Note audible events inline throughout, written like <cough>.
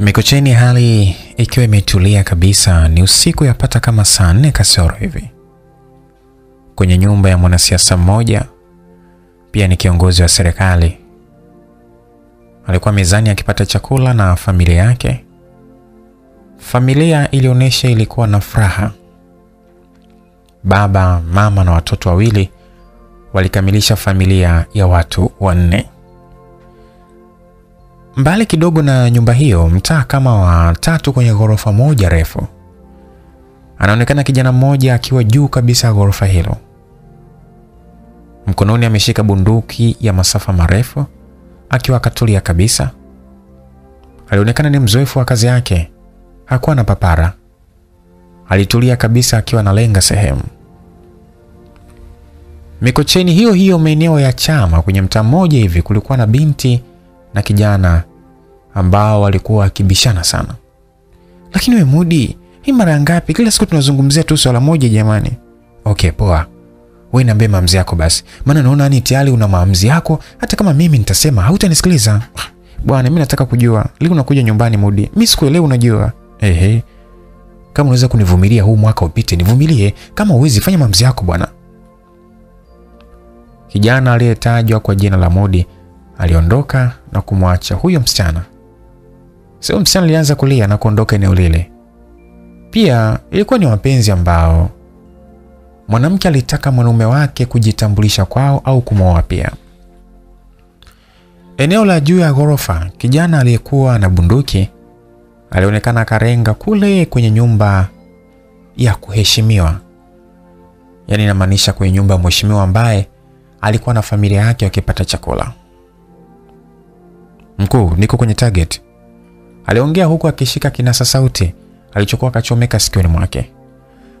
Mikocheni hali ikiwa imetulia kabisa, ni usiku yapata kama saa nne kasoro hivi, kwenye nyumba ya mwanasiasa mmoja, pia ni kiongozi wa serikali. Alikuwa mezani akipata chakula na familia yake. Familia ilionyesha ilikuwa na furaha. Baba, mama na watoto wawili walikamilisha familia ya watu wanne. Mbali kidogo na nyumba hiyo, mtaa kama wa tatu kwenye ghorofa moja refu, anaonekana kijana mmoja akiwa juu kabisa ya ghorofa hilo. Mkononi ameshika bunduki ya masafa marefu, akiwa akatulia kabisa. Alionekana ni mzoefu wa kazi yake, hakuwa na papara. Alitulia kabisa, akiwa analenga sehemu. Mikocheni hiyo hiyo maeneo ya Chama, kwenye mtaa mmoja hivi, kulikuwa na binti na kijana ambao walikuwa wakibishana sana. Lakini we Mudi, hii mara ngapi? Kila siku tunazungumzia tu swala moja jamani. Okay, poa, Wewe niambie maamuzi yako basi, maana naona ni tayari una maamuzi yako. Hata kama mimi nitasema hautanisikiliza. Bwana, mimi nataka kujua leo unakuja nyumbani Mudi, mimi sikuelewi. Unajua ehe, kama unaweza kunivumilia huu mwaka upite, nivumilie. Kama uwezi, fanya maamuzi yako bwana. Kijana aliyetajwa kwa jina la Mudi aliondoka na kumwacha huyo msichana. Sio msichana alianza kulia na kuondoka eneo lile. Pia ilikuwa ni wapenzi ambao mwanamke alitaka mwanaume wake kujitambulisha kwao au kumwoa pia. Eneo la juu ya ghorofa, kijana aliyekuwa na bunduki alionekana akarenga kule kwenye nyumba ya kuheshimiwa, yaani inamaanisha kwenye nyumba ya mheshimiwa ambaye alikuwa na familia yake wakipata chakula. Mkuu, niko kwenye target, aliongea huku akishika kinasa sauti alichokuwa akachomeka sikioni mwake.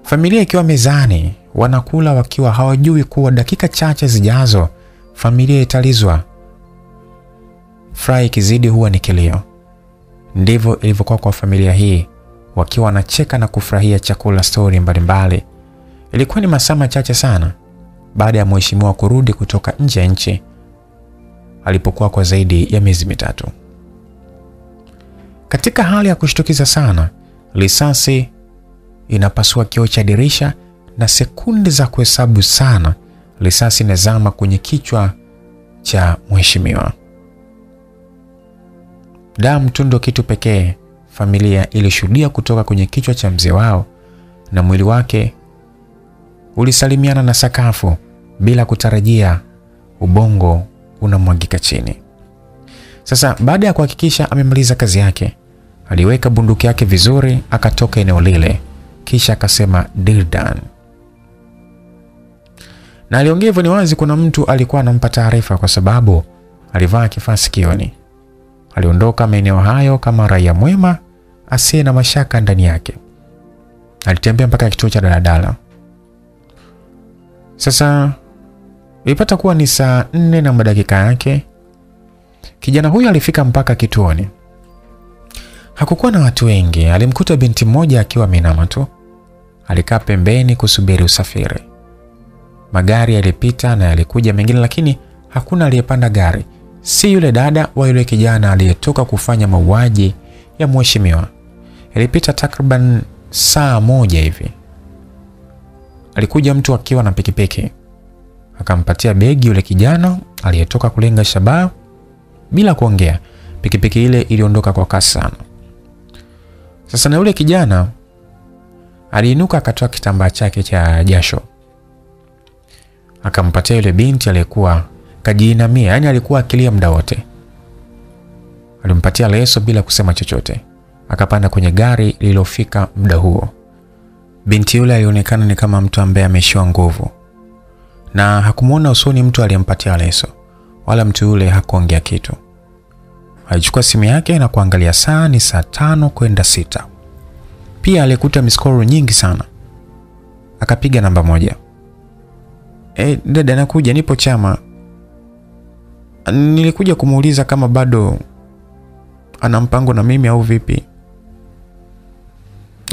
Familia ikiwa mezani wanakula wakiwa hawajui kuwa dakika chache zijazo familia italizwa. Furaha ikizidi huwa ni kilio. Ndivyo ilivyokuwa kwa familia hii, wakiwa wanacheka na kufurahia chakula, stori mbalimbali. Ilikuwa ni masaa machache sana baada ya mheshimiwa kurudi kutoka nje ya nchi alipokuwa kwa zaidi ya miezi mitatu. Katika hali ya kushtukiza sana, risasi inapasua kioo cha dirisha na sekunde za kuhesabu sana, risasi inazama kwenye kichwa cha mheshimiwa. Damu tu ndio kitu pekee familia ilishuhudia kutoka kwenye kichwa cha mzee wao, na mwili wake ulisalimiana na sakafu bila kutarajia ubongo unamwagika chini. Sasa baada ya kuhakikisha amemaliza kazi yake, aliweka bunduki yake vizuri, akatoka eneo lile, kisha akasema Dildan. na aliongea hivyo. Ni wazi kuna mtu alikuwa anampa taarifa, kwa sababu alivaa kifaa sikioni. Aliondoka maeneo hayo kama raia mwema asiye na mashaka ndani yake. Alitembea mpaka kituo cha daladala. Sasa ilipata kuwa ni saa nne na madakika yake. Kijana huyo alifika mpaka kituoni. Hakukuwa na watu wengi. Alimkuta binti mmoja akiwa minama tu, alikaa pembeni kusubiri usafiri. Magari yalipita na yalikuja mengine, lakini hakuna aliyepanda gari, si yule dada wa yule kijana aliyetoka kufanya mauaji ya mheshimiwa. Ilipita takriban saa moja hivi, alikuja mtu akiwa na pikipiki akampatia begi yule kijana aliyetoka kulenga shabaha. Bila kuongea, pikipiki ile iliondoka kwa kasi sana. Sasa na yule kijana aliinuka, akatoa kitambaa chake cha jasho akampatia yule binti aliyekuwa kajiinamia, yani alikuwa akilia muda wote. Alimpatia leso bila kusema chochote, akapanda kwenye gari lililofika muda huo. Binti yule alionekana ni kama mtu ambaye ameshiwa nguvu na hakumwona usoni mtu aliyempatia leso, wala mtu yule hakuongea kitu. Alichukua simu yake na kuangalia saa, ni saa tano kwenda sita. Pia alikuta miskoro nyingi sana, akapiga namba moja. E, dada nakuja, nipo Chama. Nilikuja kumuuliza kama bado ana mpango na mimi au vipi.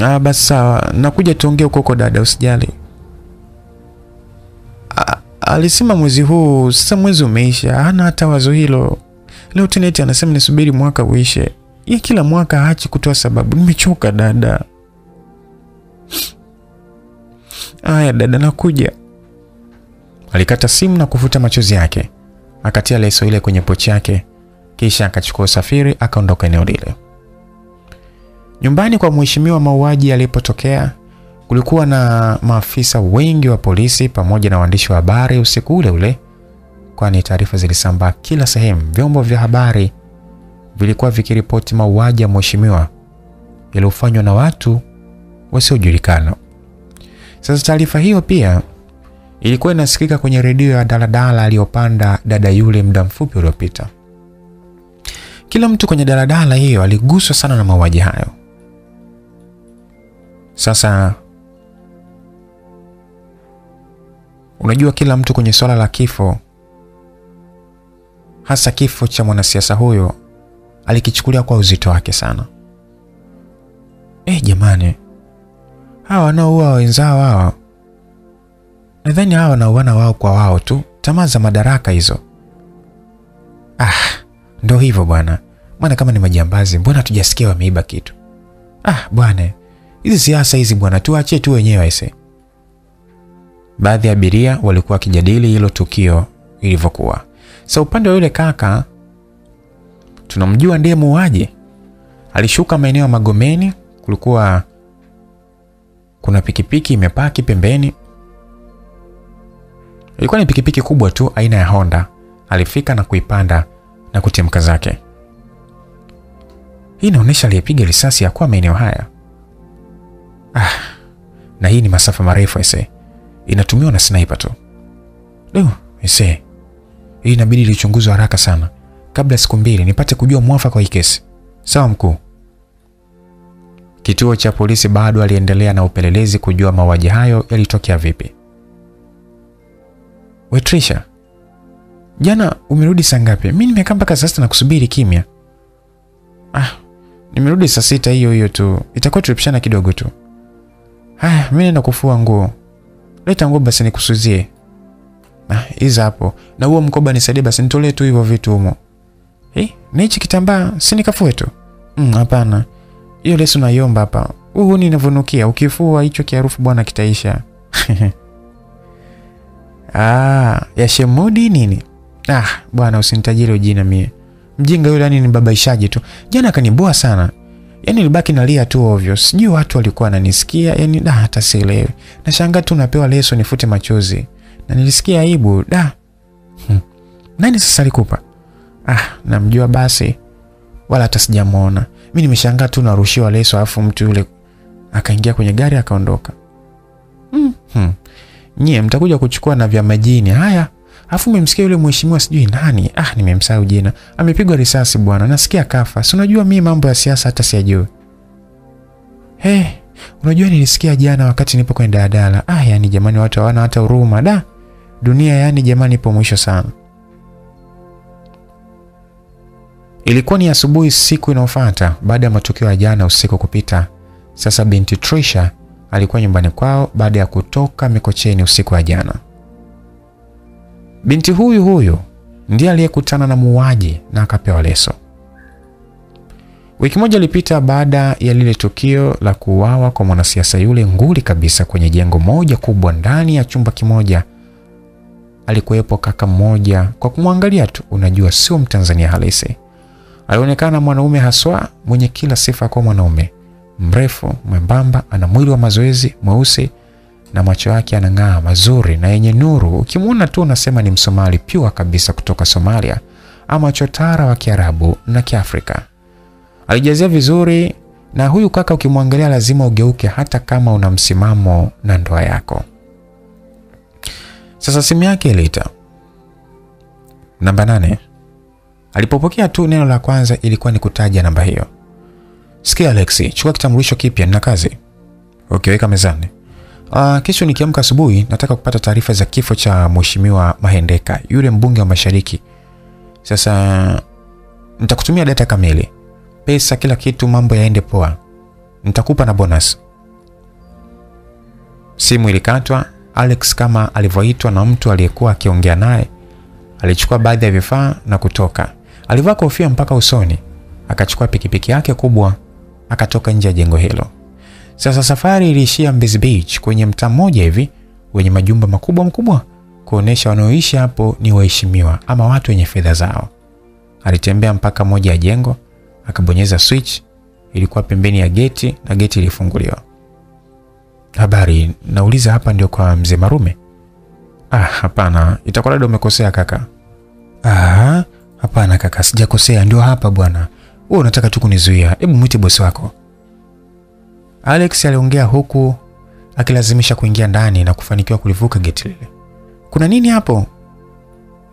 Ah, basi sawa, nakuja tuongee huko huko dada, usijali. Alisema mwezi huu, sasa mwezi umeisha, hana hata wazo hilo. Leo tena eti anasema nisubiri mwaka uishe. Ye kila mwaka haachi kutoa sababu. Nimechoka dada. Aya dada, nakuja. Alikata simu na kufuta machozi yake, akatia leso ile kwenye pochi yake, kisha akachukua usafiri akaondoka eneo lile. Nyumbani kwa mheshimiwa mauaji yalipotokea, kulikuwa na maafisa wengi wa polisi pamoja na waandishi wa habari usiku ule ule, kwani taarifa zilisambaa kila sehemu. Vyombo vya habari vilikuwa vikiripoti mauaji ya mheshimiwa yaliyofanywa na watu wasiojulikana. Sasa taarifa hiyo pia ilikuwa inasikika kwenye redio ya daladala aliyopanda dada yule muda mfupi uliopita. Kila mtu kwenye daladala hiyo aliguswa sana na mauaji hayo. Sasa unajua, kila mtu kwenye swala la kifo, hasa kifo cha mwanasiasa huyo, alikichukulia kwa uzito wake sana. Eh, jamani, hawa wanaoua wenzao hawa, nadhani hawa wanauana wao kwa wao tu, tamaa za madaraka hizo. Ah, ndo hivyo bwana, maana kama ni majambazi, mbona hatujasikia wameiba kitu? Ah bwana, hizi siasa hizi bwana, tuachie tu wenyewe aise. Baadhi ya abiria walikuwa wakijadili hilo tukio ilivyokuwa. Sa upande wa yule kaka tunamjua ndiye muuaji, alishuka maeneo ya Magomeni, kulikuwa kuna pikipiki imepaki pembeni. Ilikuwa ni pikipiki kubwa tu aina ya Honda. Alifika na kuipanda na kutimka zake. Hii inaonyesha aliyepiga risasi ya kuwa maeneo haya. Ah, na hii ni masafa marefu ese, inatumiwa na sniper tu. Du ise. hii inabidi lichunguzwe haraka sana, kabla siku mbili nipate kujua mwafaka wa hii kesi. Sawa mkuu. Kituo cha polisi bado aliendelea na upelelezi kujua mauaji hayo yalitokea vipi. Wetrisha, jana umerudi saa ngapi? Mimi nimekaa mpaka saa sita na kusubiri kimya. Ah, nimerudi saa sita hiyo hiyo tu, itakuwa tulipishana kidogo tu. Haya, mimi naenda kufua nguo. Leta nguo basi nikusuzie. Ah, hapo. Na huo mkoba nisaidie basi nitolee tu hivyo vitu humo. Eh, na hichi kitambaa si nikafue tu? Mm, hapana. Hiyo leso naiomba hapa. Huu ninavyonukia, ukifua hicho kiharufu bwana kitaisha. <laughs> Ah, ya Shemudi nini? Ah, bwana usinitajire jina mie. Mjinga yule yani ni babaishaji tu. Jana akaniboa sana. Yaani nilibaki nalia tu ovyo. Sijui watu walikuwa wananisikia, yani da hata sielewi. Nashangaa tu napewa leso nifute machozi. Na nilisikia aibu, da. Hmm. Nani sasa alikupa? Ah, namjua basi. Wala hata sijamuona. Mimi nimeshangaa tu narushiwa leso afu mtu yule akaingia kwenye gari akaondoka. Hmm. Hmm. Nyie mtakuja kuchukua na vya majini haya. Alafu umemsikia yule mheshimiwa sijui nani? Ah, nimemsahau jina. Amepigwa risasi bwana. Nasikia kafa. Si unajua mimi mambo ya siasa hata siyajui. Hey, unajua nilisikia jana wakati nipo kwenye daladala. Ah, yani jamani watu hawana hata huruma da. Dunia yani jamani ipo mwisho sana. Ilikuwa ni asubuhi siku inayofuata baada ya matukio ya jana usiku kupita. Sasa binti Trisha alikuwa nyumbani kwao baada ya kutoka Mikocheni usiku wa jana. Binti huyu huyu ndiye aliyekutana na muuaji na akapewa leso. Wiki moja ilipita baada ya lile tukio la kuuawa kwa mwanasiasa yule nguli kabisa kwenye jengo moja kubwa ndani ya chumba kimoja. Alikuwepo kaka mmoja, kwa kumwangalia tu unajua sio Mtanzania halisi. Alionekana mwanaume haswa mwenye kila sifa kwa mwanaume, mrefu, mwembamba, ana mwili wa mazoezi, mweusi na macho yake yanang'aa mazuri na yenye nuru. Ukimwona tu unasema ni Msomali pure kabisa kutoka Somalia ama chotara wa Kiarabu na Kiafrika. Alijazia vizuri, na huyu kaka ukimwangalia lazima ugeuke, hata kama una msimamo na ndoa yako. Sasa simu yake iliita namba nane. Alipopokea tu neno la kwanza ilikuwa ni kutaja namba hiyo. Sikia Alexi, chukua kitambulisho kipya, nina kazi. Okay, weka mezani. Uh, kesho nikiamka asubuhi nataka kupata taarifa za kifo cha Mheshimiwa Mahendeka, yule mbunge wa Mashariki. Sasa nitakutumia data kamili, pesa, kila kitu, mambo yaende poa. Nitakupa na bonus. Simu ilikatwa. Alex kama alivyoitwa na mtu aliyekuwa akiongea naye, alichukua baadhi ya vifaa na kutoka. Alivaa kofia mpaka usoni. akachukua pikipiki yake kubwa akatoka nje ya jengo hilo. Sasa safari iliishia Mbezi Beach kwenye mtaa mmoja hivi wenye majumba makubwa mkubwa kuonesha wanaoishi hapo ni waheshimiwa ama watu wenye fedha zao. Alitembea mpaka moja ya jengo akabonyeza switch, ilikuwa pembeni ya geti na geti ilifunguliwa. Habari, nauliza hapa ndio kwa mzee Marume? Ah, hapana, itakuwa labda umekosea kaka. Ah, hapana kaka, sijakosea, ndio hapa bwana. Wewe unataka tu kunizuia? Hebu mwite bosi wako. Alex aliongea huku akilazimisha kuingia ndani na kufanikiwa kulivuka geti lile. Kuna nini hapo?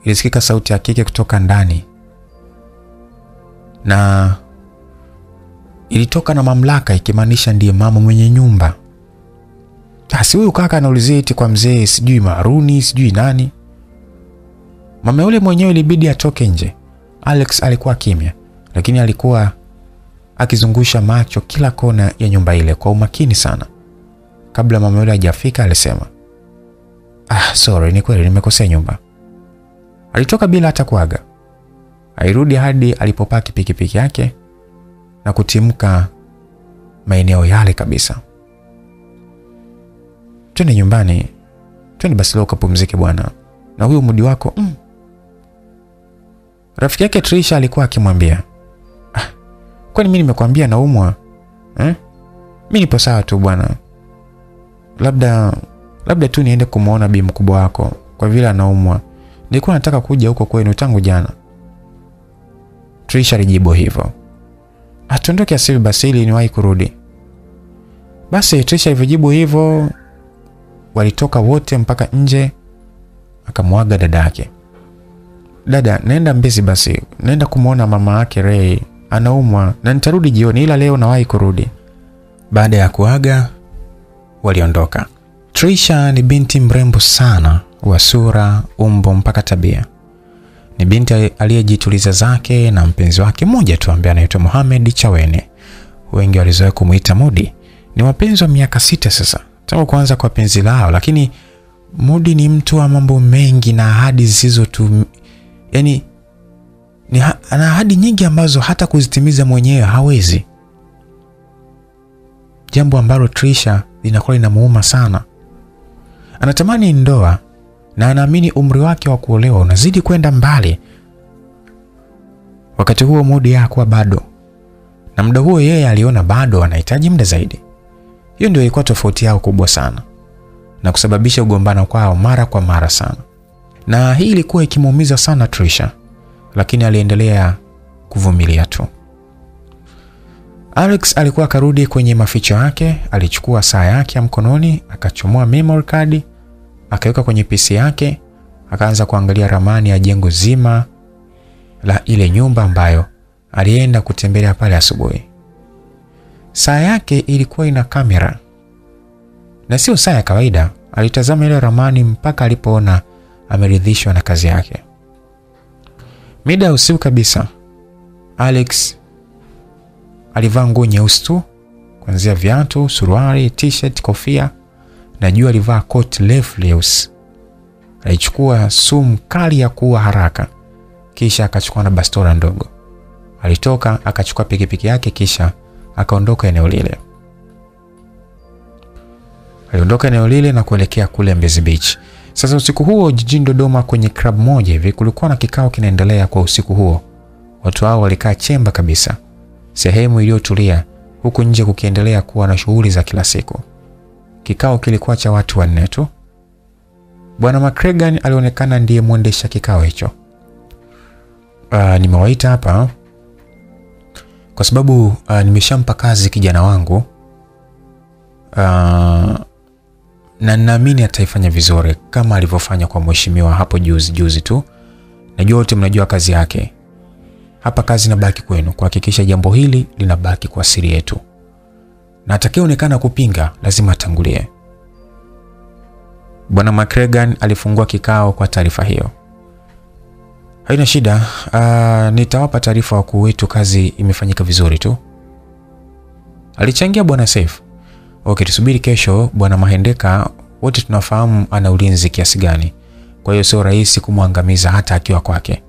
Ilisikika sauti ya kike kutoka ndani na ilitoka na mamlaka, ikimaanisha ndiye mama mwenye nyumba. basi huyu kaka anaulizia eti kwa mzee sijui Maruni sijui nani. Mama yule mwenyewe ilibidi atoke nje. Alex alikuwa kimya, lakini alikuwa akizungusha macho kila kona ya nyumba ile kwa umakini sana. Kabla mama yule hajafika, alisema ah, sorry, ni kweli nimekosea nyumba. Alitoka bila hata kuaga. Airudi hadi alipopaki pikipiki yake na kutimka maeneo yale kabisa. Twende nyumbani, twende basi leo ukapumzike bwana, na huyo mudi wako mm. Rafiki yake Trisha alikuwa akimwambia kwani mimi nimekwambia naumwa eh? Mimi nipo sawa tu bwana, labda labda tu niende kumwona bi mkubwa wako kwa vile anaumwa. Nilikuwa nataka kuja huko kwenu tangu jana. Trisha alijibu hivyo. Atondoke asivi basi ili niwahi kurudi. Basi Trisha alivyojibu hivyo, walitoka wote mpaka nje, akamwaga dada yake. Dada, naenda Mbezi basi, naenda kumwona mama yake Ray, anaumwa na nitarudi jioni, ila leo nawahi kurudi. Baada ya kuaga, waliondoka. Trisha ni binti mrembo sana wa sura, umbo mpaka tabia. Ni binti aliyejituliza zake na mpenzi wake mmoja tu ambaye anaitwa Mohamed Chawene. Wengi walizoea kumuita Mudi. Ni wapenzi wa miaka sita sasa tangu kuanza kwa penzi lao, lakini Mudi ni mtu wa mambo mengi na ahadi zisizo tu, yani ni ha, ana ahadi nyingi ambazo hata kuzitimiza mwenyewe hawezi, jambo ambalo Trisha linakuwa linamuuma sana. Anatamani ndoa na anaamini umri wake wa kuolewa unazidi kwenda mbali. Wakati huo Mudi hakuwa bado, na muda huo yeye aliona bado anahitaji muda zaidi. Hiyo ndio ilikuwa tofauti yao kubwa sana na kusababisha ugombano kwao mara kwa mara sana, na hii ilikuwa ikimuumiza sana Trisha, lakini aliendelea kuvumilia tu. Alex alikuwa akarudi kwenye maficho yake, alichukua saa yake ya mkononi, akachomoa memory card, akaweka kwenye PC yake, akaanza kuangalia ramani ya jengo zima la ile nyumba ambayo alienda kutembelea pale asubuhi. Saa yake ilikuwa ina kamera na sio saa ya kawaida. Alitazama ile ramani mpaka alipoona ameridhishwa na kazi yake. Mida ya usiku kabisa, Alex alivaa nguo nyeusi tu, kuanzia viatu, suruali, t-shirt, kofia na juu alivaa koti refu leusi. Alichukua sumu kali ya kuua haraka, kisha akachukua na bastola ndogo. Alitoka akachukua pikipiki yake, kisha akaondoka eneo lile. Aliondoka eneo lile na kuelekea kule Mbezi Beach. Sasa usiku huo jijini Dodoma, kwenye club moja hivi, kulikuwa na kikao kinaendelea kwa usiku huo. Watu hao walikaa chemba kabisa, sehemu iliyotulia, huku nje kukiendelea kuwa na shughuli za kila siku. Kikao kilikuwa cha watu wanne tu. Bwana McCregan alionekana ndiye mwendesha kikao hicho. Uh, nimewaita hapa kwa sababu uh, nimeshampa kazi kijana wangu uh, na ninaamini ataifanya vizuri kama alivyofanya kwa mheshimiwa hapo juzi juzi tu. Najua wote mnajua kazi yake. Hapa kazi inabaki kwenu kuhakikisha jambo hili linabaki kwa siri yetu, na atakayeonekana kupinga lazima atangulie. Bwana McCregan alifungua kikao kwa taarifa hiyo. Haina shida. Uh, nitawapa taarifa wakuu wetu, kazi imefanyika vizuri tu, alichangia bwana Saif. Okay, tusubiri kesho. Bwana Mahendeka wote tunafahamu ana ulinzi kiasi gani, kwa hiyo sio rahisi kumwangamiza hata akiwa kwake.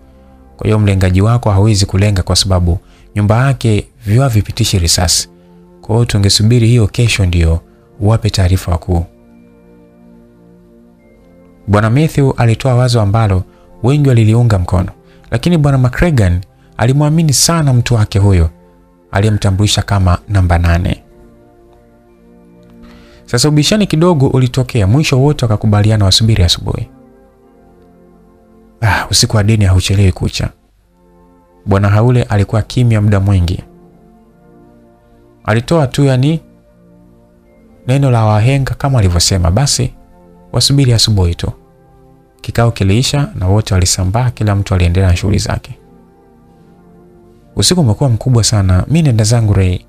Kwa hiyo mlengaji wako hawezi kulenga kwa sababu nyumba yake viwa vipitishi risasi. Kwa hiyo tungesubiri hiyo kesho ndio uwape taarifa wakuu. Bwana Matthew alitoa wazo ambalo wengi waliliunga mkono, lakini bwana McCragan alimwamini sana mtu wake huyo aliyemtambulisha kama namba nane. Sasa ubishani kidogo ulitokea, mwisho wote wakakubaliana wasubiri asubuhi. Ah, usiku wa deni hauchelewi kucha. Bwana Haule alikuwa kimya muda mwingi, alitoa tu yani neno la wahenga kama alivyosema, basi wasubiri asubuhi tu. Kikao kiliisha na wote walisambaa, kila mtu aliendelea na shughuli zake. Usiku umekuwa mkubwa sana, mi nenda zangu Ray.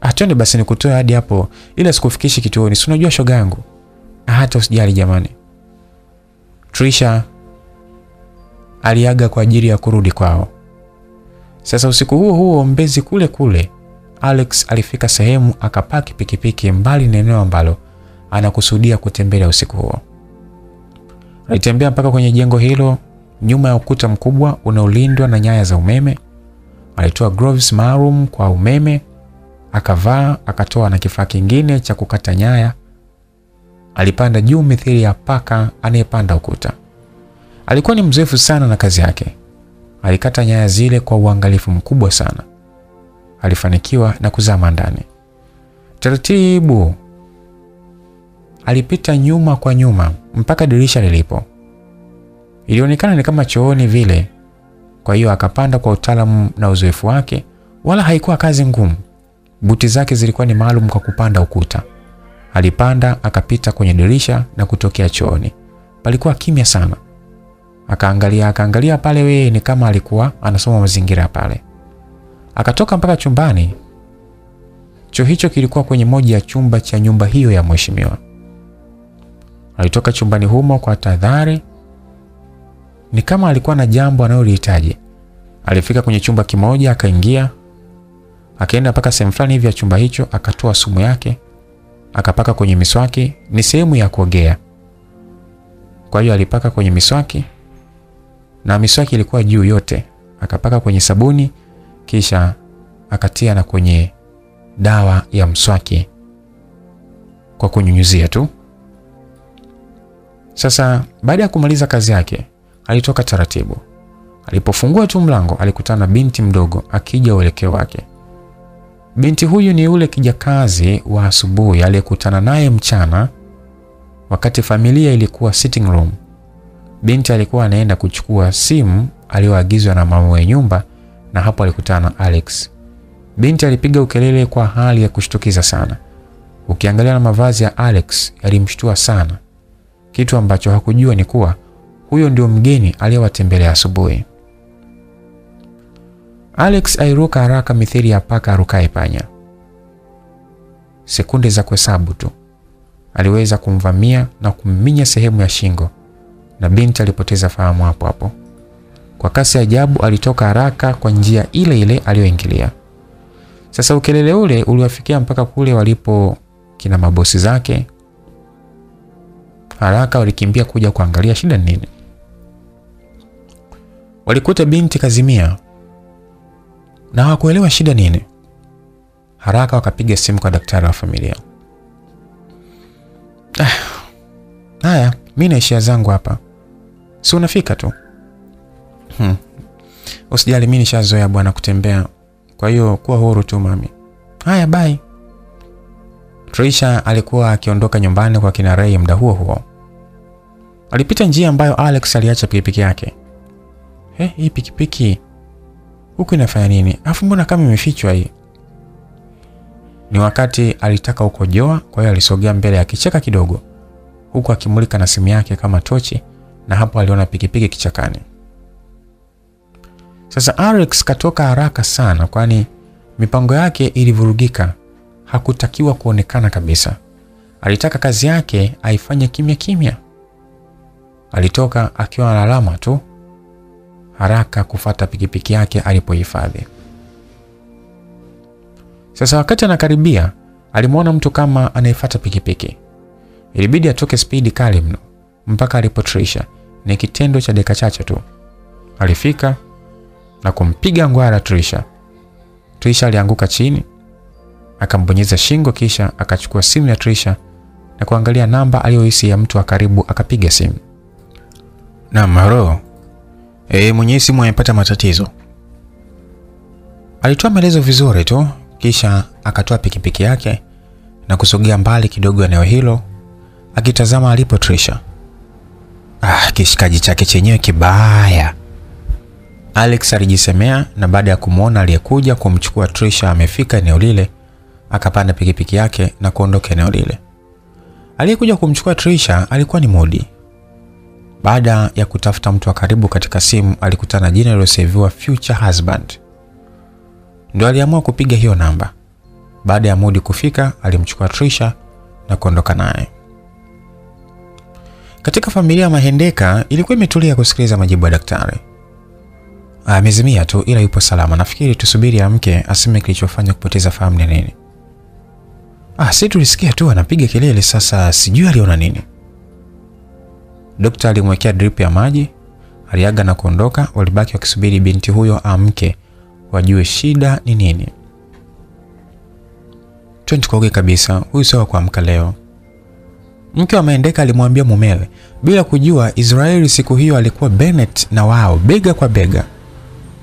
Ah, twende basi nikutoe hadi hapo, ila sikufikishi kituoni, si unajua shoga yangu. Ah, hata usijali jamani. Trisha aliaga kwa ajili ya kurudi kwao. Sasa usiku huo huo Mbezi kule kule, Alex alifika sehemu akapaki pikipiki mbali na eneo ambalo anakusudia kutembelea usiku huo. Alitembea mpaka kwenye jengo hilo, nyuma ya ukuta mkubwa unaolindwa na nyaya za umeme. Alitoa gloves maalum kwa umeme, akavaa, akatoa na kifaa kingine cha kukata nyaya. Alipanda juu mithili ya paka anayepanda ukuta. Alikuwa ni mzoefu sana na kazi yake. Alikata nyaya zile kwa uangalifu mkubwa sana. Alifanikiwa na kuzama ndani taratibu. Alipita nyuma kwa nyuma mpaka dirisha lilipo. Ilionekana ni kama chooni vile, kwa hiyo akapanda kwa utaalamu na uzoefu wake, wala haikuwa kazi ngumu. Buti zake zilikuwa ni maalum kwa kupanda ukuta. Alipanda akapita kwenye dirisha na kutokea chooni. Palikuwa kimya sana. Akaangalia akaangalia pale, weye ni kama alikuwa anasoma mazingira pale. Akatoka mpaka chumbani. Choo hicho kilikuwa kwenye moja ya chumba cha nyumba hiyo ya mheshimiwa. Alitoka chumbani humo kwa tahadhari, ni kama alikuwa na jambo analolihitaji. Alifika kwenye chumba kimoja, akaingia, akaenda mpaka sehemu fulani hivi ya chumba hicho, akatoa sumu yake, akapaka kwenye miswaki. Ni sehemu ya kuogea, kwa hiyo alipaka kwenye miswaki na miswaki ilikuwa juu yote, akapaka kwenye sabuni, kisha akatia na kwenye dawa ya mswaki kwa kunyunyuzia tu. Sasa baada ya kumaliza kazi yake, alitoka taratibu. Alipofungua tu mlango, alikutana na binti mdogo akija uelekeo wake. Binti huyu ni yule kijakazi wa asubuhi aliyekutana naye mchana wakati familia ilikuwa sitting room. Binti alikuwa anaenda kuchukua simu aliyoagizwa na mama wa nyumba, na hapo alikutana na Alex. Binti alipiga ukelele kwa hali ya kushtukiza sana. Ukiangalia na mavazi ya Alex yalimshtua sana. Kitu ambacho hakujua ni kuwa huyo ndio mgeni aliyewatembelea asubuhi. Alex airuka haraka mithili ya paka arukaye panya. Sekunde za kuhesabu tu aliweza kumvamia na kumminya sehemu ya shingo, na binti alipoteza fahamu hapo hapo. Kwa kasi ajabu alitoka haraka kwa njia ile ile aliyoingilia. Sasa ukelele ule uliwafikia mpaka kule walipo kina mabosi zake. Haraka walikimbia kuja kuangalia shida ni nini. Walikuta binti kazimia na hawakuelewa shida nini. Haraka wakapiga simu kwa daktari wa familia. Ah, haya, mi naishia zangu hapa, si unafika tu. Hmm. Usijali, mi nishazoea bwana kutembea, kwa hiyo kuwa huru tu mami. Haya, bye. Trisha alikuwa akiondoka nyumbani kwa kina Ray. Muda huo huo alipita njia ambayo Alex aliacha pikipiki yake. He, hii pikipiki huku inafanya nini? Afu mbona kama imefichwa hii? Ni wakati alitaka ukojoa, kwa hiyo alisogea mbele akicheka kidogo, huku akimulika na simu yake kama tochi, na hapo aliona pikipiki kichakani. Sasa Alex katoka haraka sana, kwani mipango yake ilivurugika. Hakutakiwa kuonekana kabisa. Alitaka kazi yake aifanye kimya kimya. Alitoka akiwa analalama tu, haraka kufata pikipiki yake alipohifadhi. Sasa wakati anakaribia, alimwona mtu kama anayefuata pikipiki. Ilibidi atoke spidi kali mno mpaka alipo Trisha. Ni kitendo cha dakika chache tu, alifika na kumpiga ngwara Trisha. Trisha alianguka chini, akambonyeza shingo, kisha akachukua simu ya Trisha na kuangalia namba aliyohisi ya mtu wa karibu, akapiga simu. Naam, halo. Eh, mwenye simu amepata matatizo. Alitoa maelezo vizuri tu, kisha akatoa pikipiki yake na kusogea mbali kidogo eneo hilo, akitazama alipo Trisha. Ah, kishikaji chake chenyewe kibaya. Alex alijisemea, na baada ya kumwona aliyekuja kumchukua Trisha amefika eneo lile, akapanda pikipiki yake na kuondoka eneo lile. Aliyekuja kumchukua Trisha alikuwa ni Mudi. Baada ya kutafuta mtu wa karibu katika simu, alikutana jina lililoseviwa future husband, ndio aliamua kupiga hiyo namba. Baada ya Mudi kufika, alimchukua Trisha na kuondoka naye. Katika familia ya Mahendeka ilikuwa imetulia kusikiliza majibu ya daktari. Amezimia tu ila yupo salama. Nafikiri tusubiri amke aseme kilichofanya kupoteza fahamu ni nini. Ah, si tulisikia tu anapiga kelele, sasa sijui aliona nini. Dokta alimwekea drip ya maji, aliaga na kuondoka. Walibaki wakisubiri binti huyo amke wajue shida ni nini. Tukaoge kabisa, huyu sio kuamka leo. Mke wa Maendeka alimwambia mumewe bila kujua Israeli siku hiyo alikuwa Bennett na wao bega kwa bega.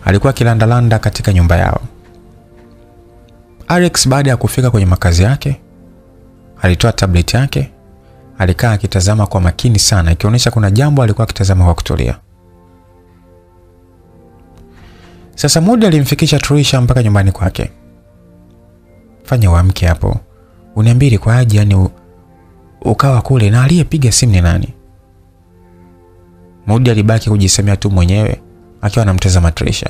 Alikuwa kilandalanda katika nyumba yao. Alex baada ya kufika kwenye makazi yake, alitoa tablet yake, alikaa akitazama kwa makini sana, ikionyesha kuna jambo alikuwa akitazama kwa kutulia. Sasa Mudi alimfikisha Trisha mpaka nyumbani kwake. Fanya uamke hapo, uniambie kwa aje, yani ukawa kule na aliyepiga simu ni nani? Mudi alibaki kujisemea tu mwenyewe akiwa anamtazama Trisha.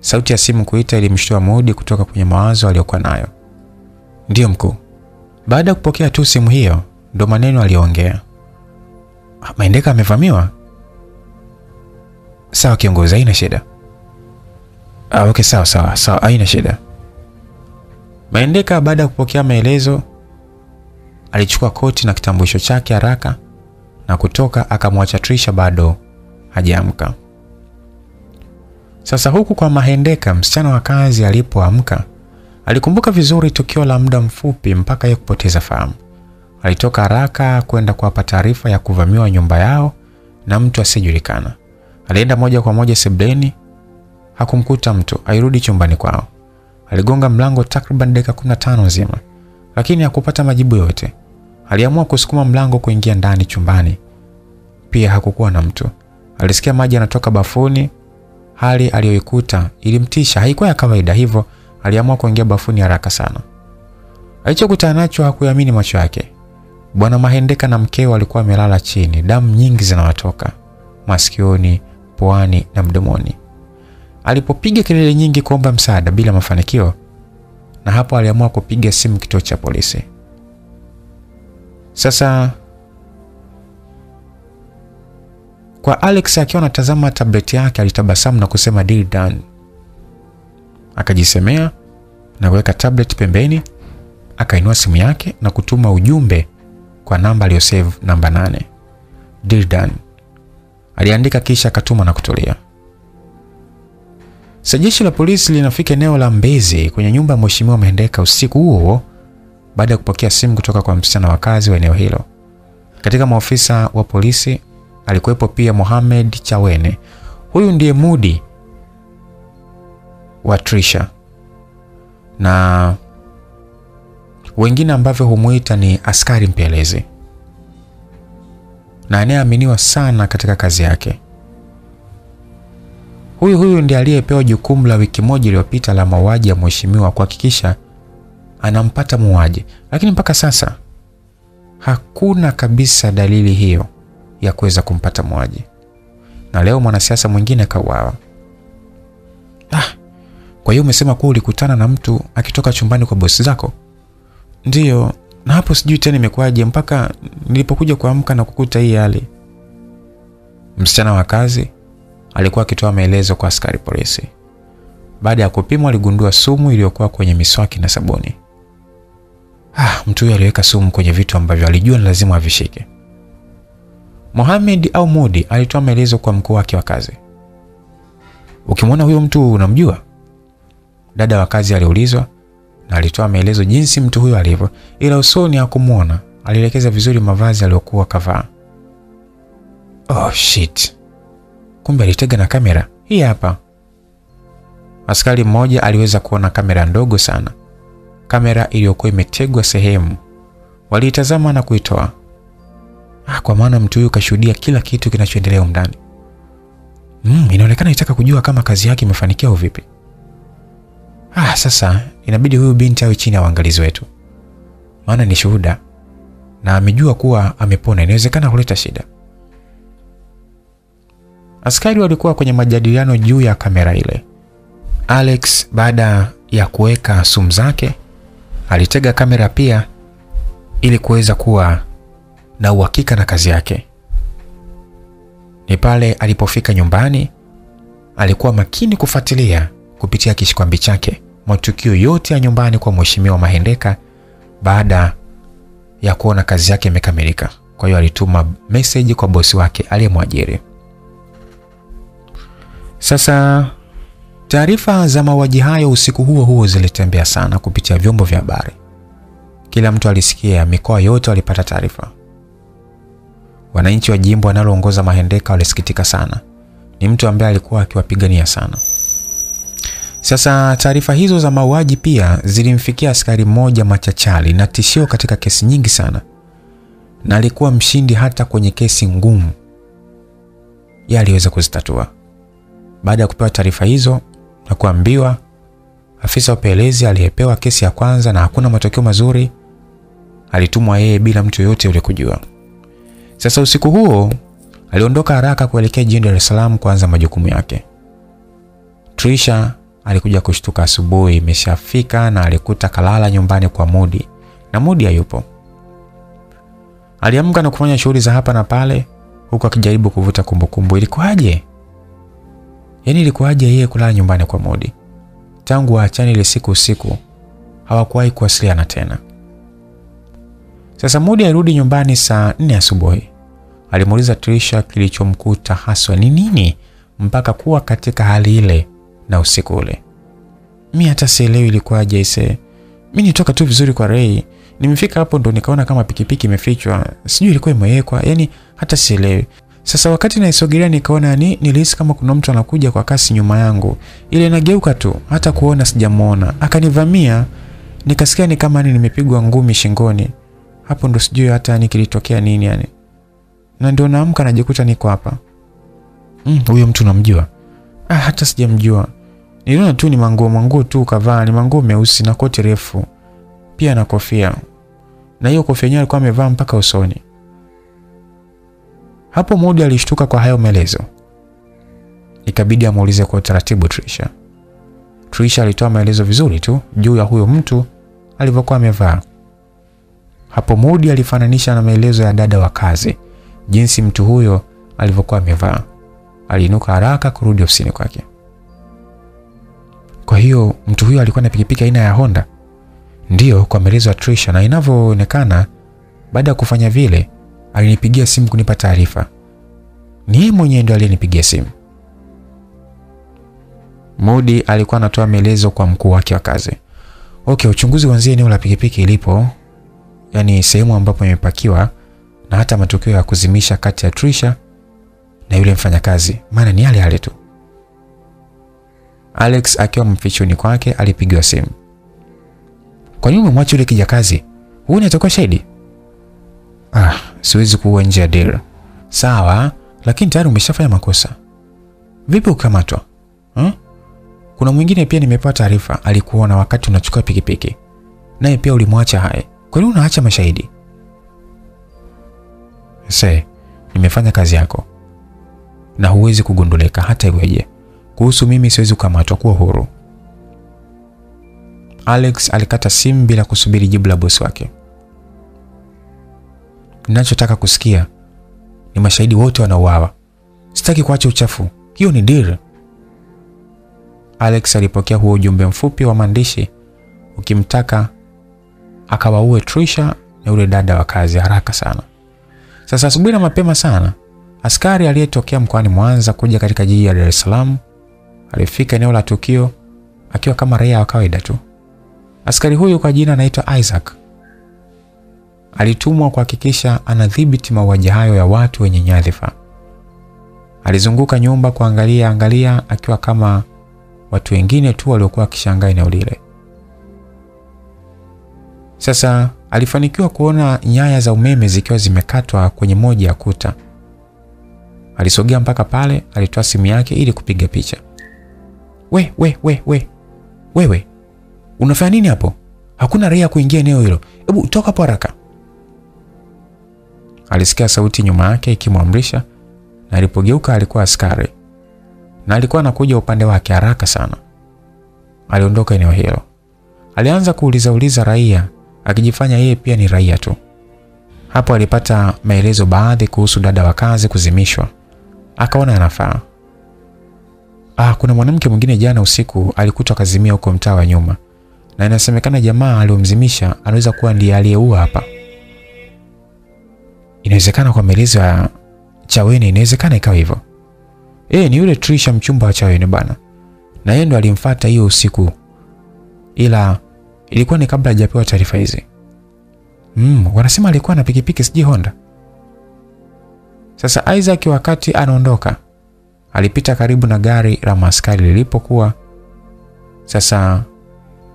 Sauti ya simu kuita ilimshtua Mudi kutoka kwenye mawazo aliyokuwa nayo. Ndiyo mkuu. Baada ya kupokea tu simu hiyo, ndo maneno aliongea Maendeka amevamiwa? Sawa kiongozi, haina shida. Ah, okay, sawa sawa sawa, haina shida. Maendeka baada ya kupokea maelezo alichukua koti na kitambulisho chake haraka na kutoka, akamwacha Trisha bado hajaamka. Sasa huku kwa Mahendeka, msichana wa kazi alipoamka alikumbuka vizuri tukio la muda mfupi mpaka yeye kupoteza fahamu. Alitoka haraka kwenda kuwapa taarifa ya kuvamiwa nyumba yao na mtu asiyejulikana. Alienda moja kwa moja sebuleni, hakumkuta mtu. Alirudi chumbani kwao, aligonga mlango takriban dakika 15 nzima, lakini hakupata majibu yote. Aliamua kusukuma mlango kuingia ndani chumbani, pia hakukuwa na mtu. Alisikia maji yanatoka bafuni. Hali aliyoikuta ilimtisha, haikuwa ya kawaida, hivyo aliamua kuingia bafuni haraka sana. Alichokutana nacho hakuamini macho yake. Bwana Mahendeka na mkeo walikuwa wamelala chini, damu nyingi zinawatoka masikioni, puani na mdomoni. Alipopiga kelele nyingi kuomba msaada bila mafanikio, na hapo aliamua kupiga simu kituo cha polisi. Sasa kwa Alex akiwa anatazama tableti yake alitabasamu na kusema deal done. Akajisemea na kuweka tablet pembeni, akainua simu yake na kutuma ujumbe kwa namba aliyosave namba nane. Deal. Aliandika kisha akatuma na kutulia. Sajeshi la polisi linafika eneo la Mbezi kwenye nyumba ya Mheshimiwa Mendeka usiku huo baada ya kupokea simu kutoka kwa msichana wa kazi wa eneo hilo. Katika maofisa wa polisi alikuwepo pia Mohamed Chawene. Huyu ndiye Mudi wa Trisha na wengine ambavyo humuita ni askari mpelezi na anayeaminiwa sana katika kazi yake. Huyu huyu ndiye aliyepewa jukumu la wiki moja iliyopita la mauaji ya mheshimiwa, kuhakikisha anampata muuaji, lakini mpaka sasa hakuna kabisa dalili hiyo ya kuweza kumpata muuaji, na leo mwanasiasa mwingine kauawa. Ah, kwa hiyo umesema kuwa ulikutana na mtu akitoka chumbani kwa bosi zako? Ndiyo, na hapo sijui tena imekuwaje mpaka nilipokuja kuamka na kukuta hii hali. Msichana wa kazi alikuwa akitoa maelezo kwa askari polisi. Baada ya kupimwa, aligundua sumu iliyokuwa kwenye miswaki na sabuni. Ah, mtu huyo aliweka sumu kwenye vitu ambavyo alijua ni lazima avishike. Mohamed au Mudi alitoa maelezo kwa mkuu wake wa kazi. Ukimwona huyo mtu unamjua? Dada wa kazi aliulizwa na alitoa maelezo jinsi mtu huyo alivyo, ila usoni hakumwona. Alielekeza vizuri mavazi aliyokuwa kavaa. Oh shit, kumbe alitega na kamera hii hapa. Askari mmoja aliweza kuona kamera ndogo sana, kamera iliyokuwa imetegwa sehemu. Waliitazama na kuitoa. Ah, kwa maana mtu huyu kashuhudia kila kitu kinachoendelea ndani. Mm, inaonekana itaka kujua kama kazi yake imefanikiwa vipi. Ah, sasa inabidi huyu binti awe chini ya uangalizi wetu, maana ni shuhuda na amejua kuwa amepona, inawezekana kuleta shida. Askari walikuwa kwenye majadiliano juu ya kamera ile. Alex baada ya kuweka sumu zake alitega kamera pia ili kuweza kuwa na uhakika na kazi yake. Ni pale alipofika nyumbani, alikuwa makini kufuatilia kupitia kishikwambi chake matukio yote ya nyumbani kwa Mheshimiwa Mahendeka baada ya kuona kazi yake imekamilika. Kwa hiyo alituma message kwa bosi wake aliyemwajiri. Sasa taarifa za mauaji hayo usiku huo huo zilitembea sana kupitia vyombo vya habari. Kila mtu alisikia, mikoa yote walipata taarifa. Wananchi wa jimbo analoongoza Mahendeka walisikitika sana. Ni mtu ambaye alikuwa akiwapigania sana. Sasa taarifa hizo za mauaji pia zilimfikia askari mmoja machachari na tishio katika kesi nyingi sana, na alikuwa mshindi hata kwenye kesi ngumu, yeye aliweza kuzitatua. Baada ya kupewa taarifa hizo na kuambiwa, afisa upelelezi aliyepewa kesi ya kwanza na hakuna matokeo mazuri, alitumwa yeye bila mtu yoyote yule kujua. Sasa usiku huo aliondoka haraka kuelekea jijini Dar es Salaam kuanza majukumu yake. Trisha alikuja kushtuka asubuhi imeshafika na alikuta kalala nyumbani kwa Mudi na Mudi hayupo. Aliamka na kufanya shughuli za hapa na pale huku akijaribu kuvuta kumbukumbu. Ilikuwaje? Yaani ilikuwaje yeye kulala nyumbani kwa Mudi? Tangu waachane ile siku usiku hawakuwahi kuwasiliana tena. Sasa Mudi alirudi nyumbani saa nne asubuhi. Alimuuliza Trisha kilichomkuta haswa ni nini mpaka kuwa katika hali ile na usiku ule. Mi hata sielewi ilikuwaje ise. Mi nitoka tu vizuri kwa Ray. Nimefika hapo ndo nikaona kama pikipiki imefichwa. Sijui ilikuwa imewekwa. Yaani hata sielewi. Sasa wakati naisogelea nikaona ni nilihisi kama kuna mtu anakuja kwa kasi nyuma yangu. Ile nageuka tu hata kuona sijamuona. Akanivamia. Nikasikia ni kama ni nimepigwa ngumi shingoni. Hapo ndo sijui hata ni kilitokea nini yani. Na ndio naamka najikuta niko hapa. Mm, huyo mtu namjua. Ah, hata sijamjua. Niliona tu ni manguo manguo tu kavaa, ni manguo meusi na koti refu. Pia na kofia. Na hiyo kofia yenyewe alikuwa amevaa mpaka usoni. Hapo Mudi alishtuka kwa hayo maelezo. Ikabidi amuulize kwa utaratibu Trisha. Trisha alitoa maelezo vizuri tu juu ya huyo mtu alivyokuwa amevaa. Hapo Mudi alifananisha na maelezo ya dada wa kazi, jinsi mtu huyo alivyokuwa amevaa. Aliinuka haraka kurudi ofisini kwake. Kwa hiyo mtu huyo alikuwa na pikipiki aina ya Honda? Ndiyo, kwa maelezo ya Trisha, na inavyoonekana baada ya kufanya vile alinipigia simu kunipa taarifa. Ni yeye mwenyewe ndio aliyenipigia simu. Mudi alikuwa anatoa maelezo kwa mkuu wake wa kazi. Okay, uchunguzi uanzie eneo la pikipiki ilipo, yaani sehemu ambapo imepakiwa na hata matukio ya kuzimisha kati ya Trisha na yule mfanyakazi, maana ni yale yale tu. Alex akiwa mfichoni kwake alipigiwa simu. Kwa nini umemwacha yule kijakazi? Huyu atakuwa shahidi? Ah, siwezi kuwa nje ya deal. Sawa, lakini tayari umeshafanya makosa. Vipi ukamatwa? Hmm? Kuna mwingine pia nimepewa taarifa alikuona wakati unachukua pikipiki. Naye pia ulimwacha hai. Kwa nini unaacha mashahidi? Se, nimefanya kazi yako. Na huwezi kugundulika hata iweje. Kuhusu mimi siwezi kukamatwa, kuwa huru. Alex alikata simu bila kusubiri jibu la bosi wake. Ninachotaka kusikia ni mashahidi wote wanauawa. Sitaki kuacha uchafu. Hiyo ni deal. Alex alipokea huo ujumbe mfupi wa maandishi ukimtaka akawaue Trisha na yule dada wa kazi haraka sana. Sasa asubuhi na mapema sana, askari aliyetokea mkoani Mwanza kuja katika jiji la Dar es Salaam alifika eneo la tukio akiwa kama raia wa kawaida tu. Askari huyu kwa jina anaitwa Isaac alitumwa kuhakikisha anadhibiti mauaji hayo ya watu wenye nyadhifa. Alizunguka nyumba kuangalia angalia, akiwa kama watu wengine tu waliokuwa wakishangaa eneo lile. Sasa alifanikiwa kuona nyaya za umeme zikiwa zimekatwa kwenye moja ya kuta. Alisogea mpaka pale, alitoa simu yake ili kupiga picha. We, we, we, we, wewe unafanya nini hapo? Hakuna raia kuingia eneo hilo, hebu toka hapo haraka. Alisikia sauti nyuma yake ikimwamrisha, na alipogeuka alikuwa askari na alikuwa anakuja upande wake haraka sana. Aliondoka eneo hilo, alianza kuuliza uliza raia, akijifanya yeye pia ni raia tu. Hapo alipata maelezo baadhi kuhusu dada wa kazi kuzimishwa, akaona anafaa. Ah, kuna mwanamke mwingine jana usiku alikutwa kazimia huko mtaa wa nyuma, na inasemekana jamaa aliyomzimisha anaweza kuwa ndiye aliyeua hapa. Inawezekana kwa maelezo ya Chaweni, inawezekana ikawa hivyo. Eh, ni yule Trisha mchumba wa Chaweni bana, na yeye ndo alimfuata hiyo usiku, ila ilikuwa ni kabla hajapewa taarifa hizi. Mm, wanasema alikuwa na pikipiki sijui Honda. Sasa Isaac wakati anaondoka alipita karibu na gari la maskari lilipokuwa. Sasa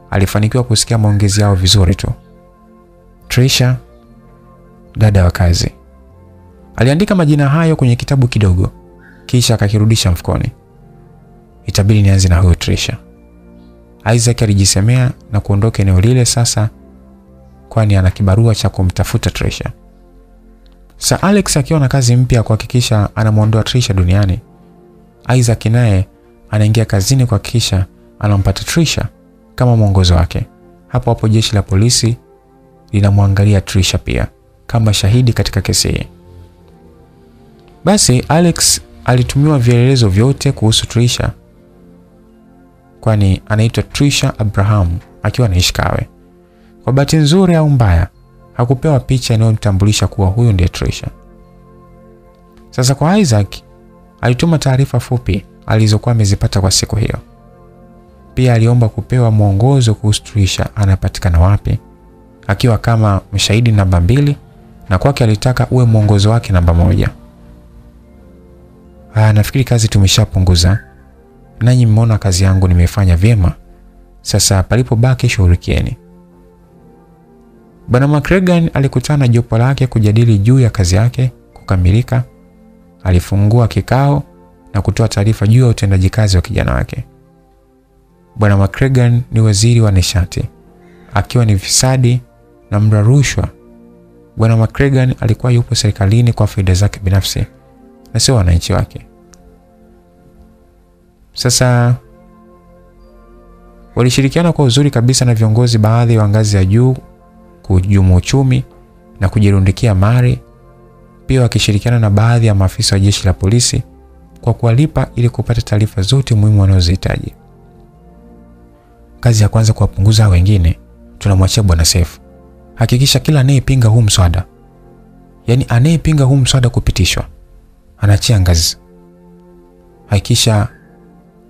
alifanikiwa kusikia maongezi yao vizuri tu. Trisha, dada wa kazi, aliandika majina hayo kwenye kitabu kidogo, kisha akakirudisha mfukoni. Itabidi nianze na huyo Trisha, Isaac alijisemea na kuondoka eneo lile sasa, kwani ana kibarua cha kumtafuta Trisha. Sir Alex akiwa na kazi mpya ya kuhakikisha anamwondoa Trisha duniani, Isaac naye anaingia kazini kwa kisha anampata Trisha kama mwongozo wake. Hapo hapo jeshi la polisi linamwangalia Trisha pia kama shahidi katika kesi hii. Basi Alex alitumiwa vielelezo vyote kuhusu Trisha, kwani anaitwa Trisha Abraham akiwa anaishi Kawe. Kwa bahati nzuri au mbaya, hakupewa picha inayomtambulisha kuwa huyu ndiye Trisha. Sasa kwa Isaac alituma taarifa fupi alizokuwa amezipata kwa siku hiyo. Pia aliomba kupewa mwongozo kuhusu Trisha anapatikana wapi, akiwa kama mshahidi namba mbili, na kwake alitaka uwe mwongozo wake namba moja. Ah, nafikiri kazi tumeshapunguza, nanyi mmeona kazi yangu nimefanya vyema. Sasa palipobaki shughulikieni. Bwana McGregor alikutana na jopo lake kujadili juu ya kazi yake kukamilika. Alifungua kikao na kutoa taarifa juu ya utendaji kazi wa kijana wake. Bwana McGregor ni waziri wa nishati, akiwa ni fisadi na mla rushwa. Bwana McGregor alikuwa yupo serikalini kwa faida zake binafsi na sio wananchi wake. Sasa walishirikiana kwa uzuri kabisa na viongozi baadhi wa ngazi ya juu kuhujumu uchumi na kujirundikia mali, pia wakishirikiana na baadhi ya maafisa wa jeshi la polisi kwa kuwalipa ili kupata taarifa zote muhimu wanazozihitaji. Kazi ya kwanza kuwapunguza wengine tunamwachia bwana Seif. Hakikisha kila anayepinga huu mswada, yaani anayepinga huu mswada kupitishwa, anaachia ngazi. Hakikisha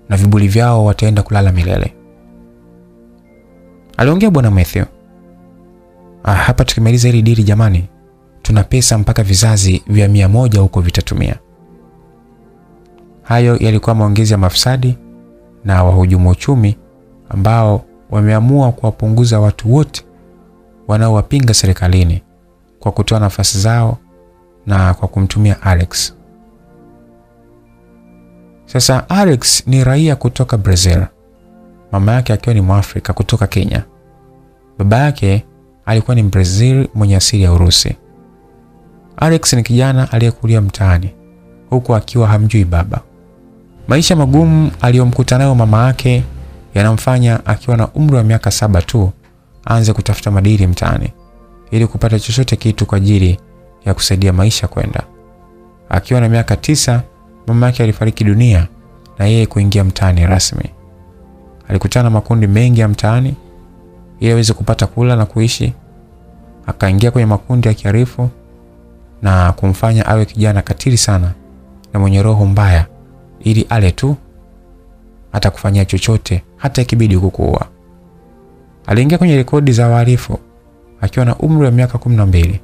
na vibuli vyao wataenda kulala milele, aliongea bwana Matthew. Ah, hapa tukimaliza hili dili jamani, tuna pesa mpaka vizazi vya mia moja huko vitatumia. Hayo yalikuwa maongezi ya mafisadi na wahujumu uchumi ambao wameamua kuwapunguza watu wote wanaowapinga serikalini kwa kutoa nafasi zao na kwa kumtumia Alex. Sasa Alex ni raia kutoka Brazil, mama yake akiwa ni Mwafrika kutoka Kenya. Baba yake alikuwa ni Brazil mwenye asili ya Urusi. Alex ni kijana aliyekulia mtaani huku akiwa hamjui baba. Maisha magumu aliyomkuta nayo mama yake yanamfanya akiwa na umri wa miaka saba tu aanze kutafuta madili mtaani ili kupata chochote kitu kwa ajili ya kusaidia maisha kwenda. Akiwa na miaka tisa mama yake alifariki dunia na yeye kuingia mtaani rasmi. Alikutana makundi mengi ya mtaani ili aweze kupata kula na kuishi. Akaingia kwenye makundi ya kiharifu na kumfanya awe kijana katili sana na mwenye roho mbaya ili ale tu atakufanyia chochote hata ikibidi kukuua. Aliingia kwenye rekodi za wahalifu akiwa na umri wa miaka kumi na mbili.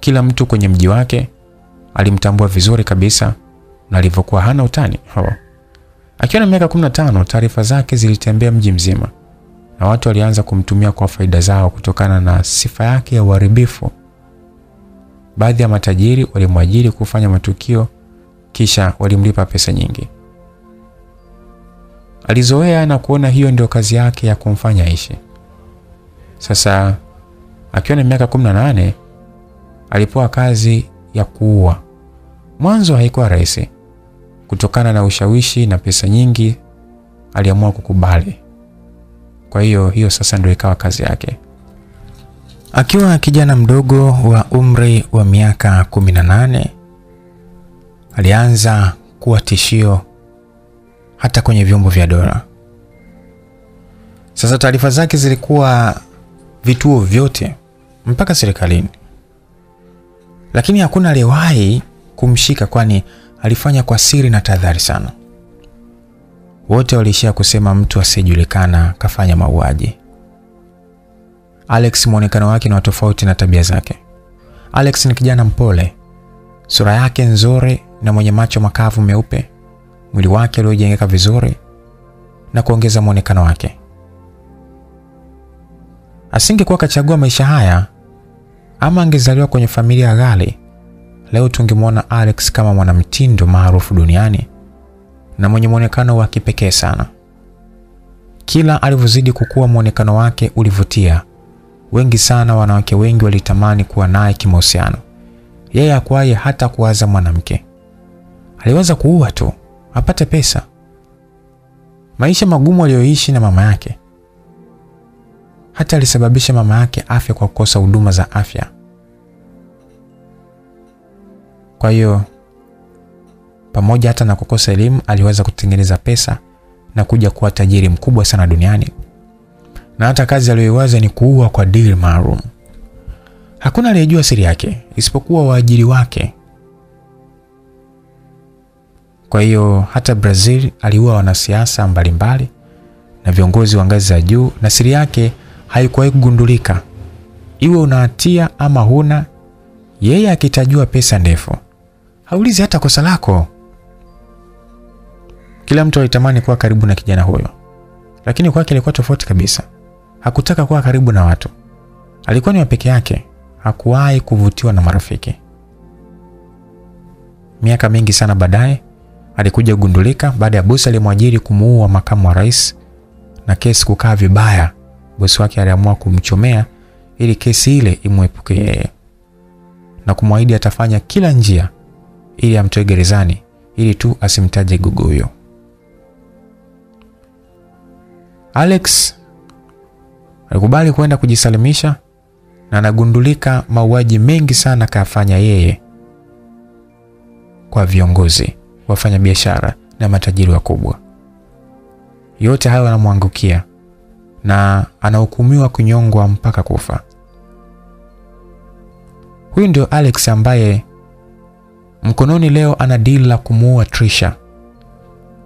Kila mtu kwenye mji wake alimtambua vizuri kabisa na alivyokuwa hana utani. Akiwa na miaka 15, taarifa zake zilitembea mji mzima na watu walianza kumtumia kwa faida zao kutokana na sifa yake ya uharibifu. Baadhi ya matajiri walimwajiri kufanya matukio kisha walimlipa pesa nyingi. Alizoea na kuona hiyo ndio kazi yake ya kumfanya aishi. Sasa akiwa na miaka 18 alipewa kazi ya kuua. Mwanzo haikuwa rahisi. Kutokana na ushawishi na pesa nyingi, aliamua kukubali. Kwa hiyo hiyo sasa ndio ikawa kazi yake. Akiwa kijana mdogo wa umri wa miaka 18 alianza kuwa tishio hata kwenye vyombo vya dola. Sasa taarifa zake zilikuwa vituo vyote mpaka serikalini, lakini hakuna aliyewahi kumshika, kwani alifanya kwa siri na tahadhari sana. Wote waliishia kusema mtu asiyejulikana kafanya mauaji. Alex mwonekano wake ni tofauti na tabia zake. Alex ni kijana mpole, sura yake nzuri na mwenye macho makavu meupe, mwili wake uliojengeka vizuri na kuongeza mwonekano wake. Asingekuwa kachagua maisha haya ama angezaliwa kwenye familia ghali, leo tungemwona Alex kama mwanamtindo maarufu duniani na mwenye mwonekano wa kipekee sana. Kila alivyozidi kukua, mwonekano wake ulivutia wengi sana. Wanawake wengi walitamani kuwa naye kimahusiano. Yeye akwaye hata kuwaza mwanamke, aliweza kuua tu apate pesa. Maisha magumu aliyoishi na mama yake, hata alisababisha mama yake afya kwa kukosa huduma za afya. Kwa hiyo pamoja hata na kukosa elimu, aliweza kutengeneza pesa na kuja kuwa tajiri mkubwa sana duniani, na hata kazi aliyoiwaza ni kuua kwa dili maalum. Hakuna aliyejua siri yake isipokuwa waajiri wake. Kwa hiyo hata Brazil aliua wanasiasa mbalimbali na viongozi wa ngazi za juu, na siri yake haikuwahi kugundulika. Iwe una hatia ama huna, yeye akitajua pesa ndefu haulizi hata kosa lako. Kila mtu alitamani kuwa karibu na kijana huyo, lakini kwake ilikuwa tofauti kabisa. Hakutaka kuwa karibu na watu, alikuwa ni wa peke yake, hakuwahi kuvutiwa na marafiki. Miaka mingi sana baadaye alikuja kugundulika baada ya bosi aliyemwajiri kumuua makamu wa rais na kesi kukaa vibaya. Bosi wake aliamua kumchomea ili kesi ile imwepuke yeye na kumwahidi atafanya kila njia ili amtoe gerezani ili tu asimtaje gugu huyo. Alex alikubali kwenda kujisalimisha na anagundulika mauaji mengi sana kayafanya yeye kwa viongozi, wafanyabiashara na matajiri wakubwa. Yote hayo anamwangukia na anahukumiwa kunyongwa mpaka kufa. Huyu ndio Alex ambaye mkononi leo ana deal la kumuua Trisha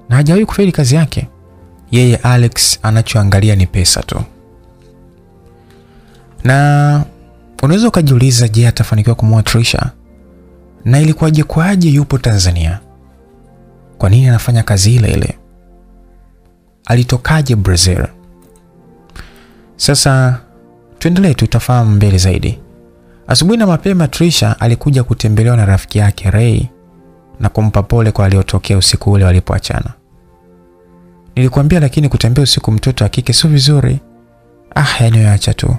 na hajawahi kufeli kazi yake. Yeye Alex anachoangalia ni pesa tu, na unaweza ukajiuliza, je, atafanikiwa kumua Trisha? Na ilikuwaje kwaje yupo Tanzania? Kwa nini anafanya kazi ile ile? Alitokaje Brazil? Sasa tuendelee, tutafahamu mbele zaidi. Asubuhi na mapema Trisha alikuja kutembelewa na rafiki yake Ray na kumpa pole kwa aliyotokea usiku ule walipoachana. Nilikuambia lakini kutembea usiku mtoto wa kike sio vizuri. Ah, yani acha tu.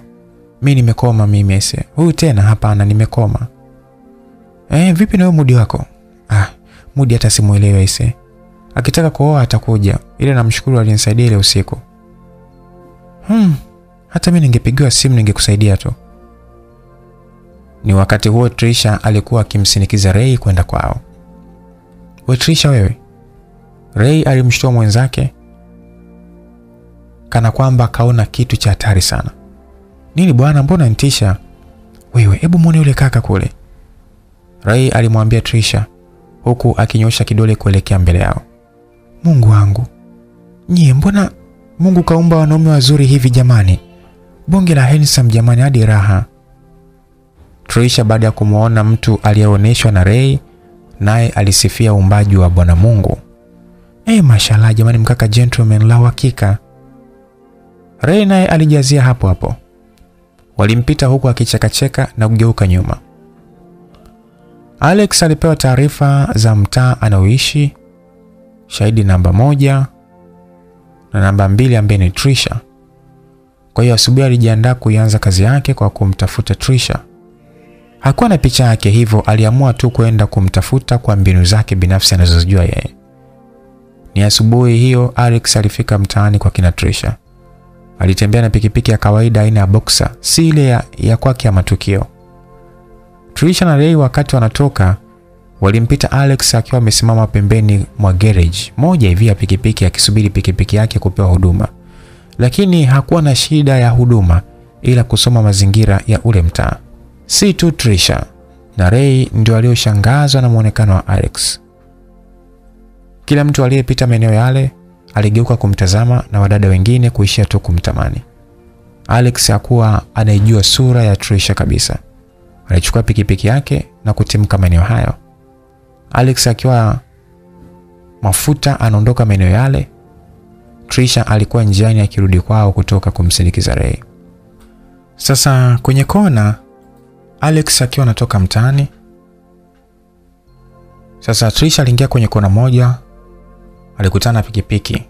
Mimi nimekoma mimi ese. Huyu tena hapana nimekoma. Eh, vipi na mudi wako? Ah, mudi hata simuelewe ese. Akitaka kuoa atakuja. Ile namshukuru alinisaidia ile usiku. Hmm, hata mimi ningepigiwa simu ningekusaidia tu. Ni wakati huo Trisha alikuwa akimsinikiza Ray kwenda kwao. We Trisha wewe. Ray alimshtua mwenzake kana kwamba kaona kitu cha hatari sana. Nini bwana, mbona nitisha? Wewe hebu muone yule kaka kule. Ray alimwambia Trisha huku akinyosha kidole kuelekea mbele yao. Mungu wangu, Nyie, mbona Mungu kaumba wanaume wazuri hivi jamani? Bonge la handsome jamani, hadi raha. Trisha baada ya kumwona mtu aliyeonyeshwa na Ray, naye alisifia uumbaji wa Bwana Mungu. Eh, mashallah jamani, mkaka gentleman la uhakika. Ray naye alijazia hapo hapo. Walimpita huku akichekacheka na kugeuka nyuma. Alex alipewa taarifa za mtaa anaoishi, shahidi namba moja na namba mbili ambaye ni Trisha. Kwa hiyo asubuhi alijiandaa kuianza kazi yake kwa kumtafuta Trisha. Hakuwa na picha yake, hivyo aliamua tu kwenda kumtafuta kwa mbinu zake binafsi anazozijua yeye. Ni asubuhi hiyo Alex alifika mtaani kwa kina Trisha. Alitembea na pikipiki ya kawaida aina ya Boxer, si ile ya, ya kwake ya matukio. Trisha na Ray wakati wanatoka walimpita Alex akiwa amesimama pembeni mwa garage moja hivi ya pikipiki akisubiri pikipiki yake kupewa huduma, lakini hakuwa na shida ya huduma ila kusoma mazingira ya ule mtaa. Si tu Trisha na Ray ndio walioshangazwa na mwonekano wa Alex. Kila mtu aliyepita maeneo yale aligeuka kumtazama na wadada wengine kuishia tu kumtamani. Alex hakuwa anaijua sura ya Trisha kabisa. Alichukua pikipiki yake na kutimka maeneo hayo. Alex akiwa mafuta anaondoka maeneo yale. Trisha alikuwa njiani akirudi kwao kutoka kumsindikiza Ray. Sasa kwenye kona, Alex akiwa anatoka mtaani. Sasa Trisha aliingia kwenye kona moja, alikutana pikipiki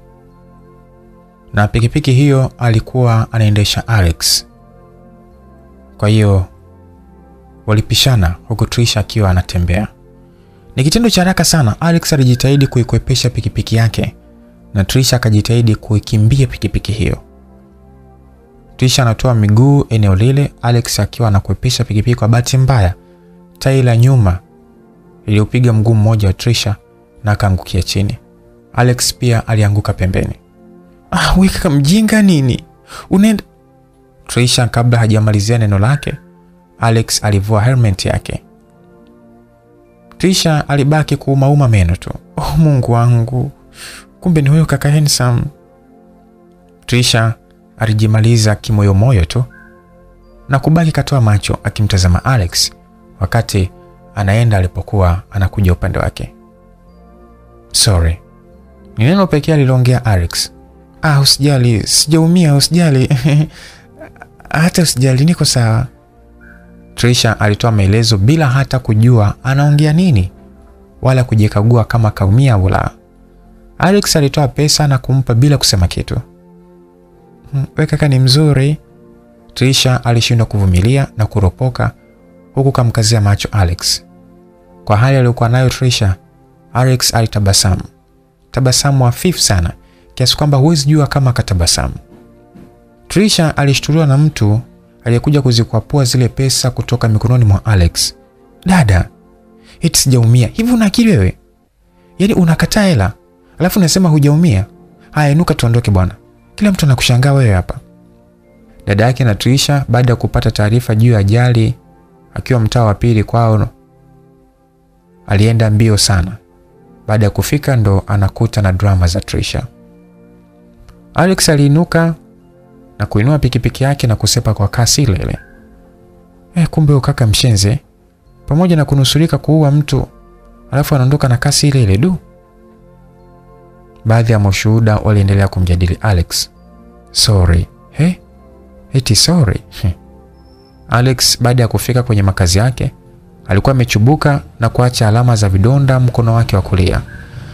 na pikipiki hiyo alikuwa anaendesha Alex. Kwa hiyo walipishana huku Trisha akiwa anatembea. Ni kitendo cha haraka sana. Alex alijitahidi kuikwepesha pikipiki yake na Trisha akajitahidi kuikimbia pikipiki hiyo. Trisha anatoa miguu eneo lile, Alex akiwa anakwepesha pikipiki. Kwa bahati mbaya, tairi la nyuma iliupiga mguu mmoja wa Trisha na akaangukia chini. Alex pia alianguka pembeni. Ah, wewe kaka mjinga nini? Unaenda Trisha kabla hajamalizia neno lake, Alex alivua helmet yake. Trisha alibaki kuumauma meno tu. Oh, Mungu wangu, kumbe ni huyo kaka handsome. Trisha alijimaliza kimoyomoyo tu na kubaki katoa macho akimtazama Alex wakati anaenda alipokuwa anakuja upande wake. Sorry, ni neno pekee aliloongea Alex. Ah, usijali, sijaumia, usijali <laughs> hata usijali, niko sawa. Trisha alitoa maelezo bila hata kujua anaongea nini wala kujikagua kama kaumia au la. Alex alitoa pesa na kumpa bila kusema kitu. We kaka ni mzuri. Trisha alishindwa kuvumilia na kuropoka huku kamkazia macho Alex. Kwa hali aliyokuwa nayo Trisha, Alex alitabasamu, tabasamu hafifu sana kiasi kwamba huwezi jua kama akatabasamu. Trisha alishtuliwa na mtu aliyekuja kuzikwapua zile pesa kutoka mikononi mwa Alex. Dada, eti sijaumia. Hivi una akili wewe? Yaani unakataa hela alafu unasema hujaumia? Haya, inuka tuondoke bwana, kila mtu anakushangaa wewe hapa. Dada yake na Trisha baada ya kupata taarifa juu ya ajali akiwa mtaa wa pili kwao, alienda mbio sana. Baada ya kufika ndo anakuta na drama za Trisha. Alex aliinuka na kuinua pikipiki yake na kusepa kwa kasi ile ile. Eh, kumbe ukaka mshenze, pamoja na kunusurika kuua mtu alafu anaondoka na kasi ile ile du. Baadhi ya mashuhuda waliendelea kumjadili Alex. Sorry. He? Eti sorry. <laughs> Alex baada ya kufika kwenye makazi yake alikuwa amechubuka na kuacha alama za vidonda mkono wake wa kulia.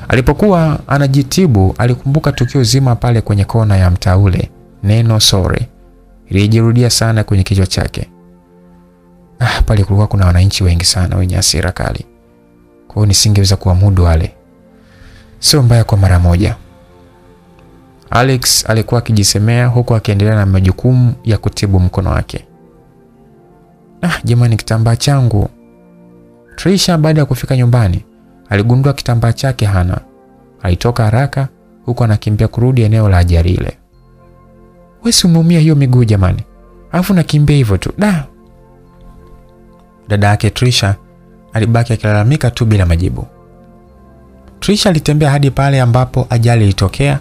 Alipokuwa anajitibu alikumbuka tukio zima pale kwenye kona ya mtaa ule. Neno sorry ilijirudia sana kwenye kichwa chake. Ah, pale kulikuwa kuna wananchi wengi sana wenye hasira kali, kwa hiyo nisingeweza kuwamudu wale. Sio mbaya kwa mara moja. Alex alikuwa akijisemea huku akiendelea na majukumu ya kutibu mkono wake. Ah, jamani, kitambaa changu. Trisha baada ya kufika nyumbani aligundua kitambaa chake hana. Alitoka haraka huku anakimbia kurudi eneo la ajali ile. Wesi si umeumia hiyo miguu jamani, alafu nakimbia hivyo tu da. Dada yake Trisha alibaki akilalamika tu bila majibu. Trisha alitembea hadi pale ambapo ajali ilitokea,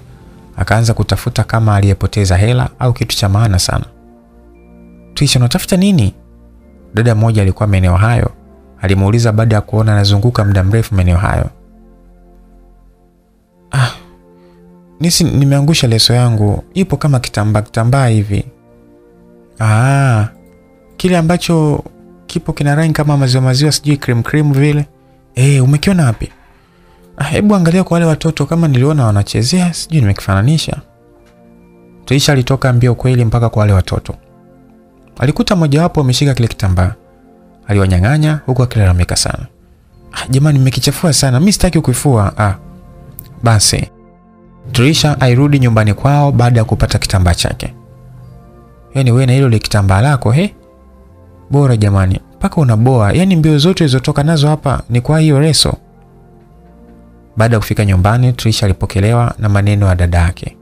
akaanza kutafuta kama aliyepoteza hela au kitu cha maana sana. Trisha, unatafuta nini? Dada mmoja alikuwa maeneo hayo, alimuuliza baada ya kuona anazunguka muda mrefu maeneo hayo. Ah, nisi nimeangusha leso yangu, ipo kama kitambaa kitambaa hivi. Ah, kile ambacho kipo kina rangi kama maziwa maziwa, sijui cream cream vile. Eh, umekiona wapi? Ah, hebu angalia kwa wale watoto kama niliona wanachezea, sijui nimekifananisha. Tuisha alitoka mbio kweli mpaka kwa wale watoto. Alikuta mojawapo ameshika kile kitambaa. Aliwanyang'anya huku akilalamika sana. Ah, jamani mmekichafua sana. Mimi sitaki kuifua. Ah. Basi. Trisha airudi nyumbani kwao baada ya kupata kitambaa chake. Yaani wewe na hilo kitambaa lako he? Bora jamani, mpaka unaboa. Yaani mbio zote zilizotoka nazo hapa ni kwa hiyo leso. Baada ya kufika nyumbani, Trisha alipokelewa na maneno ya dada yake.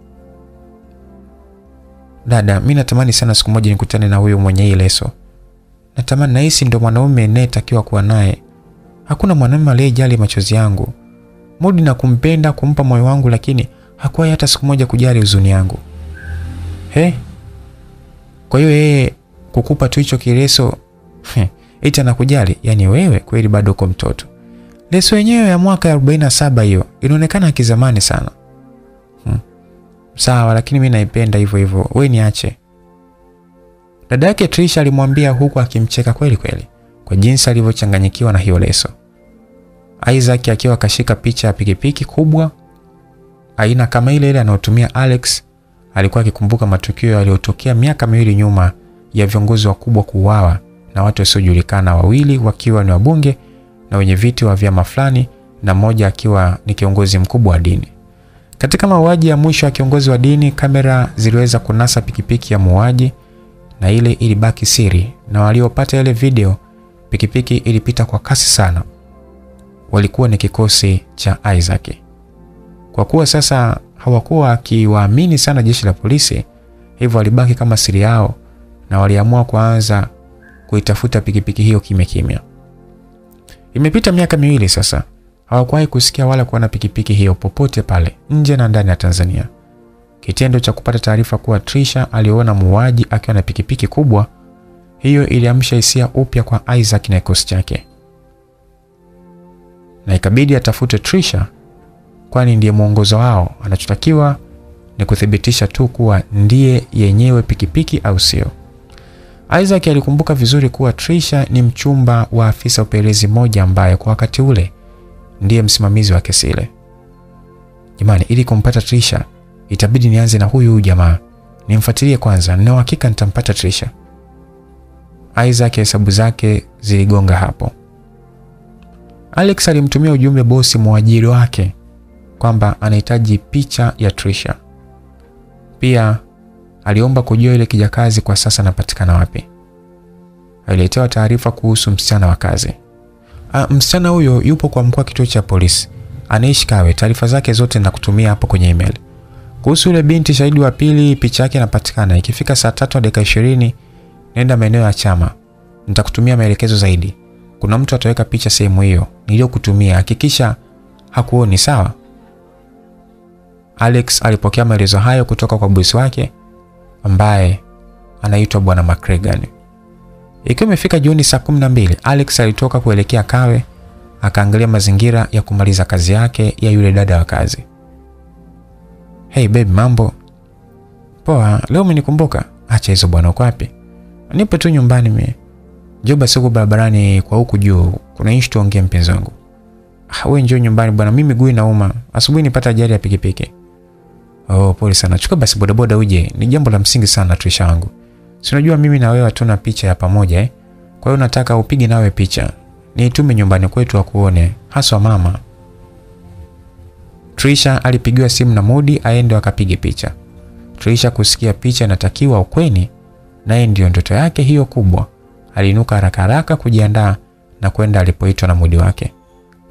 Dada, mi natamani sana siku moja nikutane na huyo mwenye hii leso. Natamani nahisi ndo mwanaume anayetakiwa kuwa naye. Hakuna mwanaume aliyejali machozi yangu. Mudi na kumpenda kumpa moyo wangu, lakini hakuwahi hata siku moja kujali huzuni yangu. He? Kwa hiyo yeye kukupa tu hicho kileso eti anakujali? Yaani wewe kweli bado uko mtoto. Leso yenyewe ya mwaka 47 hiyo inaonekana kizamani sana. Hmm. Sawa, lakini mimi naipenda hivyo hivyo, Wewe niache. Dada yake Trisha alimwambia huku akimcheka kweli kweli kwa jinsi alivyochanganyikiwa na hiyo leso. Isaac akiwa akashika picha ya pikipiki kubwa aina kama ile ile anayotumia Alex, alikuwa akikumbuka matukio yaliyotokea miaka miwili nyuma ya viongozi wakubwa kuuawa na watu wasiojulikana, wawili wakiwa ni wabunge na wenye viti wa vyama fulani na mmoja akiwa ni kiongozi mkubwa wa dini. Katika mauaji ya mwisho ya kiongozi wa dini, kamera ziliweza kunasa pikipiki ya muuaji na ile ilibaki siri, na waliopata ile video, pikipiki ilipita kwa kasi sana. Walikuwa ni kikosi cha Isaac. Kwa kuwa sasa hawakuwa wakiwaamini sana jeshi la polisi, hivyo walibaki kama siri yao, na waliamua kuanza kuitafuta pikipiki hiyo kimya kimya. Imepita miaka miwili sasa, hawakuwahi kusikia wala kuona pikipiki hiyo popote pale nje na ndani ya Tanzania. Kitendo cha kupata taarifa kuwa Trisha aliona muuaji akiwa na pikipiki kubwa, hiyo iliamsha hisia upya kwa Isaac na kikosi chake, na ikabidi atafute Trisha, kwani ndiye mwongozo wao. Anachotakiwa ni kuthibitisha tu kuwa ndiye yenyewe pikipiki au sio. Isaac alikumbuka vizuri kuwa Trisha ni mchumba wa afisa upelelezi mmoja ambaye kwa wakati ule ndiye msimamizi wa kesi ile. Jamani, ili kumpata Trisha itabidi nianze na huyu jamaa, nimfuatilie kwanza, nina uhakika nitampata Trisha. Isaac hesabu zake ziligonga hapo. Alex alimtumia ujumbe bosi mwajiri wake kwamba anahitaji picha ya Trisha. Pia aliomba kujua ile kijakazi kwa sasa anapatikana wapi. Aliletewa taarifa kuhusu msichana wa kazi. Ah, msichana huyo yupo kwa mkuu kituo cha polisi, anaishi Kawe. Taarifa zake zote na kutumia hapo kwenye email. Kuhusu yule binti, shahidi wa pili, picha yake inapatikana. Ikifika saa tatu na dakika ishirini nenda maeneo ya chama, nitakutumia maelekezo zaidi. Kuna mtu ataweka picha sehemu hiyo niliyokutumia, hakikisha hakuoni. Sawa? Alex alipokea maelezo hayo kutoka kwa bosi wake ambaye anaitwa Bwana McCregan. Ikiwa imefika jioni saa kumi na mbili, Alex alitoka kuelekea Kawe akaangalia mazingira ya kumaliza kazi yake ya yule dada wa kazi. Hey babe, mambo poa? Leo umenikumbuka? Acha hizo bwana, uko wapi? Nipo tu nyumbani mimi. Njoo basi huko barabarani kwa huku juu, kuna issue tuongee, mpenzi wangu. Ah, wewe njoo nyumbani bwana, mimi miguu inauma. Asubuhi nipata ajali ya pikipiki. Oh, pole sana. Chukua basi bodaboda uje. Ni jambo la msingi sana Trisha wangu. Si unajua mimi na wewe hatuna picha ya pamoja eh? Kwa hiyo nataka upige nawe picha. Niitume nyumbani kwetu akuone, haswa mama. Trisha alipigiwa simu na Mudi aende wakapige picha. Trisha kusikia picha inatakiwa ukweni, naye ndiyo ndoto yake hiyo kubwa. Aliinuka haraka haraka kujiandaa na kwenda alipoitwa na Mudi wake.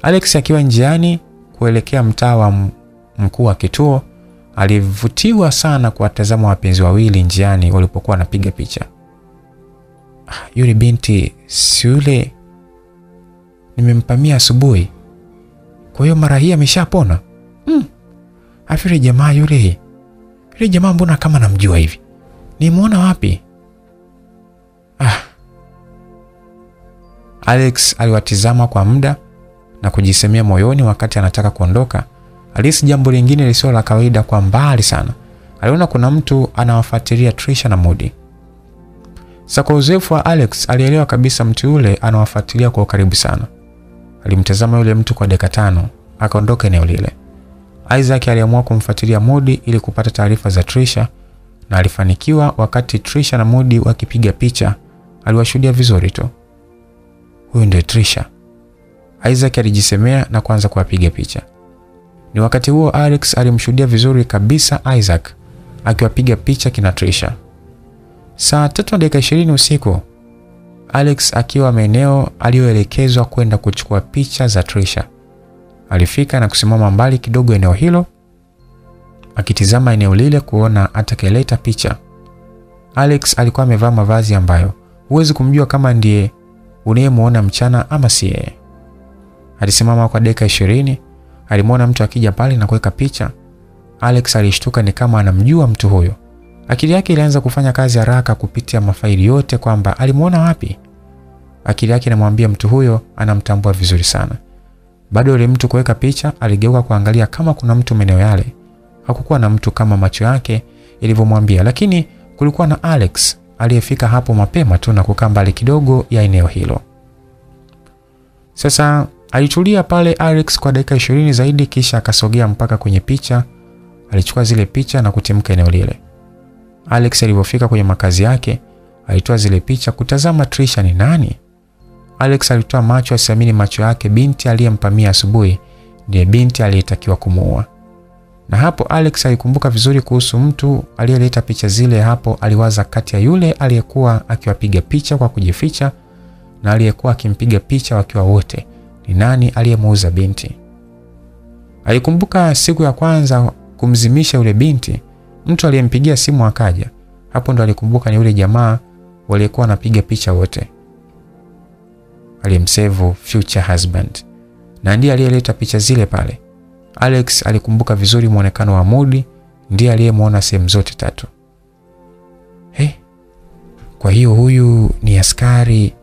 Alex akiwa njiani kuelekea mtaa wa mkuu wa kituo alivutiwa sana kuwatazama wapenzi wawili njiani walipokuwa wanapiga picha. Ah, yule binti si yule nimempamia asubuhi, kwa hiyo mara hii ameshapona. Hmm. Afiri jamaa yule yule jamaa mbona kama namjua hivi, nimeona wapi? Ah. Alex aliwatizama kwa muda na kujisemea moyoni wakati anataka kuondoka. Alihisi jambo lingine lisilo la kawaida kwa mbali sana. Aliona kuna mtu anawafuatilia Trisha na Moody. Sasa kwa uzoefu wa Alex alielewa kabisa mtu yule anawafuatilia kwa ukaribu sana. Alimtazama yule mtu kwa dakika tano, akaondoka eneo lile. Isaac aliamua kumfuatilia Mudi ili kupata taarifa za Trisha na alifanikiwa. Wakati Trisha na Mudi wakipiga picha, aliwashuhudia vizuri tu. Huyu ndiye Trisha, Isaac alijisemea na kuanza kuwapiga picha. Ni wakati huo Alex alimshuhudia vizuri kabisa Isaac akiwapiga picha kina Trisha. Saa tatu na dakika ishirini usiku, Alex akiwa maeneo aliyoelekezwa kwenda kuchukua picha za Trisha, alifika na kusimama mbali kidogo eneo hilo, akitizama eneo lile kuona atakayeleta picha. Alex alikuwa amevaa mavazi ambayo huwezi kumjua kama ndiye unayemwona mchana ama si yeye. Alisimama kwa dakika ishirini. Alimwona mtu akija pale na kuweka picha. Alex alishtuka, ni kama anamjua mtu huyo. Akili yake ilianza kufanya kazi haraka kupitia mafaili yote kwamba alimwona wapi. Akili yake inamwambia mtu huyo anamtambua vizuri sana. Baada yule mtu kuweka picha, aligeuka kuangalia kama kuna mtu maeneo yale. Hakukuwa na mtu kama macho yake ilivyomwambia, lakini kulikuwa na Alex aliyefika hapo mapema tu na kukaa mbali kidogo ya eneo hilo. Sasa alitulia pale Alex kwa dakika ishirini zaidi, kisha akasogea mpaka kwenye picha. Alichukua zile picha na kutimka eneo lile. Alex alipofika kwenye makazi yake, alitoa zile picha kutazama Trisha ni nani. Alex alitoa macho asiamini macho yake. Binti aliyempamia asubuhi ndiye binti aliyetakiwa kumuua. Na hapo Alex alikumbuka vizuri kuhusu mtu aliyeleta picha zile. Hapo aliwaza kati ya yule aliyekuwa akiwapiga picha kwa kujificha na aliyekuwa akimpiga picha wakiwa wote, ni nani aliyemuuza binti? Alikumbuka siku ya kwanza kumzimisha yule binti, mtu aliyempigia simu akaja. Hapo ndo alikumbuka ni yule jamaa waliyekuwa wanapiga picha wote, aliyemsevu future husband, na ndiye aliyeleta picha zile pale. Alex alikumbuka vizuri mwonekano wa Mudi, ndiye aliyemwona sehemu zote tatu. He, kwa hiyo huyu ni askari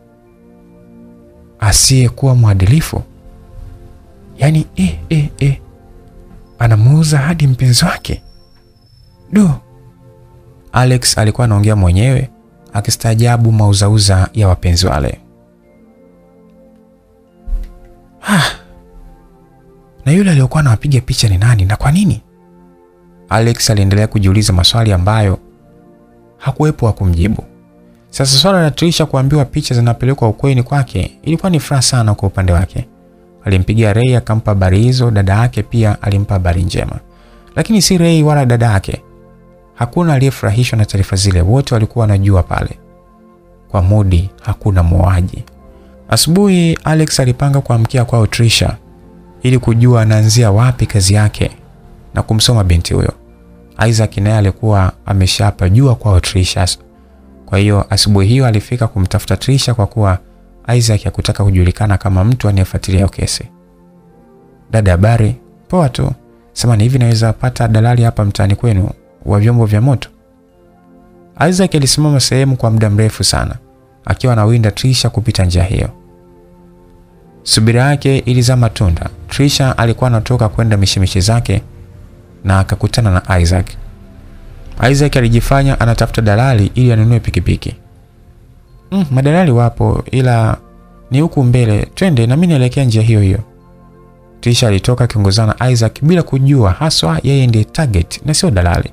asiyekuwa mwadilifu, yaani eh, eh, eh, anamuuza hadi mpenzi wake. Do, Alex alikuwa anaongea mwenyewe akistaajabu mauzauza ya wapenzi wale. Ah, na yule aliyokuwa anawapiga picha ni nani na kwa nini? Alex aliendelea kujiuliza maswali ambayo hakuwepo wa kumjibu. Sasa swala la Trisha kuambiwa picha zinapelekwa ukweni kwake ilikuwa ni furaha sana kwa upande wake. Alimpigia Ray akampa habari hizo, dada yake pia alimpa habari njema, lakini si Ray wala dada yake. Hakuna aliyefurahishwa na taarifa zile, wote walikuwa wanajua pale kwa Mudi hakuna muuaji. Asubuhi Alex alipanga kuamkia kwao Trisha ili kujua anaanzia wapi kazi yake na kumsoma binti huyo. Isaac naye alikuwa ameshapajua kwao Trisha. Kwa hiyo asubuhi hiyo alifika kumtafuta Trisha kwa kuwa Isaac hakutaka kujulikana kama mtu anayefuatilia kesi. Dada, habari? Poa tu. Sema ni hivi, naweza pata dalali hapa mtaani kwenu wa vyombo vya moto? Isaac alisimama sehemu kwa muda mrefu sana akiwa anawinda Trisha kupita njia hiyo. Subira yake ilizaa matunda. Trisha alikuwa anatoka kwenda mishimishi zake na akakutana na Isaac. Isaac alijifanya anatafuta dalali ili anunue pikipiki. Mm, madalali wapo ila ni huku mbele, twende na mimi naelekea njia hiyo hiyo. Trisha alitoka akiongozana na Isaac bila kujua haswa yeye ndiye target na sio dalali.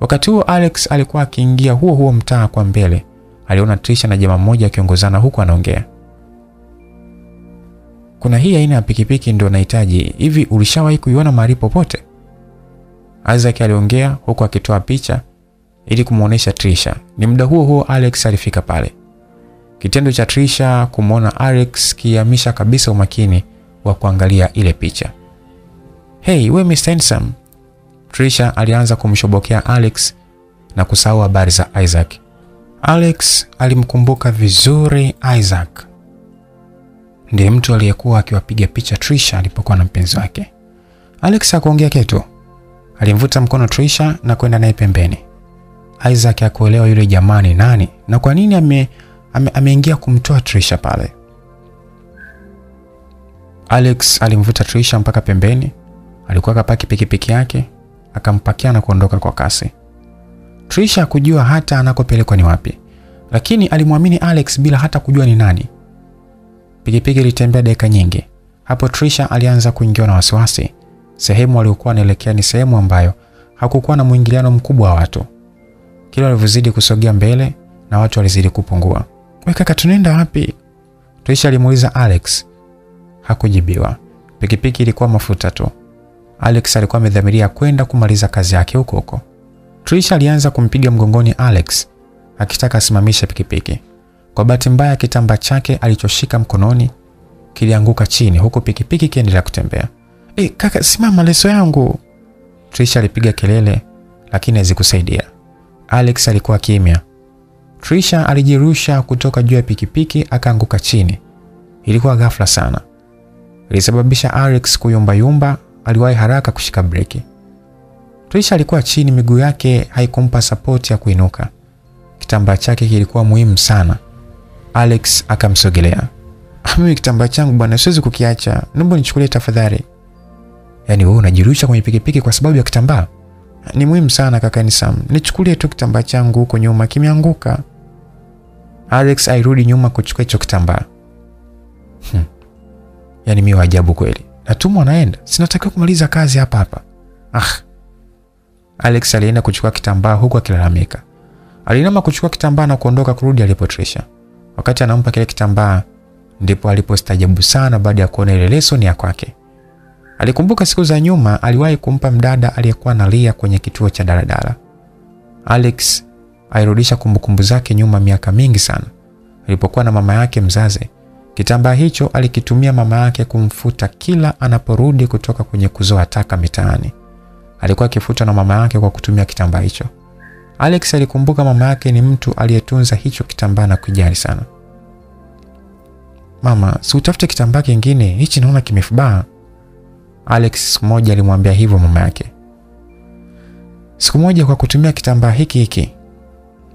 Wakati huo Alex alikuwa akiingia huo huo mtaa kwa mbele. Aliona Trisha na jamaa mmoja akiongozana huku anaongea. Kuna hii aina ya pikipiki ndio nahitaji. Hivi ulishawahi kuiona mahali popote? Isaac aliongea huku akitoa picha ili kumwonyesha Trisha. Ni muda huo huo Alex alifika pale. Kitendo cha Trisha kumwona Alex kiamisha kabisa umakini wa kuangalia ile picha. Hey, we Mr. Handsome. Trisha alianza kumshobokea Alex na kusahau habari za Isaac. Alex alimkumbuka vizuri Isaac. Ndiye mtu aliyekuwa akiwapiga picha Trisha alipokuwa na mpenzi wake. Alex hakuongea kitu. Alimvuta mkono Trisha na kwenda naye pembeni. Isaac hakuelewa yule jamaa ni nani na kwa nini ameingia ame, ame, kumtoa Trisha pale. Alex alimvuta Trisha mpaka pembeni. Alikuwa kapaki pikipiki yake, akampakia na kuondoka kwa kasi. Trisha hakujua hata anakopelekwa ni wapi, lakini alimwamini Alex bila hata kujua ni nani. Pikipiki ilitembea dakika nyingi. Hapo Trisha alianza kuingiwa na wasiwasi. Sehemu waliokuwa wanaelekea ni sehemu ambayo hakukuwa na mwingiliano mkubwa wa watu. Kila walivyozidi kusogea mbele na watu walizidi kupungua. "We kaka, tunaenda wapi?" Trisha alimuuliza Alex. Hakujibiwa. Pikipiki ilikuwa mafuta tu. Alex alikuwa amedhamiria kwenda kumaliza kazi yake huko huko. Trisha alianza kumpiga mgongoni Alex akitaka asimamishe pikipiki. Kwa bahati mbaya, kitambaa chake alichoshika mkononi kilianguka chini huku pikipiki ikiendelea kutembea. E, kaka simama, leso yangu!" Trisha alipiga kelele lakini hazikusaidia. Alex alikuwa kimya. Trisha alijirusha kutoka juu ya pikipiki akaanguka chini. Ilikuwa ghafla sana, ilisababisha Alex kuyumbayumba. Aliwahi haraka kushika breki. Trisha alikuwa chini, miguu yake haikumpa sapoti ya kuinuka. Kitambaa chake kilikuwa muhimu sana. Alex akamsogelea. Mimi kitambaa changu bwana, siwezi kukiacha, naomba nichukulie tafadhali. Yaani wewe unajirusha kwenye pikipiki kwa sababu ya kitambaa? Ni muhimu sana kaka, ni nichukulie tu kitambaa changu huko nyuma, kimeanguka. Alex airudi nyuma kuchukua hicho kitambaa. Hmm. Yaani mimi waajabu kweli, natumwa naenda, sinatakiwa kumaliza kazi hapa hapa. Ah. Alex alienda kuchukua kitambaa huku akilalamika. Alinama kuchukua kitambaa na kuondoka kurudi alipo Trisha. Wakati anampa kile kitambaa ndipo alipostajabu sana baada ya kuona ile leso ni ya kwake. Alikumbuka siku za nyuma aliwahi kumpa mdada aliyekuwa analia kwenye kituo cha daladala. Alex alirudisha kumbukumbu zake nyuma miaka mingi sana. Alipokuwa na mama yake mzazi, kitambaa hicho alikitumia mama yake kumfuta kila anaporudi kutoka kwenye kuzoa taka mitaani. Alikuwa akifutwa na mama yake kwa kutumia kitambaa hicho. Alex alikumbuka mama yake ni mtu aliyetunza hicho kitambaa na kujali sana. Mama, si utafute kitambaa kingine, hichi naona kimefubaa. Alex siku moja alimwambia hivyo mama yake. Siku moja kwa kutumia kitambaa hiki hiki,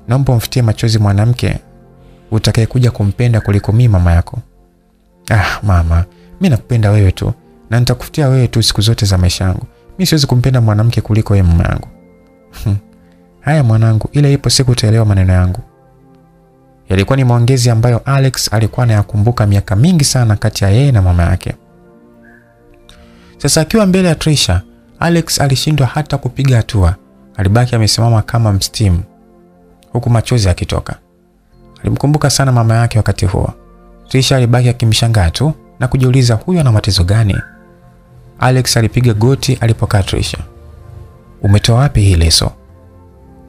naomba umfutie machozi mwanamke utakayekuja kumpenda kuliko mimi mama yako. Ah mama, mimi nakupenda wewe tu na nitakufutia wewe tu siku zote za maisha yangu. Mimi siwezi kumpenda mwanamke kuliko yeye mama yangu. <laughs> Haya mwanangu, ila ipo siku utaelewa maneno yangu. Yalikuwa ni maongezi ambayo Alex alikuwa anayakumbuka miaka mingi sana kati ya yeye na mama yake. Sasa akiwa mbele ya Trisha, Alex alishindwa hata kupiga hatua. Alibaki amesimama kama mstimu, huku machozi yakitoka. Alimkumbuka sana mama yake wakati huo. Trisha alibaki akimshangaa tu na kujiuliza huyu ana matatizo gani. Alex alipiga goti alipokaa Trisha. Umetoa wapi hii leso?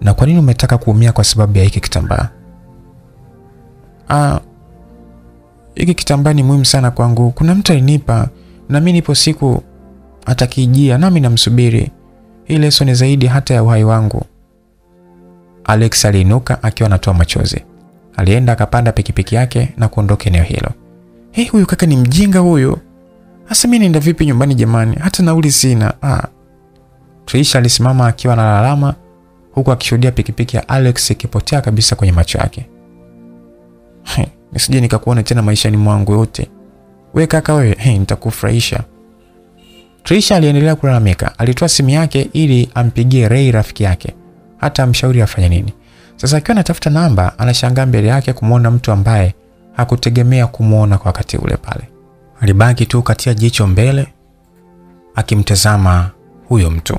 Na kwa nini umetaka kuumia kwa sababu ya hiki kitambaa? Ah, hiki kitambaa ni muhimu sana kwangu. Kuna mtu alinipa na mimi nipo siku atakijia nami namsubiri. Hii leso ni zaidi hata ya uhai wangu. Alex aliinuka akiwa anatoa machozi. Alienda akapanda pikipiki yake na kuondoka eneo hilo. Hey, huyu kaka ni mjinga huyu. Hasa mimi vipi nyumbani jamani? Hata nauli sina. Ah. Trisha alisimama akiwa analalama huku akishuhudia pikipiki ya Alex ikipotea kabisa kwenye macho yake. Nisije nikakuona tena maishani mwangu yote. We kaka wewe, hey, nitakufurahisha. Trisha aliendelea kulalamika. Alitoa simu yake ili ampigie Ray rafiki yake, hata amshauri afanye nini. Sasa akiwa anatafuta namba, anashangaa mbele yake kumwona mtu ambaye hakutegemea kumwona kwa wakati ule pale. Alibaki tu katia jicho mbele akimtazama huyo mtu.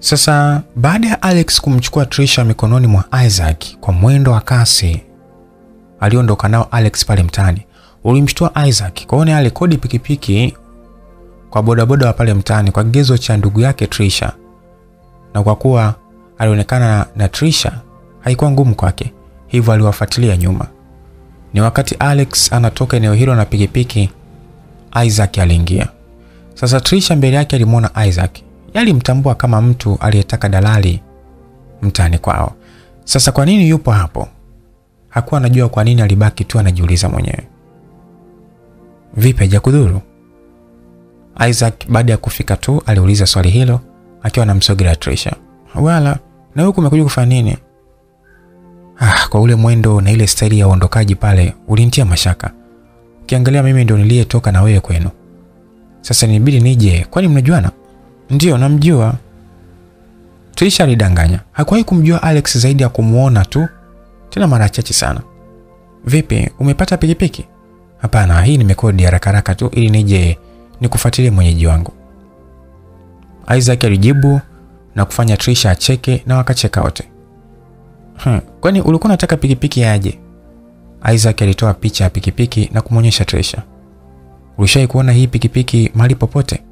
Sasa baada ya Alex kumchukua Trisha mikononi mwa Isaac kwa mwendo wa kasi aliondoka nao Alex pale mtaani, ulimshtua Isaac kwaone alikodi pikipiki kwa bodaboda wa pale mtaani kwa kigezo cha ndugu yake Trisha, na kwa kuwa alionekana na Trisha haikuwa ngumu kwake, hivyo aliwafuatilia nyuma. Ni wakati Alex anatoka eneo hilo na pikipiki, Isaac aliingia. Sasa Trisha mbele yake alimwona Isaac, yalimtambua kama mtu aliyetaka dalali mtani kwao. Sasa kwa nini yupo hapo? Hakuwa anajua kwa nini, alibaki tu anajiuliza mwenyewe. Vipi, hajakudhuru? Isaac baada ya kufika tu aliuliza swali hilo akiwa anamsogelea Trisha. Wala na wewe umekuja kufanya nini? Ah, kwa ule mwendo na ile staili ya uondokaji pale ulinitia mashaka. Ukiangalia mimi ndio niliyetoka na wewe kwenu. Sasa nibidi nije, kwani mnajuana? Ndiyo, namjua. Trisha alidanganya. Hakuwahi kumjua Alex zaidi ya kumuona tu, tena mara chache sana. Vipi, umepata pikipiki? Hapana, hii nimekodi haraka haraka tu ili nije nikufuatilie mwenyeji wangu. Isaac alijibu na kufanya Trisha acheke na wakacheka wote. Hmm, kwani ulikuwa unataka pikipiki aje? Isaac alitoa picha ya pikipiki na kumwonyesha Trisha. Ulishai kuona hii pikipiki mahali popote?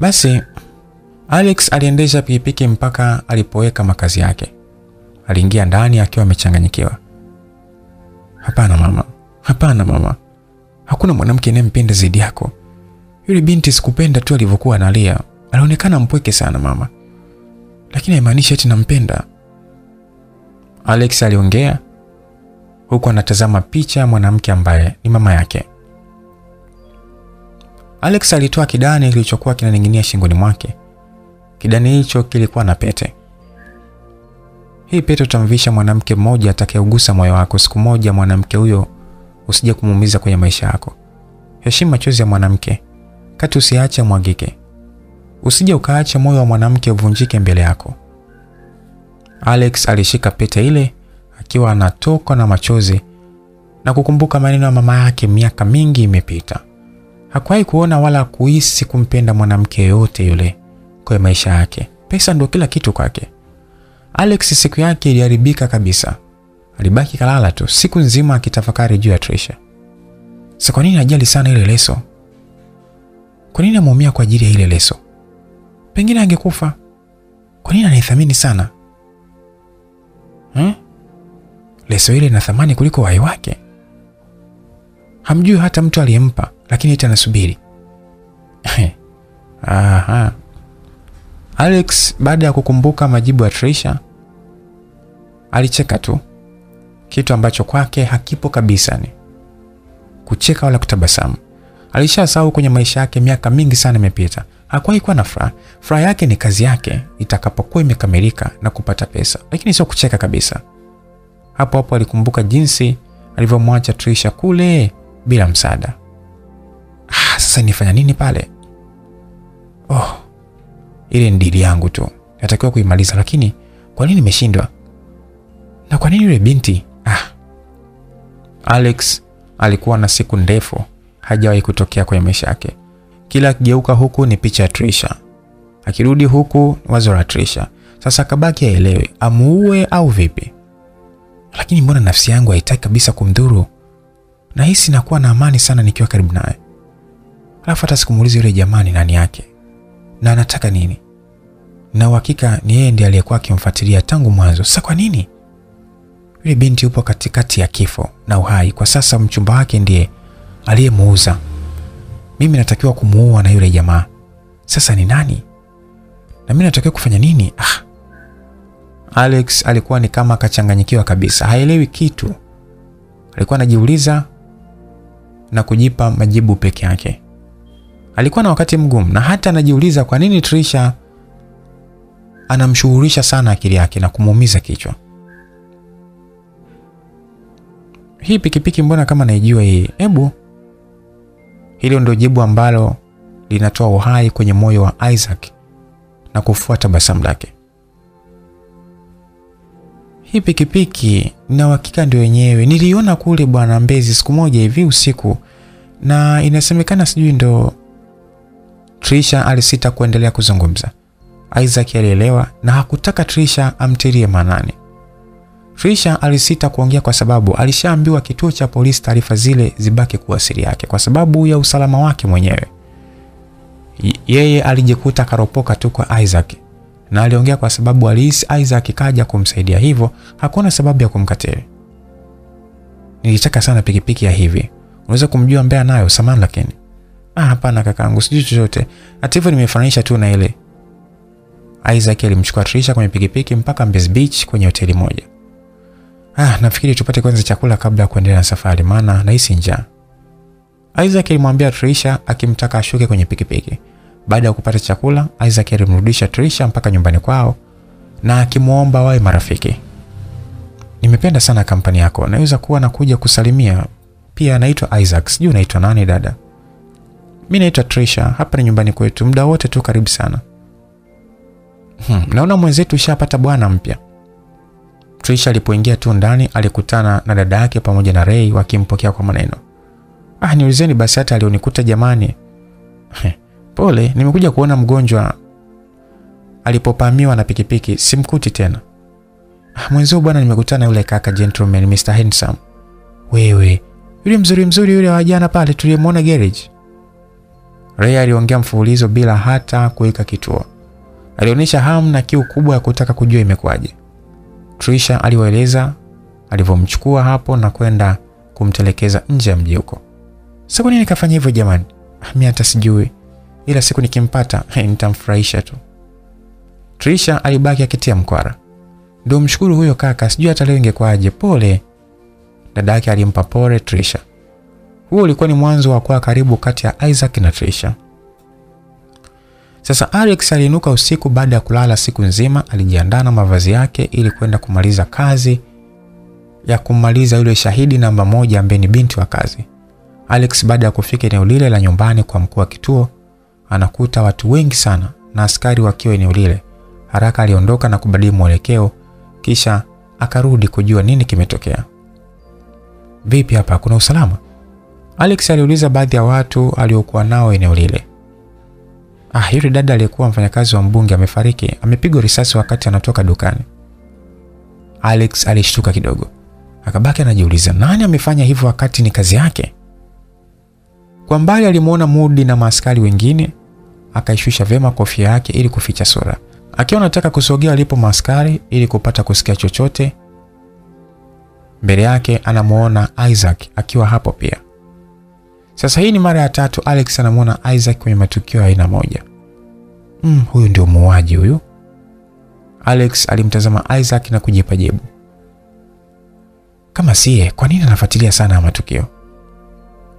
Basi Alex aliendesha pikipiki mpaka alipoweka makazi yake. Aliingia ndani akiwa amechanganyikiwa. Hapana mama, hapana mama, hakuna mwanamke anayempenda zaidi yako. Yule binti sikupenda tu alivyokuwa analia, alionekana mpweke sana mama, lakini haimaanishi eti nampenda. Alex aliongea huku anatazama picha ya mwanamke ambaye ni mama yake. Alex alitoa kidani kilichokuwa kinaning'inia shingoni mwake. Kidani hicho kilikuwa na pete. Hii pete utamvisha mwanamke mmoja atakayeugusa moyo wako. Siku moja mwanamke huyo usije kumuumiza kwenye maisha yako. Heshimu machozi ya mwanamke, kati usiache mwagike. Usije ukaacha moyo wa mwanamke uvunjike mbele yako. Alex alishika pete ile akiwa anatoka na machozi na kukumbuka maneno ya mama yake miaka mingi imepita. Hakuwahi kuona wala kuhisi kumpenda mwanamke yoyote yule kwa maisha yake. Pesa ndio kila kitu kwake. Alex siku yake iliharibika kabisa. Alibaki kalala tu siku nzima akitafakari juu ya Trisha. Sasa kwa nini ajali sana ile leso? Kwa nini ameumia kwa ajili ya ile leso? Pengine angekufa. Kwa nini anaithamini sana? Hmm? Leso ile ina thamani kuliko uhai wake. Hamjui hata mtu aliyempa, lakini ita anasubiri. <laughs> Aha. Alex baada ya kukumbuka majibu ya Trisha alicheka tu, kitu ambacho kwake hakipo kabisa ni kucheka wala kutabasamu. Alishasahau kwenye maisha yake, miaka mingi sana imepita, hakuwahi kuwa na furaha. Furaha yake ni kazi yake itakapokuwa imekamilika na kupata pesa, lakini sio kucheka kabisa. Hapo hapo alikumbuka jinsi alivyomwacha Trisha kule bila msaada. Sasa nifanya nini pale? Oh, ile ni dili yangu tu, natakiwa kuimaliza, lakini kwa nini nimeshindwa? Na kwa nini yule binti? Ah. Alex alikuwa na siku ndefu, hajawahi kutokea kwenye maisha yake. Kila akigeuka huku ni picha ya Trisha, akirudi huku wazo la Trisha. Sasa kabaki aelewe amuue au vipi? Lakini mbona nafsi yangu haitaki kabisa kumdhuru? Nahisi nakuwa na amani sana nikiwa karibu naye. Alafu hata sikumuuliza yule jamani nani yake na anataka nini, na uhakika ni yeye ndiye aliyekuwa akimfuatilia tangu mwanzo. Sasa kwa nini yule binti yupo katikati ya kifo na uhai? Kwa sasa mchumba wake ndiye aliyemuuza. Mimi natakiwa kumuua na yule jamaa. Sasa ni nani na mimi natakiwa kufanya nini? Ah. Alex alikuwa ni kama akachanganyikiwa kabisa, haelewi kitu. Alikuwa anajiuliza na kujipa majibu peke yake. Alikuwa na wakati mgumu na hata anajiuliza kwa nini Trisha anamshughulisha sana akili yake na kumuumiza kichwa. Hii pikipiki mbona kama naijua hii? Hebu hilo ndio jibu ambalo linatoa uhai kwenye moyo wa Isaac na kufua tabasamu lake. Hii pikipiki na uhakika ndio wenyewe, niliona kule bwana Mbezi siku moja hivi usiku, na inasemekana sijui ndo. Trisha alisita kuendelea kuzungumza. Isaac alielewa na hakutaka Trisha amtirie maanani. Trisha alisita kuongea kwa sababu alishaambiwa kituo cha polisi taarifa zile zibaki kuwa siri yake kwa sababu ya usalama wake mwenyewe. Yeye alijikuta karopoka tu kwa Isaac na aliongea kwa sababu alihisi Isaac kaja kumsaidia, hivyo hakuna sababu ya kumkatili. Nilitaka sana pikipiki ya hivi, unaweza kumjua mbea nayo samani, lakini ah, hapana kakaangu, sijui chochote. Hata hivyo nimefananisha tu na ile. Isaac alimchukua Trisha kwenye pikipiki mpaka Mbezi Beach kwenye hoteli moja. Ah, nafikiri tupate kwanza chakula kabla ya kuendelea na safari, maana nahisi njaa. Isaac alimwambia Trisha akimtaka ashuke kwenye pikipiki. Baada ya kupata chakula, Isaac alimrudisha Trisha mpaka nyumbani kwao na akimwomba wawe marafiki. Nimependa sana kampani yako, naweza kuwa nakuja kusalimia. Pia naitwa Isaac, sijui unaitwa nani dada? Mi naitwa Trisha, hapa ni nyumbani kwetu, muda wote tu, karibu sana. Hmm, naona mwenzetu ushapata bwana mpya. Trisha alipoingia tu ndani alikutana na dada yake pamoja na Ray wakimpokea kwa maneno. Ah, niulizeni basi hata alionikuta jamani. Pole, nimekuja kuona mgonjwa alipopamiwa na pikipiki, simkuti tena. Ah, mwenzio bwana, nimekutana yule kaka gentleman Mr. Handsome. Wewe, yule mzuri mzuri yule wa jana pale tuliyemwona garage. Ray aliongea mfululizo bila hata kuweka kituo. Alionyesha hamu na kiu kubwa ya kutaka kujua imekwaje. Trisha aliwaeleza alivyomchukua hapo na kwenda kumtelekeza nje ya mji huko. Sasa nini kafanya hivyo jamani? Mimi hata sijui. Ila siku nikimpata, <laughs> nitamfurahisha tu. Trisha alibaki akitia mkwara. Ndio mshukuru huyo kaka, sijui hata leo ingekwaje. Pole. Dadake alimpa pole Trisha. Huo ulikuwa ni mwanzo wa kuwa karibu kati ya Isaac na Trisha. Sasa Alex aliinuka usiku baada ya kulala siku nzima, alijiandaa na mavazi yake ili kwenda kumaliza kazi ya kumaliza yule shahidi namba moja ambaye ni binti wa kazi. Alex baada ya kufika eneo lile la nyumbani kwa mkuu wa kituo, anakuta watu wengi sana na askari wakiwa eneo lile. Haraka aliondoka na kubadili mwelekeo, kisha akarudi kujua nini kimetokea. Vipi hapa kuna usalama? Alex aliuliza baadhi ya watu aliokuwa nao eneo lile. Ah, yule dada aliyekuwa mfanyakazi wa mbunge amefariki, amepigwa risasi wakati anatoka dukani. Alex alishtuka kidogo, akabaki anajiuliza nani amefanya hivyo wakati ni kazi yake. Kwa mbali alimwona Mudi na maaskari wengine, akaishusha vema kofia yake ili kuficha sura. Akiwa anataka kusogea alipo maaskari ili kupata kusikia chochote, mbele yake anamuona Isaac akiwa hapo pia. Sasa hii ni mara ya tatu Alex anamwona Isaac kwenye matukio ya aina moja. Mm, huyu ndio muuaji huyu. Alex alimtazama Isaac na kujipa jibu. Kama siye, kwa nini anafuatilia sana matukio?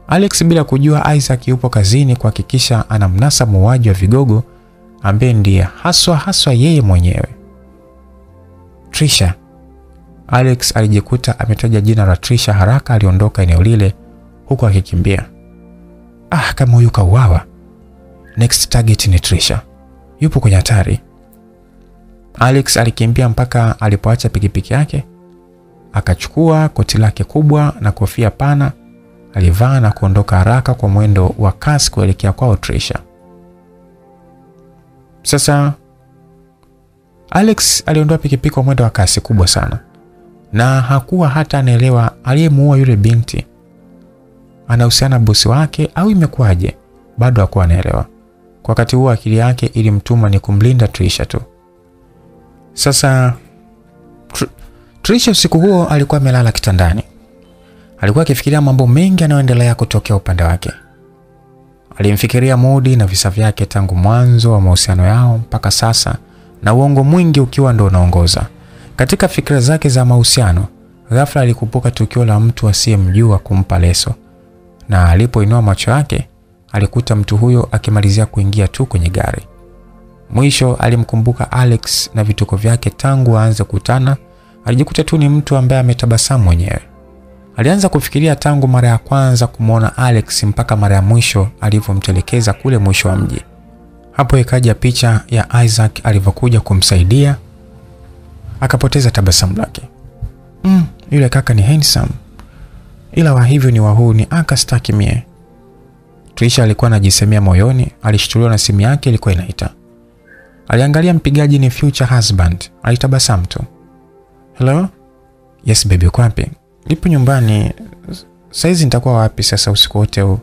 Alex bila kujua Isaac yupo kazini kuhakikisha anamnasa muuaji wa vigogo ambaye ndiye haswa haswa yeye mwenyewe. Trisha. Alex alijikuta ametaja jina la Trisha haraka aliondoka eneo lile huku akikimbia. Ah, kama huyu kauawa. Next target ni Trisha. Yupo kwenye hatari. Alex alikimbia mpaka alipoacha pikipiki yake, akachukua koti lake kubwa na kofia pana, alivaa na kuondoka haraka kwa mwendo wa kasi kuelekea kwao Trisha. Sasa Alex aliondoa pikipiki kwa mwendo wa kasi kubwa sana, na hakuwa hata anaelewa aliyemuua yule binti anahusiana bosi wake au imekuwaje. Bado hakuwa anaelewa. Kwa wakati huo akili yake ilimtuma ni kumlinda Trisha tu. Sasa tr Trisha usiku huo alikuwa amelala kitandani. Alikuwa akifikiria mambo mengi yanayoendelea kutokea upande wake. Alimfikiria Mudi na visa vyake tangu mwanzo wa mahusiano yao mpaka sasa, na uongo mwingi ukiwa ndo unaongoza katika fikira zake za mahusiano. Ghafla alikumbuka tukio la mtu asiyemjua kumpa leso, na alipoinua macho yake alikuta mtu huyo akimalizia kuingia tu kwenye gari. Mwisho alimkumbuka Alex na vituko vyake tangu aanze kutana, Alijikuta tu ni mtu ambaye ametabasamu mwenyewe. Alianza kufikiria tangu mara ya kwanza kumwona Alex mpaka mara ya mwisho alivyomtelekeza kule mwisho wa mji. Hapo ikaja picha ya Isaac alivyokuja kumsaidia, akapoteza tabasamu lake. Mm, yule kaka ni handsome, ila wa hivyo ni wahuni, akastaki mie. Trisha alikuwa anajisemea moyoni. Alishtuliwa na simu yake ilikuwa inaita. Aliangalia mpigaji ni future husband. Alitabasamu tu. Hello? Yes baby, uko wapi? Nipo nyumbani. Saizi nitakuwa wapi sasa usiku wote huu?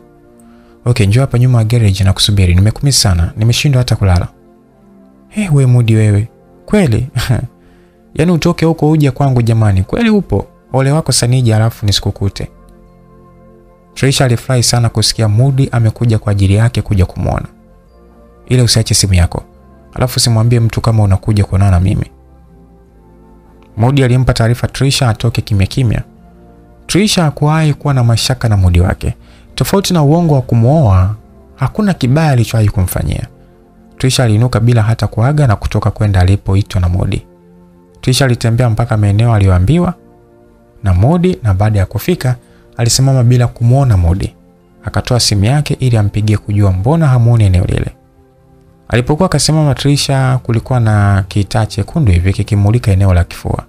Okay, njoo hapa nyuma ya garage na kusubiri. Nimekumisi sana. Nimeshindwa hata kulala. Hey, we Mudi wewe. Kweli? <laughs> Yaani utoke huko uje kwangu jamani. Kweli upo? Ole wako saniji alafu nisikukute. Trisha alifurahi sana kusikia Mudi amekuja kwa ajili yake kuja kumwona. Ile usiache simu yako. Alafu simwambie mtu kama unakuja kuonana na mimi. Mudi alimpa taarifa Trisha atoke kimya kimya. Trisha hakuwahi kuwa na mashaka na Mudi wake. Tofauti na uongo wa kumwoa, hakuna kibaya alichowahi kumfanyia. Trisha aliinuka bila hata kuaga na kutoka kwenda alipoitwa na Mudi. Trisha alitembea mpaka maeneo aliyoambiwa na Mudi, na baada ya kufika alisimama bila kumwona Modi. Akatoa simu yake ili ampigie kujua mbona hamuoni eneo lile. Alipokuwa akasimama Trisha, kulikuwa na kitaa chekundu hivi kikimulika eneo la kifua.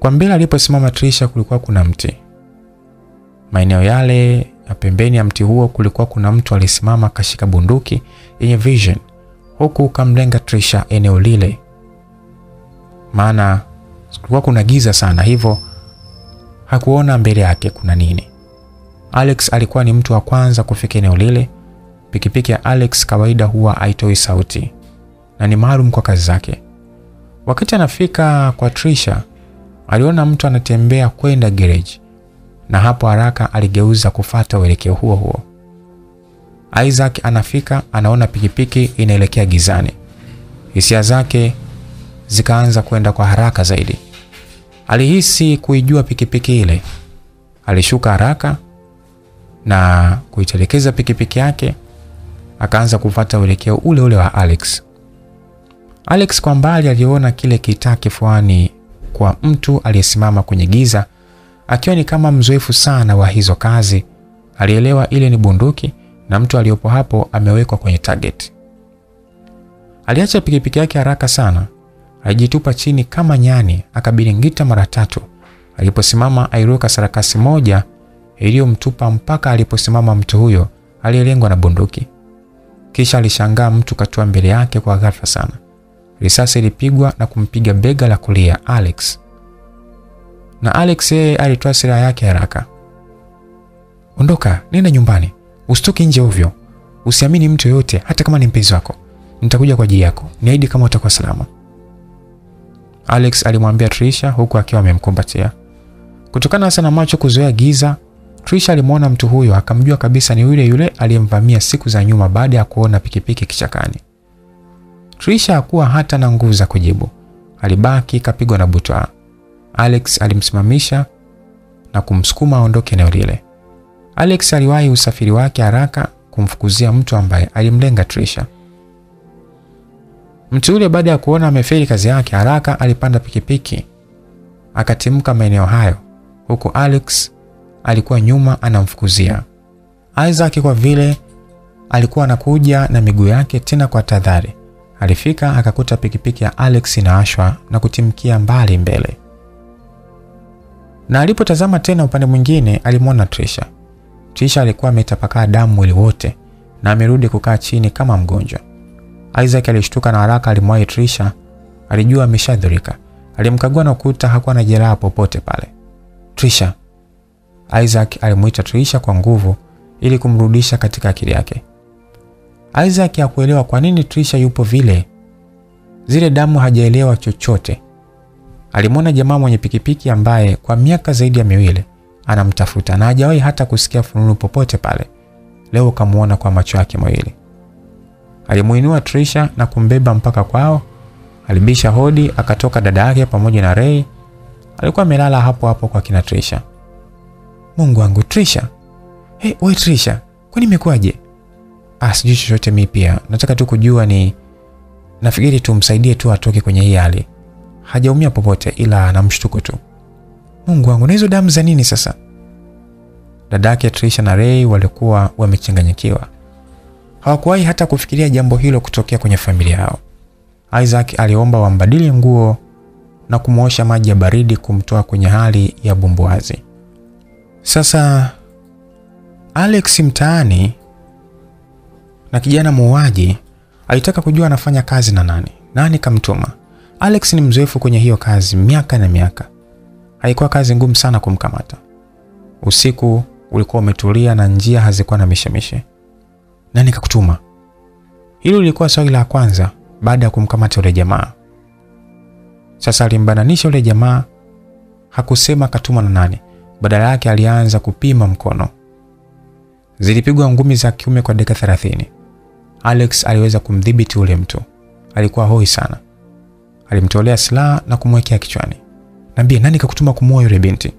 Kwa mbele aliposimama Trisha kulikuwa kuna mti. Maeneo yale ya pembeni ya mti huo kulikuwa kuna mtu alisimama kashika bunduki yenye vision, huku kamlenga Trisha eneo lile, maana kulikuwa kuna giza sana, hivyo hakuona mbele yake kuna nini. Alex alikuwa ni mtu wa kwanza kufika eneo lile. Pikipiki ya Alex kawaida huwa haitoi sauti na ni maalum kwa kazi zake. Wakati anafika kwa Trisha, aliona mtu anatembea kwenda garage na hapo haraka aligeuza kufata uelekeo huo huo. Isaac anafika, anaona pikipiki inaelekea gizani. Hisia zake zikaanza kwenda kwa haraka zaidi. Alihisi kuijua pikipiki ile. Alishuka haraka na kuitelekeza pikipiki yake, akaanza kufata uelekeo ule ule wa Alex. Alex kwa mbali aliona kile kitaa kifuani kwa mtu aliyesimama kwenye giza akiwa ni kama mzoefu sana wa hizo kazi. Alielewa ile ni bunduki na mtu aliyopo hapo amewekwa kwenye target. Aliacha pikipiki yake haraka sana, alijitupa chini kama nyani, akabiringita mara tatu. Aliposimama airuka sarakasi moja iliyomtupa mpaka aliposimama mtu huyo aliyelengwa na bunduki. Kisha alishangaa mtu katua mbele yake kwa ghafla sana. Risasi ilipigwa na kumpiga bega la kulia Alex na Alex yeye alitoa silaha yake haraka. Ondoka, nenda nyumbani, usitoke nje ovyo, usiamini mtu yoyote, hata kama ni mpenzi wako. Nitakuja kwa ajili yako, niahidi kama utakuwa salama. Alex alimwambia Trisha huku akiwa amemkumbatia. Kutokana hasa na macho kuzoea giza, Trisha alimwona mtu huyo akamjua kabisa ni yule yule aliyemvamia siku za nyuma baada ya kuona pikipiki kichakani. Trisha hakuwa hata na nguvu za kujibu, alibaki kapigwa na butwa Alex alimsimamisha na kumsukuma aondoke eneo lile. Alex aliwahi usafiri wake haraka kumfukuzia mtu ambaye alimlenga Trisha. Mtu yule baada ya kuona amefeli kazi yake, haraka alipanda pikipiki akatimka maeneo hayo, huku Alex alikuwa nyuma anamfukuzia. Isaac kwa vile alikuwa anakuja na miguu yake tena kwa tahadhari, alifika akakuta pikipiki ya Alex inaashwa na kutimkia mbali mbele na alipotazama tena upande mwingine alimwona Trisha. Trisha alikuwa ametapakaa damu mwili wote na amerudi kukaa chini kama mgonjwa. Isaac alishtuka na haraka alimwahi Trisha, alijua ameshadhurika. Alimkagua na kukuta hakuwa na jeraha popote pale. Trisha. Isaac alimuita Trisha kwa nguvu ili kumrudisha katika akili yake. Isaac hakuelewa kwa nini Trisha yupo vile. Zile damu hajaelewa chochote. Alimwona jamaa mwenye pikipiki ambaye kwa miaka zaidi ya miwili anamtafuta na hajawahi hata kusikia fununu popote pale. Leo ukamwona kwa macho yake mawili. Alimuinua Trisha na kumbeba mpaka kwao. Alibisha hodi, akatoka dada yake pamoja na Ray. Alikuwa amelala hapo hapo kwa kina Trisha. Mungu wangu Trisha. Hey, we Trisha, kwani imekuwaje? Ah, sijui chochote mimi pia. Nataka tu kujua ni nafikiri tumsaidie tu atoke kwenye hii hali hajaumia popote ila ana mshtuko tu. Mungu wangu, na hizo damu za nini sasa? Dadake Trisha na Ray walikuwa wamechanganyikiwa, hawakuwahi hata kufikiria jambo hilo kutokea kwenye familia yao. Isaac aliomba wambadili nguo na kumwosha maji ya baridi kumtoa kwenye hali ya bumbuazi. Sasa Alex mtaani na kijana muuaji alitaka kujua anafanya kazi na nani, nani kamtuma. Alex ni mzoefu kwenye hiyo kazi miaka na miaka. Haikuwa kazi ngumu sana kumkamata. Usiku ulikuwa umetulia na njia hazikuwa na mishemishe. Nani kakutuma? Hilo lilikuwa swali la kwanza baada ya kumkamata yule jamaa. Sasa alimbananisha yule jamaa, hakusema katuma na nani, badala yake alianza kupima mkono. Zilipigwa ngumi za kiume kwa dakika 30. Alex aliweza kumdhibiti ule mtu. Alikuwa hoi sana. Alimtolea silaha na kumwekea kichwani. Niambie, nani kakutuma kumuoa yule binti?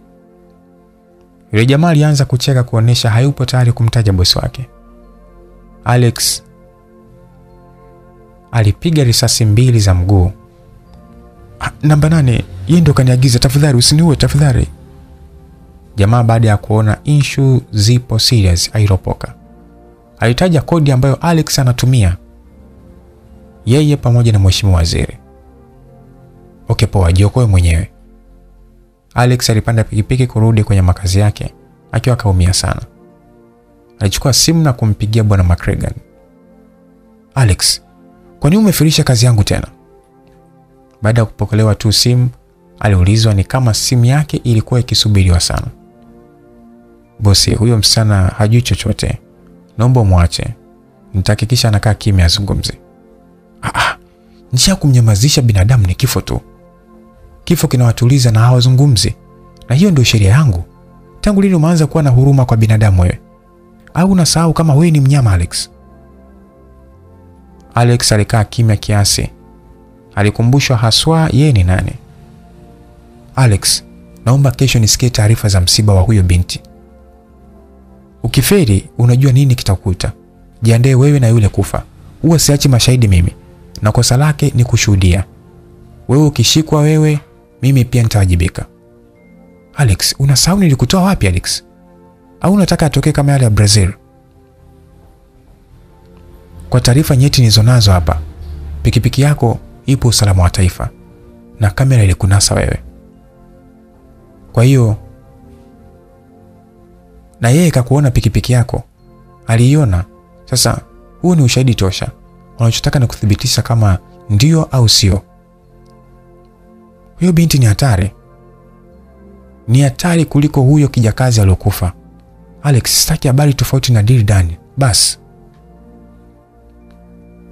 Yule jamaa alianza kucheka kuonesha hayupo tayari kumtaja bosi wake. Alex alipiga risasi mbili za mguu. "Ah, Namba nane, yeye ndo kaniagiza, tafadhali usiniue tafadhali. Jamaa baada ya kuona inshu zipo serious airopoka. Alitaja kodi ambayo Alex anatumia yeye pamoja na mheshimiwa waziri. Okay, poa, jiokoe mwenyewe. Alex alipanda pikipiki kurudi kwenye makazi yake akiwa kaumia sana. Alichukua simu na kumpigia bwana McCragan. Alex, kwa nini umefirisha kazi yangu tena? Baada ya kupokelewa tu simu, aliulizwa ni kama simu yake ilikuwa ikisubiriwa sana. Bosi, huyo msichana hajui chochote, naomba umwache, nitahakikisha anakaa kimya azungumze. Ah, ah, njia ya kumnyamazisha binadamu ni kifo tu. Kifo kinawatuliza na hawazungumzi, na hiyo ndio sheria yangu. Tangu lini umeanza kuwa na huruma kwa binadamu wewe? Au unasahau kama wewe ni mnyama Alex? Alex alikaa kimya kiasi. Alikumbushwa haswa yeye ni nani. Alex, naomba kesho nisikie taarifa za msiba wa huyo binti. Ukiferi, unajua nini kitakuta. Jiandae wewe na yule kufa. Huwa siachi mashahidi mimi, na kosa lake ni kushuhudia. Wewe ukishikwa wewe, mimi pia nitawajibika. Alex, unasahau nilikutoa wapi Alex? Au unataka atokee kama yale ya Brazil? Kwa taarifa nyeti nilizonazo hapa, pikipiki yako ipo usalama wa taifa na kamera ilikunasa wewe. Kwa hiyo na yeye kakuona pikipiki yako, aliiona. Sasa huu ni ushahidi tosha. Unachotaka ni kuthibitisha kama ndio au sio. Huyo binti ni hatari, ni hatari kuliko huyo kijakazi aliyokufa. Alex, sitaki habari tofauti na deal Dani. Basi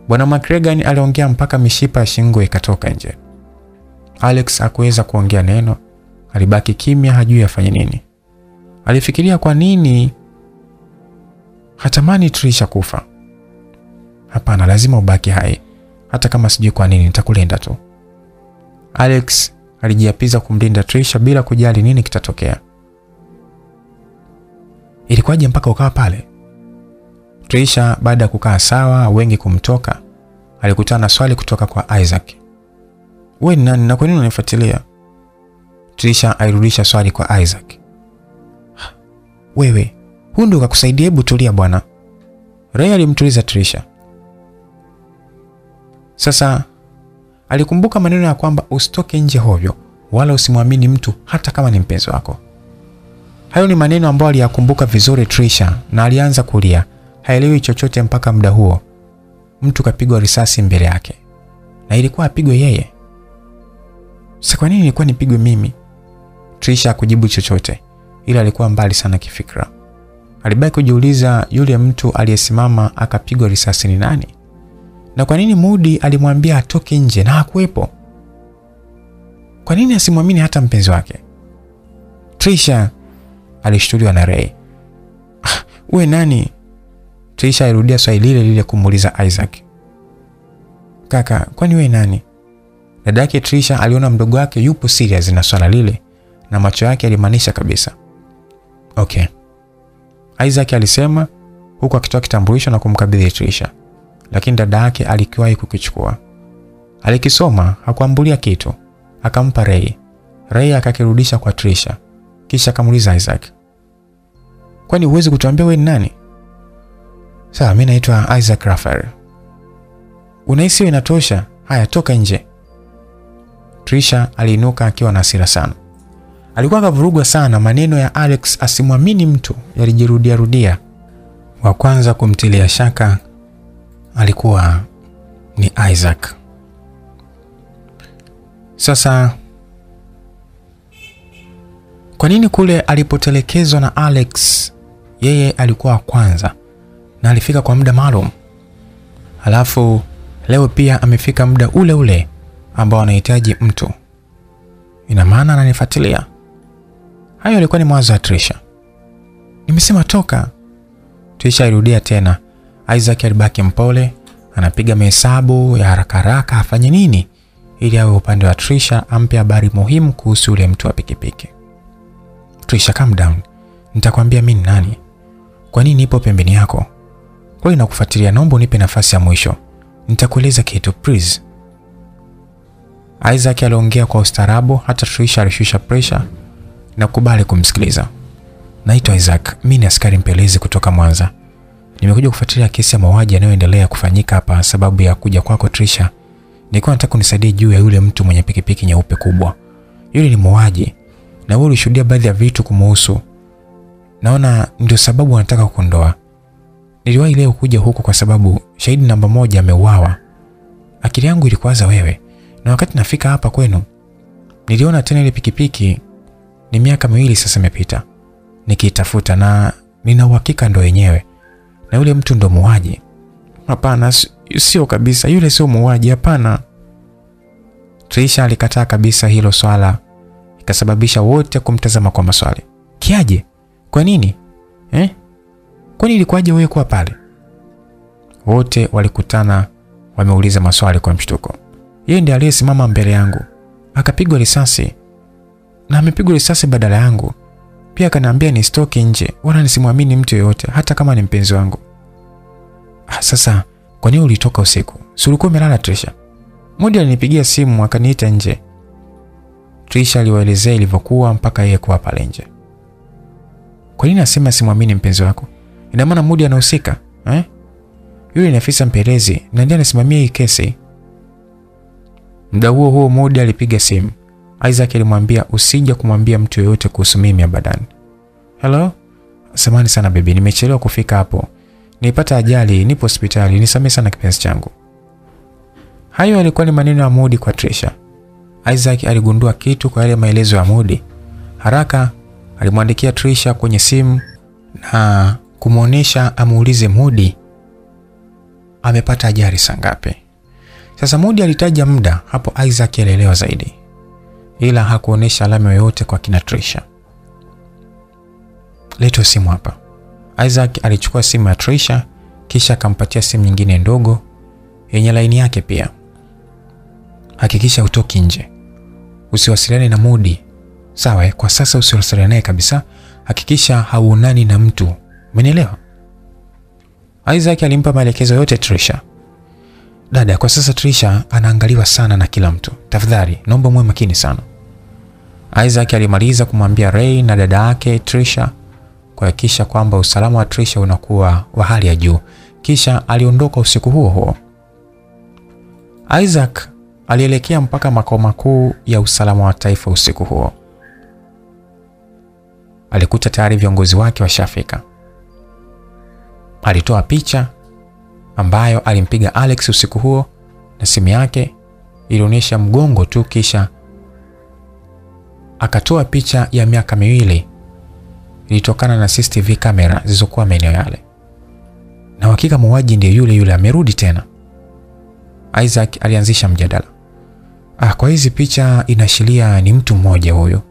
Bwana McGregor aliongea mpaka mishipa ya shingo ikatoka nje. Alex hakuweza kuongea neno, alibaki kimya, hajui afanye nini. Alifikiria kwa nini hatamani Trisha kufa. Hapana, lazima ubaki hai, hata kama sijui kwa nini, nitakulinda tu. Alex alijiapiza kumlinda Trisha bila kujali nini kitatokea. Ilikuwaje mpaka ukawa pale? Trisha baada ya kukaa sawa, wengi kumtoka, alikutana na swali kutoka kwa Isaac. We ni nani na kwa nini unanifuatilia? Trisha alirudisha swali kwa Isaac. Wewe, huu ndio ukakusaidia? Hebu tulia bwana. Ray alimtuliza Trisha. Sasa alikumbuka maneno ya kwamba usitoke nje hovyo wala usimwamini mtu hata kama ni mpenzi wako. Hayo ni maneno ambayo aliyakumbuka vizuri Trisha na alianza kulia. Haelewi chochote mpaka muda huo mtu kapigwa risasi mbele yake, na ilikuwa apigwe yeye. Sasa kwa nini ilikuwa nipigwe mimi? Trisha hakujibu chochote, ila alikuwa mbali sana kifikra. Alibaki kujiuliza, yule mtu aliyesimama akapigwa risasi ni nani, na kwa nini Mudi alimwambia atoke nje na hakuwepo? Kwa nini asimwamini hata mpenzi wake? Trisha alishtuliwa na Ray. <laughs> Uwe nani? Trisha alirudia swali lile lile kumuuliza Isaac. Kaka, kwani wewe nani? Dada Trisha aliona mdogo wake yupo serious na swala lile na macho yake yalimaanisha kabisa. Okay. Isaac alisema huku akitoa kitambulisho na kumkabidhi Trisha, lakini dada yake alikiwahi kukichukua. Alikisoma, hakuambulia kitu, akampa Ray. Ray akakirudisha kwa Trisha, kisha akamuuliza Isaac, kwani huwezi kutuambia wewe ni nani? Sawa, mimi naitwa Isaac Rafael. Unahisi hiyo inatosha? Haya, toka nje. Trisha aliinuka akiwa na hasira sana. Alikuwa kavurugwa sana, maneno ya Alex asimwamini mtu yalijirudia rudia. Wa kwanza kumtilia shaka alikuwa ni Isaac. Sasa kwa nini kule alipotelekezwa na Alex yeye alikuwa wa kwanza na alifika kwa muda maalum, halafu leo pia amefika muda ule ule ambao anahitaji mtu? Ina maana ananifuatilia? Hayo alikuwa ni mwanzo wa Trisha. Nimesema toka. Trisha alirudia tena. Isaac alibaki mpole, anapiga mahesabu ya haraka haraka afanye nini ili awe upande wa Trisha, ampe habari muhimu kuhusu yule mtu wa pikipiki. Trisha, calm down. Nitakwambia mimi ni nani. Kwa nini nipo pembeni yako? Hiyo nakufuatilia, naomba unipe nafasi ya mwisho. Nitakueleza kitu please. Isaac aliongea kwa ustaarabu, hata Trisha alishusha pressure na kukubali kumsikiliza. Naitwa Isaac, mimi ni askari mpelezi kutoka Mwanza. Nimekuja kufuatilia kesi ya mauaji yanayoendelea kufanyika hapa. Sababu ya kuja kwako Trisha, nilikuwa nataka unisaidie juu ya yule mtu mwenye pikipiki nyeupe kubwa. Yule ni muuaji na wewe ulishuhudia baadhi ya vitu kumuhusu. Naona ndio sababu wanataka kukondoa. Niliwahi leo kuja huku kwa sababu shahidi namba moja ameuawa. Akili yangu ilikuwaza wewe, na wakati nafika hapa kwenu niliona tena ile pikipiki. Ni miaka miwili sasa imepita nikiitafuta, na nina uhakika ndo yenyewe, na yule mtu ndo muuaji. Hapana, sio kabisa, yule sio muuaji, hapana. Trisha alikataa kabisa hilo swala, ikasababisha wote kumtazama kwa maswali. Kiaje? Kwa nini eh? Kwani ilikuwaje wewe kuwa pale? Wote walikutana wameuliza maswali kwa mshtuko. Yeye ndiye aliyesimama mbele yangu akapigwa risasi, na amepigwa risasi badala yangu. Pia akaniambia ni stoki nje, wala nisimwamini mtu yoyote, hata kama ni mpenzi wangu. Ah, sasa kwa nini ulitoka usiku? Si ulikuwa umelala Trisha? Mmoja alinipigia simu akaniita nje. Trisha aliwaelezea ilivyokuwa mpaka yeye kuwa pale nje. Kwa nini nasema simwamini mpenzi wako? Ina maana Mudi anahusika eh? Yule ni afisa mpelezi na ndiye anasimamia hii kesi. Muda huo huo Mudi alipiga simu. Isaac alimwambia usija kumwambia mtu yoyote kuhusu mimi abadani. Hello? Samahani sana bibi, nimechelewa kufika hapo. Nilipata ajali, nipo hospitali. Nisamehe sana kipenzi changu. Hayo yalikuwa ni maneno ya Mudi kwa Trisha. Isaac aligundua kitu kwa yale maelezo ya Mudi. Haraka alimwandikia Trisha kwenye simu na kumwonyesha amuulize Mudi amepata ajali saa ngapi. Sasa Mudi alitaja muda, hapo Isaac alielewa zaidi, ila hakuonyesha alama yoyote kwa kina Trisha. Leto simu hapa. Isaac alichukua simu ya Trisha kisha akampatia simu nyingine ndogo yenye laini yake pia. Hakikisha utoki nje, usiwasiliane na Mudi sawa. Kwa sasa usiwasiliane naye kabisa, hakikisha hauonani na mtu, umenielewa? Isaac alimpa maelekezo yote Trisha. Dada, kwa sasa Trisha anaangaliwa sana na kila mtu, tafadhali naomba muwe makini sana. Isaac alimaliza kumwambia Ray na dada yake Trisha kuhakikisha kwamba usalama wa Trisha unakuwa wa hali ya juu, kisha aliondoka usiku huo huo. Isaac alielekea mpaka makao makuu ya usalama wa taifa usiku huo. Alikuta tayari viongozi wake washafika. Alitoa picha ambayo alimpiga Alex usiku huo na simu yake ilionyesha mgongo tu, kisha akatoa picha ya miaka miwili ilitokana na CCTV kamera zilizokuwa maeneo yale, na hakika muuaji ndiye yule yule, amerudi tena. Isaac alianzisha mjadala. Ah, kwa hizi picha inaashiria ni mtu mmoja huyo.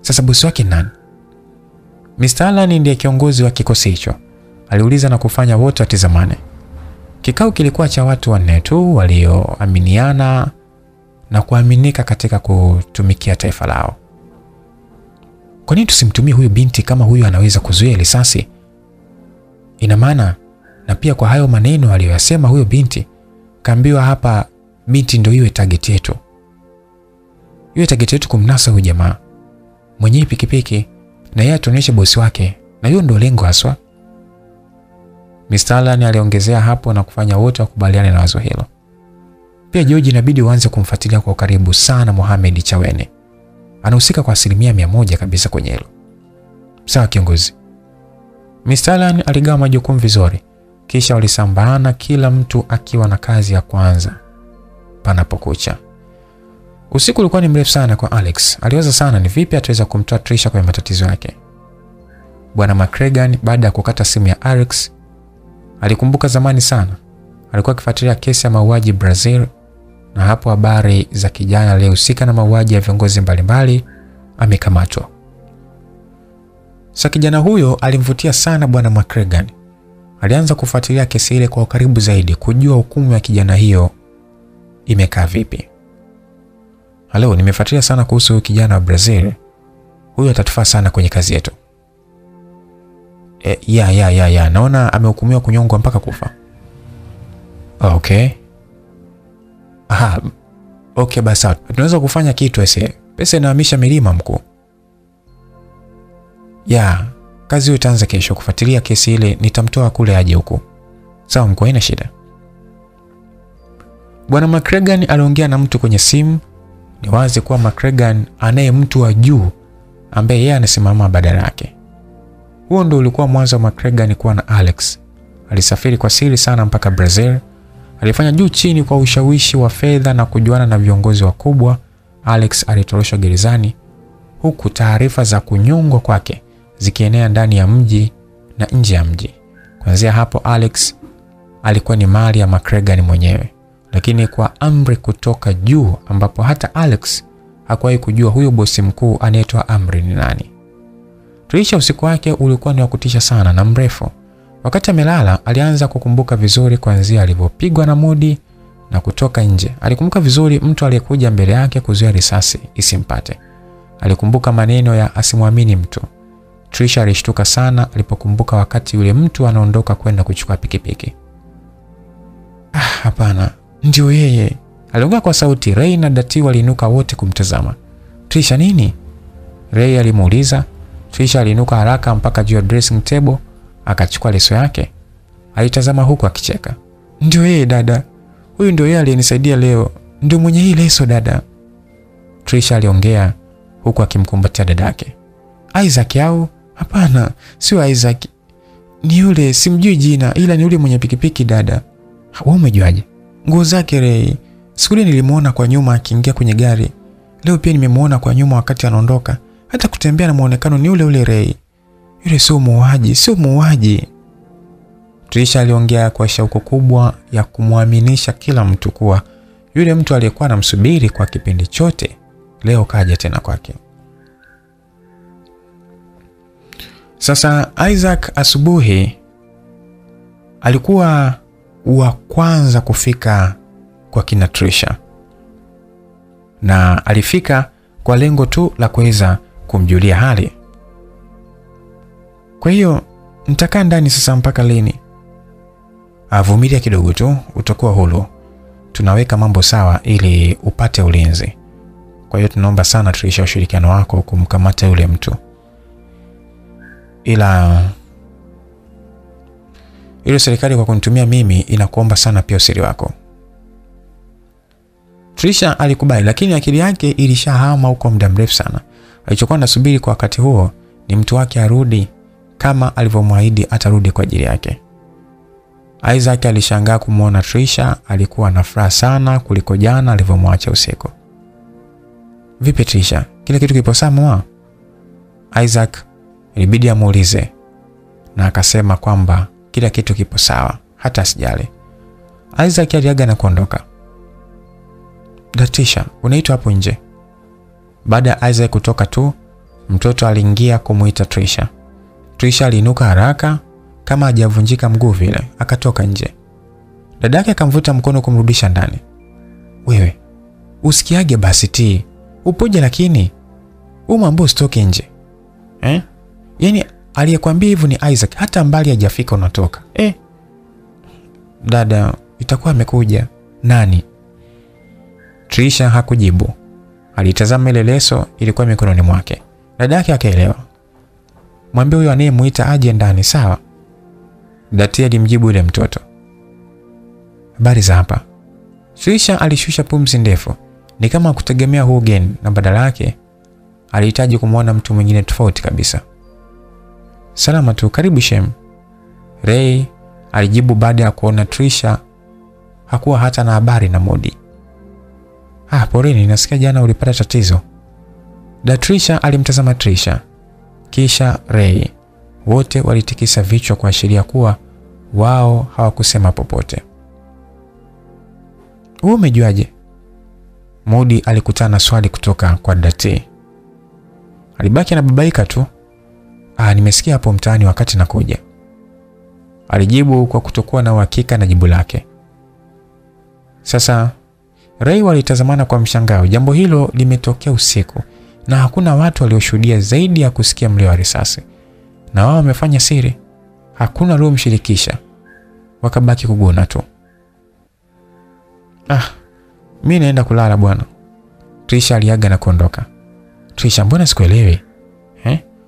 Sasa bosi wake nani? Mr. Allan ndiye kiongozi wa kikosi hicho, aliuliza na kufanya wote watizamane. Kikao kilikuwa cha watu wanne tu walioaminiana na kuaminika katika kutumikia taifa lao. Kwa nini tusimtumie huyu binti kama huyu anaweza kuzuia risasi? Ina maana na pia kwa hayo maneno aliyoyasema huyo binti, kaambiwa hapa binti ndio iwe target yetu, iwe tageti yetu kumnasa huyu jamaa mwenyewe pikipiki, na yeye atuonyeshe bosi wake, na hiyo ndio lengo haswa. Mr. Alan aliongezea hapo na kufanya wote wakubaliane na wazo hilo. Pia George inabidi uanze kumfuatilia kwa ukaribu sana Mohamed Chawene. Anahusika kwa asilimia mia moja kabisa kwenye hilo. Sawa kiongozi. Mr. Alan aligawa majukumu vizuri, kisha walisambaana, kila mtu akiwa na kazi ya kwanza panapokucha. Usiku ulikuwa ni mrefu sana kwa Alex. Aliwaza sana ni vipi ataweza kumtoa Trisha kwenye matatizo yake. Bwana macregan baada ya kukata simu ya Alex alikumbuka zamani sana, alikuwa akifuatilia kesi ya mauaji Brazil, na hapo habari za kijana aliyehusika na mauaji ya viongozi mbalimbali amekamatwa. Sa kijana huyo alimvutia sana bwana macregan Alianza kufuatilia kesi ile kwa ukaribu zaidi, kujua hukumu ya kijana hiyo imekaa vipi. Halo, nimefuatilia sana kuhusu kijana wa Brazil. Huyu atatufaa sana kwenye kazi yetu. E, ya ya ya ya, naona amehukumiwa kunyongwa mpaka kufa. Okay. Aha. Okay, basi. Tunaweza kufanya kitu ese. Pesa inahamisha milima mkuu. Ya, kazi hiyo itaanza kesho. Kufuatilia kesi ile nitamtoa kule aje huku. Sawa mkuu, haina shida. Bwana McCragan aliongea na mtu kwenye simu. Ni wazi kuwa McGregor anaye mtu wa juu ambaye yeye anasimama badala yake. Huo ndio ulikuwa mwanzo wa McGregor kuwa na Alex. Alisafiri kwa siri sana mpaka Brazil. Alifanya juu chini kwa ushawishi wa fedha na kujuana na viongozi wakubwa. Alex alitoroshwa gerezani huku taarifa za kunyongwa kwake zikienea ndani ya mji na nje ya mji. Kuanzia hapo Alex alikuwa ni mali ya McGregor mwenyewe, lakini kwa amri kutoka juu, ambapo hata Alex hakuwahi kujua huyo bosi mkuu anayetoa amri ni nani. Trisha usiku wake ulikuwa ni wa kutisha sana na mrefu. Wakati amelala, alianza kukumbuka vizuri kuanzia alivyopigwa na Mudi na kutoka nje. Alikumbuka vizuri mtu aliyekuja mbele yake kuzuia risasi isimpate. Alikumbuka maneno ya asimwamini mtu. Trisha alishtuka sana alipokumbuka wakati yule mtu anaondoka kwenda kuchukua pikipiki. Ah, hapana, ndio yeye. Aliongea kwa sauti. Ray na Dati waliinuka wote kumtazama. Trisha, nini? Ray alimuuliza. Trisha aliinuka haraka mpaka juu ya dressing table, akachukua leso yake. Alitazama huku akicheka. Ndio yeye dada, huyu ndio yeye aliyenisaidia leo, ndio mwenye hii leso dada. Trisha aliongea huku akimkumbatia dadake. Isaac au? Hapana, sio Isaac, ni yule, simjui jina, ila ni yule mwenye pikipiki dada. Wewe umejuaje? Nguo zake rei siku ile nilimwona kwa nyuma akiingia kwenye gari. Leo pia nimemuona kwa nyuma wakati anaondoka. Hata kutembea na muonekano ni ule ule Ray. Yule sio muuaji, sio muuaji. Trisha aliongea kwa shauku kubwa ya kumwaminisha kila mtu kuwa yule mtu aliyekuwa anamsubiri kwa kipindi chote leo kaja tena kwake. Sasa Isaac asubuhi alikuwa wa kwanza kufika kwa kina Trisha, na alifika kwa lengo tu la kuweza kumjulia hali. Kwa hiyo mtakaa ndani sasa mpaka lini? Avumilia kidogo tu, utakuwa huru. Tunaweka mambo sawa ili upate ulinzi. Kwa hiyo tunaomba sana Trisha, ushirikiano wako kumkamata yule mtu, ila ile serikali kwa kunitumia mimi inakuomba sana pia usiri wako. Trisha alikubali, lakini akili yake ilishahama huko muda mrefu sana. Alichokuwa anasubiri kwa wakati huo ni mtu wake arudi kama alivyomwahidi atarudi kwa ajili yake. Isaac alishangaa kumwona Trisha, alikuwa na furaha sana kuliko jana alivyomwacha usiku. Vipi Trisha, kila kitu kipo sawa? Isaac ilibidi amuulize na akasema kwamba kila kitu kipo sawa, hata asijali. Isaac aliaga na kuondoka. Datisha, unaitwa hapo nje. Baada ya Isaac kutoka tu, mtoto aliingia kumuita Trisha. Trisha aliinuka haraka kama hajavunjika mguu vile, akatoka nje. Dadake akamvuta mkono kumrudisha ndani. Wewe usikiage basi ti upoje, lakini umambo usitoke nje eh? Yaani aliyekwambia hivyo ni Isaac, hata mbali hajafika unatoka eh? Dada, itakuwa amekuja nani? Trisha hakujibu. Alitazama ile leso ilikuwa mikononi mwake. Dada yake akaelewa. Mwambie huyo anayemuita aje ndani, sawa? Dati alimjibu yule mtoto. Habari za hapa. Trisha alishusha pumzi ndefu, ni kama kutegemea huu geni, na badala yake alihitaji kumwona mtu mwingine tofauti kabisa. Salama tu, karibu Shem. Ray alijibu baada ya kuona Trisha hakuwa hata na habari na Modi. Ah, porini, nasikia jana ulipata tatizo. Da Trisha alimtazama Trisha, kisha Ray. Wote walitikisa vichwa kuashiria kuwa wao hawakusema popote. Wewe umejuaje? Modi alikutana na swali kutoka kwa Dati. Alibaki anababaika tu. Ah, nimesikia hapo mtaani wakati nakuja. Alijibu kwa kutokuwa na uhakika na jibu lake. Sasa Ray walitazamana kwa mshangao. Jambo hilo limetokea usiku na hakuna watu walioshuhudia zaidi ya kusikia mlio wa risasi, na wao wamefanya siri. hakuna aliyomshirikisha, wakabaki kuguna tu. Ah, mi naenda kulala bwana. Trisha aliaga na kuondoka. Trisha, mbona sikuelewi?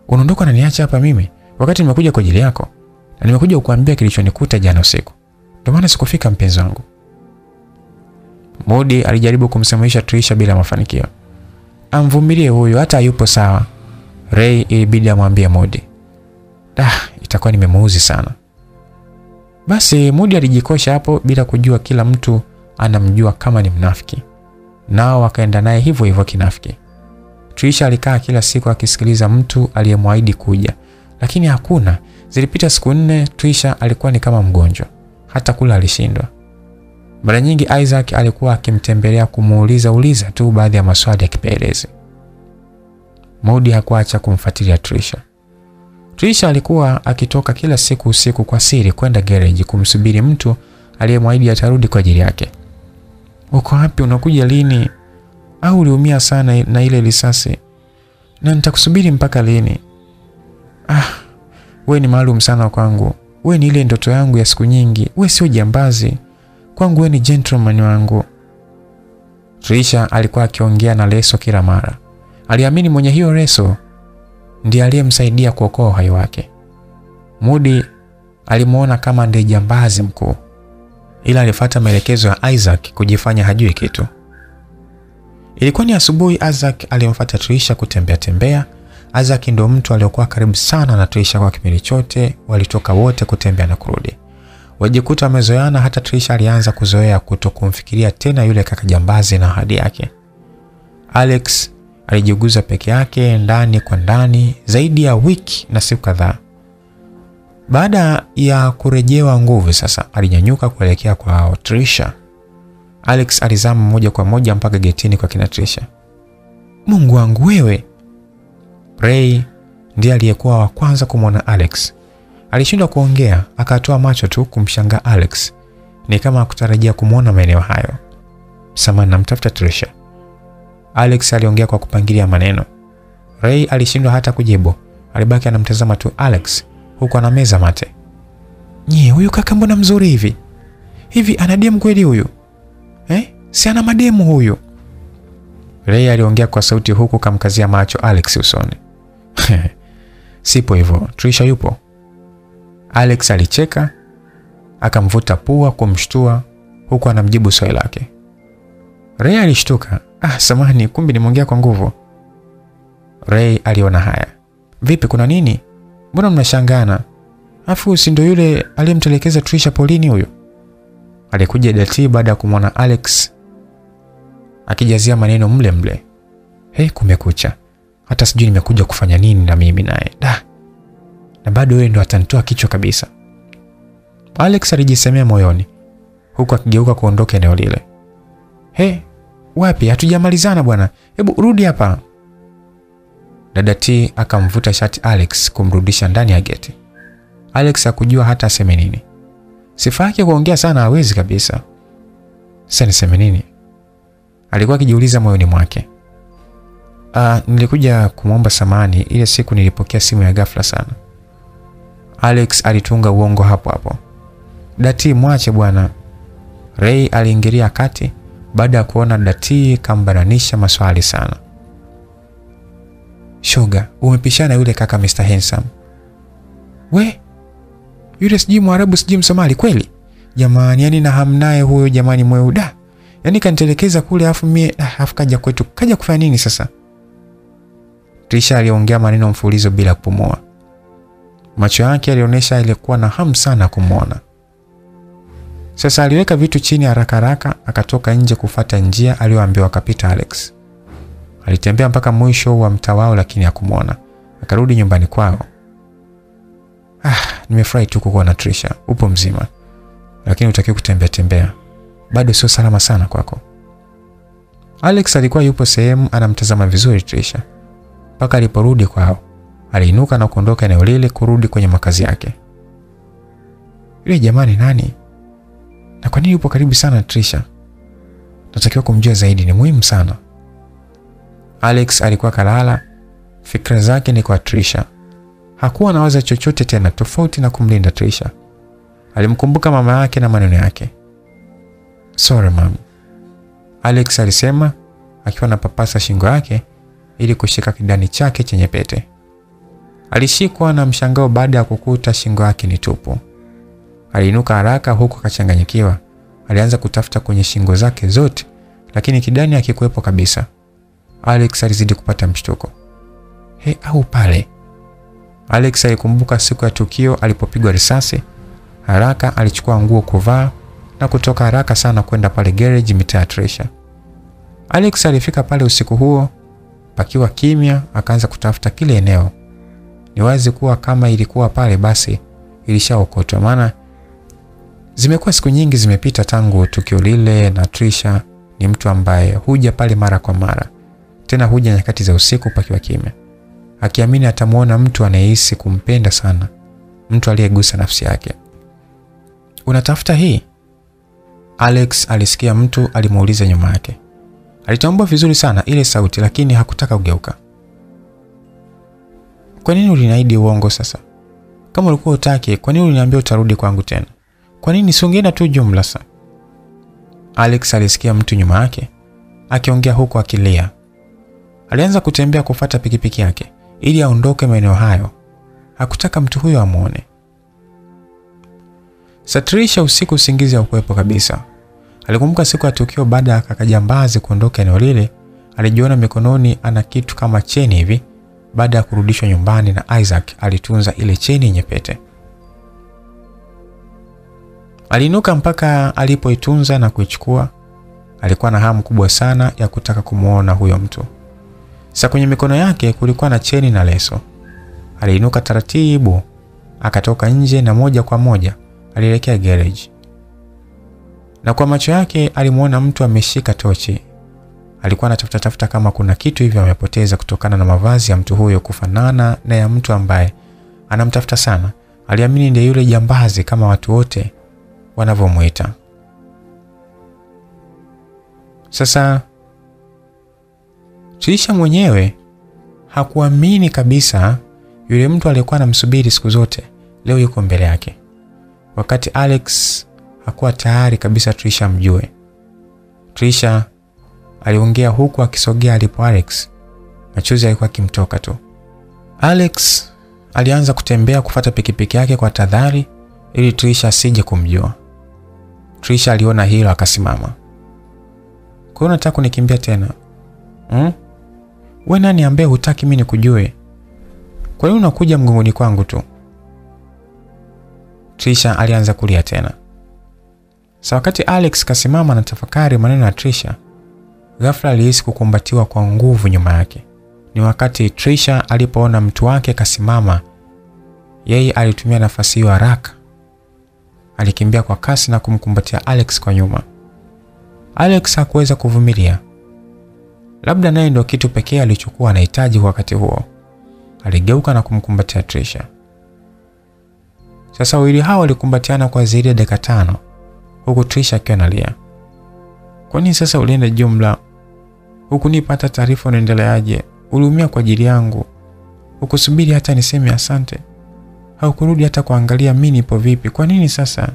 Unaondoka na niacha hapa mimi wakati nimekuja kwa ajili yako na nimekuja kukuambia kilichonikuta jana usiku. Ndio maana sikufika, mpenzi wangu. Modi alijaribu kumsemaisha Trisha bila mafanikio. Amvumilie huyo hata hayupo sawa. Ray ilibidi amwambie Modi. Da, itakuwa nimemuuzi sana. Basi Modi alijikosha hapo bila kujua kila mtu anamjua kama ni mnafiki, nao wakaenda naye hivyo hivyo kinafiki. Trisha alikaa kila siku akisikiliza mtu aliyemwahidi kuja, lakini hakuna. Zilipita siku nne, Trisha alikuwa ni kama mgonjwa, hata kula alishindwa. Mara nyingi Isaac alikuwa akimtembelea kumuuliza uliza tu baadhi ya maswali ya kipelelezi. Maudi hakuacha kumfuatilia Trisha. Trisha alikuwa akitoka kila siku usiku kwa siri kwenda gereji kumsubiri mtu aliyemwahidi atarudi kwa ajili yake. Uko wapi? Unakuja lini? Au uliumia sana na ile risasi? Na nitakusubiri mpaka lini? Ah, we ni maalum sana kwangu. We ni ile ndoto yangu ya siku nyingi. We sio jambazi kwangu, we ni gentleman wangu. Trisha alikuwa akiongea na Leso kila mara. Aliamini mwenye hiyo Leso ndiye aliyemsaidia kuokoa uhai wake. Mudi alimwona kama ndiye jambazi mkuu, ila alifuata maelekezo ya Isaac kujifanya hajui kitu. Ilikuwa ni asubuhi, Azak alimfuata Trisha kutembea tembea. Azak ndio mtu aliyokuwa karibu sana na Trisha kwa kipindi chote, walitoka wote kutembea na kurudi. Wajikuta wamezoeana, hata Trisha alianza kuzoea kuto kumfikiria tena yule kaka jambazi na ahadi yake. Alex alijiguza peke yake ndani kwa ndani zaidi ya wiki na siku kadhaa. Baada ya kurejewa nguvu sasa, alinyanyuka kuelekea kwa Trisha. Alex alizama moja kwa moja mpaka getini kwa kina Trisha. Mungu wangu wewe! Ray ndiye aliyekuwa wa kwanza kumwona Alex. Alishindwa kuongea, akatoa macho tu kumshangaa Alex, ni kama hakutarajia kumwona maeneo hayo. Samahani, namtafuta Trisha. Alex aliongea kwa kupangilia maneno. Ray alishindwa hata kujibu, alibaki anamtazama tu Alex huku anameza mate. Nye, huyu kaka mbona mzuri hivi hivi? anadem kweli huyu? Si ana mademu huyu? Ray aliongea kwa sauti huku kamkazia macho Alex usoni. <laughs> Sipo hivyo, Trisha yupo. Alex alicheka akamvuta pua kumshtua huku anamjibu swali lake. Ray alishtuka. Ah, samahani, kumbe nimeongea kwa nguvu. Ray aliona haya. Vipi, kuna nini? Mbona mnashangana? Afu si ndio yule aliyemtelekeza Trisha polini huyo? Alikuja Dati baada ya kumwona Alex akijazia maneno mle mle. Hey, kumekucha. Hata sijui nimekuja kufanya nini na mimi naye. Da. Na bado yeye ndo atanitoa kichwa kabisa. Alex alijisemea moyoni huku akigeuka kuondoka eneo lile. He, wapi? Hatujamalizana bwana. Hebu rudi hapa. Dada T akamvuta shati Alex kumrudisha ndani ya geti. Alex hakujua hata aseme nini. Sifa yake kuongea sana hawezi kabisa. Sasa niseme nini? Alikuwa akijiuliza moyoni mwake. Ah, nilikuja kumwomba samani ile siku nilipokea simu ya ghafla sana. Alex alitunga uongo hapo hapo. Dati, mwache bwana. Ray aliingilia kati baada ya kuona Dati kambananisha maswali sana. Shoga, umepishana yule kaka Mr. Handsome. We, yule sijui Mwarabu sijui Msomali kweli? Jamani, yani na hamnaye huyo jamani mweuda. Yaani kanitelekeza kule afu mie ah, afu kaja kwetu. Kaja kufanya nini sasa? Trisha aliongea maneno mfulizo bila kupumua. Macho yake alionyesha ilikuwa na hamu sana kumwona. Sasa aliweka vitu chini haraka haraka akatoka nje kufata njia aliyoambiwa kapita Alex. Alitembea mpaka mwisho wa mtaa wao lakini hakumwona. Akarudi nyumbani kwao. Ah, nimefurahi tu kukuona Trisha. Upo mzima. Lakini utakiwa kutembea tembea. Bado sio salama sana kwako. Alex alikuwa yupo sehemu anamtazama vizuri Trisha. Mpaka aliporudi kwao. Aliinuka na kuondoka eneo lile kurudi kwenye makazi yake. Yule jamani nani? Na kwa nini yupo karibu sana Trisha? Natakiwa kumjua zaidi, ni muhimu sana. Alex alikuwa kalala, fikra zake ni kwa Trisha. Hakuwa anawaza chochote tena tofauti na kumlinda Trisha. Alimkumbuka mama yake na maneno yake. Sorry mom, Alex alisema akiwa anapapasa shingo yake ili kushika kidani chake chenye pete. Alishikwa na mshangao baada ya kukuta shingo yake ni tupu. Aliinuka haraka huku akachanganyikiwa. Alianza kutafuta kwenye shingo zake zote, lakini kidani hakikuwepo kabisa. Alex alizidi kupata mshtuko. He, au pale? Alex alikumbuka siku ya tukio alipopigwa risasi. Haraka alichukua nguo kuvaa na kutoka haraka sana kwenda pale garage mitaa ya Trisha. Alex alifika pale usiku huo pakiwa kimya, akaanza kutafuta kile eneo. Ni wazi kuwa kama ilikuwa pale basi ilishaokotwa, maana zimekuwa siku nyingi zimepita tangu tukio lile, na Trisha ni mtu ambaye huja pale mara kwa mara, tena huja nyakati za usiku pakiwa kimya, akiamini atamwona mtu anayehisi kumpenda sana, mtu aliyegusa nafsi yake. Unatafuta hii? Alex alisikia mtu alimuuliza nyuma yake. Alitambua vizuri sana ile sauti, lakini hakutaka kugeuka. Kwa nini uliniahidi uongo sasa? Kama ulikuwa utaki, kwa nini uliniambia utarudi kwangu tena? Kwa nini siungeenda tu jumla sa? Alex alisikia mtu nyuma yake akiongea huku akilia. Alianza kutembea kufata pikipiki yake ili aondoke maeneo hayo. Hakutaka mtu huyo amwone. Satrisha usiku usingizi haukuwepo kabisa. Alikumbuka siku ya tukio baada ya kaka jambazi kuondoka eneo lile, alijiona mikononi ana kitu kama cheni hivi. Baada ya kurudishwa nyumbani na Isaac, alitunza ile cheni yenye pete. Aliinuka mpaka alipoitunza na kuichukua. Alikuwa na hamu kubwa sana ya kutaka kumwona huyo mtu. Sasa kwenye mikono yake kulikuwa na cheni na leso. Aliinuka taratibu, akatoka nje na moja kwa moja alielekea garage. Na kwa macho yake alimwona mtu ameshika tochi. Alikuwa anatafuta tafuta kama kuna kitu hivyo amepoteza kutokana na mavazi ya mtu huyo kufanana na ya mtu ambaye anamtafuta sana. Aliamini ndiye yule jambazi kama watu wote wanavyomwita. Sasa Trisha mwenyewe hakuamini kabisa yule mtu aliyekuwa anamsubiri siku zote leo yuko mbele yake, wakati Alex hakuwa tayari kabisa Trisha mjue. Trisha aliongea huku akisogea alipo Alex, machozi alikuwa akimtoka tu. Alex alianza kutembea kufata pikipiki yake kwa tadhari ili Trisha asije kumjua. Trisha aliona hilo akasimama. Kwa unataka kunikimbia tena? Hmm? We nani ambaye hutaki mimi nikujue? Kwa nini unakuja mgongoni kwangu tu? Trisha alianza kulia tena. Sa wakati Alex kasimama na tafakari maneno ya Trisha, ghafla alihisi kukumbatiwa kwa nguvu nyuma yake. Ni wakati Trisha alipoona mtu wake kasimama, yeye alitumia nafasi hiyo haraka. Alikimbia kwa kasi na kumkumbatia Alex kwa nyuma. Alex hakuweza kuvumilia. Labda naye ndio kitu pekee alichokuwa anahitaji wakati huo. Aligeuka na kumkumbatia Trisha. Sasa wawili hao walikumbatiana kwa zaidi ya dakika tano huku Trisha akiwa analia. Kwa nini sasa ulienda jumla? Hukunipata taarifa unaendeleaje? Uliumia kwa ajili yangu. Hukusubiri hata niseme asante. Haukurudi hata kuangalia mimi nipo vipi. Kwa nini sasa?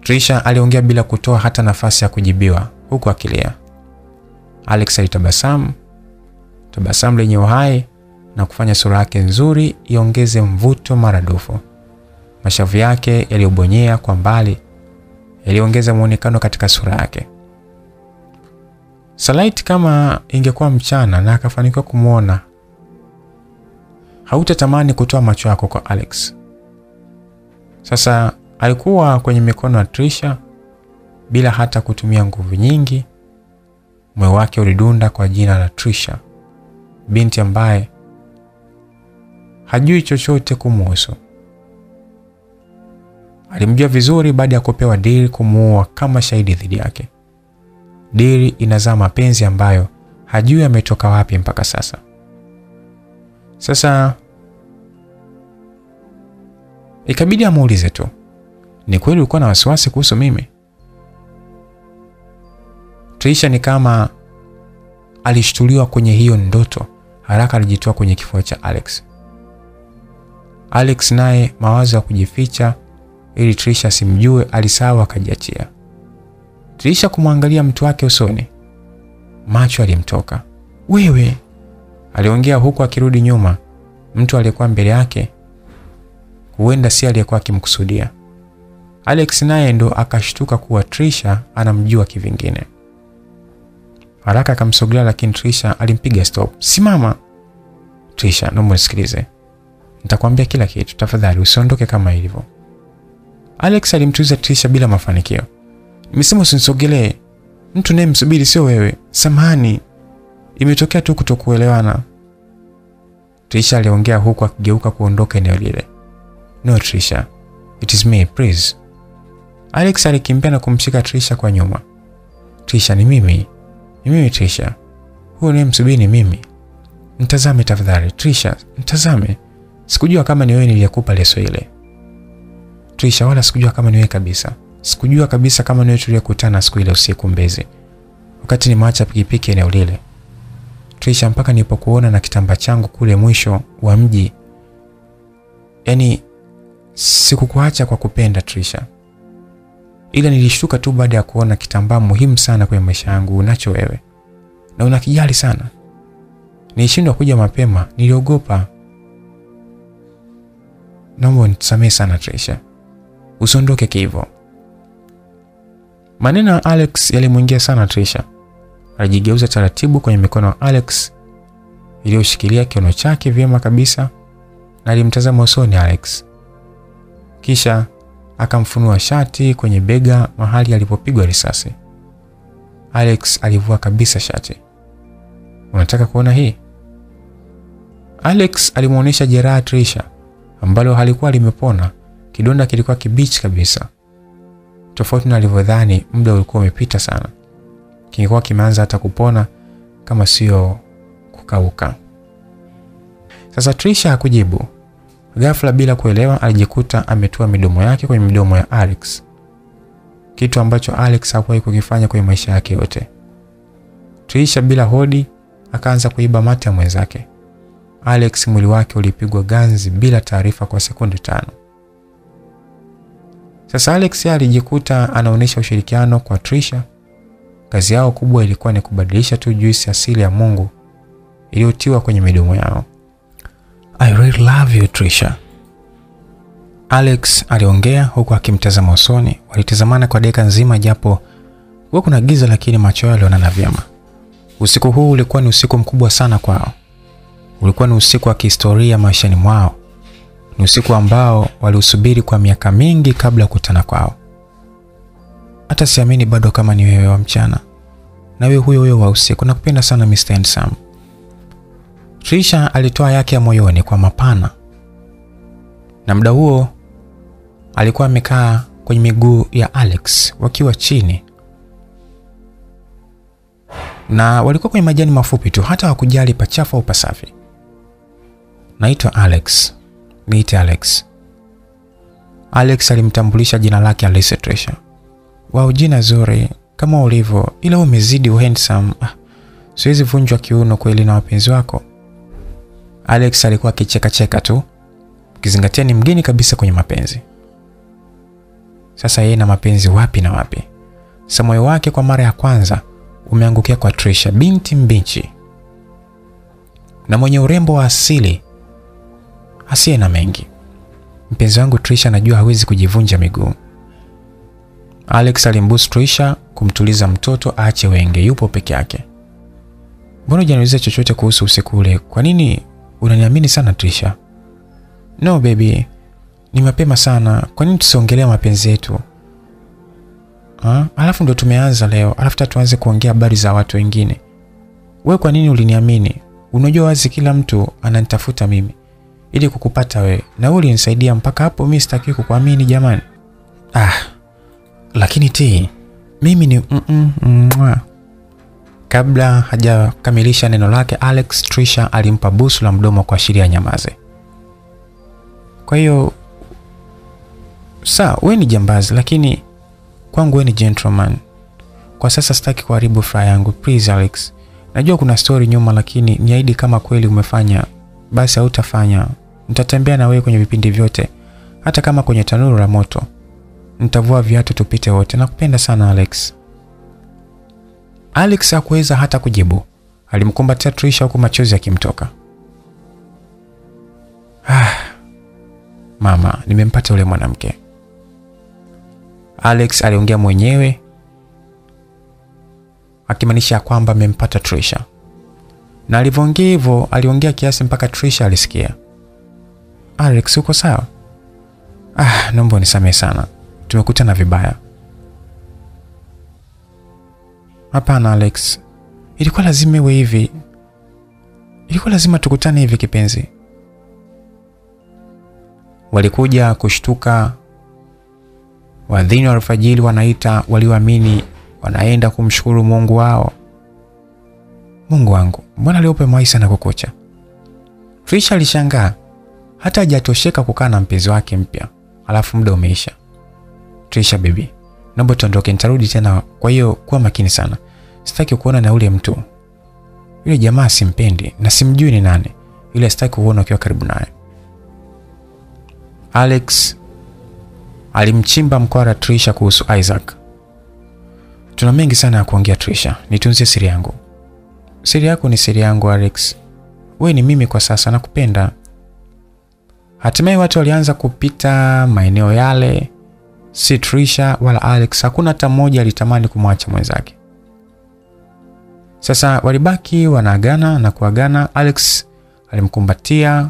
Trisha aliongea bila kutoa hata nafasi ya kujibiwa huku akilia. Alex alitabasamu, tabasamu lenye uhai na kufanya sura yake nzuri iongeze mvuto maradufu. Mashavu yake yaliyobonyea kwa mbali yaliongeza muonekano katika sura yake. Salait kama ingekuwa mchana na akafanikiwa kumwona, hautatamani kutoa macho yako kwa Alex. Sasa alikuwa kwenye mikono ya Trisha bila hata kutumia nguvu nyingi. Moyo wake ulidunda kwa jina la Trisha, binti ambaye hajui chochote kumuhusu. Alimjua vizuri baada ya kupewa diri kumuua kama shahidi dhidi yake. diri inazaa mapenzi ambayo hajui ametoka wapi mpaka sasa. Sasa ikabidi amuulize tu, ni kweli ulikuwa na wasiwasi kuhusu mimi? Trisha ni kama alishtuliwa kwenye hiyo ndoto, haraka alijitoa kwenye kifua cha Alex. Alex naye mawazo ya kujificha ili Trisha simjue alisahau akajiachia. Trisha kumwangalia mtu wake usoni, macho alimtoka. Wewe, aliongea huku akirudi nyuma. Mtu aliyekuwa mbele yake huenda si aliyekuwa akimkusudia. Alex naye ndo akashtuka kuwa Trisha anamjua kivingine. Haraka akamsogelea, lakini Trisha alimpiga stop. Simama Trisha, naomba nisikilize, nitakwambia kila kitu, tafadhali usiondoke kama ilivyo. Alex alimtuliza Trisha bila mafanikio. Nimesema usinisogelee, mtu naye msubiri sio wewe. Samahani, imetokea tu kutokuelewana. Trisha aliongea huku akigeuka kuondoka eneo lile. No Trisha, it is me please. Alex alikimbia na kumshika Trisha kwa nyuma. Trisha, ni mimi, ni mimi Trisha, huyo naye msubiri ni mimi. Mtazame tafadhali Trisha, mtazame. Sikujua kama ni wewe niliyekupa leso ile. Tuisha, wala sikujua kama ni wewe kabisa. Sikujua kabisa kama ni wewe tuliyekutana siku ile usiku Mbezi, wakati nimeacha pikipiki eneo lile. Tuisha, mpaka nilipokuona na kitamba changu kule mwisho wa mji, yaani sikukuacha kwa kupenda Trisha, ila nilishtuka tu baada ya kuona kitambaa muhimu sana kwenye maisha yangu unacho wewe na unakijali sana. Nilishindwa kuja mapema, niliogopa. Naomba unisamehe sana Trisha, usiondoke kivo. Maneno ya Alex yalimwingia sana Trisha. Alijigeuza taratibu kwenye mikono ya Alex iliyoshikilia kiuno chake vyema kabisa na alimtazama usoni Alex, kisha akamfunua shati kwenye bega mahali alipopigwa risasi. Alex alivua kabisa shati. Unataka kuona hii? Alex alimwonyesha jeraha Trisha ambalo halikuwa limepona. Kidonda kilikuwa kibichi kabisa, tofauti na alivyodhani. Muda ulikuwa umepita sana, kingekuwa kimeanza hata kupona kama sio kukauka. Sasa Trisha hakujibu. Ghafla bila kuelewa, alijikuta ametua midomo yake kwenye midomo ya Alex, kitu ambacho Alex hakuwahi kukifanya kwenye maisha yake yote. Trisha bila hodi akaanza kuiba mate ya mwenzake. Alex mwili wake ulipigwa ganzi bila taarifa kwa sekunde tano. Sasa Alex alijikuta anaonyesha ushirikiano kwa Trisha. Kazi yao kubwa ilikuwa ni kubadilisha tu juisi asili ya Mungu iliyotiwa kwenye midomo yao. I really love you Trisha, Alex aliongea huku akimtazama usoni. Walitazamana kwa dakika nzima, japo kuwa kuna giza, lakini macho yao yalionana vyema. Usiku huu ulikuwa ni usiku mkubwa sana kwao. Ulikuwa ni usiku wa kihistoria maishani mwao. Ni usiku ambao waliusubiri kwa miaka mingi kabla ya kukutana kwao. Hata siamini bado kama ni wewe wa mchana na wewe huyo huyo wa usiku. Nakupenda sana Mr. Handsome. Trisha alitoa yake ya moyoni kwa mapana, na muda huo alikuwa amekaa kwenye miguu ya Alex wakiwa chini, na walikuwa kwenye majani mafupi tu, hata hawakujali pachafu au pasafi. Naitwa Alex, niite Alex. Alex alimtambulisha jina lake Alice Tresha. Jina zuri kama ulivyo, ila umezidi handsome. Ah, siwezi vunjwa kiuno kweli na wapenzi wako. Alex alikuwa akichekacheka tu, ukizingatia ni mgeni kabisa kwenye mapenzi. Sasa yeye na mapenzi wapi na wapi? samoyo moyo wake kwa mara ya kwanza umeangukia kwa Trisha, binti mbichi na mwenye urembo wa asili asiye na mengi. Mpenzi wangu Trisha, najua hawezi kujivunja miguu. Alex alimbusu Trisha kumtuliza mtoto aache wenge, yupo peke yake. Mbona hujaniuliza chochote kuhusu usiku ule? Kwa nini unaniamini sana Trisha? No baby, ni mapema sana. Kwa nini tusiongelea mapenzi yetu? Ha? Alafu ndo tumeanza leo, alafu tuanze kuongea habari za watu wengine. We kwa nini uliniamini? Unajua wazi kila mtu ananitafuta mimi ili kukupata we, na uli ulinisaidia mpaka hapo. Mimi sitaki kukuamini jamani. Ah, lakini ti mimi ni mm -mm. Kabla hajakamilisha neno lake, Alex Trisha alimpa busu la mdomo kwa kuashiria nyamaze. Kwa hiyo saa we ni jambazi, lakini kwangu we ni gentleman. Kwa sasa sitaki kuharibu furaha yangu, please Alex. Najua kuna story nyuma, lakini niahidi kama kweli umefanya basi hautafanya Nitatembea na wewe kwenye vipindi vyote, hata kama kwenye tanuru la moto. Nitavua viatu tupite wote. Nakupenda sana Alex. Alex hakuweza hata kujibu. Alimkumbatia Trisha huku machozi yakimtoka. Ah, mama, nimempata yule mwanamke. Alex aliongea mwenyewe akimaanisha kwamba amempata Trisha, na alivyoongea hivyo aliongea kiasi mpaka Trisha alisikia. Alex, uko sawa? Ah, naomba unisamehe sana, tumekutana vibaya. Hapana Alex, ilikuwa lazima iwe hivi, ilikuwa lazima tukutane hivi kipenzi. Walikuja kushtuka wadhini wa alfajiri wanaita walioamini wanaenda kumshukuru Mungu wao. Mungu wangu, mbona leo pemwai sana kukucha? Trisha alishangaa hata hajatosheka kukaa na mpenzi wake mpya, alafu muda umeisha. Trisha baby, naomba tuondoke, nitarudi tena, kwa hiyo kuwa makini sana. Sitaki kuona na ule mtu. Yule jamaa simpendi na simjui ni nani, yule sitaki kuona ukiwa karibu naye. Alex alimchimba mkwara Trisha kuhusu Isaac. Tuna mengi sana ya kuongea Trisha, nitunzie siri yangu. Siri yako ni siri yangu Alex. We ni mimi kwa sasa, nakupenda. Hatimaye watu walianza kupita maeneo yale, si Trisha wala Alex, hakuna hata mmoja alitamani kumwacha mwenzake. Sasa walibaki wanaagana na kuagana. Alex alimkumbatia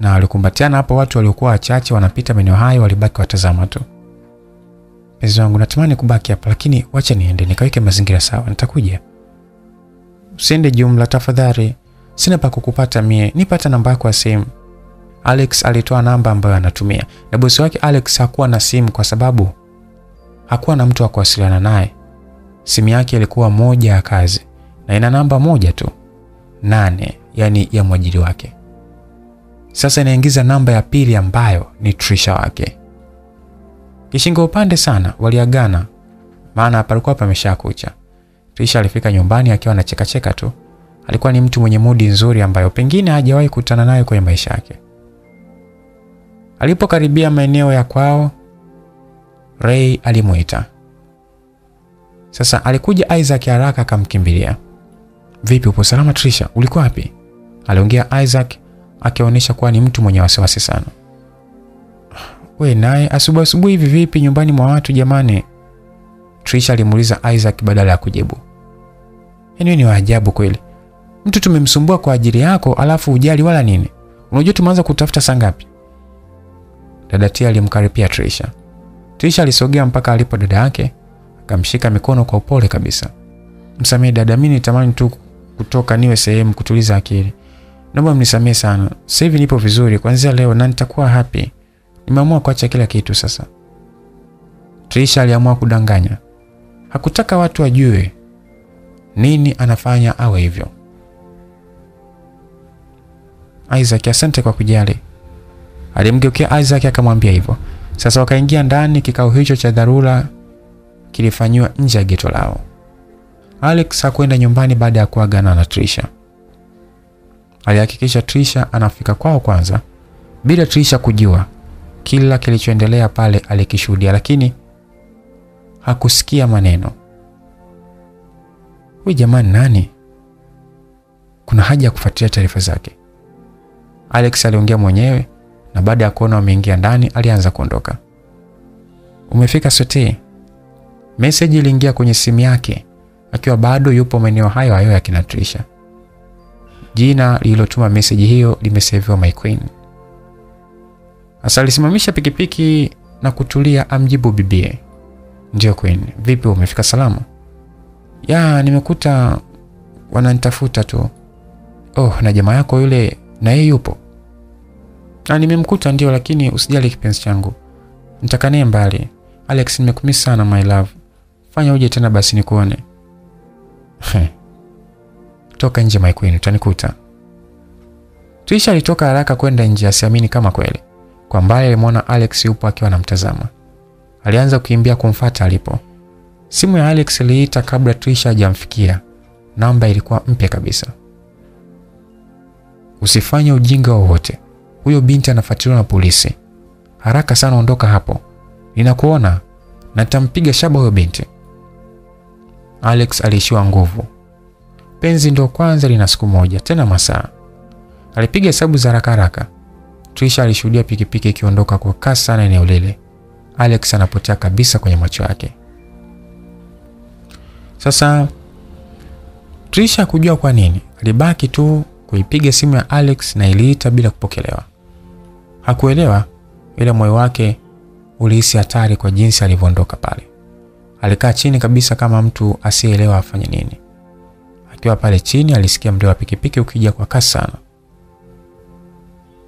na walikumbatiana hapo. Watu waliokuwa wachache wanapita maeneo hayo walibaki watazama tu. Mpenzi wangu, natamani kubaki hapa, lakini wacha niende nikaweke mazingira sawa, nitakuja. Usiende jumla tafadhali, sina pa kukupata mie, nipata namba yako ya simu. Alex alitoa namba ambayo anatumia, na bosi wake Alex hakuwa na simu kwa sababu hakuwa na mtu wa kuwasiliana naye. Simu yake ilikuwa moja ya kazi na ina namba moja tu, nane, yani ya mwajiri wake. Sasa inaingiza namba ya pili ambayo ni Trisha wake. Kishingo upande sana, waliagana maana palikuwa pamesha kucha. Trisha alifika nyumbani akiwa anachekacheka tu. Alikuwa ni mtu mwenye mudi nzuri ambayo pengine hajawahi kukutana nayo kwenye maisha yake. Alipokaribia maeneo ya kwao, Ray alimuita. Sasa alikuja Isaac haraka akamkimbilia. Vipi, upo salama Trisha? Ulikuwa wapi? Aliongea Isaac akionyesha kuwa ni mtu mwenye wasiwasi sana. We naye asubuhi asubuhi hivi vipi nyumbani mwa watu jamani? Trisha alimuuliza Isaac badala ya kujibu. Yaani ni waajabu kweli. Mtu tumemsumbua kwa ajili yako alafu ujali wala nini? Unajua tumeanza kutafuta saa ngapi? Dada Tia alimkaripia Trisha. Trisha alisogea mpaka alipo dada yake, akamshika mikono kwa upole kabisa. Msamehe dada, mimi nitamani tu kutoka niwe sehemu kutuliza akili. Naomba mnisamehe sana. Sasa hivi nipo vizuri kuanzia leo na nitakuwa happy. Nimeamua kuacha kila kitu sasa. Trisha aliamua kudanganya. Hakutaka watu wajue nini anafanya awe hivyo. Isaac, asante kwa kujali. Alimgeukia Isaac akamwambia hivyo. Sasa wakaingia ndani. Kikao hicho cha dharura kilifanywa nje ya geto lao. Alex hakwenda nyumbani baada ya kuagana na Trisha. Alihakikisha Trisha anafika kwao kwanza, bila Trisha kujua kila kilichoendelea pale. Alikishuhudia, lakini hakusikia maneno. Huyu jamani nani? Kuna haja ya kufuatilia taarifa zake. Alex aliongea mwenyewe, na baada ya kuona wameingia ndani, alianza kuondoka. Umefika Sote? Meseji iliingia kwenye simu yake akiwa bado yupo maeneo hayo hayo ya kinatrisha. Jina lililotuma meseji hiyo limeseviwa My Queen. Sasa alisimamisha pikipiki na kutulia amjibu bibie. Ndio Queen, vipi umefika salama? Ya, nimekuta wananitafuta tu. Oh, na jamaa yako yule na yeye yupo? Na nimemkuta ndio, lakini usijali kipenzi changu. Nitakane mbali. Alex, nimekumi sana my love. Fanya uje tena basi nikuone. Toka nje my queen, utanikuta. Tuisha alitoka haraka kwenda nje asiamini kama kweli. Kwa mbali alimwona Alex yupo akiwa anamtazama. Alianza kukimbia kumfata alipo. Simu ya Alex iliita kabla Tuisha hajamfikia. Namba ilikuwa mpya kabisa. Usifanye ujinga wowote. Huyo binti anafuatiliwa na polisi. Haraka sana ondoka hapo, ninakuona na shaba huyo binti. Alex aliishiwa nguvu. Penzi ndo kwanza lina siku moja tena masaa. Alipiga hesabu za haraka haraka. Trisha alishuhudia pikipiki ikiondoka kwa kasi sana eneo lile. Alex anapotea kabisa kwenye macho yake. Sasa Trisha kujua kwa nini, alibaki tu kuipiga simu ya Alex na iliita bila kupokelewa. Hakuelewa, ila moyo wake ulihisi hatari kwa jinsi alivyoondoka pale. Alikaa chini kabisa kama mtu asiyeelewa afanye nini. Akiwa pale chini, alisikia mlio wa pikipiki ukija kwa kasi sana.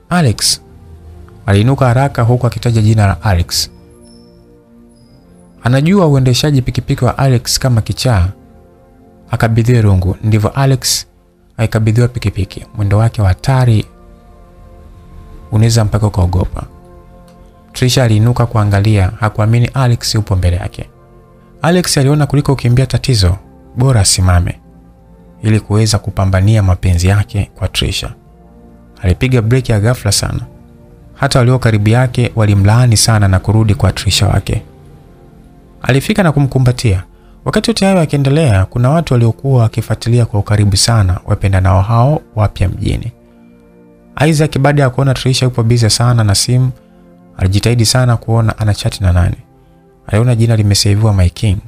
Alex aliinuka haraka, huku akitaja jina la Alex. Anajua uendeshaji pikipiki wa Alex kama kichaa. Akabidhiwe rungu, ndivyo Alex aikabidhiwa pikipiki. Mwendo wake wa hatari unaweza mpaka ukaogopa. Trisha aliinuka kuangalia, hakuamini Alex yupo mbele yake. Alex aliona kuliko kukimbia tatizo, bora asimame ili kuweza kupambania mapenzi yake kwa Trisha. Alipiga breki ya ghafla sana, hata walio karibu yake walimlaani sana na kurudi kwa Trisha wake. Alifika na kumkumbatia. Wakati wote hayo yakiendelea, kuna watu waliokuwa wakifuatilia kwa ukaribu sana wapendanao hao wapya mjini. Isaac baada ya kuona Trisha yupo bize sana na simu, alijitahidi sana kuona ana chati na nani. Aliona jina limesaveiwa My King,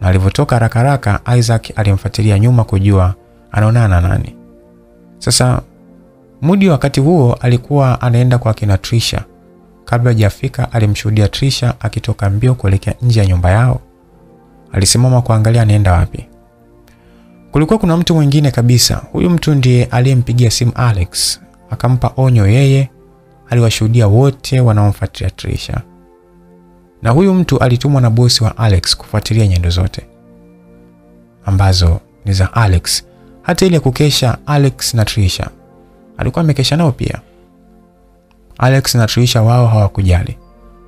na alivyotoka haraka haraka, Isaac alimfuatilia nyuma kujua anaonana na nani. Sasa Mudi wakati huo alikuwa anaenda kwa kina Trisha. Kabla hajafika, alimshuhudia Trisha akitoka mbio kuelekea nje ya nyumba yao. Alisimama kuangalia anaenda wapi. Kulikuwa kuna mtu mwingine kabisa. Huyu mtu ndiye aliyempigia simu Alex, akampa onyo. Yeye aliwashuhudia wote wanaomfuatilia Trisha, na huyu mtu alitumwa na bosi wa Alex kufuatilia nyendo zote ambazo ni za Alex. Hata ile kukesha Alex na Trisha alikuwa amekesha nao pia. Alex na Trisha wao hawakujali,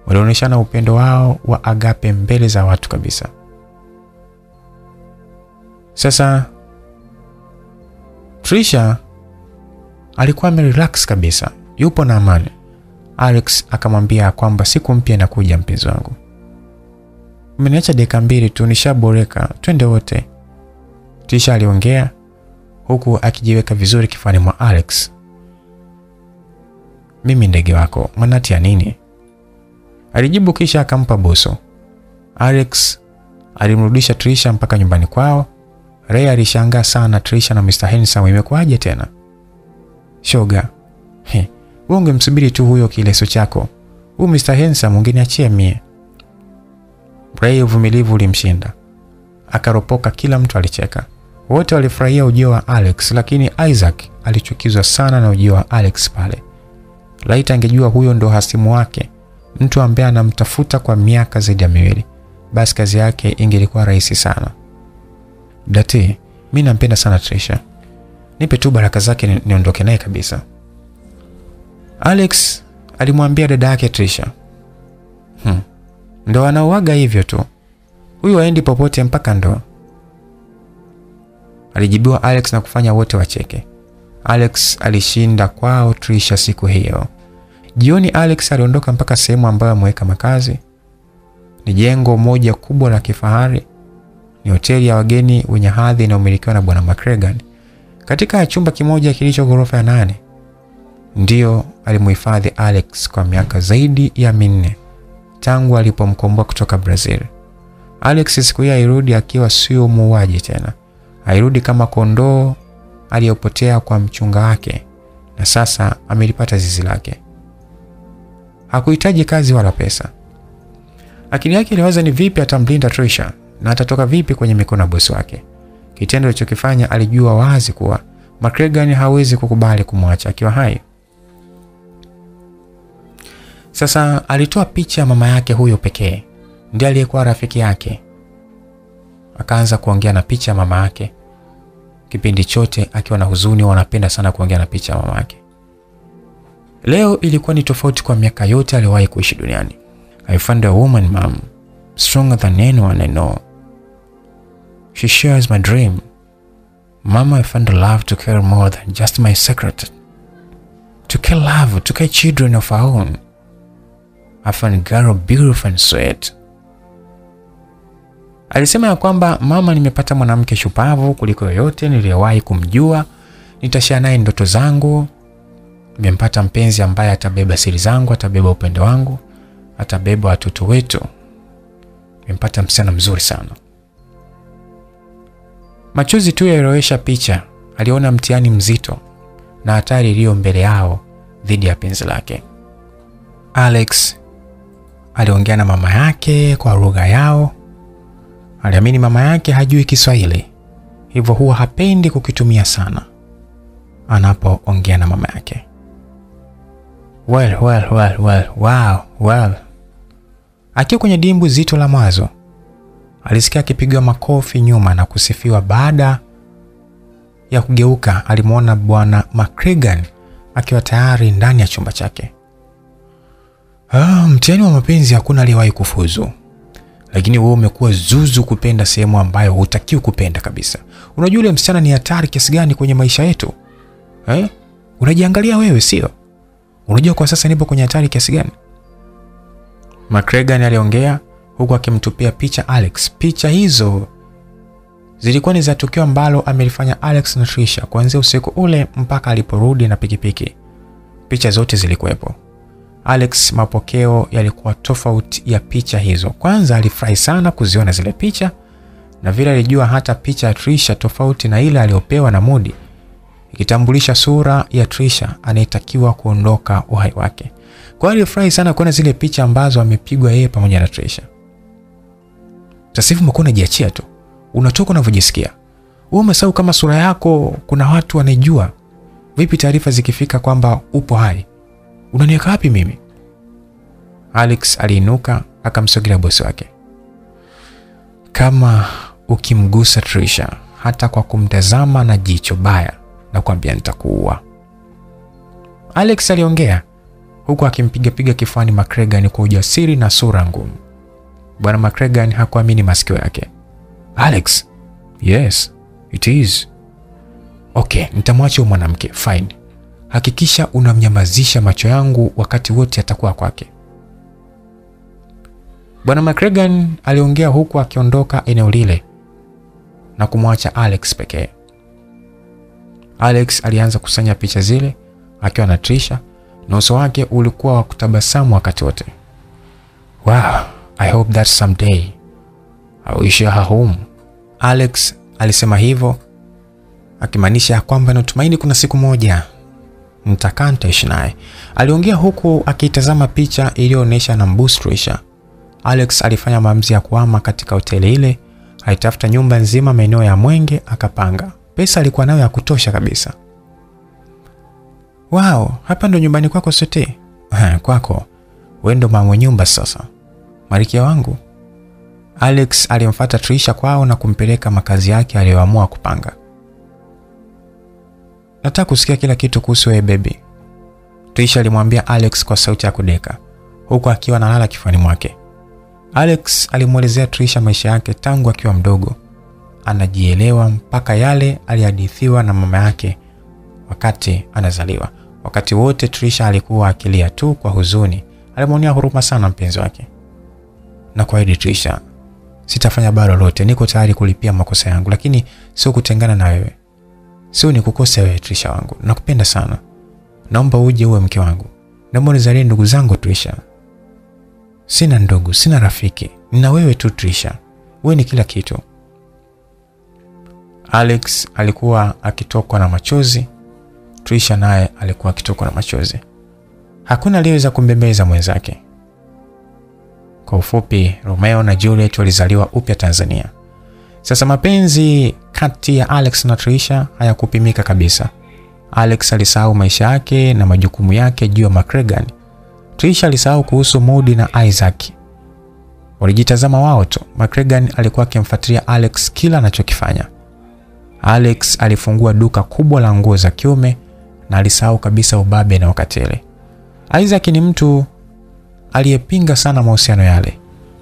walionyeshana upendo wao wa agape mbele za watu kabisa. Sasa Trisha alikuwa amerelax kabisa, yupo na amani. Alex akamwambia kwamba siku mpya inakuja, mpenzi wangu, umeniacha dakika mbili tu, nishaboreka, twende wote. Trisha aliongea huku akijiweka vizuri kifuani mwa Alex. Mimi ndege wako, manati ya nini? Alijibu kisha akampa busu. Alex alimrudisha Trisha mpaka nyumbani kwao. Ray alishangaa sana, Trisha na Mr. Handsome imekuwaje tena? Shoga, he, wewe ungemsubiri tu huyo kileso chako. Huyu Mr. Handsome ungeniachia mie. Ray uvumilivu ulimshinda. Akaropoka, kila mtu alicheka. Wote walifurahia ujio wa Alex, lakini Isaac alichukizwa sana na ujio wa Alex pale. Laiti angejua huyo ndo hasimu wake, mtu ambaye anamtafuta kwa miaka zaidi ya miwili, basi kazi yake ingelikuwa rahisi sana. Dati, mi nampenda sana Trisha, nipe tu baraka zake niondoke naye kabisa. Alex alimwambia dada yake Trisha. Hmm. Ndo anauaga hivyo tu, huyu haendi popote mpaka ndo alijibiwa Alex na kufanya wote wacheke. Alex alishinda kwao Trisha siku hiyo. Jioni Alex aliondoka mpaka sehemu ambayo ameweka makazi. Ni jengo moja kubwa la kifahari, ni hoteli ya wageni wenye hadhi inayomilikiwa na bwana McGregor. Katika chumba kimoja kilicho ghorofa ya nane, ndiyo alimuhifadhi Alex kwa miaka zaidi ya minne tangu alipomkomboa kutoka Brazil. Alex siku hiyo airudi akiwa sio muuaji tena, airudi kama kondoo aliyopotea kwa mchunga wake, na sasa amelipata zizi lake. Hakuhitaji kazi wala pesa. Akili yake iliwaza ni vipi atamlinda Trisha na atatoka vipi kwenye mikono ya bosi wake. Kitendo alichokifanya, alijua wazi kuwa McGregor hawezi kukubali kumwacha akiwa hai. Sasa alitoa picha ya mama yake huyo pekee, ndiye aliyekuwa rafiki yake. Akaanza kuongea na picha ya mama yake kipindi chote akiwa na huzuni. Wanapenda sana kuongea na picha ya mama yake. Leo ilikuwa ni tofauti kwa miaka yote aliyowahi kuishi duniani. I found a woman mom stronger than anyone I know. She shares my dream. Mama, I found love to care more than just my secret. To care love, to care children of our own. I found girl beautiful and sweet. Alisema ya kwamba mama, nimepata mwanamke shupavu kuliko yoyote niliyowahi kumjua. Nitashia naye ndoto zangu. Nimempata mpenzi ambaye atabeba siri zangu, atabeba upendo wangu, atabeba watoto wetu. Nimempata msichana mzuri sana. Machozi tu yalirowesha picha. Aliona mtihani mzito na hatari iliyo mbele yao dhidi ya penzi lake. Alex aliongea na mama yake kwa lugha yao. Aliamini mama yake hajui Kiswahili, hivyo huwa hapendi kukitumia sana anapoongea na mama yake. Well, well, well, well, wow, well. Akiwa kwenye dimbu zito la mawazo, alisikia akipigwa makofi nyuma na kusifiwa. Baada ya kugeuka, alimwona bwana McCregan akiwa tayari ndani ya chumba chake. Ah, mtihani wa mapenzi hakuna aliyewahi kufuzu, lakini wewe umekuwa zuzu kupenda sehemu ambayo hutakiwi kupenda kabisa. Unajua yule msichana ni hatari kiasi gani kwenye maisha yetu eh? Unajiangalia wewe, sio? Unajua kwa sasa nipo kwenye hatari kiasi gani? McCregan aliongea huku akimtupia picha Alex. Picha hizo zilikuwa ni za tukio ambalo amelifanya Alex na Trisha kuanzia usiku ule mpaka aliporudi na pikipiki. Picha zote zilikuwepo. Alex, mapokeo yalikuwa tofauti ya picha hizo. Kwanza alifurahi sana kuziona zile picha, na vile alijua hata picha ya Trisha tofauti na ile aliyopewa na Mudi, ikitambulisha sura ya Trisha anayetakiwa kuondoka uhai wake. Kwa hiyo alifurahi sana kuona zile picha ambazo amepigwa yeye pamoja na Trisha. Sasa hivi umekuwa unajiachia tu, unatoka unavyojisikia. Wewe umesahau kama sura yako kuna watu wanaijua. Vipi taarifa zikifika kwamba upo hai, unaniweka wapi mimi? Alex aliinuka akamsogelea bosi wake. Kama ukimgusa Trisha hata kwa kumtazama na jicho baya, na kuambia nitakuua. Alex aliongea huku akimpigapiga kifuani McCregan kwa ujasiri na sura ngumu. Bwana McGregor hakuamini masikio yake. Alex, yes it is. Okay, nitamwacha mwanamke fine. Hakikisha unamnyamazisha macho yangu wakati wote atakuwa kwake. Bwana McGregor aliongea huku akiondoka eneo lile na kumwacha Alex pekee. Alex alianza kusanya picha zile akiwa na Trisha na uso wake ulikuwa wa kutabasamu wakati wote. Wow, I hope that someday I will share her home. Alex alisema hivyo akimaanisha kwamba natumaini kuna siku moja nitakaa nitaishi naye. Aliongea huku akiitazama picha iliyoonyesha na mbusu Trisha. Alex alifanya maamuzi ya kuhama katika hoteli ile, alitafuta nyumba nzima maeneo ya Mwenge akapanga. Pesa alikuwa nayo ya kutosha kabisa. Wow, hapa ndo nyumbani kwako sote? Ha, kwako. Wewe ndo mama nyumba sasa. Marikia wangu. Alex alimfuata Trisha kwao na kumpeleka makazi yake aliyoamua kupanga. Nataka kusikia kila kitu kuhusu wewe baby. Trisha alimwambia Alex kwa sauti ya kudeka huku akiwa analala kifuani mwake. Alex alimwelezea Trisha maisha yake tangu akiwa mdogo, anajielewa mpaka yale alihadithiwa na mama yake wakati anazaliwa. Wakati wote Trisha alikuwa akilia tu kwa huzuni. Alimwonea huruma sana mpenzi wake. Na kuahidi Trisha, sitafanya baya lolote, niko tayari kulipia makosa yangu, lakini sio kutengana na wewe, sio nikukose wewe Trisha wangu, nakupenda sana, naomba uje uwe mke wangu, naomba nizalie ndugu zangu Trisha. Sina ndugu, sina rafiki, nina wewe tu Trisha, wewe ni kila kitu. Alex alikuwa akitokwa na machozi. Trisha naye alikuwa akitokwa na machozi. Hakuna aliyeweza kumbembeleza mwenzake. Kwa ufupi, Romeo na Juliet walizaliwa upya Tanzania. Sasa mapenzi kati ya Alex na Trisha hayakupimika kabisa. Alex alisahau maisha yake na majukumu yake juu ya McGregor. Trisha alisahau kuhusu mudi na Isaac. Walijitazama wao tu. McGregor alikuwa akimfuatilia Alex kila anachokifanya. Alex alifungua duka kubwa la nguo za kiume na alisahau kabisa ubabe na ukatili. Isaac ni mtu aliyepinga sana mahusiano yale.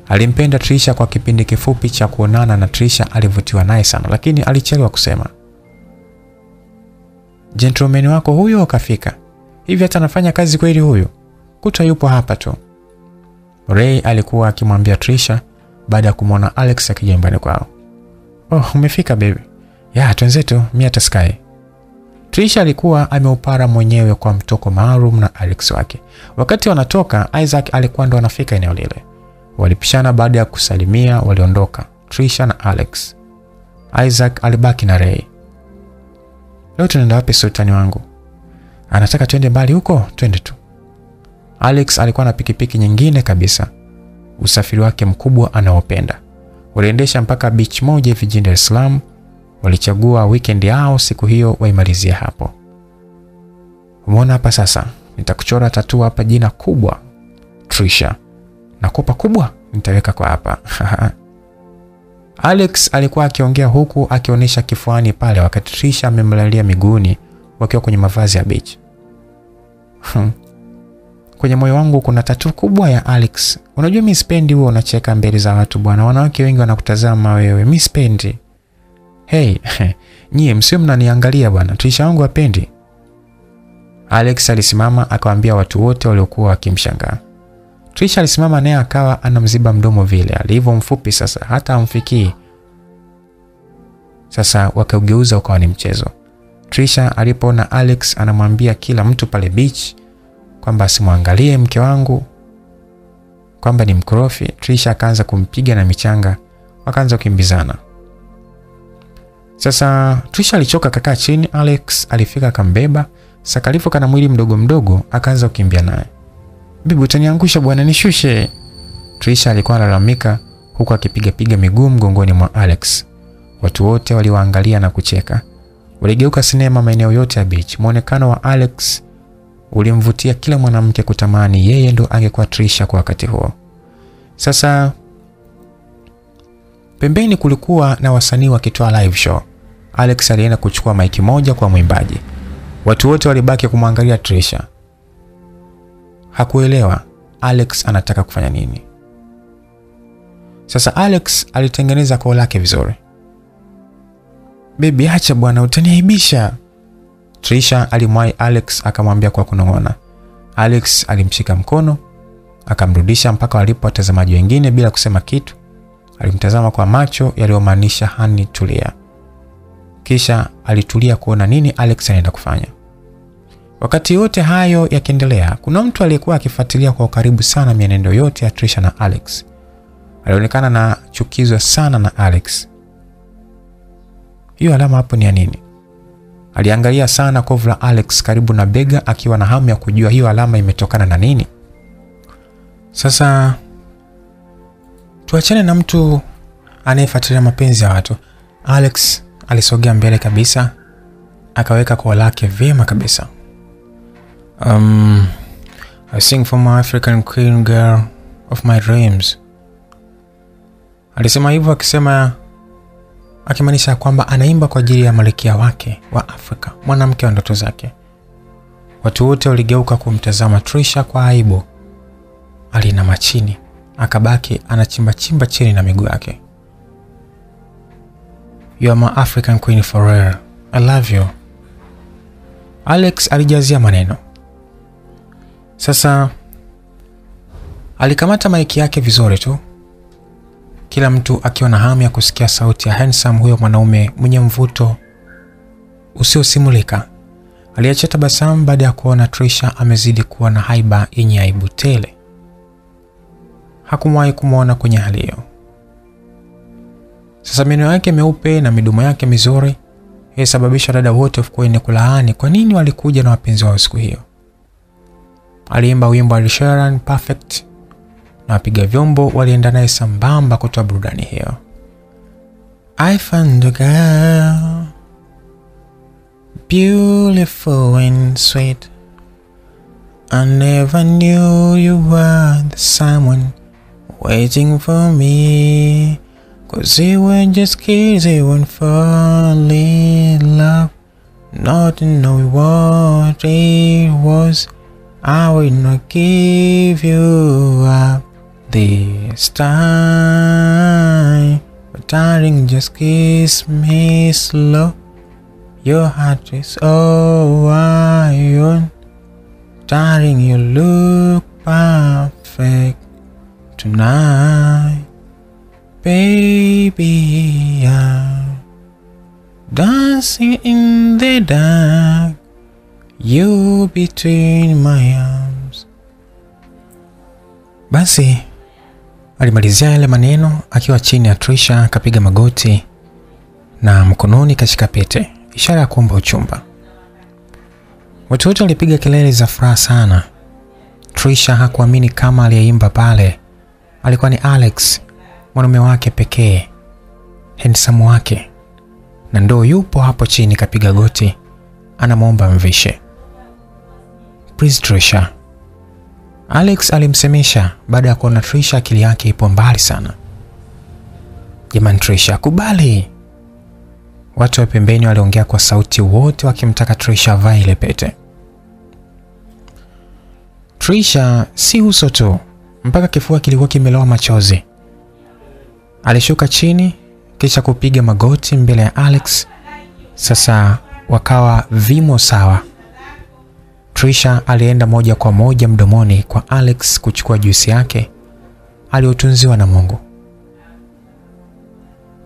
Alimpenda Trisha kwa kipindi kifupi cha kuonana na Trisha alivutiwa naye sana, lakini alichelewa kusema. Gentleman wako huyo akafika. hivi hata anafanya kazi kweli huyo? Kuta yupo hapa tu. Ray alikuwa akimwambia Trisha baada ya kumwona Alex akija nyumbani kwao. Oh, umefika baby. Ya, twenzetu, mimi hata Sky. Trisha alikuwa ameupara mwenyewe kwa mtoko maalum na Alex wake. Wakati wanatoka, Isaac alikuwa ndo anafika eneo lile. Walipishana baada ya kusalimia, waliondoka Trisha na Alex. Isaac alibaki na Ray. Leo tunaenda wapi sultani wangu? Anataka twende mbali huko, twende tu. Alex alikuwa na pikipiki nyingine kabisa, usafiri wake mkubwa anaopenda. Waliendesha mpaka beach moja hivi jijini Dar es Salaam. Walichagua weekend yao siku hiyo waimalizie hapo. Umeona hapa sasa, nitakuchora tatu hapa, jina kubwa Trisha, na kopa kubwa nitaweka kwa hapa <laughs> Alex alikuwa akiongea huku akionyesha kifuani pale, wakati Trisha amemlalia miguuni wakiwa kwenye mavazi ya beach. <laughs> Kwenye moyo wangu kuna tatu kubwa ya Alex. Unajua mi spendi huo unacheka mbele za watu bwana, wanawake wengi wanakutazama wewe, mi spendi. Hey, <laughs> nyie msio mnaniangalia bwana, Trisha wangu apendi. Alex alisimama akawaambia watu wote waliokuwa wakimshangaa. Trisha alisimama naye akawa anamziba mdomo vile alivyo mfupi sasa hata amfikii. Sasa wakaugeuza ukawa ni mchezo. Trisha alipoona Alex anamwambia kila mtu pale beach kwamba asimwangalie mke wangu kwamba ni mkorofi, Trisha akaanza kumpiga na michanga, wakaanza kukimbizana. Sasa Trisha alichoka, kakaa chini. Alex alifika akambeba, sakalifu kana mwili mdogo mdogo, akaanza kukimbia naye. Bibi, utaniangusha bwana, nishushe. Trisha alikuwa analalamika huku akipigapiga miguu mgongoni mwa Alex. Watu wote waliwaangalia na kucheka. Waligeuka sinema maeneo yote ya beach. Muonekano wa Alex ulimvutia kila mwanamke kutamani yeye ndo angekuwa Trisha kwa wakati huo. Sasa pembeni kulikuwa na wasanii wakitoa live show. Alex alienda kuchukua maiki moja kwa mwimbaji. Watu wote walibaki kumwangalia Trisha. Hakuelewa Alex anataka kufanya nini. Sasa Alex alitengeneza koo lake vizuri. bibi acha bwana, utaniaibisha. Trisha alimwai Alex akamwambia kwa kunong'ona. Alex alimshika mkono akamrudisha mpaka walipo watazamaji wengine bila kusema kitu. Alimtazama kwa macho yaliyomaanisha hani, tulia. Kisha alitulia kuona nini Alex anaenda kufanya. Wakati yote hayo yakiendelea, kuna mtu aliyekuwa akifuatilia kwa ukaribu sana mienendo yote ya Trisha na Alex. Alionekana na chukizwa sana na Alex. Hiyo alama hapo ni ya nini? Aliangalia sana kovu la Alex karibu na bega akiwa na hamu ya kujua hiyo alama imetokana na nini. Sasa tuachane na mtu anayefuatilia mapenzi ya watu. Alex alisogea mbele kabisa akaweka koo lake vyema kabisa. Um, I sing for my African queen girl of my dreams. Alisema hivyo akisema akimaanisha kwamba anaimba kwa ajili ya malikia wake wa Afrika, mwanamke wa ndoto zake. Watu wote waligeuka kumtazama Trisha kwa aibu. Alinama chini, akabaki anachimba chimba chini na miguu yake. You are my African queen forever. I love you. Alex alijazia maneno. Sasa alikamata maiki yake vizuri tu, kila mtu akiwa na hamu ya kusikia sauti ya handsome huyo mwanaume mwenye mvuto usiosimulika. Aliacha tabasamu baada ya kuona Trisha amezidi kuwa na haiba yenye aibu tele. Hakumwahi kumwona kwenye hali hiyo. Sasa meno yake meupe na midomo yake mizuri ilisababisha dada wote ufukweni kulaani kwa nini walikuja na wapenzi wao siku hiyo. Aliimba wimbo wa Sheeran Perfect na wapiga vyombo walienda naye sambamba kutoa burudani hiyo. I found a girl beautiful and sweet. I never knew you were the someone waiting for me. Cause you were just kids, you won't fall in love. Not to know what it was. I will not give you up this time. But darling, just kiss me slow. Your heart is all I own. Darling, you look perfect tonight. Baby, I'm dancing in the dark. You between my arms. Basi alimalizia yale maneno akiwa chini ya Trisha, akapiga magoti na mkononi kashika pete, ishara ya kuomba uchumba. Watu wote walipiga kelele za furaha sana. Trisha hakuamini kama aliyeimba pale alikuwa ni Alex, mwanaume wake pekee, hensamu wake, na ndo yupo hapo chini kapiga goti, anamwomba mvishe. Please Trisha. Alex alimsemesha baada ya kuona Trisha akili yake ipo mbali sana. Jamani Trisha, kubali. Watu wa pembeni waliongea kwa sauti, wote wakimtaka Trisha avae ile pete. Trisha si uso tu, mpaka kifua kilikuwa kimelowa machozi. Alishuka chini kisha kupiga magoti mbele ya Alex. Sasa wakawa vimo sawa. Trisha alienda moja kwa moja mdomoni kwa Alex kuchukua juisi yake aliyotunziwa na Mungu.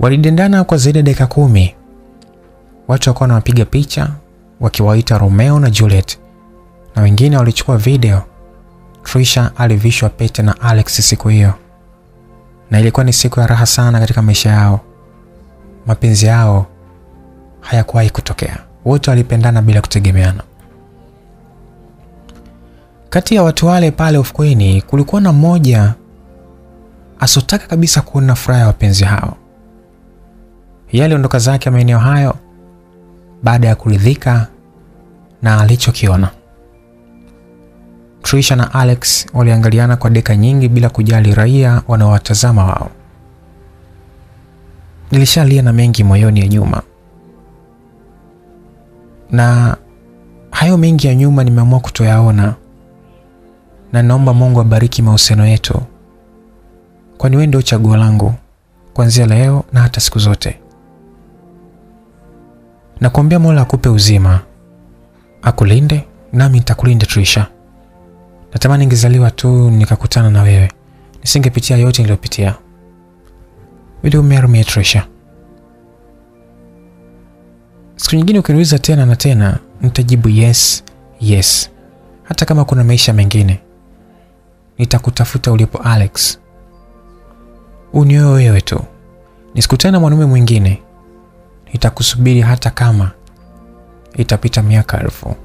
Walidendana kwa zaidi ya dakika kumi. Watu wakawa wanapiga picha wakiwaita Romeo na Juliet, na wengine walichukua video. Trisha alivishwa pete na Alex siku hiyo, na ilikuwa ni siku ya raha sana katika maisha yao. Mapenzi yao hayakuwahi kutokea, wote walipendana bila kutegemeana. Kati ya watu wale pale ufukweni kulikuwa na mmoja asotaka kabisa kuona furaha ya wapenzi hao. Yeye aliondoka zake maeneo hayo baada ya kuridhika na alichokiona. Trisha na Alex waliangaliana kwa deka nyingi bila kujali raia wanaowatazama wao. Nilishalia na mengi moyoni ya nyuma, na hayo mengi ya nyuma nimeamua kutoyaona, na naomba Mungu abariki mahusiano yetu, kwani wewe ndio chaguo langu kuanzia leo na hata siku zote. Nakuambia Mola akupe uzima, akulinde nami nitakulinda Trisha. Natamani ningezaliwa tu nikakutana na wewe, nisingepitia yote niliyopitia. Will you marry Trisha? Siku nyingine ukiniuliza tena na tena, nitajibu yes, yes. Hata kama kuna maisha mengine, nitakutafuta ulipo Alex. Unioe wewe tu, nisikutane na mwanaume mwingine. Nitakusubiri hata kama itapita miaka elfu.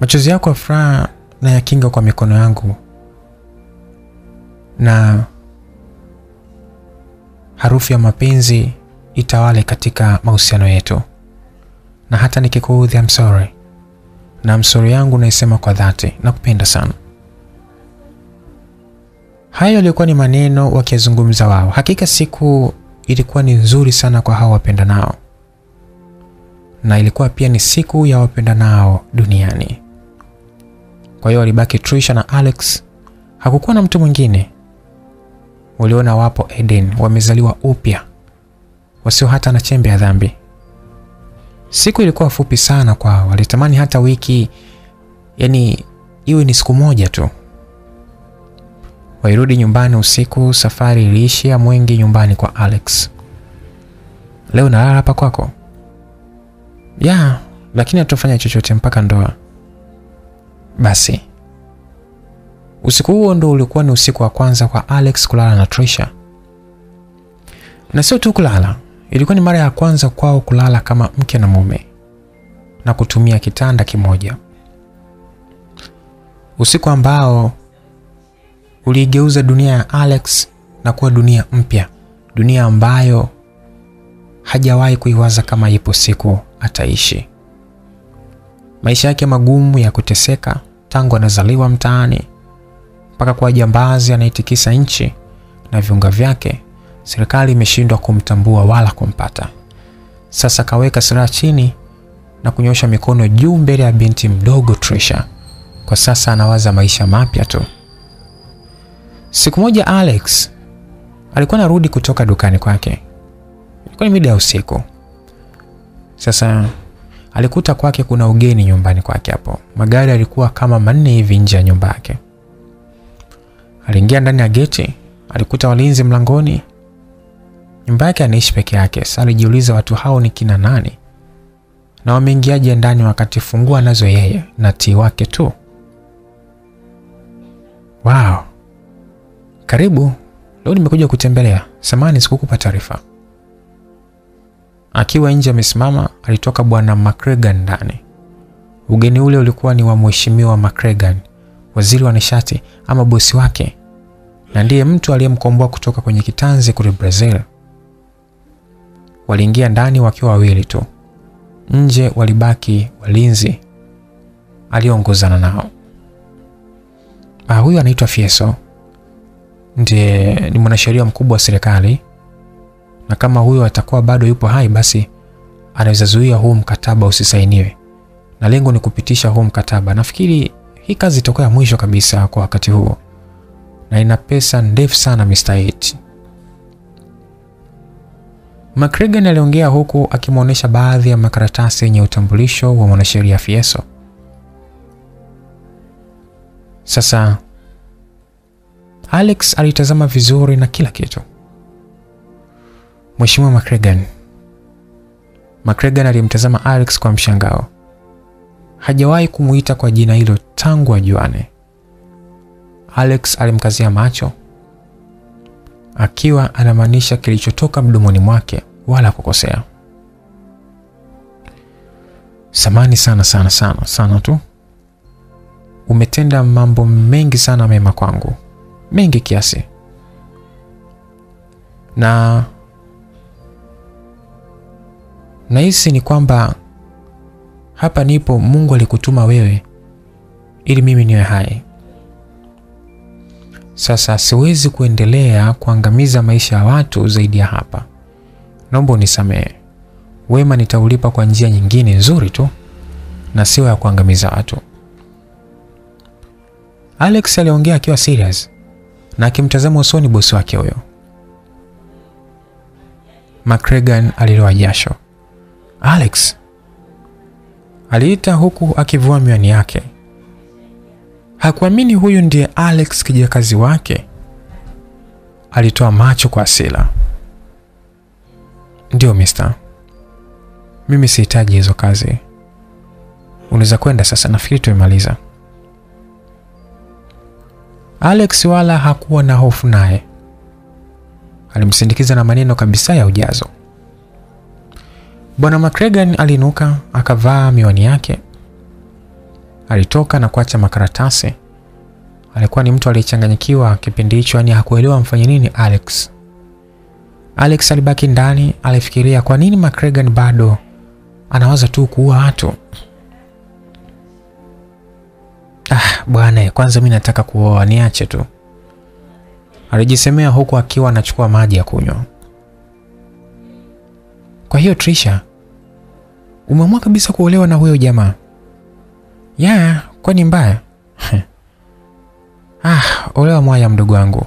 Machozi yako ya furaha na yakinga kwa mikono yangu, na harufu ya mapenzi itawale katika mahusiano yetu. Na hata nikikuudhi, I'm sorry, na I'm sorry yangu naisema kwa dhati, na kupenda sana. Hayo yalikuwa ni maneno wakizungumza wao. Hakika siku ilikuwa ni nzuri sana kwa hao wapenda nao, na ilikuwa pia ni siku ya wapenda nao duniani. Kwa hiyo walibaki Trisha na Alex, hakukuwa na mtu mwingine. Uliona wapo Eden, wamezaliwa upya, wasio hata na chembe ya dhambi. Siku ilikuwa fupi sana kwao, walitamani hata wiki, yani iwe ni siku moja tu. Wairudi nyumbani usiku. Safari iliishia Mwingi nyumbani kwa Alex. Leo nalala hapa kwako? Ya, lakini hatufanya chochote mpaka ndoa. Basi usiku huo ndo ulikuwa ni usiku wa kwanza kwa Alex kulala na Trisha, na sio tu kulala, ilikuwa ni mara ya kwanza kwao kulala kama mke na mume na kutumia kitanda kimoja, usiku ambao uliigeuza dunia ya Alex na kuwa dunia mpya, dunia ambayo hajawahi kuiwaza kama ipo siku ataishi. Maisha yake magumu ya kuteseka tangu anazaliwa mtaani mpaka kuwa jambazi anaitikisa nchi na viunga vyake, serikali imeshindwa kumtambua wala kumpata. Sasa kaweka silaha chini na kunyosha mikono juu mbele ya binti mdogo Trisha. Kwa sasa anawaza maisha mapya tu. Siku moja Alex alikuwa anarudi kutoka dukani kwake, ilikuwa ni mida ya usiku. Sasa alikuta kwake kuna ugeni nyumbani kwake. Hapo magari alikuwa kama manne hivi nje ya nyumba yake. Aliingia ndani ya geti, alikuta walinzi mlangoni. Nyumba yake anaishi peke yake. Sasa alijiuliza watu hao ni kina nani na wameingiaje ndani wakati fungua nazo yeye na tii wake tu? Wow, karibu. Leo nimekuja kutembelea. Samani sikukupa taarifa. Akiwa nje amesimama, alitoka bwana McCregan ndani. Ugeni ule ulikuwa ni wa mheshimiwa McCregan, waziri wa nishati ama bosi wake, na ndiye mtu aliyemkomboa kutoka kwenye kitanzi kule Brazil. Waliingia ndani wakiwa wawili tu, nje walibaki walinzi aliongozana nao. Ah, huyu anaitwa Fieso, ndiye ni mwanasheria mkubwa wa serikali, na kama huyo atakuwa bado yupo hai, basi anaweza zuia huu mkataba usisainiwe, na lengo ni kupitisha huu mkataba. Nafikiri hii kazi itakuwa ya mwisho kabisa kwa wakati huo, na ina pesa ndefu sana Mr. 8. McCregan aliongea huku akimwonyesha baadhi ya makaratasi yenye utambulisho wa mwanasheria Fieso. Sasa Alex alitazama vizuri na kila kitu. Mheshimiwa McCregan. McCregan alimtazama Alex kwa mshangao. Hajawahi kumuita kwa jina hilo tangu ajuane. Alex alimkazia macho akiwa anamaanisha kilichotoka mdomoni mwake wala kukosea. Samani sana sana sana sana tu. Umetenda mambo mengi sana mema kwangu, mengi kiasi, na nahisi ni kwamba hapa nipo, Mungu alikutuma wewe ili mimi niwe hai. Sasa siwezi kuendelea kuangamiza maisha ya watu zaidi ya hapa. Naomba unisamehe. Wema nitaulipa kwa njia nyingine nzuri tu na sio ya kuangamiza watu. Alex aliongea akiwa serious na akimtazama usoni bosi wake huyo. McCregan aliloa jasho. Alex aliita huku akivua miwani yake. Hakuamini huyu ndiye Alex kijakazi wake. Alitoa macho kwa Sila. Ndio mister, mimi sihitaji hizo kazi, unaweza kwenda sasa, nafikiri tumemaliza. Alex wala hakuwa na hofu naye, alimsindikiza na maneno kabisa ya ujazo. Bwana McGregor alinuka, akavaa miwani yake alitoka na kuacha makaratasi. Alikuwa ni mtu aliyechanganyikiwa kipindi hicho, yani hakuelewa mfanye nini Alex. Alex alibaki ndani, alifikiria kwa nini McGregor bado anawaza tu kuua watu. Ah, bwana, kwanza mimi nataka kuoa, niache tu, alijisemea huku akiwa anachukua maji ya kunywa. Kwa hiyo Trisha, umeamua kabisa kuolewa na huyo jamaa? Ya, kwani mbaya? <laughs> Ah, olewa mwaya mdogo wangu.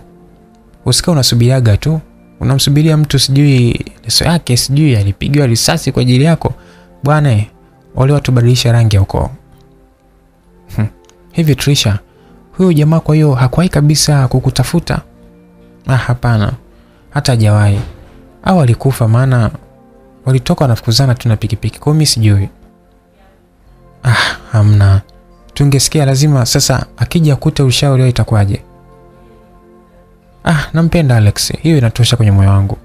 Usika unasubiriaga tu. Unamsubiria mtu sijui leso yake sijui alipigiwa risasi kwa ajili yako. Bwana, olewa tubadilisha rangi ya ukoo. <laughs> Hivi Trisha, huyo jamaa kwa hiyo hakuwahi kabisa kukutafuta? Ah, hapana. Hata hajawahi. Au alikufa maana walitoka wanafukuzana tu na pikipiki. Kwa mimi sijui. Ah, hamna. Tungesikia lazima. Sasa akija kute ushauri wao itakuwaje? Ah, nampenda Alex, hiyo inatosha kwenye moyo wangu.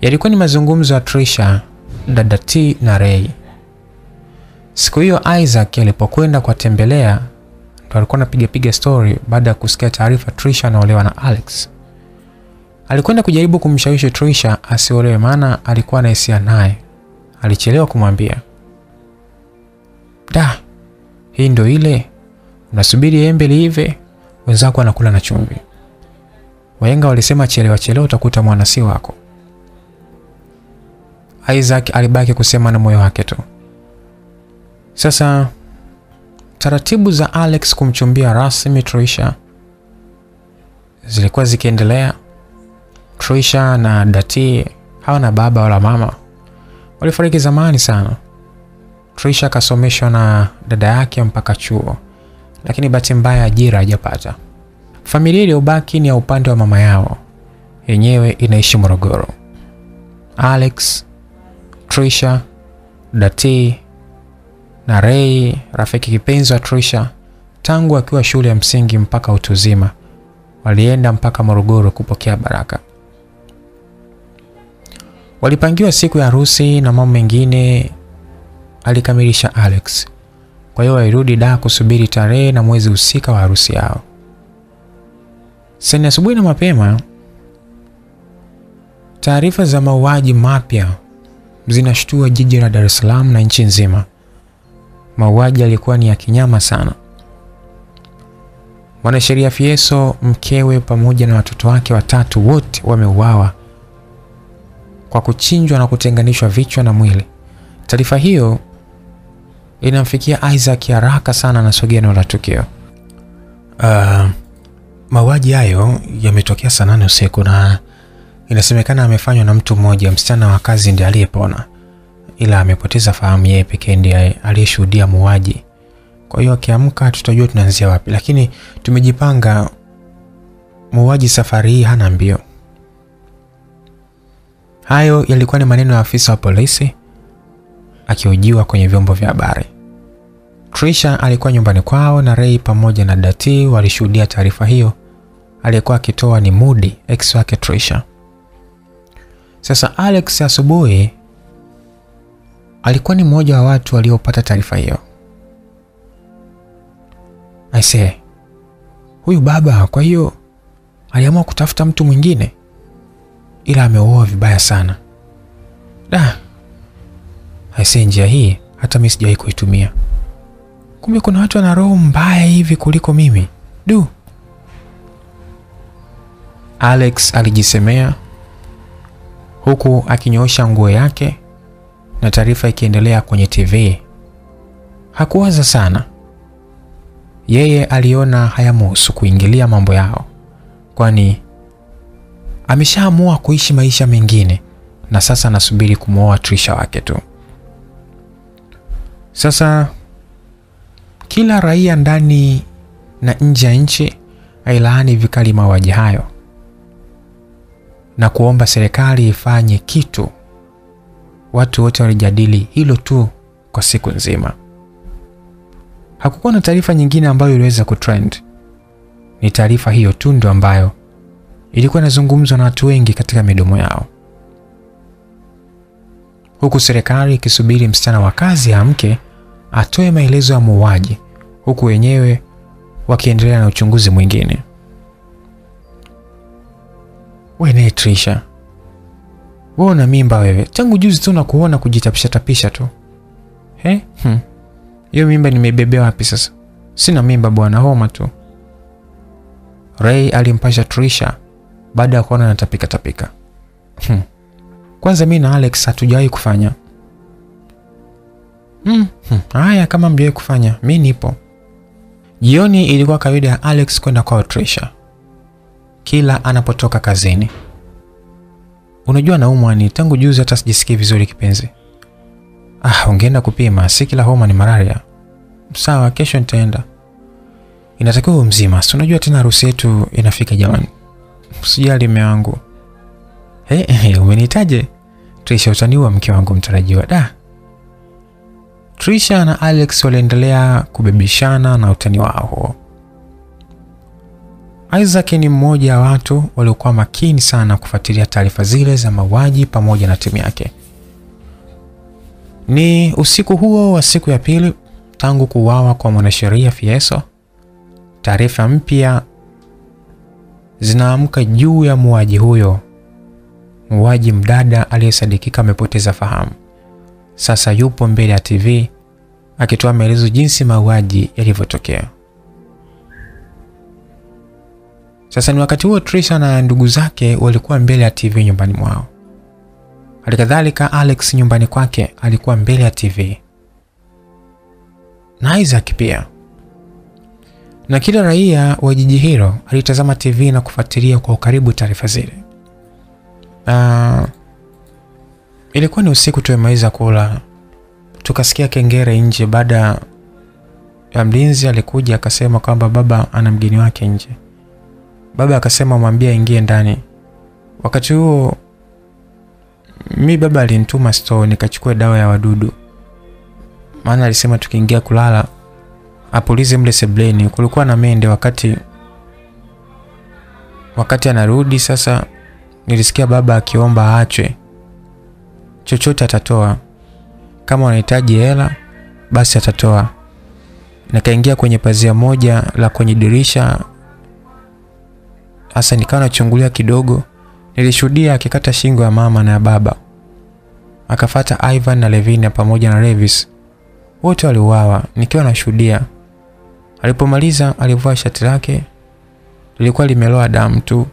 Yalikuwa ni mazungumzo ya Trisha, dada T na Ray. Siku hiyo Isaac alipokwenda kuwatembelea ndo alikuwa anapiga piga story baada ya kusikia taarifa Trisha anaolewa na Alex. Alikwenda kujaribu kumshawishi Trisha asiolewe, maana alikuwa na hisia naye. Alichelewa kumwambia Da, hii ndo ile unasubiri embe liive, wenzako anakula na chumvi. Wahenga walisema chelewa chelewa utakuta mwana si wako. Isaac alibaki kusema na moyo wake tu. Sasa taratibu za Alex kumchumbia rasmi Trisha zilikuwa zikiendelea. Trisha na Dati hawana baba wala mama, walifariki zamani sana. Trisha akasomeshwa na dada yake mpaka chuo, lakini bahati mbaya ajira hajapata. Familia iliyobaki ni ya upande wa mama yao, yenyewe inaishi Morogoro. Alex, Trisha, Dati na Ray, rafiki kipenzi wa Trisha tangu akiwa shule ya msingi mpaka utuzima, walienda mpaka Morogoro kupokea baraka. Walipangiwa siku ya harusi na mambo mengine alikamilisha Alex. Kwa hiyo walirudi da kusubiri tarehe na mwezi husika wa harusi yao. Seni asubuhi na mapema, taarifa za mauaji mapya zinashtua jiji la Dar es Salaam na nchi nzima. Mauaji yalikuwa ni ya kinyama sana. Mwanasheria Fieso, mkewe pamoja na watoto wake watatu wote wameuawa kwa kuchinjwa na kutenganishwa vichwa na mwili. Taarifa hiyo inamfikia Isaac haraka sana, anasogea eneo la tukio. Uh, mauaji hayo yametokea saa nane usiku na inasemekana amefanywa na mtu mmoja, msichana wa kazi ndiye aliyepona, ila amepoteza fahamu. Yeye pekee ndiye aliyeshuhudia muuaji. Kwa hiyo akiamka, tutajua tunaanzia wapi, lakini tumejipanga. Muuaji safari hii hana mbio. Hayo yalikuwa ni maneno ya afisa wa polisi akihojiwa kwenye vyombo vya habari. Trisha alikuwa nyumbani kwao na Ray pamoja na Dati walishuhudia taarifa hiyo. Aliyekuwa akitoa ni Mudi, ex wake Trisha. Sasa Alex asubuhi alikuwa ni mmoja wa watu waliopata taarifa hiyo. Aisee, huyu baba kwa hiyo aliamua kutafuta mtu mwingine, ila ameoa vibaya sana. Da, aisee, njia hii hata mimi sijawahi kuitumia. Kumbe kuna watu wana roho mbaya hivi kuliko mimi. Du, Alex alijisemea huku akinyoosha nguo yake na taarifa ikiendelea kwenye TV. Hakuwaza sana. Yeye aliona hayamuhusu kuingilia mambo yao, kwani ameshaamua kuishi maisha mengine na sasa anasubiri kumwoa Trisha wake tu. Sasa kila raia ndani na nje ya nchi ailaani vikali mauaji hayo na kuomba serikali ifanye kitu. Watu wote walijadili hilo tu kwa siku nzima. Hakukuwa na taarifa nyingine ambayo iliweza kutrend. Ni taarifa hiyo tu ndio ambayo ilikuwa inazungumzwa na watu wengi katika midomo yao, huku serikali ikisubiri msichana wa kazi amke atoe maelezo ya muuaji, huku wenyewe wakiendelea na uchunguzi mwingine. We naye Trisha, wewe una mimba wewe, tangu juzi tu nakuona kujitapisha tapisha tu? Hmm. Hiyo mimba nimebebea wapi sasa? Sina mimba bwana, homa tu. Ray alimpasha Trisha baada ya kuona anatapika tapika. Hmm. Kwanza mi na Alex hatujawahi kufanya. Hmm. Hmm. Haya, kama mjawahi kufanya, mi nipo. Jioni ilikuwa kawaida ya Alex kwenda kwa Trisha kila anapotoka kazini. Unajua naumwa, ni tangu juzi hata sijisikii vizuri kipenzi. Ah, ungeenda kupima, si kila homa ni malaria. Sawa, kesho nitaenda. Inatakiwa mzima, si unajua tena harusi yetu inafika jamani. Usijali mume wangu. Hey, hey, umenitaje? Trisha, utaniua mke wangu mtarajiwa. Da. Trisha na Alex waliendelea kubebishana na utani wao huo. Isaac ni mmoja wa watu waliokuwa makini sana kufuatilia taarifa zile za mauaji pamoja na timu yake. Ni usiku huo wa siku ya pili tangu kuuawa kwa mwanasheria Fieso, taarifa mpya zinaamka juu ya muuaji huyo, muuaji mdada aliyesadikika amepoteza fahamu. Sasa yupo mbele ya TV akitoa maelezo jinsi mauaji yalivyotokea. Sasa ni wakati huo Trisha na ndugu zake walikuwa mbele ya TV nyumbani mwao. Halikadhalika Alex nyumbani kwake alikuwa mbele ya TV na Isaac pia, na kila raia wa jiji hilo alitazama TV na kufuatilia kwa ukaribu taarifa zile. Uh, Ilikuwa ni usiku, tumemaliza kula, tukasikia kengere nje. Baada ya mlinzi alikuja akasema kwamba baba ana mgeni wake nje. Baba akasema mwambie aingie ndani. Wakati huo mi baba alinituma store nikachukua dawa ya wadudu, maana alisema tukiingia kulala apulize mle sebleni. Kulikuwa na mende. Wakati wakati anarudi sasa, nilisikia baba akiomba achwe chochote atatoa, kama wanahitaji hela basi atatoa. Nikaingia kwenye pazia moja la kwenye dirisha, hasa nikawa nachungulia kidogo. Nilishuhudia akikata shingo ya mama na ya baba, akafata Ivan na Levina pamoja na Revis, wote waliuawa nikiwa nashuhudia. Alipomaliza alivua shati lake, lilikuwa limeloa damu tu.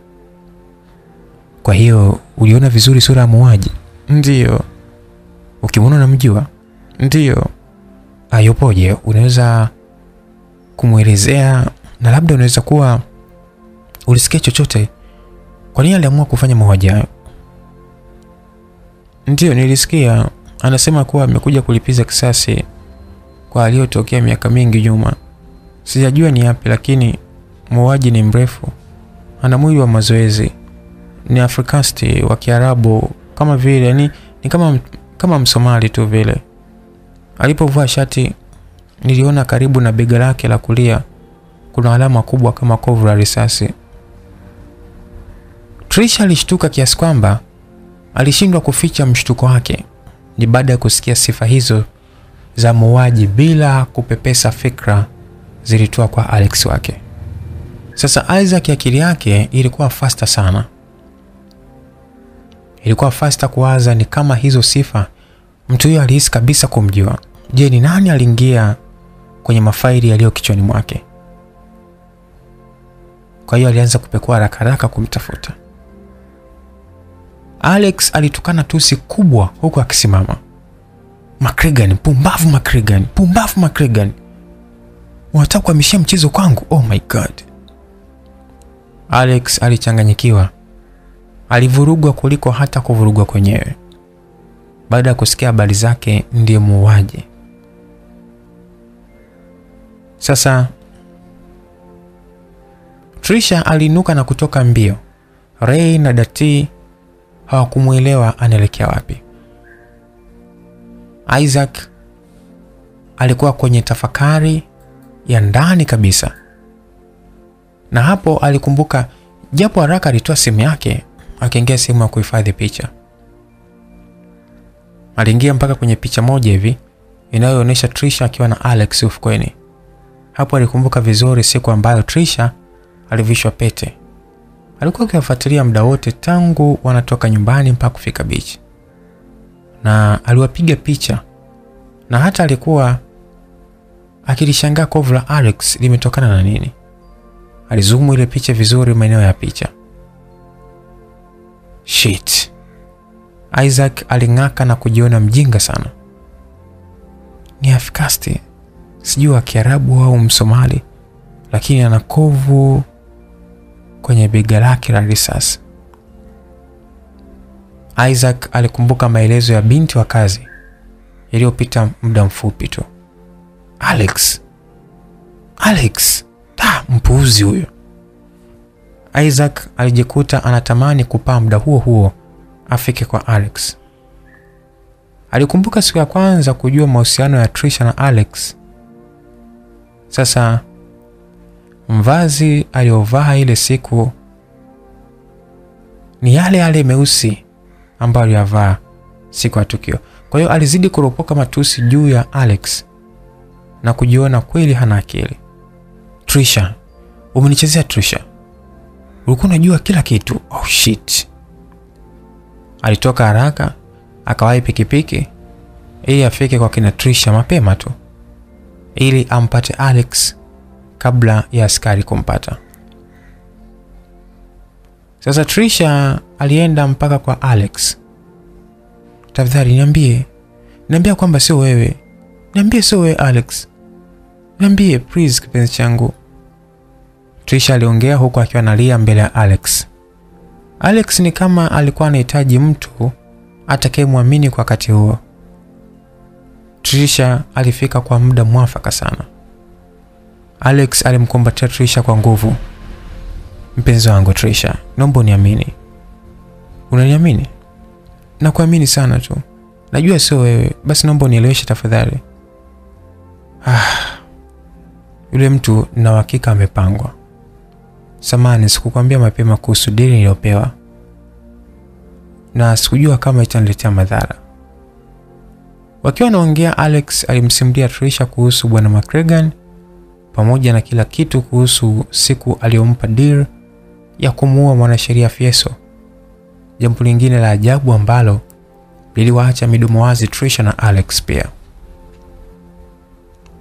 Kwa hiyo uliona vizuri sura ya muuaji? Ndiyo. Ukimwona unamjua? Ndiyo. Ayopoje? Unaweza kumwelezea, na labda unaweza kuwa ulisikia chochote? Kwa nini aliamua kufanya mauaji hayo? Ndiyo, nilisikia. Anasema kuwa amekuja kulipiza kisasi kwa aliyotokea miaka mingi nyuma. Sijajua ni yapi, lakini muuaji ni mrefu, ana mwili wa mazoezi, ni Afrikasti wa Kiarabu kama vile ni, ni kama, kama Msomali tu vile. Alipovua shati, niliona karibu na bega lake la kulia kuna alama kubwa kama kovu la risasi. Trisha alishtuka kiasi kwamba alishindwa kuficha mshtuko wake. Ni baada ya kusikia sifa hizo za muuaji bila kupepesa fikra zilitoa kwa Alex wake. Sasa Isaac akili yake ilikuwa fasta sana, ilikuwa fasta kuwaza ni kama hizo sifa mtu huyo alihisi kabisa kumjua. Je, ni nani aliingia kwenye mafaili yaliyo kichwani mwake? Kwa hiyo alianza kupekua haraka haraka kumtafuta. Alex alitukana tusi kubwa huku akisimama. McCragan, pumbavu McCragan, pumbavu McCragan. Unataka kuhamishia mchezo kwangu? Oh my god. Alex alichanganyikiwa. Alivurugwa kuliko hata kuvurugwa kwenyewe. Baada ya kusikia habari zake ndiye muuaji. Sasa Trisha aliinuka na kutoka mbio. Ray na Dati hawakumwelewa anaelekea wapi. Isaac alikuwa kwenye tafakari ya ndani kabisa, na hapo alikumbuka, japo haraka alitoa simu yake akiingia sehemu ya kuhifadhi picha. Aliingia mpaka kwenye picha moja hivi inayoonyesha Trisha akiwa na Alex ufukweni. Hapo alikumbuka vizuri siku ambayo Trisha alivishwa pete. Alikuwa akiwafuatilia muda wote tangu wanatoka nyumbani mpaka kufika beach, na aliwapiga picha, na hata alikuwa akilishangaa kovu la Alex limetokana na nini. Alizumu ile picha vizuri, maeneo ya picha. Shit. Isaac aling'aka na kujiona mjinga sana. Ni afikasti, sijui wa Kiarabu au Msomali, lakini ana kovu kwenye bega lake la risasi. Isaac alikumbuka maelezo ya binti wa kazi yaliyopita muda mfupi tu. Alex, Alex, ta mpuzi huyo. Isaac alijikuta anatamani kupaa muda huo huo afike kwa Alex. Alikumbuka siku ya kwanza kujua mahusiano ya Trisha na Alex. Sasa mvazi aliyovaa ile siku ni yale yale meusi ambayo aliyavaa siku ya tukio. Kwa hiyo alizidi kuropoka matusi juu ya Alex na kujiona kweli hana akili. Trisha, umenichezea Trisha, ulikuwa unajua kila kitu. Oh shit. Alitoka haraka akawahi pikipiki ili afike kwa kina Trisha mapema tu ili ampate Alex kabla ya askari kumpata. Sasa Trisha alienda mpaka kwa Alex. Tafadhali niambie, niambia kwamba sio wewe, niambie sio wewe Alex, niambie please, kipenzi changu. Trisha aliongea huku akiwa analia mbele ya Alex. Alex ni kama alikuwa anahitaji mtu atakayemwamini kwa wakati huo. Trisha alifika kwa muda mwafaka sana. Alex alimkumbatia Trisha kwa nguvu. Mpenzi wangu Trisha, naomba uniamini. Unaniamini? Nakuamini sana tu. Najua sio wewe, basi naomba unieleweshe tafadhali. Ah, yule mtu na uhakika amepangwa. Samani, sikukwambia mapema kuhusu dili niliyopewa, na sikujua kama itaniletea madhara. Wakiwa wanaongea, Alex alimsimulia Trisha kuhusu bwana McGregor pamoja na kila kitu kuhusu siku aliyompa deal ya kumuua mwanasheria Fieso, jambo lingine la ajabu ambalo liliwaacha midomo wazi Trisha na Alex pia.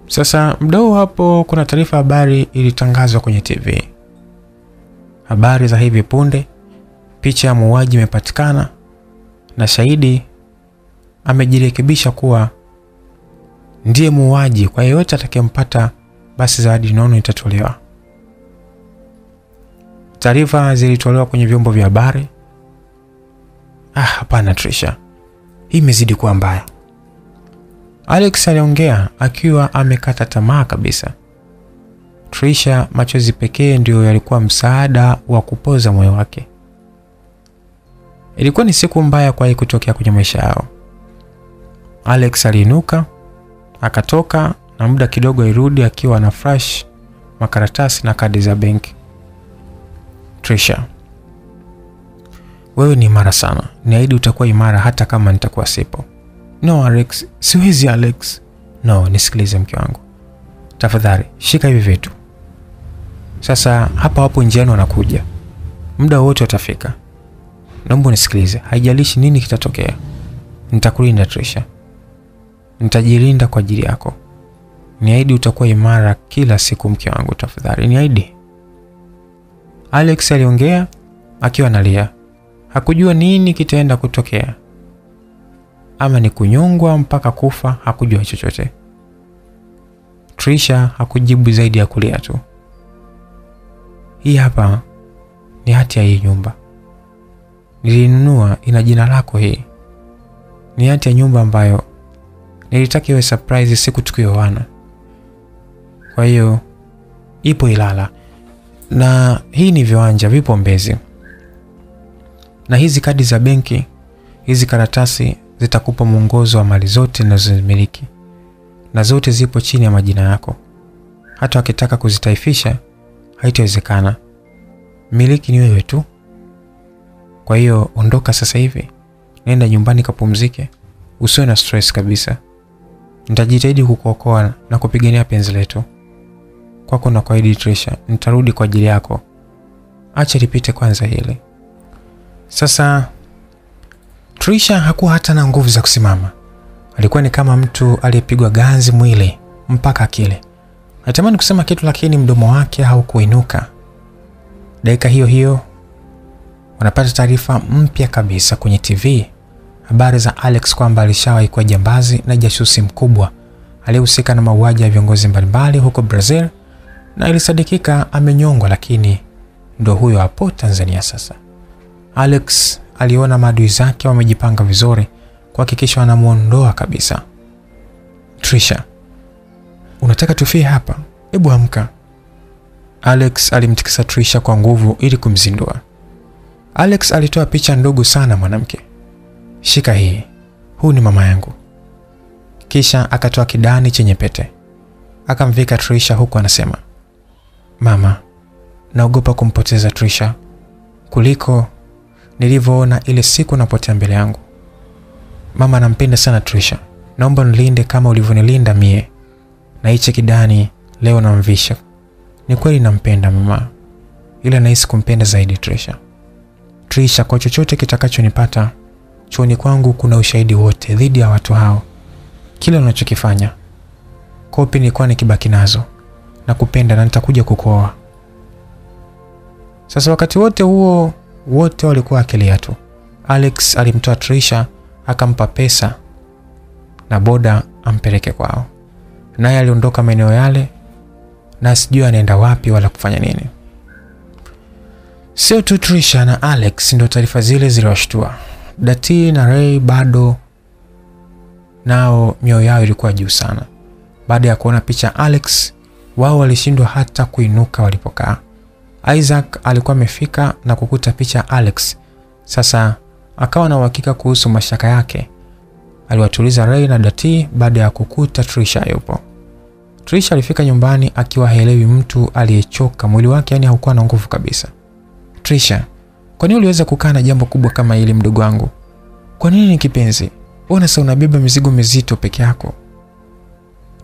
Sasa mdau hapo, kuna taarifa habari ilitangazwa kwenye TV. Habari za hivi punde, picha ya muuaji imepatikana na shahidi amejirekebisha kuwa ndiye muuaji. Kwa yeyote atakayempata, basi zawadi nono itatolewa. Taarifa zilitolewa kwenye vyombo vya habari. Ah, hapana Trisha, hii imezidi kuwa mbaya. Alex aliongea akiwa amekata tamaa kabisa. Trisha, machozi pekee ndio yalikuwa msaada wa kupoza moyo wake. Ilikuwa ni siku mbaya kwa kutokea kwenye maisha yao. Alex aliinuka akatoka, na muda kidogo alirudi akiwa na flash makaratasi na kadi za benki. Trisha, wewe ni imara sana, niahidi utakuwa imara hata kama nitakuwa sipo. No Alex, siwezi Alex. No, nisikilize mke wangu, tafadhali shika hivi vitu sasa. Hapa wapo njiani wanakuja, muda wote watafika. Naomba unisikilize, haijalishi nini kitatokea, nitakulinda Trisha, nitajilinda kwa ajili yako. Niahidi utakuwa imara kila siku, mke wangu, tafadhali niahidi. Alex aliongea akiwa analia, hakujua nini kitaenda kutokea ama ni kunyongwa mpaka kufa, hakujua chochote. Trisha hakujibu zaidi ya kulia tu. Hii hapa ni hati ya hii nyumba, nilinunua, ina jina lako. Hii ni hati ya nyumba ambayo nilitaka iwe surprise siku tukioana. Kwa hiyo ipo Ilala na hii ni viwanja vipo Mbezi, na hizi kadi za benki, hizi karatasi zitakupa mwongozo wa mali zote ninazozimiliki na zote zipo chini ya majina yako. Hata wakitaka kuzitaifisha haitawezekana, miliki ni wewe tu. Kwa hiyo ondoka sasa hivi, nenda nyumbani kapumzike, usiwe na stress kabisa. Nitajitahidi kukuokoa na kupigania penzi letu. Kwako na kuahidi Trisha, nitarudi kwa ajili yako. Acha lipite kwanza hili. Sasa Trisha hakuwa hata na nguvu za kusimama. Alikuwa ni kama mtu aliyepigwa ganzi mwili mpaka akili. Natamani kusema kitu lakini mdomo wake haukuinuka. Dakika hiyo hiyo wanapata taarifa mpya kabisa kwenye TV, habari za Alex kwamba alishawahi kuwa jambazi na jasusi mkubwa aliyehusika na mauaji ya viongozi mbalimbali huko Brazil, na ilisadikika amenyongwa, lakini ndo huyo hapo Tanzania sasa. Alex aliona maadui zake wamejipanga vizuri kuhakikisha wanamwondoa kabisa. Trisha, unataka tufie hapa? Hebu amka. Alex alimtikisa Trisha kwa nguvu ili kumzindua. Alex alitoa picha ndogo sana mwanamke. Shika hii, huu ni mama yangu. Kisha akatoa kidani chenye pete akamvika Trisha, huku anasema, mama, naogopa kumpoteza Trisha kuliko nilivyoona ile siku napotea mbele yangu. Mama nampenda sana Trisha, naomba nilinde kama ulivyonilinda mie. Na hichi kidani leo namvisha. Ni kweli nampenda mama, ila nahisi kumpenda zaidi Trisha. Trisha, kwa chochote kitakachonipata chuoni kwangu, kuna ushahidi wote dhidi ya watu hao. Kila unachokifanya kopi nilikuwa nikibaki nazo na kupenda, na nitakuja kukuoa. Sasa wakati wote huo wote walikuwa akilia tu. Alex alimtoa Trisha akampa pesa na boda ampeleke kwao, naye aliondoka maeneo yale na sijui anaenda wapi wala kufanya nini. Sio tu Trisha na Alex ndio taarifa zile ziliwashtua. Dati na Ray bado nao mioyo yao ilikuwa juu sana. Baada ya kuona picha Alex, wao walishindwa hata kuinuka walipokaa. Isaac alikuwa amefika na kukuta picha Alex. Sasa akawa na uhakika kuhusu mashaka yake. Aliwatuliza Ray na Dati baada ya kukuta Trisha yupo. Trisha alifika nyumbani akiwa haelewi mtu aliyechoka, mwili wake yani haukuwa na nguvu kabisa. Trisha, kwa nini uliweza kukaa na jambo kubwa kama hili mdogo wangu? Kwa nini ni kipenzi? Ona sasa unabeba mizigo mizito peke yako?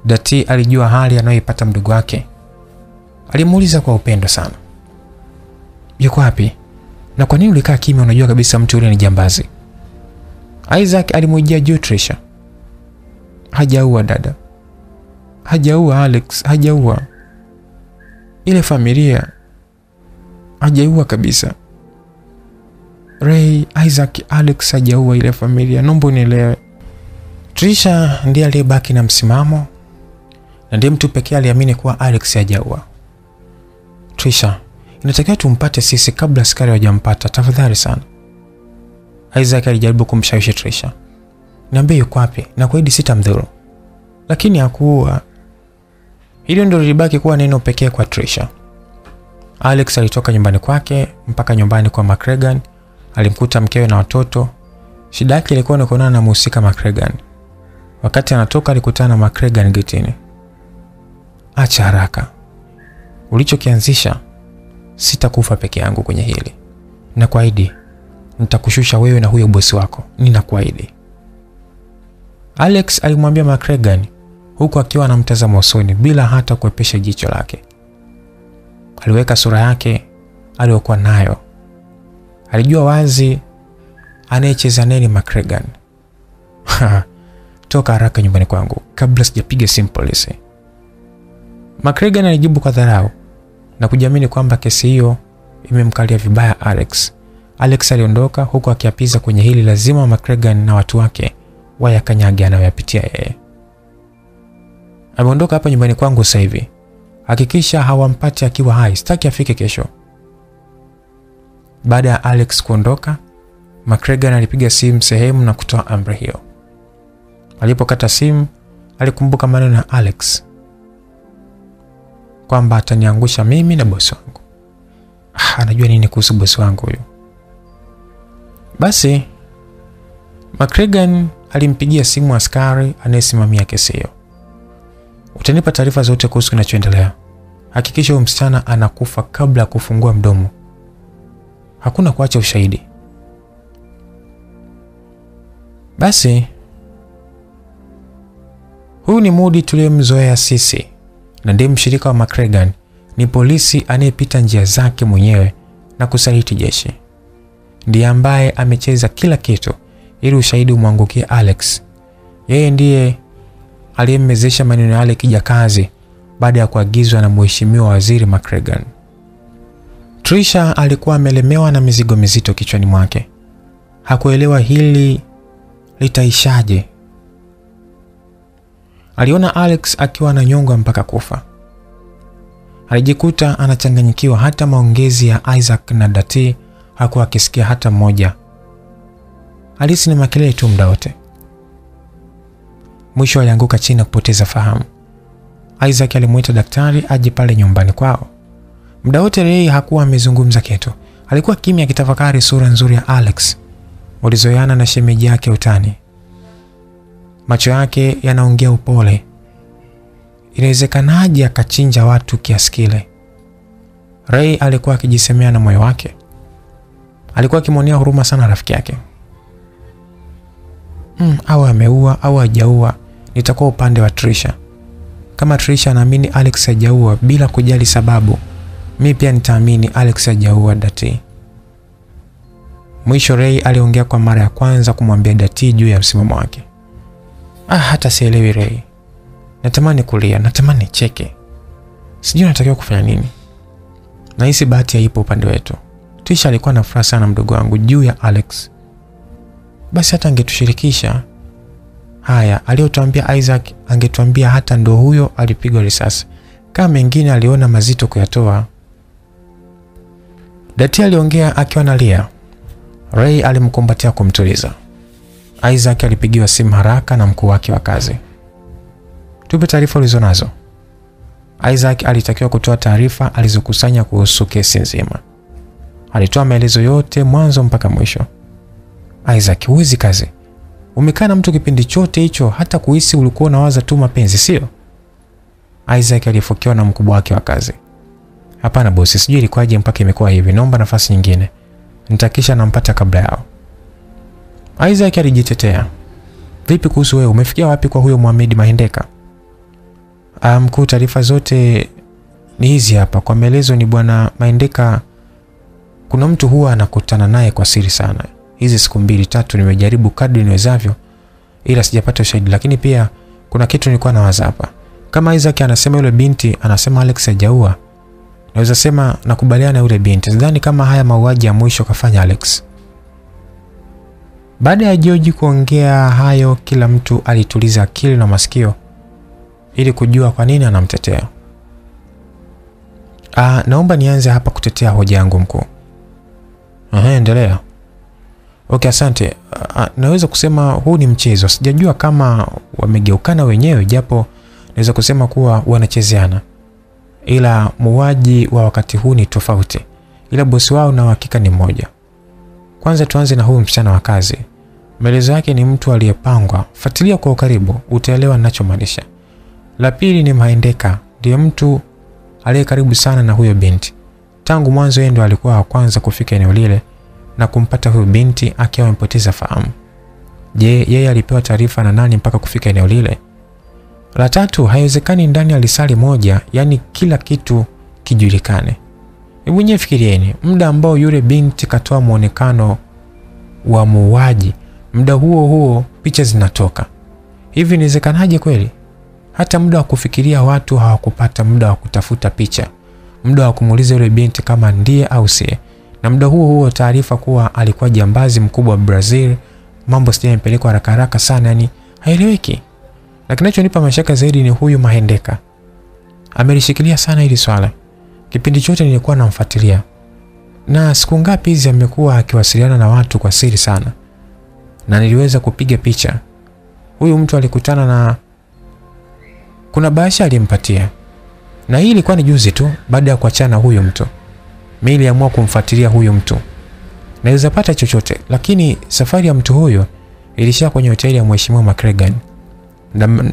Dati alijua hali anayoipata mdogo wake. Alimuuliza kwa upendo sana, yuko wapi na kwa nini ulikaa kimya? Unajua kabisa mtu yule ni jambazi. Isaac alimwijia juu Trisha. Hajaua dada, hajaua Alex, hajaua ile familia, hajaua kabisa. Ray, Isaac, Alex hajaua ile familia, naomba unielewe. Trisha ndiye aliyebaki na msimamo na ndiye mtu pekee aliamini kuwa Alex hajaua. Trisha, inatakiwa tumpate sisi kabla askari hawajampata, tafadhali sana. Isaac alijaribu kumshawishi Trisha, niambie yuko wapi na kuahidi sitamdhuru, lakini hakuua. Hilo ndio lilibaki kuwa neno pekee kwa Trisha. Alex alitoka nyumbani kwake mpaka nyumbani kwa McCregan. Alimkuta mkewe na watoto. Shida yake ilikuwa ni kuonana na mhusika McCregan. Wakati anatoka alikutana na McCregan getini. Acha haraka, ulichokianzisha sitakufa peke yangu kwenye hili, nakuahidi nitakushusha wewe na huyo bosi wako, ninakuahidi. Alex alimwambia McCregan huku akiwa anamtazama usoni bila hata kuepesha jicho lake. Aliweka sura yake aliyokuwa nayo. Alijua wazi anayecheza neni McCregan. <laughs> Toka haraka nyumbani kwangu kabla sijapiga simu polisi. McCregan alijibu kwa dharau na kujiamini kwamba kesi hiyo imemkalia vibaya Alex. Alex aliondoka huku akiapiza kwenye hili lazima macregan na watu wake wayakanyage anayoyapitia yeye. Ameondoka hapa nyumbani kwangu sasa hivi. Hakikisha hawampati akiwa hai, sitaki afike kesho. Baada ya Alex kuondoka, macregan alipiga simu sehemu na kutoa amri hiyo. Alipokata simu, alikumbuka maneno ya Alex kwamba ataniangusha mimi na bosi wangu. Ah, anajua nini kuhusu bosi wangu huyo? Basi McCregan alimpigia simu askari anayesimamia kesi hiyo. Utanipa taarifa zote kuhusu kinachoendelea. Hakikisha huyo msichana anakufa kabla ya kufungua mdomo. Hakuna kuacha ushahidi. Basi huyu ni Mudi tuliyemzoea sisi na ndiye mshirika wa McCregan. Ni polisi anayepita njia zake mwenyewe na kusaliti jeshi. Ndiye ambaye amecheza kila kitu ili ushahidi umwangukie Alex. Yeye ndiye aliyemmezesha maneno yale kija kazi baada ya kuagizwa na mheshimiwa waziri McCregan. Trisha alikuwa amelemewa na mizigo mizito kichwani mwake. Hakuelewa hili litaishaje. Aliona Alex akiwa ananyongwa mpaka kufa. Alijikuta anachanganyikiwa. Hata maongezi ya Isaac na Dati hakuwa akisikia hata mmoja. Alihisi ni makelele tu muda wote. Mwisho alianguka chini na kupoteza fahamu. Isaac alimuita daktari aje pale nyumbani kwao. Muda wote Ray hakuwa amezungumza kitu. Alikuwa kimya akitafakari sura nzuri ya Alex walizoeana na shemeji yake utani. Macho yake yanaongea upole. Inawezekanaje akachinja watu kiasi kile? Ray alikuwa akijisemea na moyo wake. Alikuwa akimwonea huruma sana rafiki yake. Mm, au ameua au hajaua, nitakuwa upande wa Trisha. Kama Trisha anaamini Alex hajaua bila kujali sababu, mi pia nitaamini Alex hajaua Dati. Mwisho Ray aliongea kwa mara ya kwanza kumwambia Dati juu ya msimamo wake. Ah, hata sielewi Ray. Natamani kulia, natamani cheke. Sijui natakiwa kufanya nini. Nahisi bahati haipo upande wetu. Tisha alikuwa na furaha sana mdogo wangu juu ya Alex. Basi hata angetushirikisha haya aliyotuambia Isaac, angetuambia hata ndo huyo alipigwa risasi. Kama mengine aliona mazito kuyatoa. Dati aliongea akiwa analia. Ray alimkumbatia kumtuliza. Isaac alipigiwa simu haraka na mkuu wake wa kazi. Tupe taarifa ulizo nazo Isaac alitakiwa kutoa taarifa alizokusanya kuhusu kesi nzima. Alitoa maelezo yote mwanzo mpaka mwisho. Isaac, huwezi kazi. Umekaa na mtu kipindi chote hicho hata kuhisi ulikuwa unawaza tu mapenzi, sio? Isaac alifokewa na mkubwa wake wa kazi. Hapana bosi, sijui ilikuwaje mpaka imekuwa hivi. Naomba nafasi nyingine. Nitakisha nampata kabla yao. Isaac alijitetea. Vipi kuhusu wewe? Umefikia wapi kwa huyo Mohamed Mahendeka? Mkuu, um, taarifa zote ni hizi hapa. Kwa maelezo ni bwana Mahendeka, kuna mtu huwa anakutana naye kwa siri sana. Hizi siku mbili tatu nimejaribu kadri niwezavyo, ila sijapata ushahidi. Lakini pia kuna kitu nilikuwa nawaza hapa. Kama Isaac anasema yule binti anasema Alex hajaua, naweza sema nakubaliana na yule binti. Sidhani kama haya mauaji ya mwisho kafanya Alex. Baada ya George kuongea hayo, kila mtu alituliza akili na masikio ili kujua kwa nini anamtetea. Ah, naomba nianze hapa kutetea hoja yangu mkuu. Aha, endelea. Okay, asante. Ah, naweza kusema huu ni mchezo. Sijajua kama wamegeukana wenyewe, japo naweza kusema kuwa wanachezeana, ila muuaji wa wakati huu ni tofauti, ila bosi wao na uhakika ni mmoja. Kwanza tuanze na huyu msichana wa kazi. Maelezo yake ni mtu aliyepangwa. Fuatilia kwa ukaribu, utaelewa ninachomaanisha. La pili ni Mhaendeka, ndiye mtu aliye karibu sana na huyo binti. Tangu mwanzo yeye ndo alikuwa wa kwanza kufika eneo lile na kumpata huyo binti akiwa amepoteza fahamu. Je, yeye alipewa taarifa na nani mpaka kufika eneo lile? La tatu, haiwezekani ndani ya lisali moja, yani kila kitu kijulikane. Hebu nyewe fikirieni, muda ambao yule binti katoa muonekano wa muuaji, muda huo huo picha zinatoka. Hivi niwezekanaje kweli? Hata muda wa kufikiria watu hawakupata muda wa kutafuta picha, muda wa kumuuliza yule binti kama ndiye au sie, na muda huo huo taarifa kuwa alikuwa jambazi mkubwa wa Brazil. Mambo sija yamepelekwa haraka haraka sana, yani haieleweki. Na kinachonipa mashaka zaidi ni huyu Mahendeka, amelishikilia sana hili swala. Kipindi chote nilikuwa namfuatilia, na siku ngapi hizi amekuwa akiwasiliana na watu kwa siri sana, na niliweza kupiga picha. Huyu mtu alikutana na kuna bahasha alimpatia, na hii ilikuwa ni juzi tu baada ya kuachana huyu mtu. Mimi niliamua kumfuatilia huyu mtu, naweza pata chochote, lakini safari ya mtu huyo ilishia kwenye hoteli ya mheshimiwa McGregor.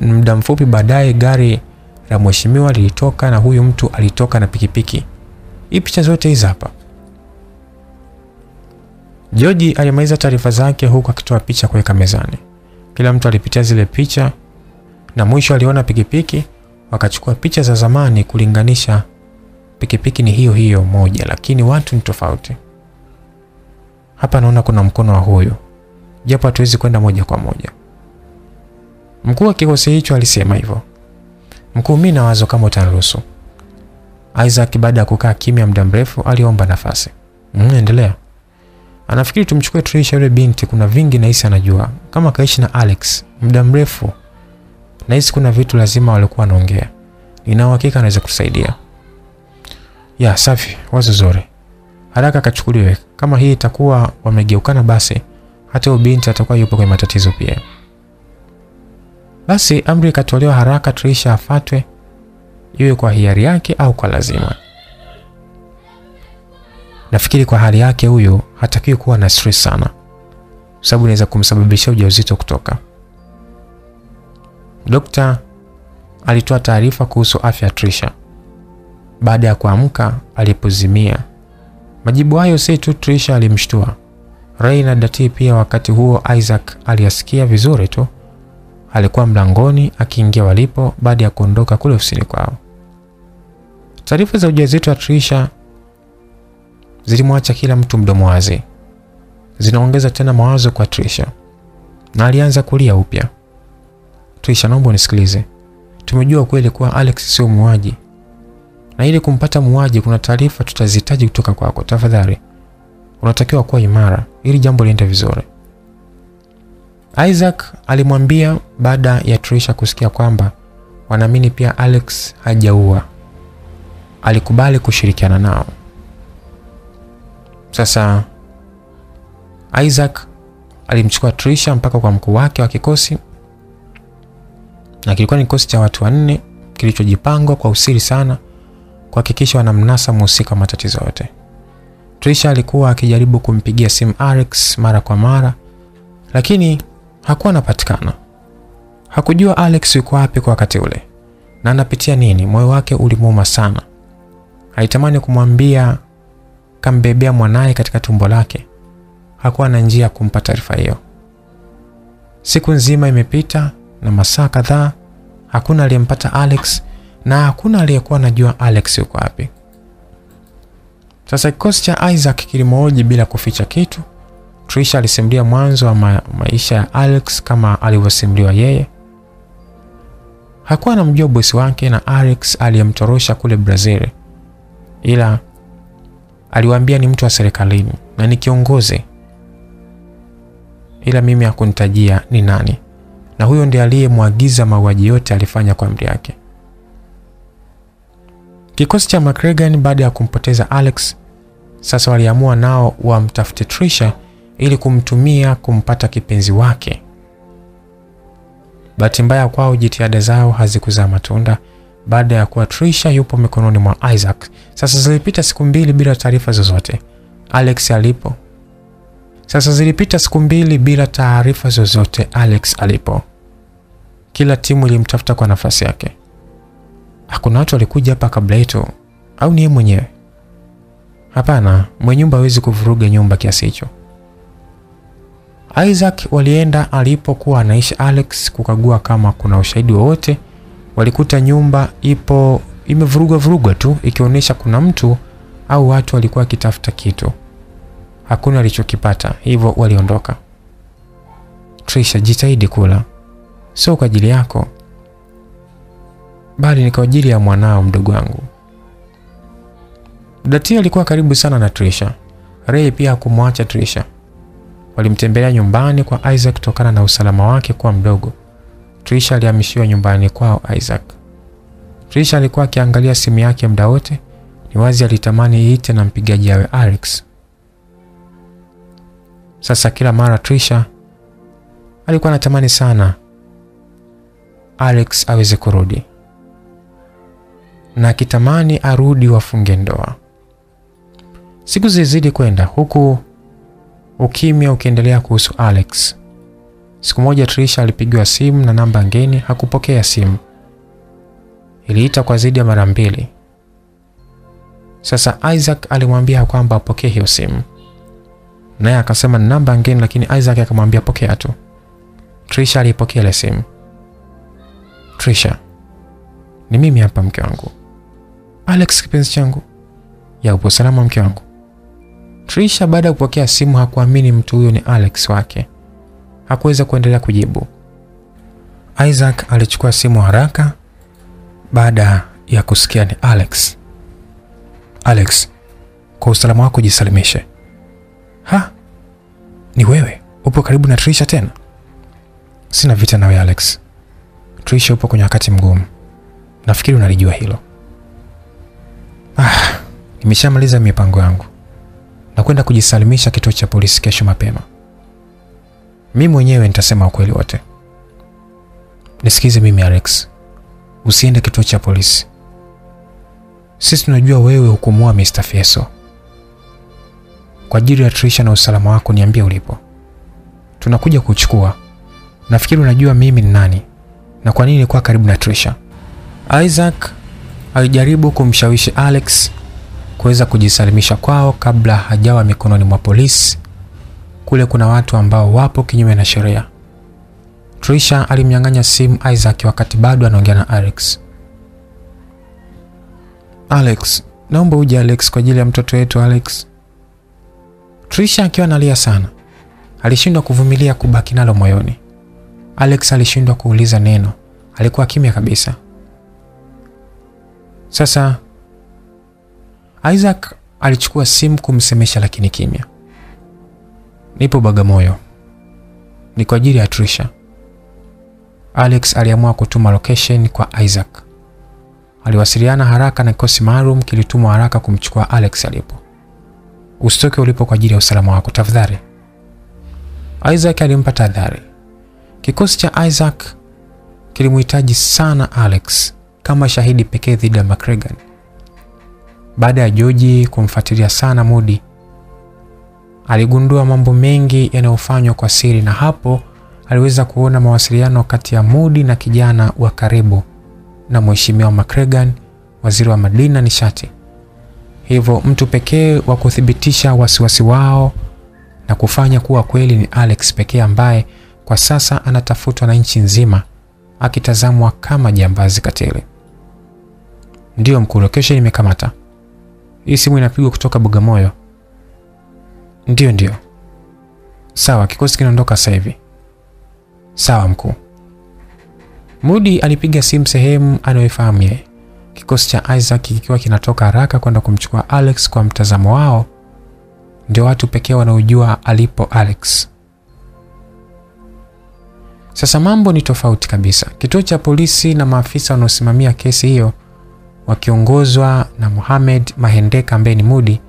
Muda mfupi baadaye gari la mheshimiwa lilitoka na huyu mtu alitoka na pikipiki. Hii picha zote hizi hapa. George alimaliza taarifa zake huku akitoa picha kuweka mezani. Kila mtu alipitia zile picha na mwisho aliona pikipiki, wakachukua picha za zamani kulinganisha. Pikipiki ni hiyo hiyo moja, lakini watu ni tofauti. Hapa naona kuna mkono wa huyu, japo hatuwezi kwenda moja kwa moja. Mkuu wa kikosi hicho alisema hivyo. Mkuu, mimi nawazo kama utaniruhusu. Isaac baada ya kukaa kimya muda mrefu aliomba nafasi. Mm, endelea. Anafikiri tumchukue Trisha yule binti, kuna vingi nahisi anajua. Kama kaishi na Alex muda mrefu, nahisi kuna vitu lazima walikuwa wanaongea. Nina uhakika anaweza kusaidia. Ya, safi, wazo zuri. Haraka akachukuliwe. Kama hii itakuwa wamegeukana, basi hata huyo binti atakuwa yupo kwenye matatizo pia. Basi amri ikatolewa haraka, Trisha afatwe, iwe kwa hiari yake au kwa lazima. Nafikiri kwa hali yake huyu hatakiwi kuwa na stress sana, sababu inaweza kumsababishia ujauzito kutoka. Dokta alitoa taarifa kuhusu afya ya Trisha baada ya kuamka alipozimia. Majibu hayo si tu Trisha alimshtua, Ray na Dati pia. Wakati huo Isaac aliyasikia vizuri tu, alikuwa mlangoni akiingia walipo baada ya kuondoka kule ofisini kwao. Taarifa za ujauzito wa Trisha zilimwacha kila mtu mdomo wazi, zinaongeza tena mawazo kwa Trisha na alianza kulia upya. Trisha, naomba unisikilize, tumejua kweli kuwa Alex sio muuaji, na ili kumpata muuaji kuna taarifa tutazihitaji kutoka kwako. Tafadhali unatakiwa kuwa imara ili jambo liende vizuri. Isaac alimwambia baada ya Trisha kusikia kwamba wanaamini pia Alex hajaua. Alikubali kushirikiana nao. Sasa Isaac alimchukua Trisha mpaka kwa mkuu wake wa kikosi, na kilikuwa ni kikosi cha watu wanne kilichojipangwa kwa usiri sana kuhakikisha wanamnasa mhusika wa matatizo yote. Trisha alikuwa akijaribu kumpigia simu Alex mara kwa mara, lakini hakuwa anapatikana. Hakujua Alex yuko wapi kwa wakati ule na anapitia nini. Moyo wake ulimuuma sana, alitamani kumwambia kambebea mwanaye katika tumbo lake. Hakuwa na njia ya kumpa taarifa hiyo. Siku nzima imepita na masaa kadhaa, hakuna aliyempata Alex na hakuna aliyekuwa anajua Alex yuko wapi. Sasa kikosi cha Isaac kilimhoji bila kuficha kitu. Trisha alisimulia mwanzo wa ma maisha ya Alex kama alivyosimuliwa yeye. Hakuwa anamjua bosi wake na Alex aliyemtorosha kule Brazil, ila aliwaambia ni mtu wa serikalini na ni kiongozi, ila mimi hakunitajia ni nani, na huyo ndiye aliyemwagiza mauaji yote alifanya kwa amri yake. Kikosi cha McGregor baada ya kumpoteza Alex, sasa waliamua nao wamtafute Trisha ili kumtumia kumpata kipenzi wake. Bahati mbaya kwao, jitihada zao hazikuzaa matunda baada ya kuwa Trisha yupo mikononi mwa Isaac. Sasa zilipita siku mbili bila taarifa zozote Alex alipo. Sasa zilipita siku mbili bila taarifa zozote Alex alipo. Kila timu ilimtafuta kwa nafasi yake. Hakuna watu walikuja hapa kabla yetu, au ni yeye mwenyewe? Hapana, mwenye nyumba hawezi kuvuruga nyumba kiasi hicho. Isaac walienda alipokuwa anaishi Alex kukagua kama kuna ushahidi wowote. Walikuta nyumba ipo imevurugwa vurugwa tu, ikionyesha kuna mtu au watu walikuwa wakitafuta kitu. Hakuna alichokipata, hivyo waliondoka. Trisha, jitahidi kula, sio kwa ajili yako, bali ni kwa ajili ya mwanao mdogo wangu. Datia alikuwa karibu sana na Trisha. Ray pia hakumwacha Trisha. Walimtembelea nyumbani kwa Isaac kutokana na usalama wake kuwa mdogo. Trisha alihamishiwa nyumbani kwao Isaac. Trisha alikuwa akiangalia simu yake muda wote, ni wazi alitamani iite na mpigaji awe Alex. Sasa kila mara Trisha alikuwa anatamani sana Alex aweze kurudi na akitamani arudi wafunge ndoa. Siku zilizidi kwenda huku ukimya ukiendelea kuhusu Alex. Siku moja Trisha alipigiwa simu na namba ngeni, hakupokea simu. Iliita kwa zaidi ya mara mbili. Sasa Isaac alimwambia kwamba apokee hiyo simu, naye akasema ni namba ngeni, lakini Isaac akamwambia pokea tu. Trisha alipokea ile simu. Trisha, ni mimi hapa, mke wangu. Alex, kipenzi changu, ya upo salama mke wangu? Trisha baada ya kupokea simu hakuamini mtu huyo ni Alex wake. Hakuweza kuendelea kujibu. Isaac alichukua simu haraka baada ya kusikia ni Alex. Alex, kwa usalama wako jisalimishe. Ha, ni wewe? Upo karibu na Trisha tena? Sina vita nawe Alex. Trisha upo kwenye wakati mgumu, nafikiri unalijua hilo. Ah, nimeshamaliza mipango yangu na kwenda kujisalimisha kituo cha polisi kesho mapema. Mimi mwenyewe nitasema ukweli wote. Nisikize mimi Alex, usiende kituo cha polisi. Sisi tunajua wewe hukumua Mr. Fieso. Kwa ajili ya Trisha na usalama wako, niambie ulipo, tunakuja kuchukua. Nafikiri unajua mimi ni nani na kwa nini nilikuwa karibu na Trisha. Isaac alijaribu kumshawishi Alex kuweza kujisalimisha kwao kabla hajawa mikononi mwa polisi. Kule kuna watu ambao wapo kinyume na sheria. Trisha alimnyang'anya simu Isaac wakati bado anaongea na Alex. Alex, naomba uje Alex, kwa ajili ya mtoto wetu Alex. Trisha akiwa analia sana, alishindwa kuvumilia kubaki nalo moyoni. Alex alishindwa kuuliza neno, alikuwa kimya kabisa. Sasa Isaac alichukua simu kumsemesha, lakini kimya. Nipo Bagamoyo, ni kwa ajili ya Trisha. Alex aliamua kutuma location kwa Isaac. Aliwasiliana haraka na kikosi maalum kilitumwa haraka kumchukua Alex alipo. Usitoke ulipo kwa ajili ya usalama wako tafadhali, Isaac alimpa tahadhari. Kikosi cha Isaac kilimhitaji sana Alex kama shahidi pekee dhidi ya McGregor. Baada ya Joji kumfuatilia sana Mudi, aligundua mambo mengi yanayofanywa kwa siri, na hapo aliweza kuona mawasiliano kati ya Mudi na kijana wa karibu na mheshimiwa McCregan, waziri wa madini na nishati. Hivyo mtu pekee wa kuthibitisha wasiwasi wao na kufanya kuwa kweli ni Alex pekee ambaye kwa sasa anatafutwa na nchi nzima akitazamwa kama jambazi katili. Ndiyo mkuu, location imekamata. Hii simu inapigwa kutoka Bagamoyo. Ndio, ndio. Sawa, kikosi kinaondoka sasa hivi. Sawa mkuu. Mudi alipiga simu sehemu anayoifahamu yeye, kikosi cha Isaac kikiwa kinatoka haraka kwenda kumchukua Alex. Kwa mtazamo wao, ndio watu pekee wanaojua alipo Alex. Sasa mambo ni tofauti kabisa. Kituo cha polisi na maafisa wanaosimamia kesi hiyo wakiongozwa na Mohamed Mahendeka ambaye ni mudi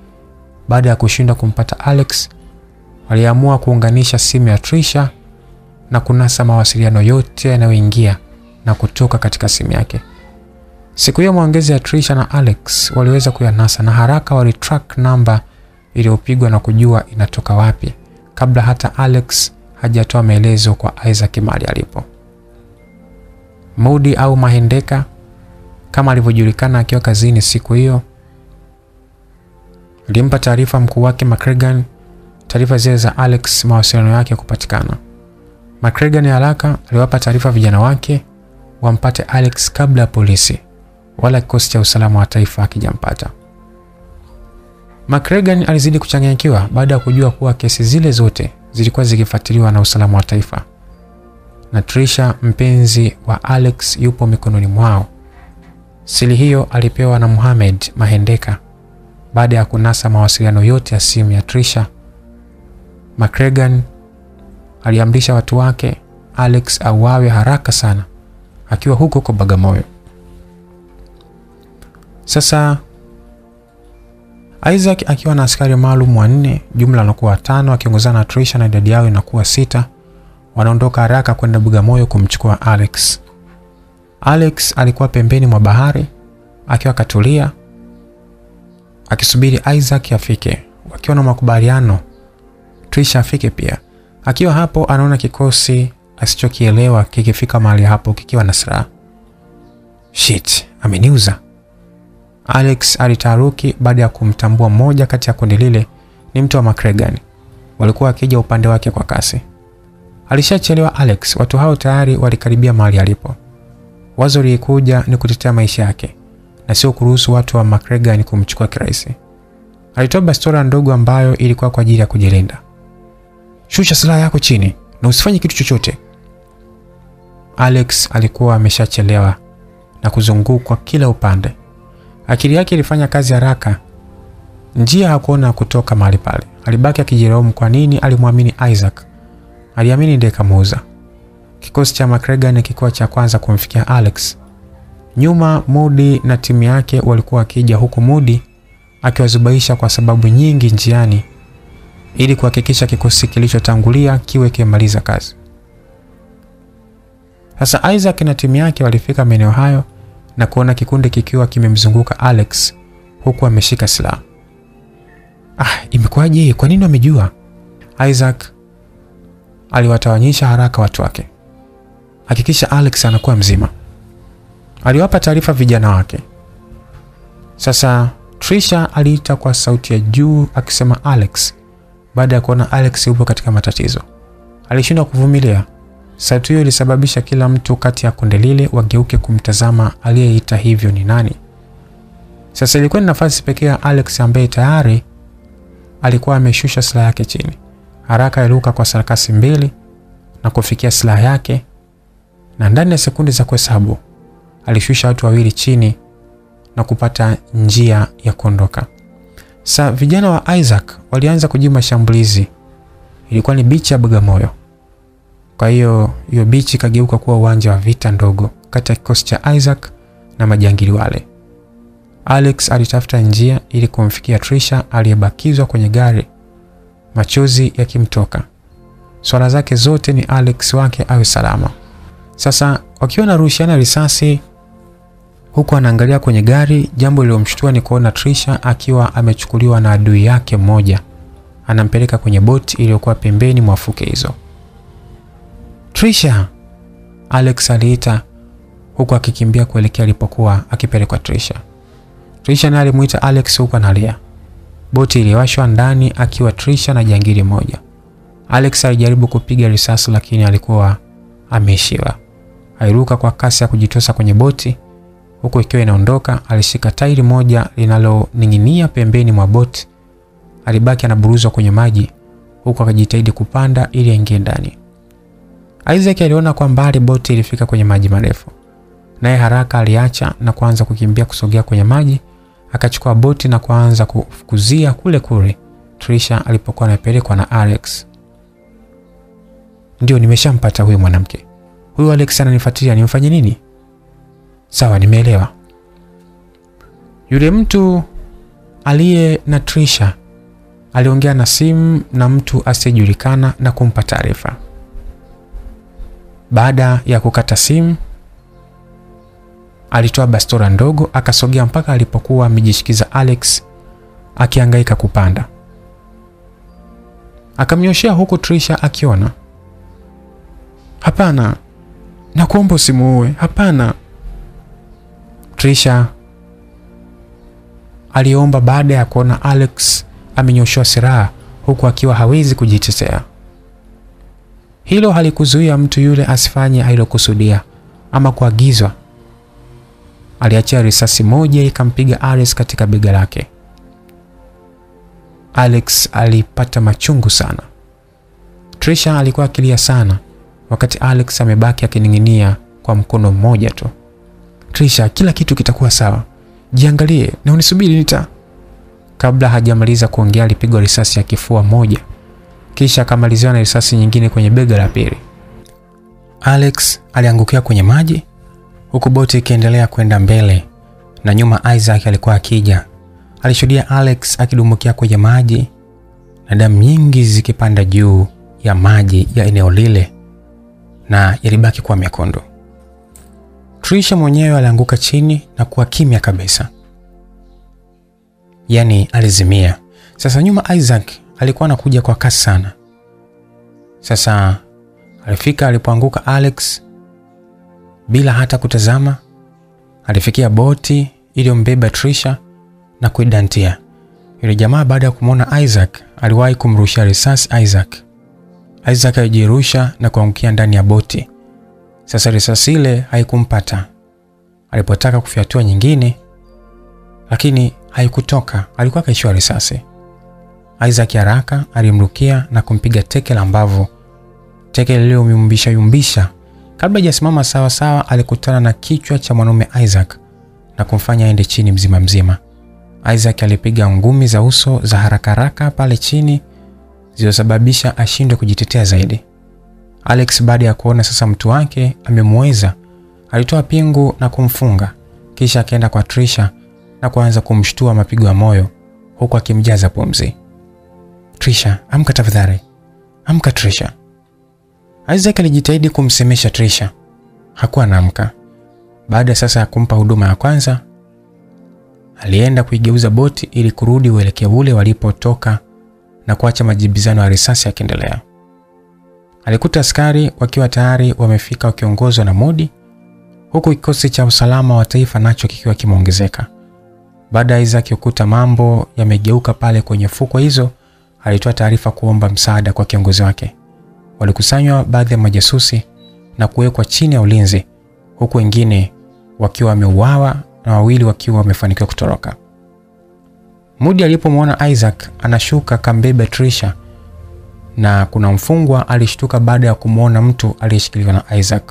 baada ya kushindwa kumpata Alex, waliamua kuunganisha simu ya Trisha na kunasa mawasiliano yote yanayoingia na kutoka katika simu yake. Siku hiyo maongezi ya Trisha na Alex waliweza kuyanasa na haraka walitrack namba iliyopigwa na kujua inatoka wapi kabla hata Alex hajatoa maelezo kwa Isaac mahali alipo. Mudi au Mahendeka kama alivyojulikana akiwa kazini siku hiyo, alimpa taarifa mkuu wake McGregor taarifa zile za Alex, mawasiliano yake kupatikana. McGregor ni haraka aliwapa taarifa vijana wake wampate Alex kabla polisi wala kikosi cha usalama wa taifa akijampata. McGregor alizidi kuchanganyikiwa baada ya kujua kuwa kesi zile zote zilikuwa zikifuatiliwa na usalama wa taifa na Trisha mpenzi wa Alex yupo mikononi mwao. Siri hiyo alipewa na Mohamed Mahendeka baada ya kunasa mawasiliano yote ya simu ya Trisha. McGregor aliamrisha watu wake Alex auawe haraka sana akiwa huko kwa Bagamoyo. Sasa Isaac akiwa na askari maalum wanne, jumla anakuwa watano, akiongozana na Trisha na idadi yao inakuwa sita, wanaondoka haraka kwenda Bagamoyo kumchukua Alex. Alex alikuwa pembeni mwa bahari akiwa katulia akisubiri Isaac afike, wakiwa na makubaliano Trisha afike pia. Akiwa hapo anaona kikosi asichokielewa kikifika mahali hapo kikiwa na silaha. Shit, ameniuza. Alex alitaharuki baada ya kumtambua mmoja kati ya kundi lile ni mtu wa Macregan. Walikuwa akija upande wake kwa kasi. Alishachelewa Alex, watu hao tayari walikaribia mahali alipo. Wazo lilikuja ni kutetea maisha yake na sio kuruhusu watu wa McGregor kumchukua kirahisi. Alitoa bastola ndogo ambayo ilikuwa kwa ajili ya kujilinda. Shusha silaha yako chini na usifanye kitu chochote. Alex alikuwa ameshachelewa na kuzungukwa kila upande. Akili yake ilifanya kazi haraka. Njia hakuona kutoka mahali pale. Alibaki akijilaumu kwa nini alimwamini Isaac. Aliamini ndiye kamuuza. Kikosi cha McGregor ni kikuwa cha kwanza kumfikia Alex. Nyuma Moody na timu yake walikuwa wakija huku Moody akiwazubaisha kwa sababu nyingi njiani ili kuhakikisha kikosi kilichotangulia kiwe kimaliza kazi. Sasa Isaac na timu yake walifika maeneo hayo na kuona kikundi kikiwa kimemzunguka Alex huku ameshika silaha. Ah, imekuwaje? Kwa nini wamejua? Isaac aliwatawanyisha haraka watu wake. Hakikisha Alex anakuwa mzima. Aliwapa taarifa vijana wake. Sasa Trisha aliita kwa sauti ya juu akisema Alex, baada ya kuona Alex yupo katika matatizo. Alishindwa kuvumilia. Sauti hiyo ilisababisha kila mtu kati ya kundi lile wageuke kumtazama aliyeita hivyo ni nani. Sasa ilikuwa ni nafasi pekee ya Alex ambaye tayari alikuwa ameshusha silaha yake chini. Haraka aliruka kwa sarakasi mbili na kufikia silaha yake, na ndani ya sekunde za kuhesabu alishusha watu wawili chini na kupata njia ya kuondoka. Sa vijana wa Isaac walianza kujibu mashambulizi. Ilikuwa ni bichi ya Bagamoyo. Kwa hiyo hiyo bichi ikageuka kuwa uwanja wa vita ndogo kati ya kikosi cha Isaac na majangili wale. Alex alitafuta njia ili kumfikia Trisha aliyebakizwa kwenye gari, machozi yakimtoka. swala zake zote ni Alex wake awe salama. Sasa wakiwa narushiana risasi huku anaangalia kwenye gari, jambo lililomshtua ni kuona Trisha akiwa amechukuliwa na adui yake mmoja, anampeleka kwenye boti iliyokuwa pembeni mwa fuke hizo. Trisha, Alex aliita huku akikimbia kuelekea alipokuwa akipelekwa Trisha. Trisha naye alimuita Alex huku analia. Boti iliwashwa ndani akiwa Trisha na jangili moja. Alex alijaribu kupiga risasi lakini alikuwa ameishiwa. Aliruka kwa kasi ya kujitosa kwenye boti huku ikiwa inaondoka. Alishika tairi moja linaloning'inia pembeni mwa boti. Alibaki anaburuzwa kwenye maji huku akajitahidi kupanda ili aingie ndani. Isaac aliona kwa mbali boti ilifika kwenye maji marefu, naye haraka aliacha na kuanza kukimbia kusogea kwenye maji. Akachukua boti na kuanza kufukuzia kule kule Trisha alipokuwa anapelekwa na Alex. Ndio, nimeshampata huyo mwanamke. Huyu Alex ananifuatilia, nimfanye nini? Sawa, nimeelewa. Yule mtu aliye na Trisha aliongea na simu na mtu asiyejulikana na kumpa taarifa. Baada ya kukata simu, alitoa bastora ndogo akasogea mpaka alipokuwa amejishikiza Alex akihangaika kupanda. Akamnyoshea huku Trisha akiona. Hapana, nakuomba usimuue. Hapana. Trisha aliomba baada ya kuona Alex amenyoshwa silaha huku akiwa hawezi kujitetea. Hilo halikuzuia mtu yule asifanye alilokusudia ama kuagizwa. Aliachia risasi moja ikampiga Alex katika bega lake. Alex alipata machungu sana. Trisha alikuwa akilia sana wakati Alex amebaki akining'inia kwa mkono mmoja tu. Trisha, kila kitu kitakuwa sawa, jiangalie na unisubiri nita. Kabla hajamaliza kuongea, alipigwa risasi ya kifua moja, kisha akamaliziwa na risasi nyingine kwenye bega la pili. Alex aliangukia kwenye maji huku boti ikiendelea kwenda mbele na nyuma Isaac alikuwa akija. Alishuhudia Alex akidumukia kwenye maji na damu nyingi zikipanda juu ya maji ya eneo lile na yalibaki kuwa mekundu. Trisha mwenyewe alianguka chini na kuwa kimya kabisa, yaani alizimia. Sasa nyuma Isaac alikuwa anakuja kwa kasi sana. Sasa alifika alipoanguka Alex bila hata kutazama. Alifikia boti iliyombeba Trisha na kuidantia. Yule jamaa baada ya kumwona Isaac aliwahi kumrushia risasi Isaac. Isaac alijirusha na kuangukia ndani ya boti. Sasa risasi ile haikumpata. Alipotaka kufyatua nyingine, lakini haikutoka, alikuwa kaishiwa risasi. Isaac haraka alimrukia na kumpiga teke la mbavu, teke lililomyumbisha yumbisha. Kabla hajasimama sawa sawa, alikutana na kichwa cha mwanaume Isaac na kumfanya aende chini mzima mzima. Isaac alipiga ngumi za uso za haraka haraka pale chini zilizosababisha ashindwe kujitetea zaidi. Alex baada ya kuona sasa mtu wake amemweza, alitoa pingu na kumfunga, kisha akaenda kwa Trisha na kuanza kumshtua mapigo ya moyo huku akimjaza pumzi. Trisha, amka tafadhali, amka Trisha. Isaac alijitahidi kumsemesha Trisha, hakuwa anaamka. Baada sasa ya kumpa huduma ya kwanza, alienda kuigeuza boti ili kurudi uelekeo ule walipotoka na kuacha majibizano ya risasi yakiendelea. Alikuta askari wakiwa tayari wamefika wakiongozwa na Modi, huku kikosi cha usalama wa taifa nacho kikiwa kimeongezeka. Baada ya Isaac kukuta mambo yamegeuka pale kwenye fukwe hizo, alitoa taarifa kuomba msaada kwa kiongozi wake. Walikusanywa baadhi ya majasusi na kuwekwa chini ya ulinzi, huku wengine wakiwa wameuawa na wawili wakiwa wamefanikiwa kutoroka. Mudi alipomwona Isaac anashuka kambebe Trisha na kuna mfungwa alishtuka baada ya kumwona mtu aliyeshikiliwa na Isaac.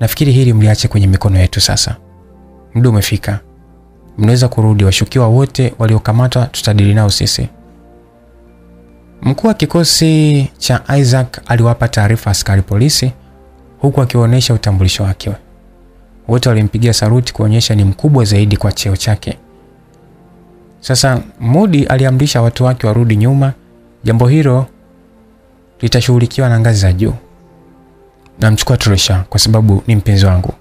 Nafikiri hili mliache kwenye mikono yetu sasa. Muda umefika. Mnaweza kurudi, washukiwa wote waliokamatwa tutadili nao sisi. Mkuu wa kikosi cha Isaac aliwapa taarifa askari polisi huku akionyesha utambulisho wake. Wote walimpigia saruti kuonyesha ni mkubwa zaidi kwa cheo chake. Sasa Mudi aliamrisha watu wake warudi nyuma. Jambo hilo litashughulikiwa na ngazi za juu. Namchukua Trisha kwa sababu ni mpenzi wangu,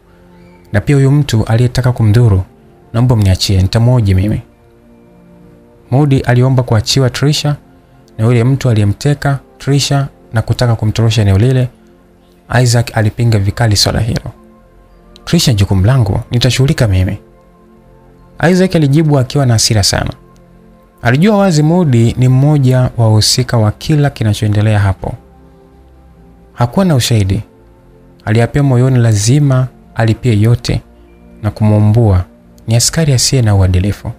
na pia huyu mtu aliyetaka kumdhuru, naomba mniachie, nitamwoje mimi. Mudi aliomba kuachiwa Trisha na yule mtu aliyemteka Trisha na kutaka kumtorosha eneo lile. Isaac alipinga vikali swala hilo. Trisha, jukumu langu, nitashughulika mimi. Isaac alijibu akiwa na hasira sana. Alijua wazi Mudi ni mmoja wa wahusika wa kila kinachoendelea hapo. Hakuwa na ushahidi, aliapia moyoni lazima alipie yote na kumuumbua. Ni askari asiye na uadilifu.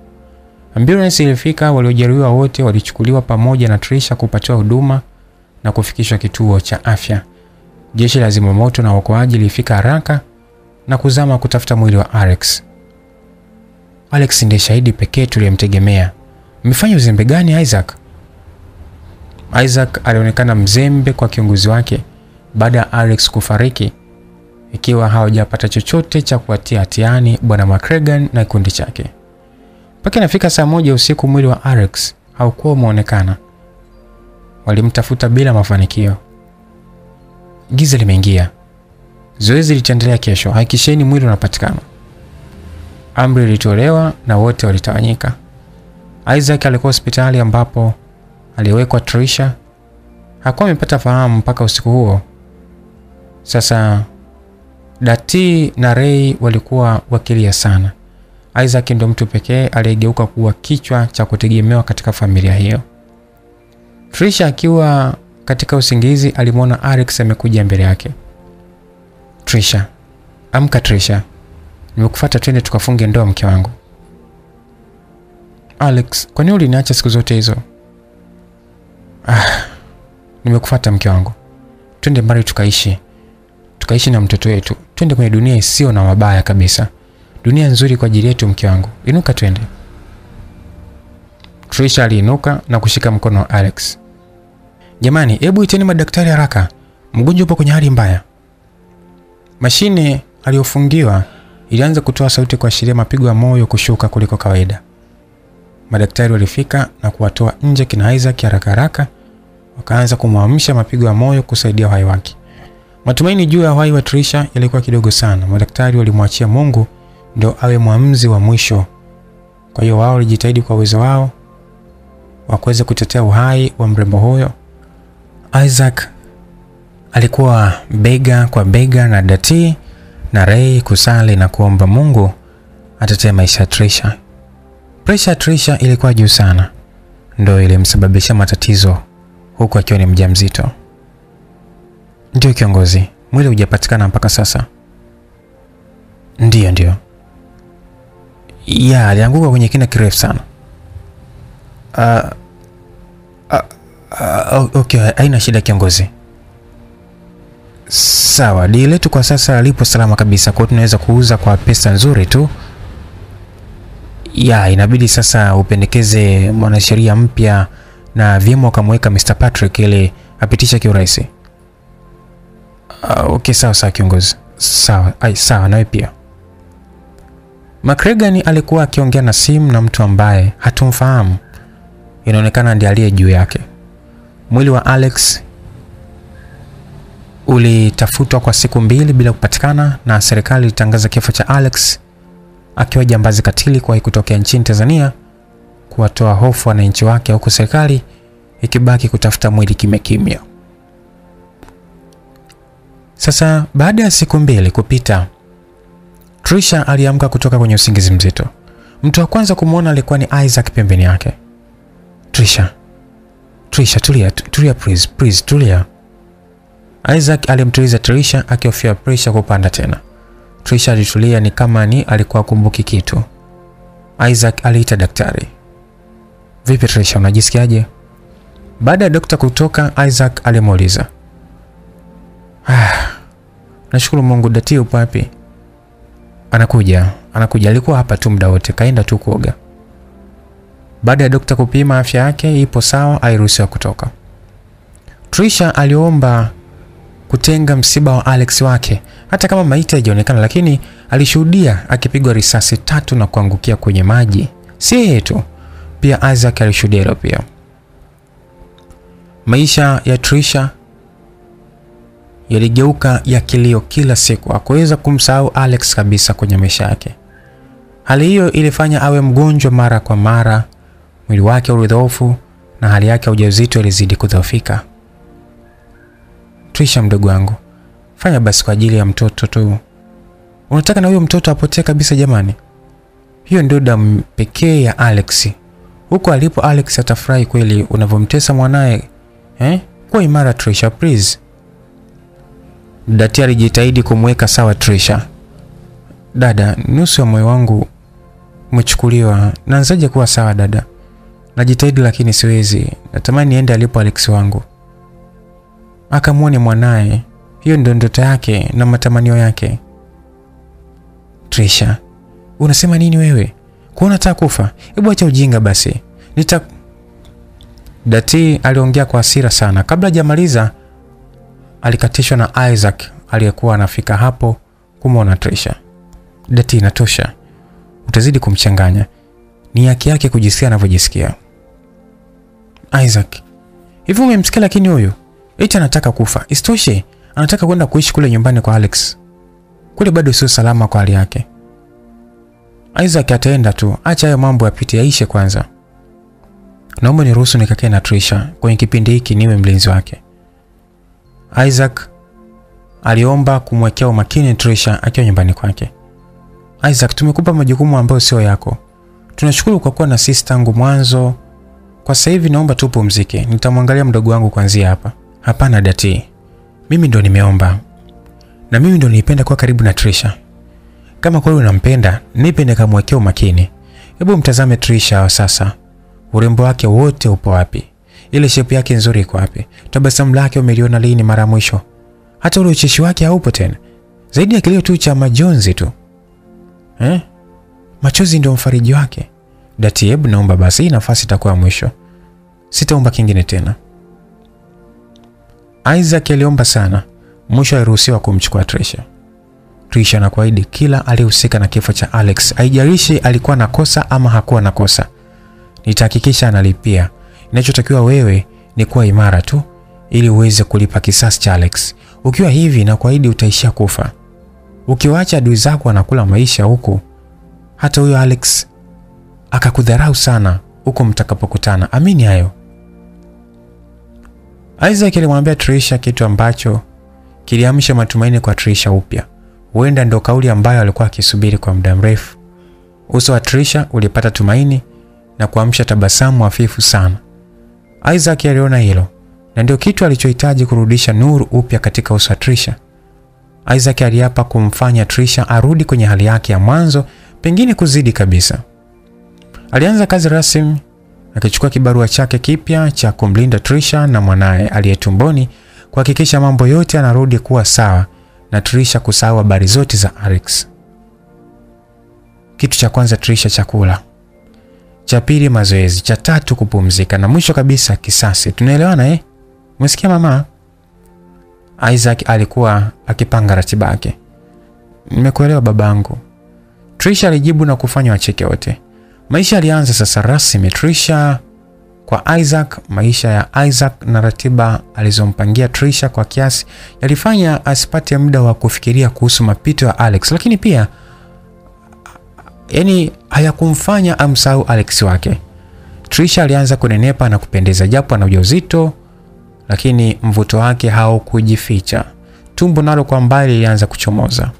Ambulance ilifika, waliojeruhiwa wote walichukuliwa pamoja na Trisha kupatiwa huduma na kufikishwa kituo cha afya. Jeshi la zimamoto na uokoaji lilifika haraka na kuzama kutafuta mwili wa Alex. Alex ndiye shahidi pekee tuliyemtegemea. Mmefanya uzembe gani Isaac? Isaac alionekana mzembe kwa kiongozi wake baada ya Alex kufariki, ikiwa hawajapata chochote cha kuatia hatiani bwana McCragan na kikundi chake. paka inafika saa moja usiku mwili wa Alex haukuwa umeonekana. Walimtafuta bila mafanikio. Giza limeingia. Zoezi litaendelea kesho, hakikisheni mwili unapatikana. Amri ilitolewa na wote walitawanyika. Isaac alikuwa hospitali ambapo aliwekwa Trisha. Hakuwa amepata fahamu mpaka usiku huo. Sasa Dati na rei walikuwa wakilia sana. Isaac ndo mtu pekee aliyegeuka kuwa kichwa cha kutegemewa katika familia hiyo. Trisha akiwa katika usingizi alimwona Alex amekuja mbele yake. Trisha, amka Trisha, nimekufuata twende tukafunge ndoa mke wangu. Alex, kwa nini uliniacha siku zote hizo? Ah, nimekufuata mke wangu, twende mbali tukaishi, tukaishi na mtoto wetu, twende kwenye dunia isiyo na mabaya kabisa, dunia nzuri kwa ajili yetu mke wangu. Inuka twende. Trisha aliinuka na kushika mkono wa Alex. Jamani, hebu iteni madaktari haraka, mgonjwa upo kwenye hali mbaya. Mashine aliyofungiwa ilianza kutoa sauti kuashiria mapigo ya moyo kushuka kuliko kawaida. Madaktari walifika na kuwatoa nje kina Isaac haraka haraka, wakaanza kumwamsha mapigo ya moyo kusaidia uhai wake. Matumaini juu ya uhai wa Trisha yalikuwa kidogo sana. Madaktari walimwachia Mungu ndo awe mwamuzi wa mwisho. Kwa hiyo wao walijitahidi kwa uwezo wao wa kuweza kutetea uhai wa mrembo huyo. Isaac alikuwa bega kwa bega na Dati na Ray kusali na kuomba Mungu atetee maisha ya Trisha. Presha ya Trisha ilikuwa juu sana, ndo ilimsababisha matatizo huku akiwa ni mjamzito. Ndio kiongozi, mwili hujapatikana mpaka sasa. Ndiyo, ndiyo. Ya, alianguka kwenye kina kirefu sana. Uh, uh, uh, okay, haina shida kiongozi. Sawa, dili letu kwa sasa lipo salama kabisa, kwa tunaweza kuuza kwa pesa nzuri tu. Ya, inabidi sasa upendekeze mwanasheria mpya na vyema ukamweka Mr. Patrick ili apitisha kiurahisi. Uh, okay, sawa sawa kiongozi. Sawa, ai, sawa nawe pia. McRegan alikuwa akiongea na simu na mtu ambaye hatumfahamu. Inaonekana ndiye aliye juu yake. Mwili wa Alex ulitafutwa kwa siku mbili bila kupatikana na serikali ilitangaza kifo cha Alex akiwa jambazi katili kuwahi kutokea nchini Tanzania kuwatoa hofu wananchi wake, huku serikali ikibaki kutafuta mwili kimya kimya. Sasa baada ya siku mbili kupita, Trisha aliamka kutoka kwenye usingizi mzito. Mtu wa kwanza kumwona alikuwa ni Isaac pembeni yake. Trisha, Trisha, tulia, tulia please, please, tulia. Isaac alimtuliza Trisha akihofia presha kupanda tena. Trisha alitulia ni kama ni alikuwa kumbuki kitu. Isaac aliita daktari. Vipi Trisha, unajisikiaje? Baada ya dokta kutoka, Isaac alimuuliza. Ah, nashukuru Mungu. Dati upo wapi? Anakuja, anakuja. Alikuwa hapa tu muda wote, kaenda tu kuoga. Baada ya dokta kupima afya yake ipo sawa, airuhusiwa kutoka. Trisha aliomba kutenga msiba wa Alex wake, hata kama maiti haijaonekana, lakini alishuhudia akipigwa risasi tatu na kuangukia kwenye maji. Si yeye tu, pia Isaac alishuhudia hilo pia. Maisha ya Trisha yaligeuka ya kilio kila siku. Hakuweza kumsahau Alex kabisa kwenye maisha yake. Hali hiyo ilifanya awe mgonjwa mara kwa mara, mwili wake ulidhoofu na hali yake ya ujauzito ilizidi kudhoofika. Trisha, mdogo wangu, fanya basi kwa ajili ya mtoto tu. Unataka na huyo mtoto apotee kabisa? Jamani, hiyo ndio damu pekee ya Alex. Huko alipo Alex atafurahi kweli unavyomtesa mwanaye eh? Kuwa imara Trisha, please. Dati alijitahidi kumweka sawa Trisha. Dada, nusu ya moyo wangu umechukuliwa. Naanzaje kuwa sawa dada? Najitahidi lakini siwezi. Natamani niende alipo Alex wangu, akamwone mwanaye. Hiyo ndio ndoto yake na matamanio yake. Trisha, unasema nini wewe? Kuona nataka kufa? Hebu acha ujinga basi. Nita Dati aliongea kwa hasira sana. Kabla hajamaliza alikatishwa na Isaac aliyekuwa anafika hapo kumwona Trisha. Dati, inatosha, utazidi kumchanganya. Ni haki yake kujisikia anavyojisikia. Isaac, hivi umemsikia? Lakini huyu eti anataka kufa. Isitoshe anataka kwenda kuishi kule nyumbani kwa Alex. Kule bado sio salama kwa hali yake. Isaac ataenda tu, acha hayo mambo yapite, yaishe kwanza. Naomba niruhusu nikakae na Trisha kwenye kipindi hiki, niwe mlinzi wake. Isaac aliomba kumwekea umakini Trisha akiwa nyumbani kwake. Isaac, tumekupa majukumu ambayo sio yako. Tunashukuru kwa kuwa na sisi tangu mwanzo. Kwa sasa hivi naomba tupumzike. Nitamwangalia mdogo wangu kuanzia hapa. Hapana Dati, mimi ndo nimeomba na mimi ndo nilipenda kuwa karibu na Trisha. Kama kweli unampenda, nipe nikamwekea umakini. Hebu mtazame Trisha wa sasa, urembo wake wote upo wapi? Ile shepu yake nzuri iko wapi? Tabasamu lake umeliona lini mara mwisho? Hata ule ucheshi wake haupo tena, zaidi ya kilio tu cha majonzi tu eh? Machozi ndio mfariji wake. Dati, hebu naomba basi, hii nafasi itakuwa mwisho, sitaomba kingine tena. Isaac aliomba sana, mwisho aliruhusiwa kumchukua Trisha. Trisha na kuahidi kila aliyehusika na kifo cha Alex, haijalishi alikuwa na kosa ama hakuwa na kosa, nitahakikisha analipia. Inachotakiwa wewe ni kuwa imara tu, ili uweze kulipa kisasi cha Alex. Ukiwa hivi na kuahidi utaishia kufa. Ukiwaacha adui zako anakula maisha huku, hata huyo Alex akakudharau sana huko mtakapokutana. Amini hayo. Isaac alimwambia Trisha kitu ambacho kiliamsha matumaini kwa Trisha upya. Huenda ndo kauli ambayo alikuwa akisubiri kwa muda mrefu. Uso wa Trisha ulipata tumaini na kuamsha tabasamu hafifu sana. Isaac aliona hilo na ndio kitu alichohitaji kurudisha nuru upya katika uso wa Trisha. Isaac aliapa kumfanya Trisha arudi kwenye hali yake ya mwanzo, pengine kuzidi kabisa. Alianza kazi rasmi akichukua kibarua chake kipya cha kumlinda Trisha na mwanaye aliyetumboni kuhakikisha mambo yote yanarudi kuwa sawa na Trisha kusahau habari zote za Alex. Kitu cha kwanza Trisha, chakula. Cha pili mazoezi. Cha tatu kupumzika, na mwisho kabisa kisasi. Tunaelewana eh? Umesikia mama? Isaac alikuwa akipanga ratiba yake. Nimekuelewa babangu, Trisha alijibu na kufanya wacheke wote. Maisha yalianza sasa rasmi Trisha kwa Isaac. Maisha ya Isaac na ratiba alizompangia Trisha kwa kiasi yalifanya asipate muda wa kufikiria kuhusu mapito ya Alex, lakini pia yani hayakumfanya amsahau Alex wake. Trisha alianza kunenepa na kupendeza, japo ana ujauzito, lakini mvuto wake haukujificha. Tumbo nalo kwa mbali lilianza kuchomoza.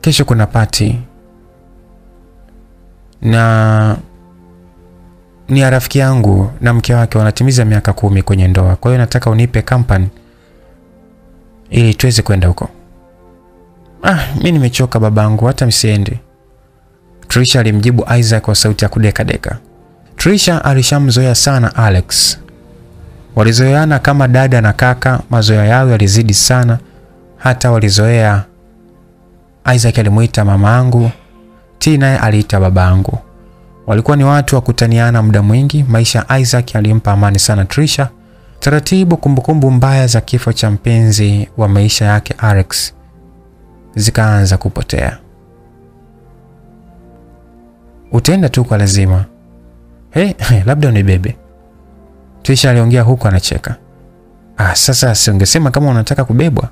Kesho kuna pati na ni ya rafiki yangu na mke wake wanatimiza miaka kumi kwenye ndoa. Kwa hiyo nataka unipe company ili tuweze kwenda huko. Ah, mimi nimechoka babangu, hata msiende. Trisha alimjibu Isaac kwa sauti ya kudekadeka. Trisha alishamzoea sana Alex, walizoeana kama dada na kaka. Mazoea yao yalizidi sana, hata walizoea. Isaac alimuita mamaangu, T naye aliita babangu. Walikuwa ni watu wa kutaniana muda mwingi. Maisha ya Isaac alimpa amani sana Trisha. Taratibu, kumbukumbu mbaya za kifo cha mpenzi wa maisha yake Alex zikaanza kupotea. utenda tu kwa lazima. He, he, labda unibebe. Trisha aliongea huku anacheka. Ah, sasa si ungesema kama unataka kubebwa?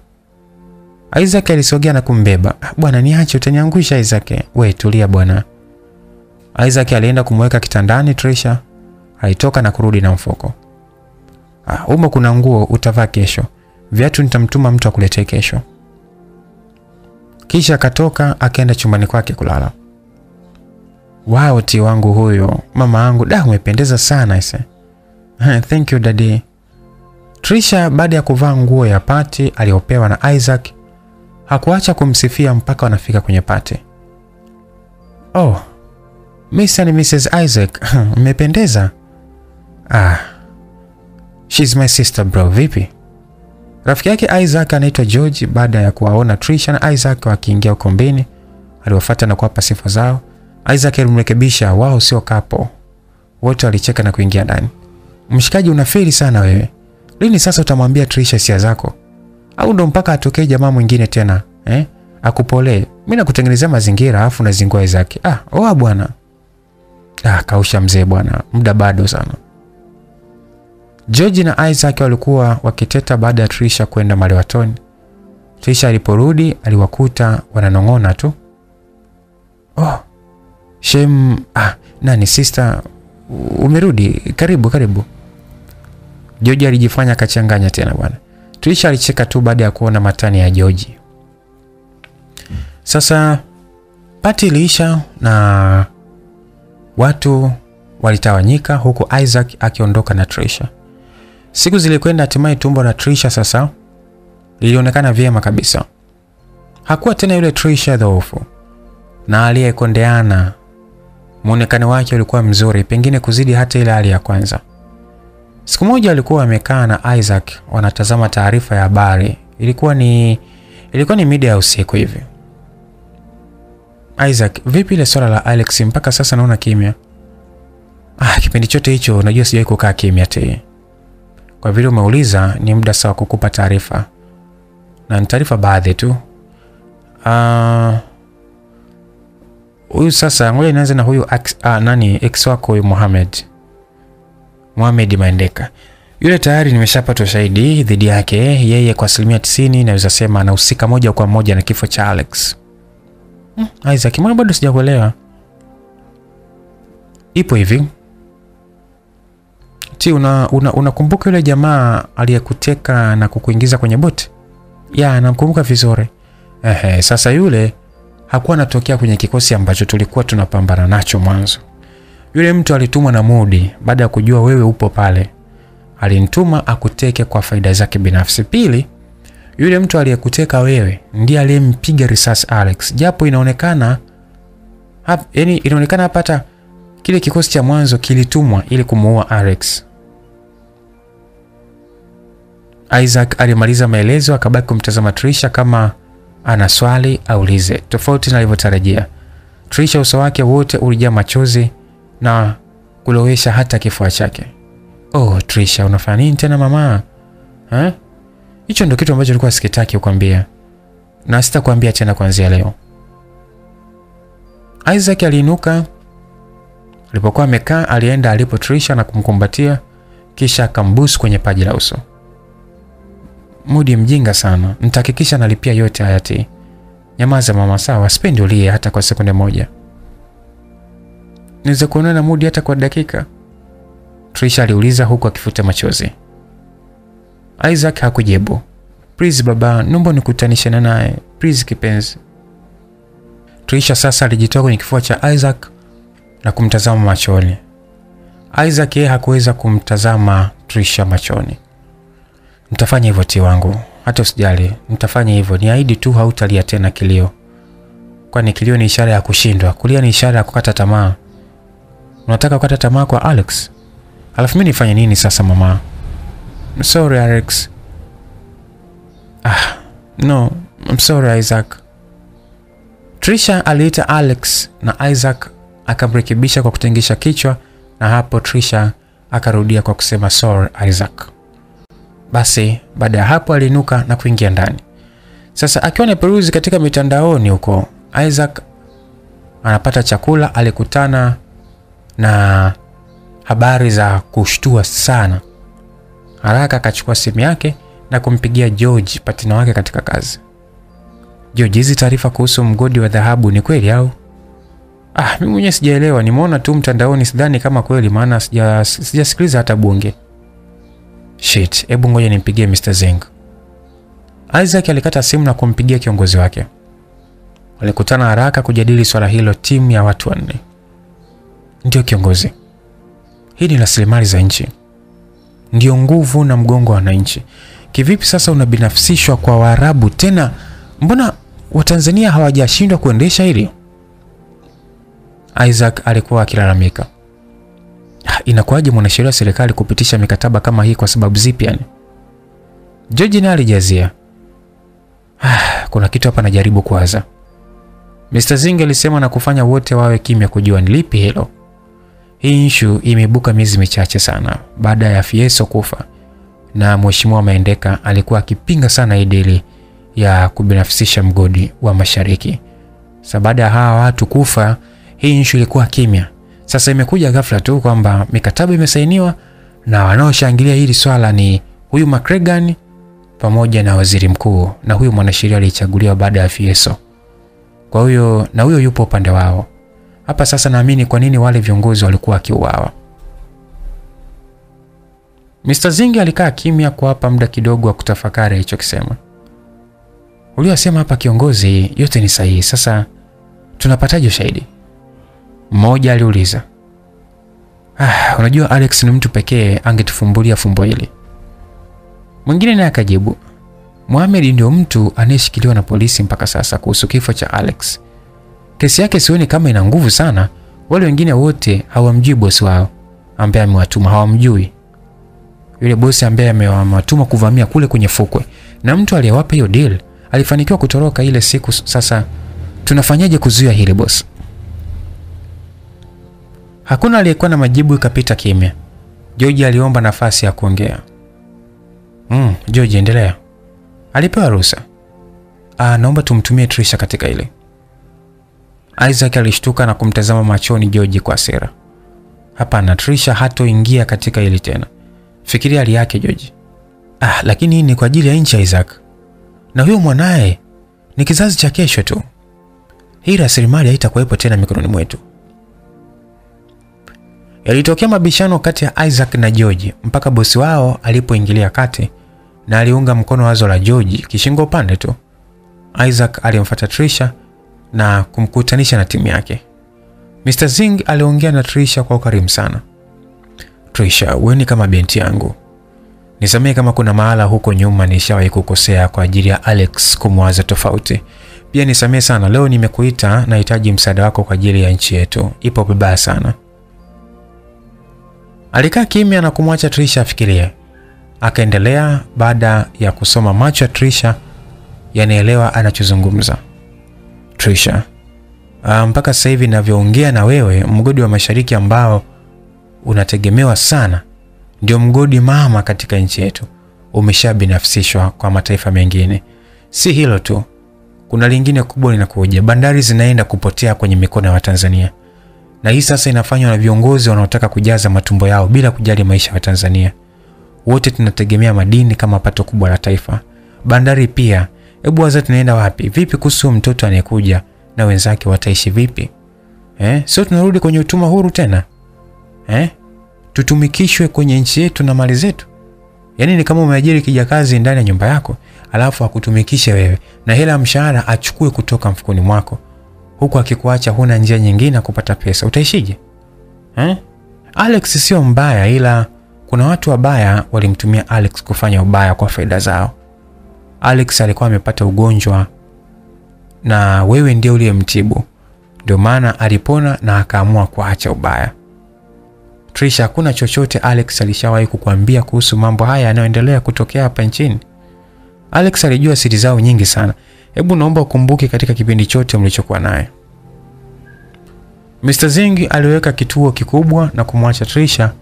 Isaac alisogea na kumbeba. "Ah, Bwana niache, utaniangusha Isaac. We tulia bwana. Isaac alienda kumweka kitandani Trisha. Alitoka na kurudi na mfuko. Ah, umo kuna nguo utavaa kesho. Viatu nitamtuma mtu akuletee kesho. Kisha akatoka akaenda chumbani kwake kulala. Wow, ti wangu huyo, mama yangu, da umependeza sana ise. Thank you daddy. Trisha baada ya kuvaa nguo ya pati aliyopewa na Isaac hakuacha kumsifia mpaka wanafika kwenye pati. Oh, Mr. and Mrs. Isaac, <laughs> mmependeza. Ah, she's my sister bro, vipi? Rafiki yake Isaac anaitwa George. Baada ya kuwaona Trisha na Isaac wakiingia ukumbini, aliwafuata na kuwapa sifa zao. Isaac alimrekebisha, wao sio kapo. Wote walicheka na kuingia ndani. Mshikaji, unafeli sana wewe. Lini sasa utamwambia Trisha hisia zako? Au ndo mpaka atokee jamaa mwingine tena eh? Akupolee. Mimi nakutengenezea mazingira afu nazingua zake. Ah, oa bwana. Ah, kausha mzee bwana, muda bado sana. George na Isaac walikuwa wakiteta baada ya Trisha kwenda malewatoni. Trisha aliporudi aliwakuta wananong'ona tu. Oh, Shem, ah, nani sister, umerudi? Karibu karibu. George alijifanya akachanganya tena bwana. Trisha alicheka tu baada ya kuona matani ya Joji. Sasa pati iliisha na watu walitawanyika huku Isaac akiondoka na Trisha. Siku zilikwenda, hatimaye tumbo la Trisha sasa lilionekana vyema kabisa. Hakuwa tena yule Trisha dhoofu na aliyekondeana. Muonekano wake ulikuwa mzuri, pengine kuzidi hata ile hali ya kwanza. Siku moja alikuwa wamekaa na Isaac wanatazama taarifa ya habari. Ilikuwa ni ilikuwa ni mida ya usiku hivi. Isaac, vipi ile swala la Alex mpaka sasa naona kimya? Ah, kipindi chote hicho unajua sijawahi kukaa kimya te. Kwa vile umeuliza ni muda sawa kukupa taarifa. Na ni taarifa baadhi tu. Ah, huyu sasa ngoja nianze na huyu ah, nani ex wako huyu Mohamed. Mohamed Maendeka. Yule tayari nimeshapata ushahidi dhidi yake. Yeye kwa asilimia tisini naweza sema anahusika moja kwa moja na kifo cha Alex. Hmm, Isaac, mbona bado sijakuelewa? Ipo hivi. Ti, unakumbuka una, una yule jamaa aliyekuteka na kukuingiza kwenye boti? Ya, namkumbuka vizuri. Ehe, sasa yule hakuwa anatokea kwenye kikosi ambacho tulikuwa tunapambana nacho mwanzo. Yule mtu alitumwa na Mudi baada ya kujua wewe upo pale. Alinituma akuteke kwa faida zake binafsi. Pili, yule mtu aliyekuteka wewe ndiye aliyempiga risasi Alex, japo inaonekana hap, yani inaonekana hapa kile kikosi cha mwanzo kilitumwa ili kumuua Alex. Isaac alimaliza maelezo akabaki kumtazama Trisha kama ana swali aulize, tofauti na alivyotarajia. Trisha uso wake wote ulijaa machozi na kulowesha hata kifua chake. Oh, Trisha unafanya nini tena mama? Eh? Hicho ndio kitu ambacho nilikuwa sikitaki kukwambia. Na sitakwambia tena kuanzia leo. Isaac aliinuka. Alipokuwa amekaa, alienda alipo Trisha na kumkumbatia kisha akambusu kwenye paji la uso. Mudi mjinga sana. Nitahakikisha nalipia yote hayati. Nyamaza mama, sawa? Sipendi ulie hata kwa sekunde moja. Niweza kuonana na Mudi hata kwa dakika? Trisha aliuliza huku akifuta machozi. Isaac hakujibu. Please baba, naomba nikutanishe na naye. Please kipenzi. Trisha sasa alijitoa kwenye kifua cha Isaac na kumtazama machoni. Isaac yeye hakuweza kumtazama Trisha machoni. Nitafanya hivyo ti wangu, hata usijali, nitafanya hivyo. Niahidi tu hautalia tena kilio, kwani kilio ni ishara ya kushindwa. Kulia ni ishara ya kukata tamaa. Unataka kukata tamaa kwa Alex? Alafu mimi nifanye nini sasa mama? Sorry Alex. Ah, no, I'm sorry Isaac. Trisha aliita Alex na Isaac akamrekebisha kwa kutingisha kichwa, na hapo Trisha akarudia kwa kusema sorry Isaac. Basi baada ya hapo aliinuka na kuingia ndani. Sasa akiwa na peruzi katika mitandaoni huko, Isaac anapata chakula, alikutana na habari za kushtua sana. Haraka akachukua simu yake na kumpigia George, patina wake katika kazi. George, hizi taarifa kuhusu mgodi wa dhahabu ni kweli au? Ah, mimi mwenyewe sijaelewa, nimeona tu mtandaoni, sidhani kama kweli, maana sija sijasikiliza hata bunge. Shit, hebu ngoja nimpigie Mr. Zeng. Isaac alikata simu na kumpigia kiongozi wake. Walikutana haraka kujadili swala hilo, timu ya watu wanne. Ndio kiongozi, hii ni rasilimali za nchi, ndio nguvu na mgongo wa wananchi. Kivipi sasa unabinafsishwa kwa Waarabu tena? Mbona Watanzania hawajashindwa kuendesha hili? Isaac alikuwa akilalamika. Inakuwaje mwanasheria wa serikali kupitisha mikataba kama hii? Kwa sababu zipi yani? George naye alijazia. Ah, kuna kitu hapa najaribu kuwaza. Mr. Zinge alisema na kufanya wote wawe kimya kujua ni lipi hilo. Hii ishu imeibuka miezi michache sana baada ya Fieso kufa na Mheshimiwa Maendeka alikuwa akipinga sana idili ya kubinafsisha mgodi wa Mashariki. Sasa baada ya hawa watu kufa, hii ishu ilikuwa kimya. Sasa imekuja ghafla tu kwamba mikataba imesainiwa na wanaoshangilia hili swala ni huyu McGregor pamoja na waziri mkuu na huyu mwanasheria aliyechaguliwa baada ya Fieso. Kwa hiyo na huyo yupo upande wao. Hapa sasa naamini kwa nini wale viongozi walikuwa wakiuawa. Mr. Zingi alikaa kimya kwa hapa muda kidogo wa kutafakari alichokisema. Uliyosema hapa kiongozi, yote ni sahihi. Sasa tunapataje ushahidi? Mmoja aliuliza. Ah, unajua Alex ni mtu pekee angetufumbulia fumbo hili. Mwingine naye akajibu, Mohamed ndio mtu anayeshikiliwa na polisi mpaka sasa kuhusu kifo cha Alex. Kesi yake sioni kama ina nguvu sana. Wale wengine wote hawamjui bosi wao ambaye amewatuma, hawamjui yule bosi ambaye amewatuma kuvamia kule kwenye fukwe, na mtu aliyewapa hiyo deal alifanikiwa kutoroka ile siku. Sasa tunafanyaje kuzuia hili bosi? Hakuna aliyekuwa na majibu, ikapita kimya. George aliomba nafasi ya kuongea. Mm, George endelea. Alipewa ruhusa. Ah, naomba tumtumie Trisha katika ile. Isaac alishtuka na kumtazama machoni George kwa hasira. Hapana, Trisha hatoingia katika hili tena. Fikiria hali yake George. Ah, lakini hii ni kwa ajili ya nchi Isaac. Na huyo mwanaye ni kizazi cha kesho tu. Hii rasilimali haitakuwepo tena mikononi mwetu. Yalitokea mabishano kati ya Isaac na George mpaka bosi wao alipoingilia kati na aliunga mkono wazo la George kishingo upande tu. Isaac alimfuata Trisha na kumkutanisha na timu yake. Mr. Zing aliongea na Trisha kwa ukarimu sana. Trisha, wewe ni kama binti yangu. Nisamehe kama kuna mahala huko nyuma nishawahi kukosea kwa ajili ya Alex kumwaza tofauti. Pia nisamehe sana, leo nimekuita, nahitaji msaada wako kwa ajili ya nchi yetu. Ipo vibaya sana. Alikaa kimya na kumwacha Trisha afikirie. Akaendelea baada ya kusoma macho ya Trisha yanaelewa anachozungumza. Trisha, mpaka sasa hivi ninavyoongea na wewe, mgodi wa Mashariki ambao unategemewa sana ndio mgodi mama katika nchi yetu umeshabinafsishwa kwa mataifa mengine. Si hilo tu, kuna lingine kubwa linakuja. Bandari zinaenda kupotea kwenye mikono ya Watanzania, na hii sasa inafanywa na viongozi wanaotaka kujaza matumbo yao bila kujali maisha ya Watanzania. Wote tunategemea madini kama pato kubwa la taifa. Bandari pia. Hebu waza, tunaenda wapi? Vipi kuhusu mtoto anayekuja na wenzake, wataishi vipi eh? Sio tunarudi kwenye utumwa huru tena eh? Tutumikishwe kwenye nchi yetu na mali zetu? Yaani ni kama umeajiri kijakazi ndani ya nyumba yako, alafu akutumikishe wewe na hela mshahara achukue kutoka mfukoni mwako, huku akikuacha huna njia nyingine ya kupata pesa, utaishije eh? Alex sio mbaya, ila kuna watu wabaya walimtumia Alex kufanya ubaya kwa faida zao. Alex alikuwa amepata ugonjwa na wewe ndiye uliyemtibu, ndio maana alipona na akaamua kuacha ubaya. Trisha, hakuna chochote Alex alishawahi kukuambia kuhusu mambo haya yanayoendelea kutokea hapa nchini. Alex alijua siri zao nyingi sana. Hebu naomba ukumbuke katika kipindi chote mlichokuwa naye. Mr. Zingi aliweka kituo kikubwa na kumwacha Trisha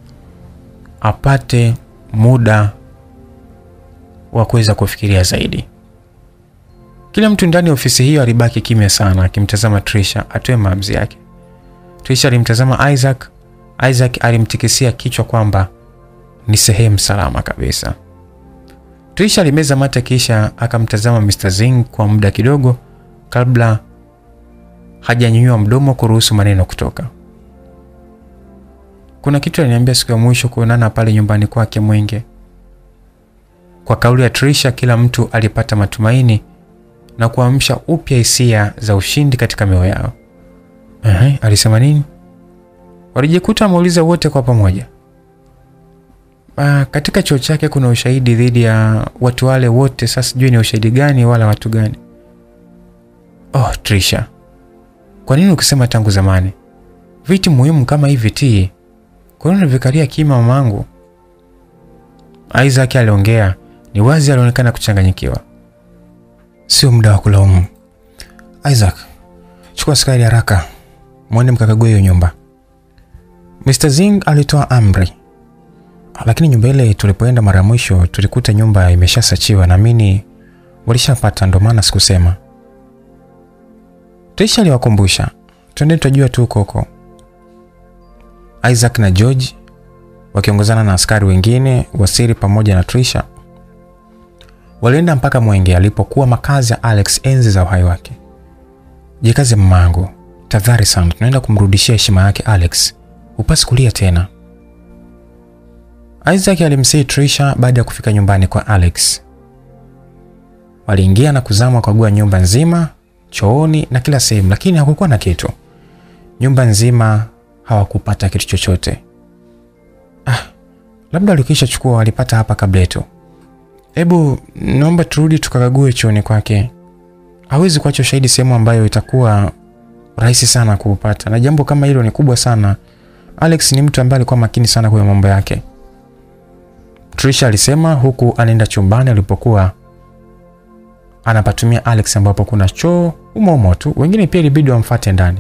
apate muda wa kuweza kufikiria zaidi. Kila mtu ndani ya ofisi hiyo alibaki kimya sana akimtazama Trisha atoe maamuzi yake. Trisha alimtazama Isaac. Isaac alimtikisia kichwa kwamba ni sehemu salama kabisa. Trisha alimeza mate kisha akamtazama Mr. Zing kwa muda kidogo kabla hajanyanyua mdomo kuruhusu maneno kutoka. Kuna kitu aliniambia siku ya mwisho kuonana pale nyumbani kwake Mwenge. Kwa kauli ya Trisha, kila mtu alipata matumaini na kuamsha upya hisia za ushindi katika mioyo yao. Ehe, alisema nini? Walijikuta wameuliza wote kwa pamoja. Ah, katika chuo chake kuna ushahidi dhidi ya watu wale wote. Sasa sijui ni ushahidi gani wala watu gani. Oh, Trisha, kwa nini ukisema tangu zamani? viti muhimu kama hivi ti, kwa nini unavikalia kima mamangu? Isaac aliongea, ni wazi alionekana kuchanganyikiwa. Sio muda wa kulaumu. Isaac, chukua askari haraka, mwende mkakague hiyo nyumba. Mr. Zing alitoa amri, lakini nyumba ile tulipoenda mara mwisho tulikuta nyumba imeshasachiwa, naamini walishapata, ndo maana sikusema. Trisha aliwakumbusha, twende tutajua tu koko. Isaac na George wakiongozana na askari wengine wasiri pamoja na Trisha walienda mpaka Mwenge alipokuwa makazi ya Alex enzi za uhai wake. Jikaze mmangu, tadhari sana, tunaenda kumrudishia heshima yake Alex, upasi kulia tena. Isaac alimsihi Trisha baada ya kufika nyumbani kwa Alex. Waliingia na kuzama wakagua nyumba nzima, chooni na kila sehemu, lakini hakukuwa na kitu. Nyumba nzima hawakupata kitu chochote. Ah, labda walikisha chukua walipata hapa kabla yetu. Hebu naomba turudi tukakague chooni kwake. Hawezi kuacha ushahidi sehemu ambayo itakuwa rahisi sana kuupata, na jambo kama hilo ni kubwa sana. Alex ni mtu ambaye alikuwa makini sana kwenye mambo yake, Trisha alisema huku anaenda chumbani alipokuwa anapatumia Alex, ambapo kuna choo umo tu. Wengine pia ilibidi wamfuate ndani.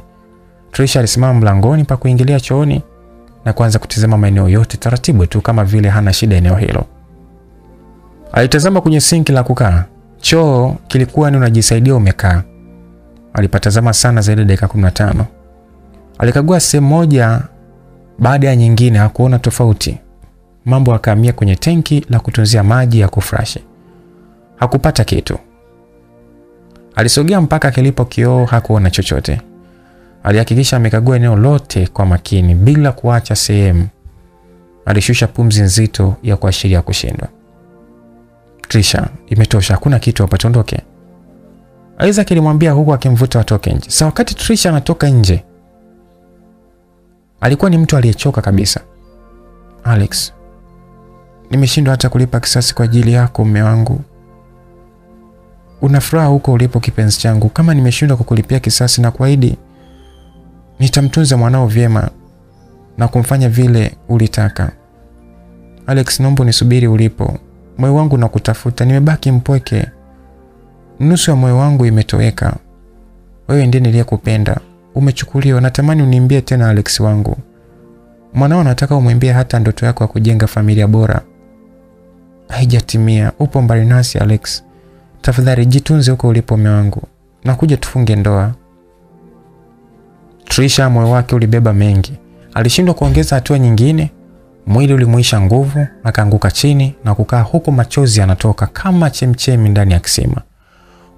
Trisha alisimama mlangoni pa kuingilia chooni na kuanza kutizama maeneo yote taratibu tu, kama vile hana shida eneo hilo. Alitazama kwenye sinki la kukaa. Choo kilikuwa ni unajisaidia umekaa. Alipatazama sana zaidi dakika 15. Alikagua sehemu moja baada ya nyingine, hakuona tofauti. Mambo akahamia kwenye tenki la kutunzia maji ya kufrashi. Hakupata kitu. Alisogea mpaka kilipo kioo, hakuona chochote. Alihakikisha amekagua eneo lote kwa makini bila kuacha sehemu. Alishusha pumzi nzito ya kuashiria kushindwa. Trisha, imetosha, hakuna kitu hapa, tuondoke. Isaac alimwambia huku akimvuta watoke nje. Sa wakati Trisha anatoka nje, alikuwa ni mtu aliyechoka kabisa. Alex, nimeshindwa hata kulipa kisasi kwa ajili yako, mume wangu. Una furaha huko ulipo, kipenzi changu. Kama nimeshindwa kukulipia kisasi, na kuahidi nitamtunza mwanao vyema na kumfanya vile ulitaka. Alex, naomba nisubiri ulipo. Moyo wangu nakutafuta, nimebaki mpweke, nusu ya moyo wangu imetoweka. Wewe ndiye niliyekupenda, umechukuliwa. Natamani uniimbie tena, Alex wangu. Mwanao nataka umwimbie hata ndoto yako ya kujenga familia bora haijatimia. Upo mbali nasi Alex, tafadhali jitunze huko ulipo, mume wangu, nakuja tufunge ndoa. Trisha moyo wake ulibeba mengi, alishindwa kuongeza hatua nyingine. Mwili ulimwisha nguvu, akaanguka chini na kukaa huku machozi yanatoka kama chemchemi ndani ya kisima.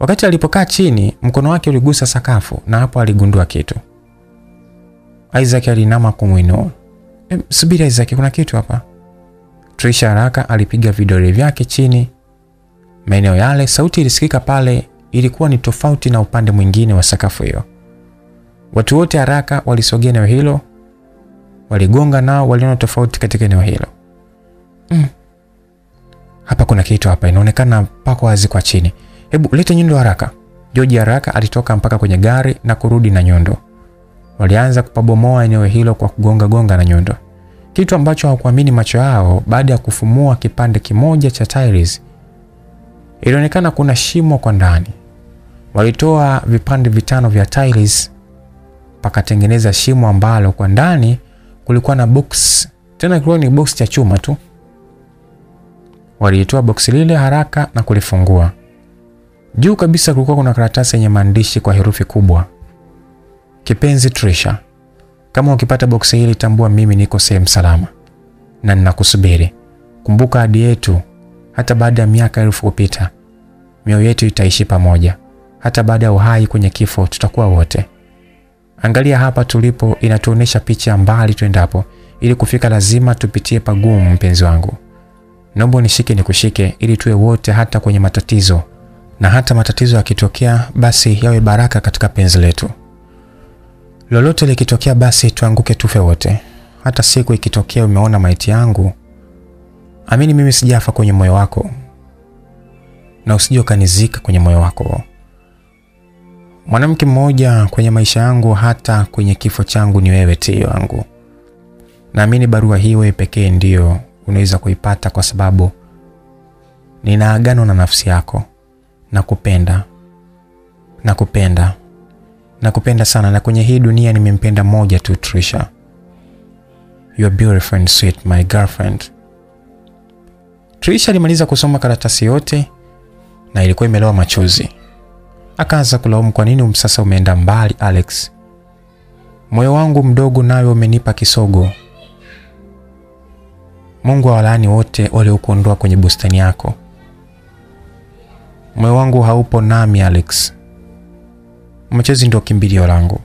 Wakati alipokaa chini, mkono wake uligusa sakafu na hapo aligundua kitu. Isaac alinama kumwinua. E, subiri Isaac, kuna kitu hapa. Trisha haraka alipiga vidole vyake chini maeneo yale. Sauti ilisikika pale, ilikuwa ni tofauti na upande mwingine wa sakafu hiyo. Watu wote haraka walisogea eneo hilo, waligonga nao waliona tofauti katika eneo hilo. Mm. Hapa kuna kitu hapa, inaonekana pako wazi kwa chini. Hebu lete nyundo haraka. George haraka alitoka mpaka kwenye gari na kurudi na nyundo. Walianza kupabomoa eneo hilo kwa kugonga gonga na nyundo, kitu ambacho hawakuamini macho yao. Baada ya kufumua kipande kimoja cha tiles, ilionekana kuna shimo kwa ndani. Walitoa vipande vitano vya tiles pakatengeneza shimo ambalo kwa ndani kulikuwa na box, tena kilikuwa ni box cha chuma tu. Waliitoa box lile haraka na kulifungua. Juu kabisa kulikuwa kuna karatasi yenye maandishi kwa herufi kubwa, kipenzi Trisha, kama ukipata box hili tambua mimi niko sehemu salama na ninakusubiri. Kumbuka ahadi yetu, hata baada ya miaka elfu kupita, mioyo yetu itaishi pamoja. Hata baada ya uhai kwenye kifo, tutakuwa wote. Angalia hapa tulipo, inatuonesha picha ya mbali tuendapo. Ili kufika lazima tupitie pagumu, mpenzi wangu. Naomba nishike nikushike, ili tuwe wote, hata kwenye matatizo, na hata matatizo yakitokea, basi yawe baraka katika penzi letu. Lolote likitokea, basi tuanguke tufe wote. Hata siku ikitokea umeona maiti yangu, amini mimi sijafa kwenye moyo wako, na usije ukanizika kwenye moyo wako. Mwanamke mmoja kwenye maisha yangu, hata kwenye kifo changu, ni wewe Tio wangu. Naamini barua hii wewe pekee ndiyo unaweza kuipata, kwa sababu nina agano na nafsi yako. Nakupenda, nakupenda, nakupenda sana, na kwenye hii dunia nimempenda moja tu, Trisha. You are beautiful and sweet, my girlfriend. Trisha alimaliza kusoma karatasi yote na ilikuwa imelewa machozi. Akaanza kulaumu, kwa nini sasa umeenda mbali Alex? Moyo wangu mdogo nayo umenipa kisogo. Mungu awalaani wote waliokuondoa kwenye bustani yako. Moyo wangu haupo nami Alex. Machozi ndio kimbilio langu.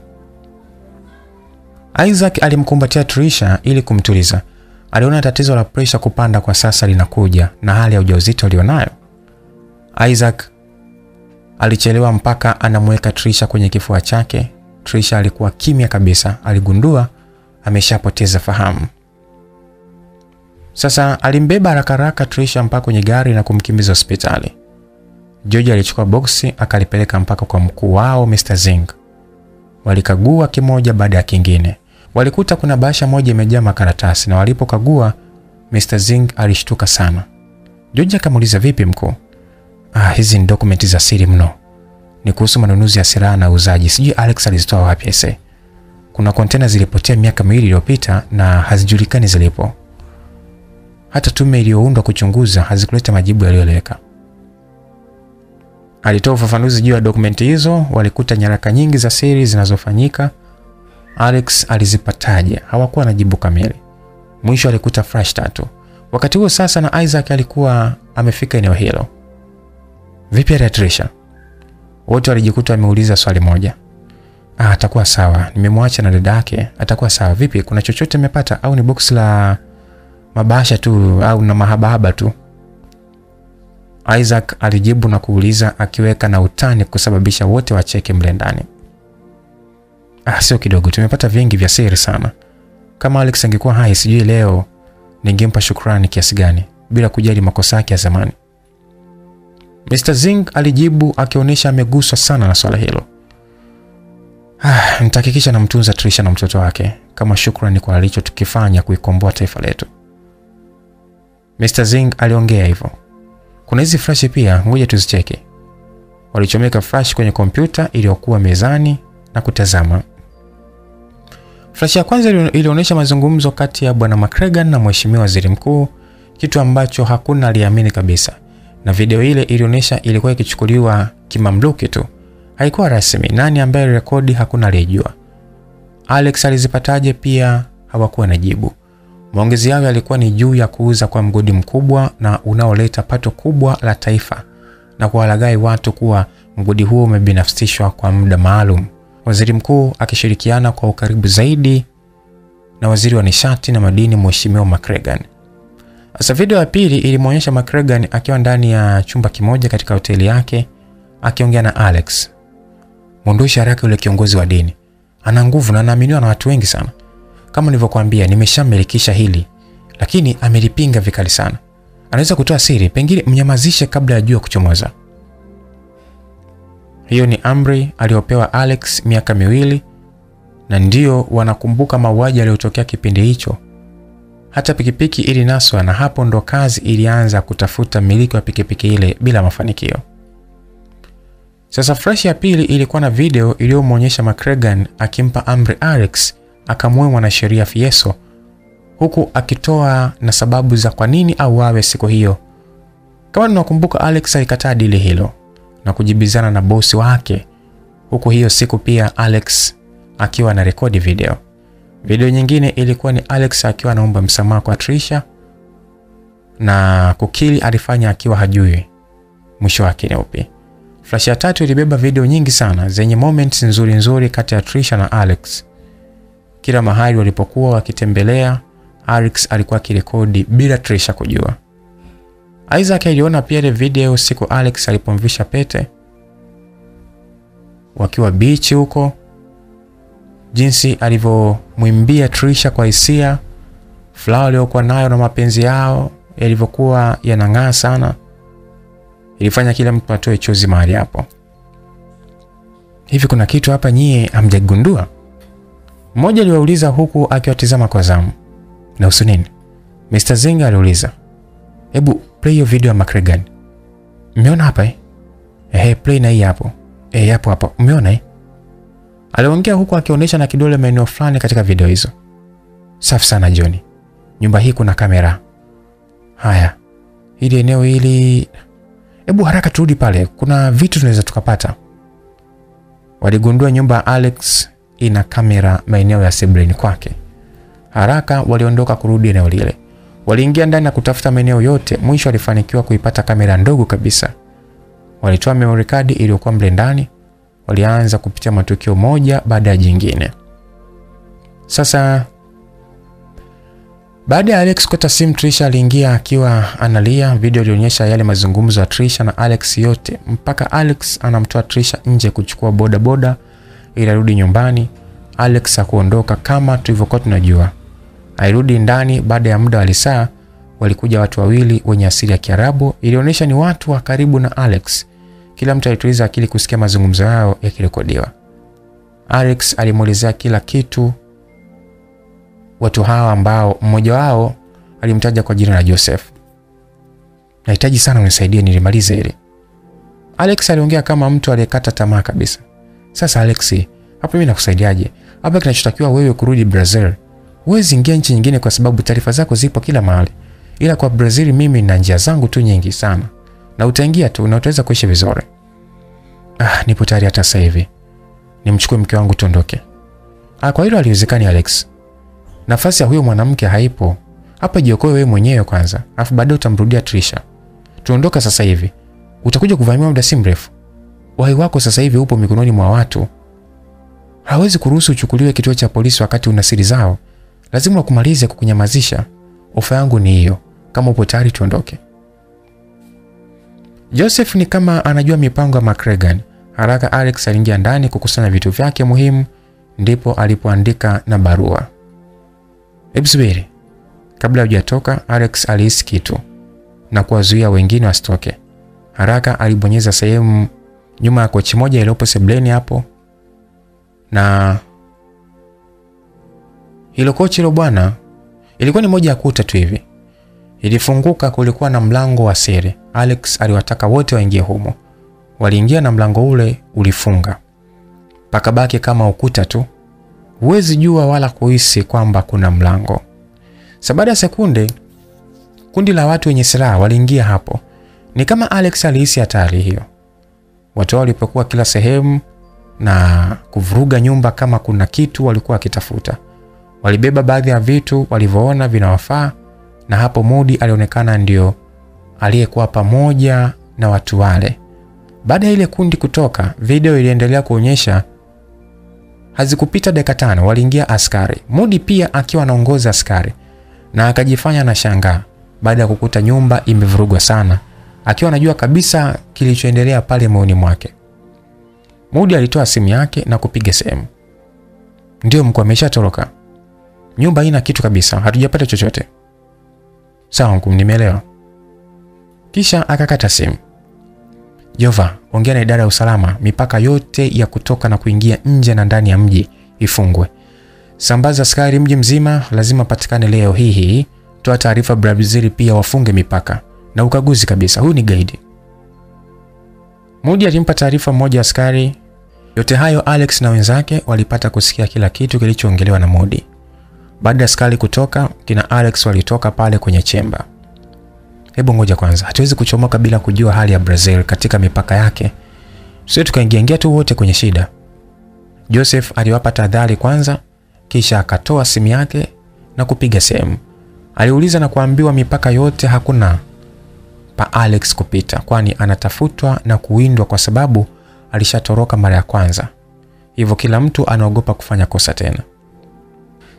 Isaac alimkumbatia Trisha ili kumtuliza. Aliona tatizo la presha kupanda kwa sasa linakuja na hali ya ujauzito alionayo. Isaac alichelewa mpaka anamweka Trisha kwenye kifua chake. Trisha alikuwa kimya kabisa, aligundua ameshapoteza fahamu. Sasa alimbeba haraka haraka Trisha mpaka kwenye gari na kumkimbiza hospitali. George alichukua boksi akalipeleka mpaka kwa mkuu wao Mr. Zing. Walikagua kimoja baada ya kingine. Walikuta kuna bahasha moja imejaa makaratasi na walipokagua Mr. Zing alishtuka sana. George akamuuliza, vipi mkuu? Ah, hizi ni dokumenti za siri mno. Ni kuhusu manunuzi ya silaha na uzaji Sijui Alex alizitoa wapi ese. Kuna kontena zilipotea miaka miwili iliyopita na hazijulikani zilipo. Hata tume iliyoundwa kuchunguza hazikuleta majibu yaliyoeleweka. Alitoa ufafanuzi juu ya dokumenti hizo. Walikuta nyaraka nyingi za siri zinazofanyika. Alex alizipataje? Hawakuwa na jibu kamili. Mwisho alikuta flash tatu. Wakati huo sasa, na Isaac alikuwa amefika eneo hilo. Vipi hali ya Trisha? Wote walijikuta wameuliza swali moja. Ah, atakuwa sawa, nimemwacha na dada yake, atakuwa sawa. Vipi, kuna chochote amepata au ni box la mabasha tu au na mahabahaba tu? Isaac alijibu na kuuliza akiweka na utani kusababisha wote wacheke mle ndani. Ah, sio kidogo, tumepata vingi vya siri sana. Kama Alex angekuwa hai, sijui leo ningempa shukrani kiasi gani, bila kujali makosa yake ya zamani. Mr. Zing alijibu akionyesha ameguswa sana na swala hilo. Ah, nitahakikisha namtunza Trisha na mtoto wake kama shukrani kwa alichotukifanya kuikomboa taifa letu. Mr. Zing aliongea hivyo. Kuna hizi flash pia, ngoja tuzicheke. Walichomeka flash kwenye kompyuta iliyokuwa mezani na kutazama. Flash ya kwanza ilionyesha mazungumzo kati ya Bwana McCragan na Mheshimiwa Waziri Mkuu, kitu ambacho hakuna aliamini kabisa. Na video ile ilionyesha ilikuwa ikichukuliwa kimamluki tu. Haikuwa rasmi. Nani ambaye rekodi hakuna aliyejua. Alex alizipataje pia hawakuwa na jibu. Maongezi yao yalikuwa ni juu ya kuuza kwa mgodi mkubwa na unaoleta pato kubwa la taifa na kuwalaghai watu kuwa mgodi huo umebinafsishwa kwa muda maalum. Waziri mkuu akishirikiana kwa ukaribu zaidi na waziri wa nishati na madini Mheshimiwa McCragan. Sasa video ya pili ilimwonyesha McGregor akiwa ndani ya chumba kimoja katika hoteli yake akiongea na Alex. Mundusha haraka yule kiongozi wa dini. Ana nguvu na anaaminiwa na watu wengi sana. Kama nilivyokuambia, nimeshamilikisha hili, lakini amelipinga vikali sana. Anaweza kutoa siri, pengine mnyamazishe kabla ya jua kuchomoza. Hiyo ni amri aliyopewa Alex miaka miwili, na ndio wanakumbuka mauaji yaliyotokea kipindi hicho. Hata pikipiki ilinaswa, na hapo ndo kazi ilianza kutafuta mmiliki wa pikipiki ile bila mafanikio. Sasa flash ya pili ilikuwa na video iliyomwonyesha McCragan akimpa amri Alex akamue mwanasheria Fieso, huku akitoa na sababu za kwa nini auawe siku hiyo. Kama tunakumbuka, Alex alikataa dili hilo na kujibizana na bosi wake, huku hiyo siku pia Alex akiwa na rekodi video. Video nyingine ilikuwa ni Alex akiwa anaomba msamaha kwa Trisha, na kukili alifanya akiwa hajui mwisho wake ni upi. Flash ya tatu ilibeba video nyingi sana zenye moments nzuri nzuri kati ya Trisha na Alex. Kila mahali walipokuwa wakitembelea, Alex alikuwa akirekodi bila Trisha kujua. Isaac aliona pia ile video siku Alex alipomvisha pete wakiwa beach huko, jinsi alivyomwimbia Trisha kwa hisia, furaha aliyokuwa nayo na mapenzi yao yalivyokuwa yanang'aa sana, ilifanya kila mtu atoe chozi mahali hapo. Hivi kuna kitu hapa nyie hamjagundua? Mmoja aliwauliza huku akiwatizama kwa zamu. Na usu nini? Mr. Zinga aliuliza. Hebu play hiyo video ya McGregor. Mmeona hapa eh? Ehe, play na hii hapo. Eh, hapo hapo. Umeona eh? Aliongea huku akionyesha na kidole maeneo fulani katika video hizo. Safi sana John. Nyumba hii kuna kamera. Haya. Hili eneo hili Hebu haraka turudi pale. Kuna vitu tunaweza tukapata. Waligundua nyumba Alex ina kamera maeneo ya sebuleni kwake. Haraka waliondoka kurudi eneo lile. Waliingia ndani na kutafuta maeneo yote, mwisho alifanikiwa kuipata kamera ndogo kabisa. Walitoa memory card iliyokuwa mle ndani, walianza kupitia matukio moja baada ya jingine. Sasa baada ya Alex kukata simu, Trisha aliingia akiwa analia. Video ilionyesha yale mazungumzo ya Trisha na Alex yote, mpaka Alex anamtoa Trisha nje kuchukua boda boda ili arudi nyumbani. Alex hakuondoka kama tulivyokuwa tunajua. Alirudi ndani baada ya muda wa lisaa. Walikuja watu wawili wenye asili ya Kiarabu, ilionyesha ni watu wa karibu na Alex. Kila mtu alituliza akili kusikia mazungumzo yao yakirekodiwa. Alex alimuelezea kila kitu watu hawa ambao mmoja wao alimtaja kwa jina la Joseph. Nahitaji sana unisaidie nilimalize ile. Alex aliongea kama mtu aliyekata tamaa kabisa. Sasa Alex, hapa mimi nakusaidiaje? Hapa kinachotakiwa wewe kurudi Brazil. Huwezi ingia nchi nyingine kwa sababu taarifa zako zipo kila mahali. Ila kwa Brazil mimi na njia zangu tu nyingi sana. Na utaingia tu na utaweza kuishi vizuri. Ah, nipo tayari hata sasa hivi. Nimchukue mke wangu tuondoke. Ah, kwa hilo aliwezekani Alex. Nafasi ya huyo mwanamke haipo. Hapa jiokoe wewe mwenyewe kwanza, afu baadaye utamrudia Trisha. Tuondoka sasa hivi. Utakuja kuvamiwa muda si mrefu. Uhai wako sasa hivi upo mikononi mwa watu. Hawezi kuruhusu uchukuliwe kituo cha polisi wakati una siri zao. Lazima wakumalize kukunyamazisha. Ofa yangu ni hiyo. Kama upo tayari tuondoke. Joseph ni kama anajua mipango ya macregan Haraka Alex aliingia ndani kukusanya vitu vyake muhimu, ndipo alipoandika na barua. Hebu subiri. Kabla hujatoka, Alex alihisi kitu na kuwazuia wengine wasitoke. Haraka alibonyeza sehemu nyuma ya kochi moja iliyopo sebleni hapo, na hilo kochi hilo bwana, ilikuwa ni moja ya kuta tu hivi, ilifunguka. Kulikuwa na mlango wa siri. Alex aliwataka wote waingie humo. Waliingia na mlango ule ulifunga, pakabaki kama ukuta tu huwezi jua wala kuhisi kwamba kuna mlango. Sa baada ya sekunde, kundi la watu wenye silaha waliingia hapo. Ni kama Alex alihisi hatari hiyo. Watu walipokuwa kila sehemu na kuvuruga nyumba kama kuna kitu walikuwa wakitafuta. Walibeba baadhi ya vitu walivyoona vinawafaa, na hapo Mudi alionekana ndio aliyekuwa pamoja na watu wale. Baada ya ile kundi kutoka, video iliendelea kuonyesha Hazikupita dakika tano waliingia askari. Mudi pia akiwa anaongoza askari na akajifanya na shangaa baada ya kukuta nyumba imevurugwa sana, akiwa anajua kabisa kilichoendelea pale moyoni mwake. Mudi alitoa simu yake na kupiga sehemu. Ndio mkuu ameshatoroka. Nyumba haina kitu kabisa, hatujapata chochote. Sawa mkuu, nimeelewa. Kisha akakata simu. Jova, ongea na idara ya usalama, mipaka yote ya kutoka na kuingia nje na ndani ya mji ifungwe. Sambaza askari mji mzima, lazima patikane leo hii hii. Toa taarifa Brazil pia wafunge mipaka na ukaguzi kabisa. Huyu ni gaidi. Mudi alimpa taarifa mmoja askari. Yote hayo Alex na wenzake walipata kusikia kila kitu kilichoongelewa na Mudi. Baada ya askari kutoka, kina Alex walitoka pale kwenye chemba. Hebu ngoja kwanza, hatuwezi kuchomoka bila kujua hali ya Brazil katika mipaka yake. Sio tukaingiaingia tu wote kwenye shida. Joseph aliwapa tahadhari kwanza, kisha akatoa simu yake na kupiga sehemu. Aliuliza na kuambiwa mipaka yote hakuna pa Alex kupita, kwani anatafutwa na kuwindwa kwa sababu alishatoroka mara ya kwanza, hivyo kila mtu anaogopa kufanya kosa tena.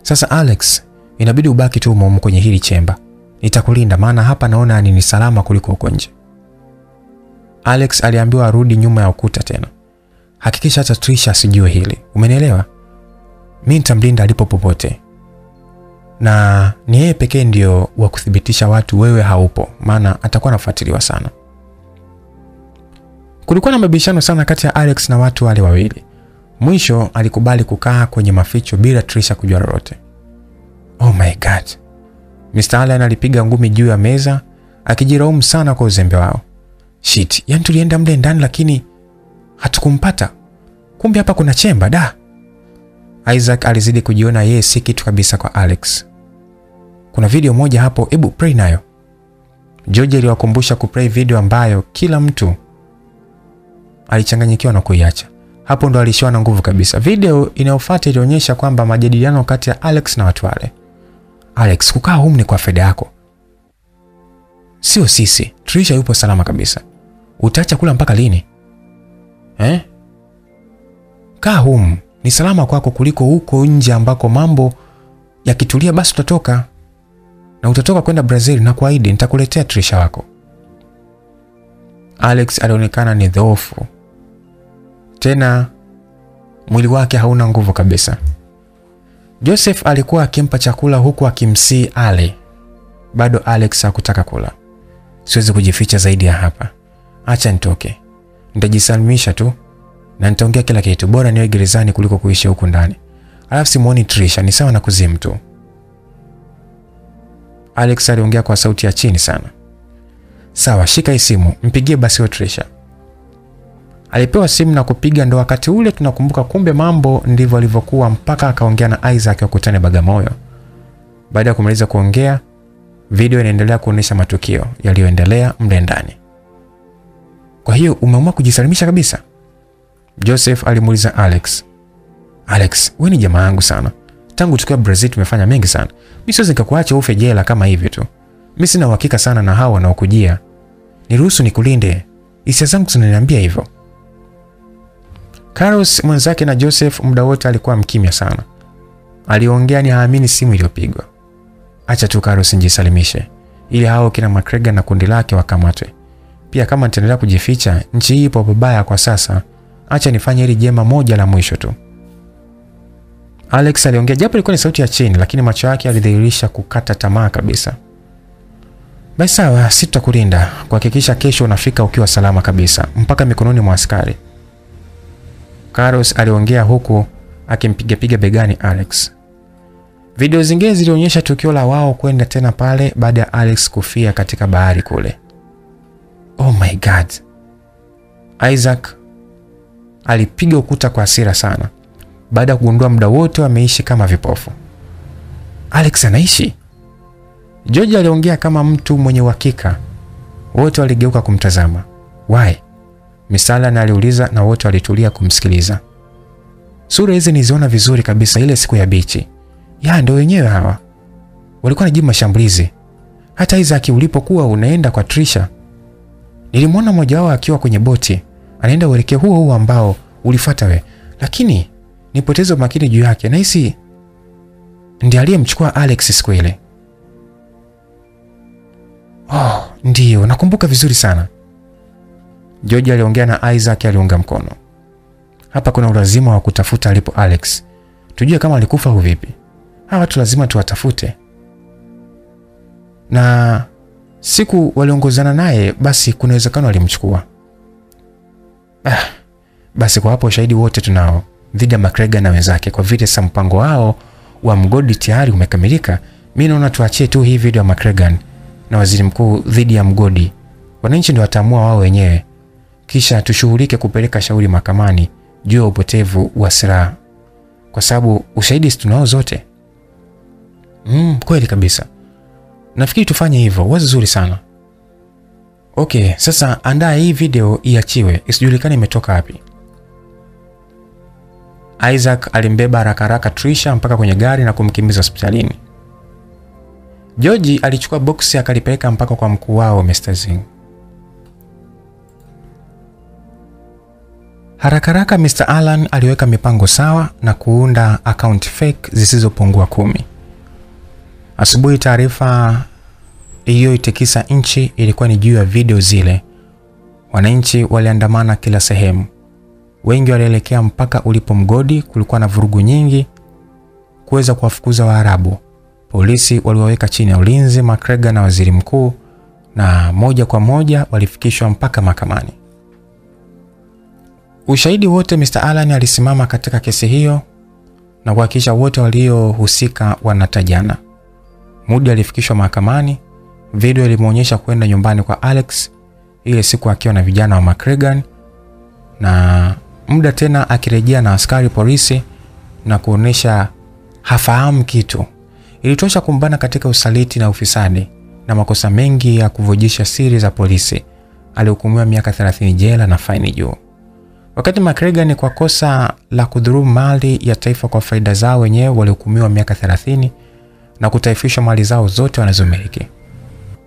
Sasa Alex, inabidi ubaki tu umo kwenye hili chemba, nitakulinda maana hapa naona ni ni salama kuliko huko nje. Alex aliambiwa arudi nyuma ya ukuta tena. Hakikisha hata Trisha asijue hili, umenielewa? Mi nitamlinda alipo popote, na ni yeye pekee ndio wa kuthibitisha watu wewe haupo, maana atakuwa anafuatiliwa sana. Kulikuwa na mabishano sana kati ya Alex na watu wale wawili. Mwisho alikubali kukaa kwenye maficho bila Trisha kujua lolote. Oh my god. Mr. Allen alipiga ngumi juu ya meza akijiraumu sana kwa uzembe wao. Shit, yani tulienda mle ndani lakini hatukumpata. Kumbe hapa kuna chemba da. Isaac alizidi kujiona yeye si kitu kabisa kwa Alex. Kuna video moja hapo, ebu play nayo. George aliwakumbusha kuplay video ambayo kila mtu alichanganyikiwa na kuiacha. Hapo ndo alishiwa na nguvu kabisa. Video inayofuata ilionyesha kwamba majadiliano kati ya Alex na watu wale. Alex, kukaa humu ni kwa faida yako, sio sisi. Trisha yupo salama kabisa. Utaacha kula mpaka lini eh? Kaa humu, ni salama kwako kuliko huko nje ambako mambo yakitulia, basi utatoka na utatoka kwenda Brazil na kuahidi nitakuletea Trisha wako. Alex alionekana ni dhoofu tena, mwili wake hauna nguvu kabisa. Joseph alikuwa akimpa chakula huku akimsii ale. Bado Alex hakutaka kula. Siwezi kujificha zaidi ya hapa, acha nitoke, nitajisalimisha tu na nitaongea kila kitu. Bora niwe gerezani kuliko kuishi huku ndani, alafu simuoni Trisha, ni sawa na kuzimu tu. Alex aliongea kwa sauti ya chini sana. Sawa, shika hii simu, mpigie basi Trisha. Alipewa simu na kupiga, ndo wakati ule tunakumbuka kumbe mambo ndivyo alivyokuwa, mpaka akaongea na Isaac wakutane Bagamoyo. Baada ya kumaliza kuongea, video inaendelea kuonyesha matukio yaliyoendelea mle ndani. Kwa hiyo umeamua kujisalimisha kabisa? Joseph alimuuliza Alex. Alex, wewe ni jamaa yangu sana, tangu tukiwa Brazil tumefanya mengi sana. Mimi siwezi nikakuacha ufe jela kama hivi tu. Mimi sina uhakika sana na hao wanaokujia, niruhusu nikulinde. Hisia zangu zinaniambia hivyo. Carlos mwenzake na Joseph muda wote alikuwa mkimya sana. Aliongea ni haamini simu iliyopigwa. Acha tu Carlos njisalimishe ili hao kina McGregor na kundi lake wakamatwe. Pia kama nitaendelea kujificha, nchi hii ipo babaya kwa sasa. Acha nifanye hili jema moja la mwisho tu. Alex aliongea japo ilikuwa ni sauti ya chini, lakini macho yake yalidhihirisha kukata tamaa kabisa. Basi sawa, sitakulinda. kuhakikisha kesho unafika ukiwa salama kabisa mpaka mikononi mwa askari. Carlos aliongea huku akimpigapiga begani Alex. Video zingine zilionyesha tukio la wao kwenda tena pale baada ya Alex kufia katika bahari kule. Oh my god. Isaac alipiga ukuta kwa hasira sana baada ya kugundua muda wote wameishi kama vipofu. Alex anaishi? George aliongea kama mtu mwenye uhakika. Wote waligeuka kumtazama. Why? Misalan aliuliza na wote walitulia kumsikiliza. Sura hizi niziona vizuri kabisa ile siku ya bichi. Ya ndio wenyewe hawa. Walikuwa najibu mashambulizi. Hata Isaac ulipokuwa unaenda kwa Trisha, nilimwona mmoja wao akiwa kwenye boti, anaenda uelekeo huo huo ambao ulifuata we. Lakini nipoteze makini juu yake. Nahisi ndiye aliyemchukua Alex siku ile. Oh, ndio, nakumbuka vizuri sana. George aliongea na Isaac aliunga mkono. Hapa kuna ulazima wa kutafuta alipo Alex, tujue kama alikufa au vipi. Hawa watu lazima tuwatafute, na siku waliongozana naye, basi kuna uwezekano alimchukua. Ah, basi kwa hapo ushahidi wote tunao dhidi ya McGregor na wenzake. Kwa vile sa mpango wao wa mgodi tayari umekamilika, Mimi naona tuachie tu hii video ya McGregor na waziri mkuu dhidi ya mgodi. Wananchi ndio wataamua wao wenyewe, kisha tushughulike kupeleka shauri mahakamani juu ya upotevu wa silaha, kwa sababu ushahidi tunao zote. Mm, kweli kabisa, nafikiri tufanye hivyo. Wazo zuri sana. Okay, sasa andaa hii video iachiwe, isijulikane imetoka wapi. Isaac alimbeba haraka haraka Trisha mpaka kwenye gari na kumkimbiza hospitalini. George alichukua boksi akalipeleka mpaka kwa mkuu wao Mr. Zing. Haraka haraka Mr. Alan aliweka mipango sawa na kuunda account fake zisizopungua kumi. Asubuhi taarifa hiyo iliyoitikisa nchi ilikuwa ni juu ya video zile. Wananchi waliandamana kila sehemu, wengi walielekea mpaka ulipo mgodi. Kulikuwa na vurugu nyingi kuweza kuwafukuza Waarabu. Polisi waliwaweka chini ya ulinzi McGregor na waziri mkuu, na moja kwa moja walifikishwa mpaka mahakamani. Ushahidi wote, Mr. Alan alisimama katika kesi hiyo na kuhakikisha wote waliohusika wanatajana. Mudi alifikishwa mahakamani. Video ilimwonyesha kwenda nyumbani kwa Alex ile siku akiwa na vijana wa McGregor, na muda tena akirejea na askari polisi na kuonesha hafahamu kitu. Ilitosha kumbana katika usaliti na ufisadi na makosa mengi ya kuvujisha siri za polisi. Alihukumiwa miaka 30 jela na faini juu. Wakati McGregor ni kwa kosa la kudhulumu mali ya taifa kwa faida zao wenyewe walihukumiwa miaka 30 na kutaifishwa mali zao zote wanazomiliki.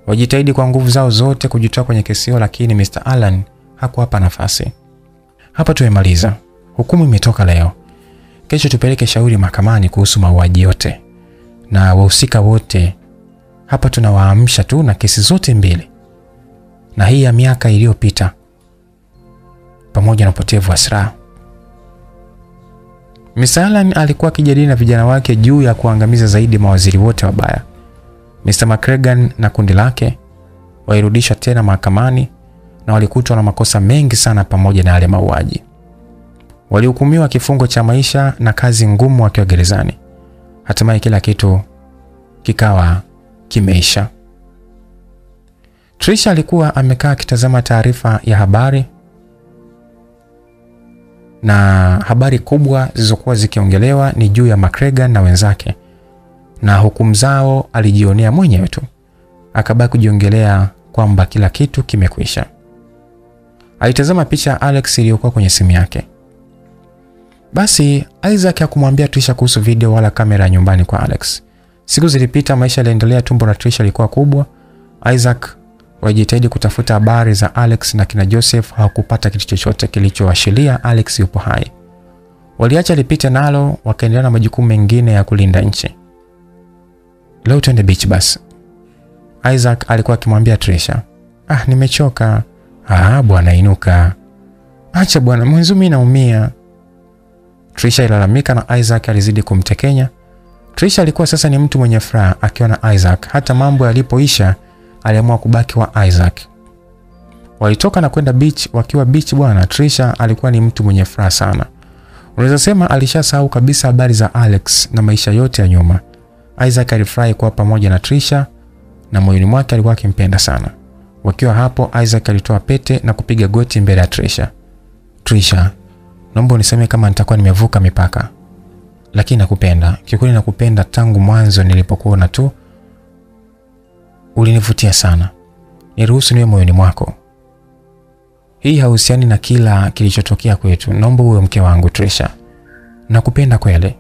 Wajitahidi kwa nguvu zao zote kujitoa kwenye kesi hiyo, lakini Mr. Allen hakuwapa nafasi. Hapa tumemaliza. Hukumu imetoka leo. Kesho tupeleke shauri mahakamani kuhusu mauaji yote na wahusika wote. Hapa tunawaamsha tu na kesi zote mbili, na hii ya miaka iliyopita pamoja na upotevu wa silaha. Mr. Allan alikuwa akijadili na vijana wake juu ya kuangamiza zaidi mawaziri wote wabaya. Mr. McGregor na kundi lake walirudishwa tena mahakamani na walikutwa na makosa mengi sana pamoja na yale mauaji. Walihukumiwa kifungo cha maisha na kazi ngumu wakiwa gerezani. Hatimaye kila kitu kikawa kimeisha. Trisha alikuwa amekaa akitazama taarifa ya habari na habari kubwa zilizokuwa zikiongelewa ni juu ya McGregor na wenzake, na hukumu zao alijionea mwenyewe tu, akabaki kujiongelea kwamba kila kitu kimekwisha. Alitazama picha Alex iliyokuwa kwenye simu yake. Basi Isaac hakumwambia Trisha kuhusu video wala kamera nyumbani kwa Alex. Siku zilipita, maisha yaliendelea. Tumbo la Trisha lilikuwa kubwa. Isaac walijitahidi kutafuta habari za Alex na kina Joseph hawakupata kitu chochote kilichoashiria Alex yupo hai. Waliacha lipite nalo, wakaendelea na majukumu mengine ya kulinda nchi. Leo twende beach basi, Isaac alikuwa akimwambia Trisha. Ah, nimechoka. Ah, bwana inuka. Acha bwana, mwenzu mimi naumia. Trisha ilalamika na Isaac alizidi kumtekenya. Trisha alikuwa sasa ni mtu mwenye furaha akiwa na Isaac. Hata mambo yalipoisha aliamua kubaki wa Isaac. Walitoka na kwenda beach. Wakiwa beach bwana, Trisha alikuwa ni mtu mwenye furaha sana. Unaweza sema alishasahau kabisa habari za Alex na maisha yote ya nyuma. Isaac alifurahi kuwa pamoja na Trisha na moyoni mwake alikuwa akimpenda sana. Wakiwa hapo, Isaac alitoa pete na kupiga goti mbele ya Trisha. Trisha, naomba uniseme kama nitakuwa nimevuka mipaka, lakini nakupenda kiukweli, nakupenda tangu mwanzo nilipokuona tu ulinivutia sana. Niruhusu niwe moyoni mwako. Hii hauhusiani na kila kilichotokea kwetu. Naomba uwe mke wangu Trisha, nakupenda kweli.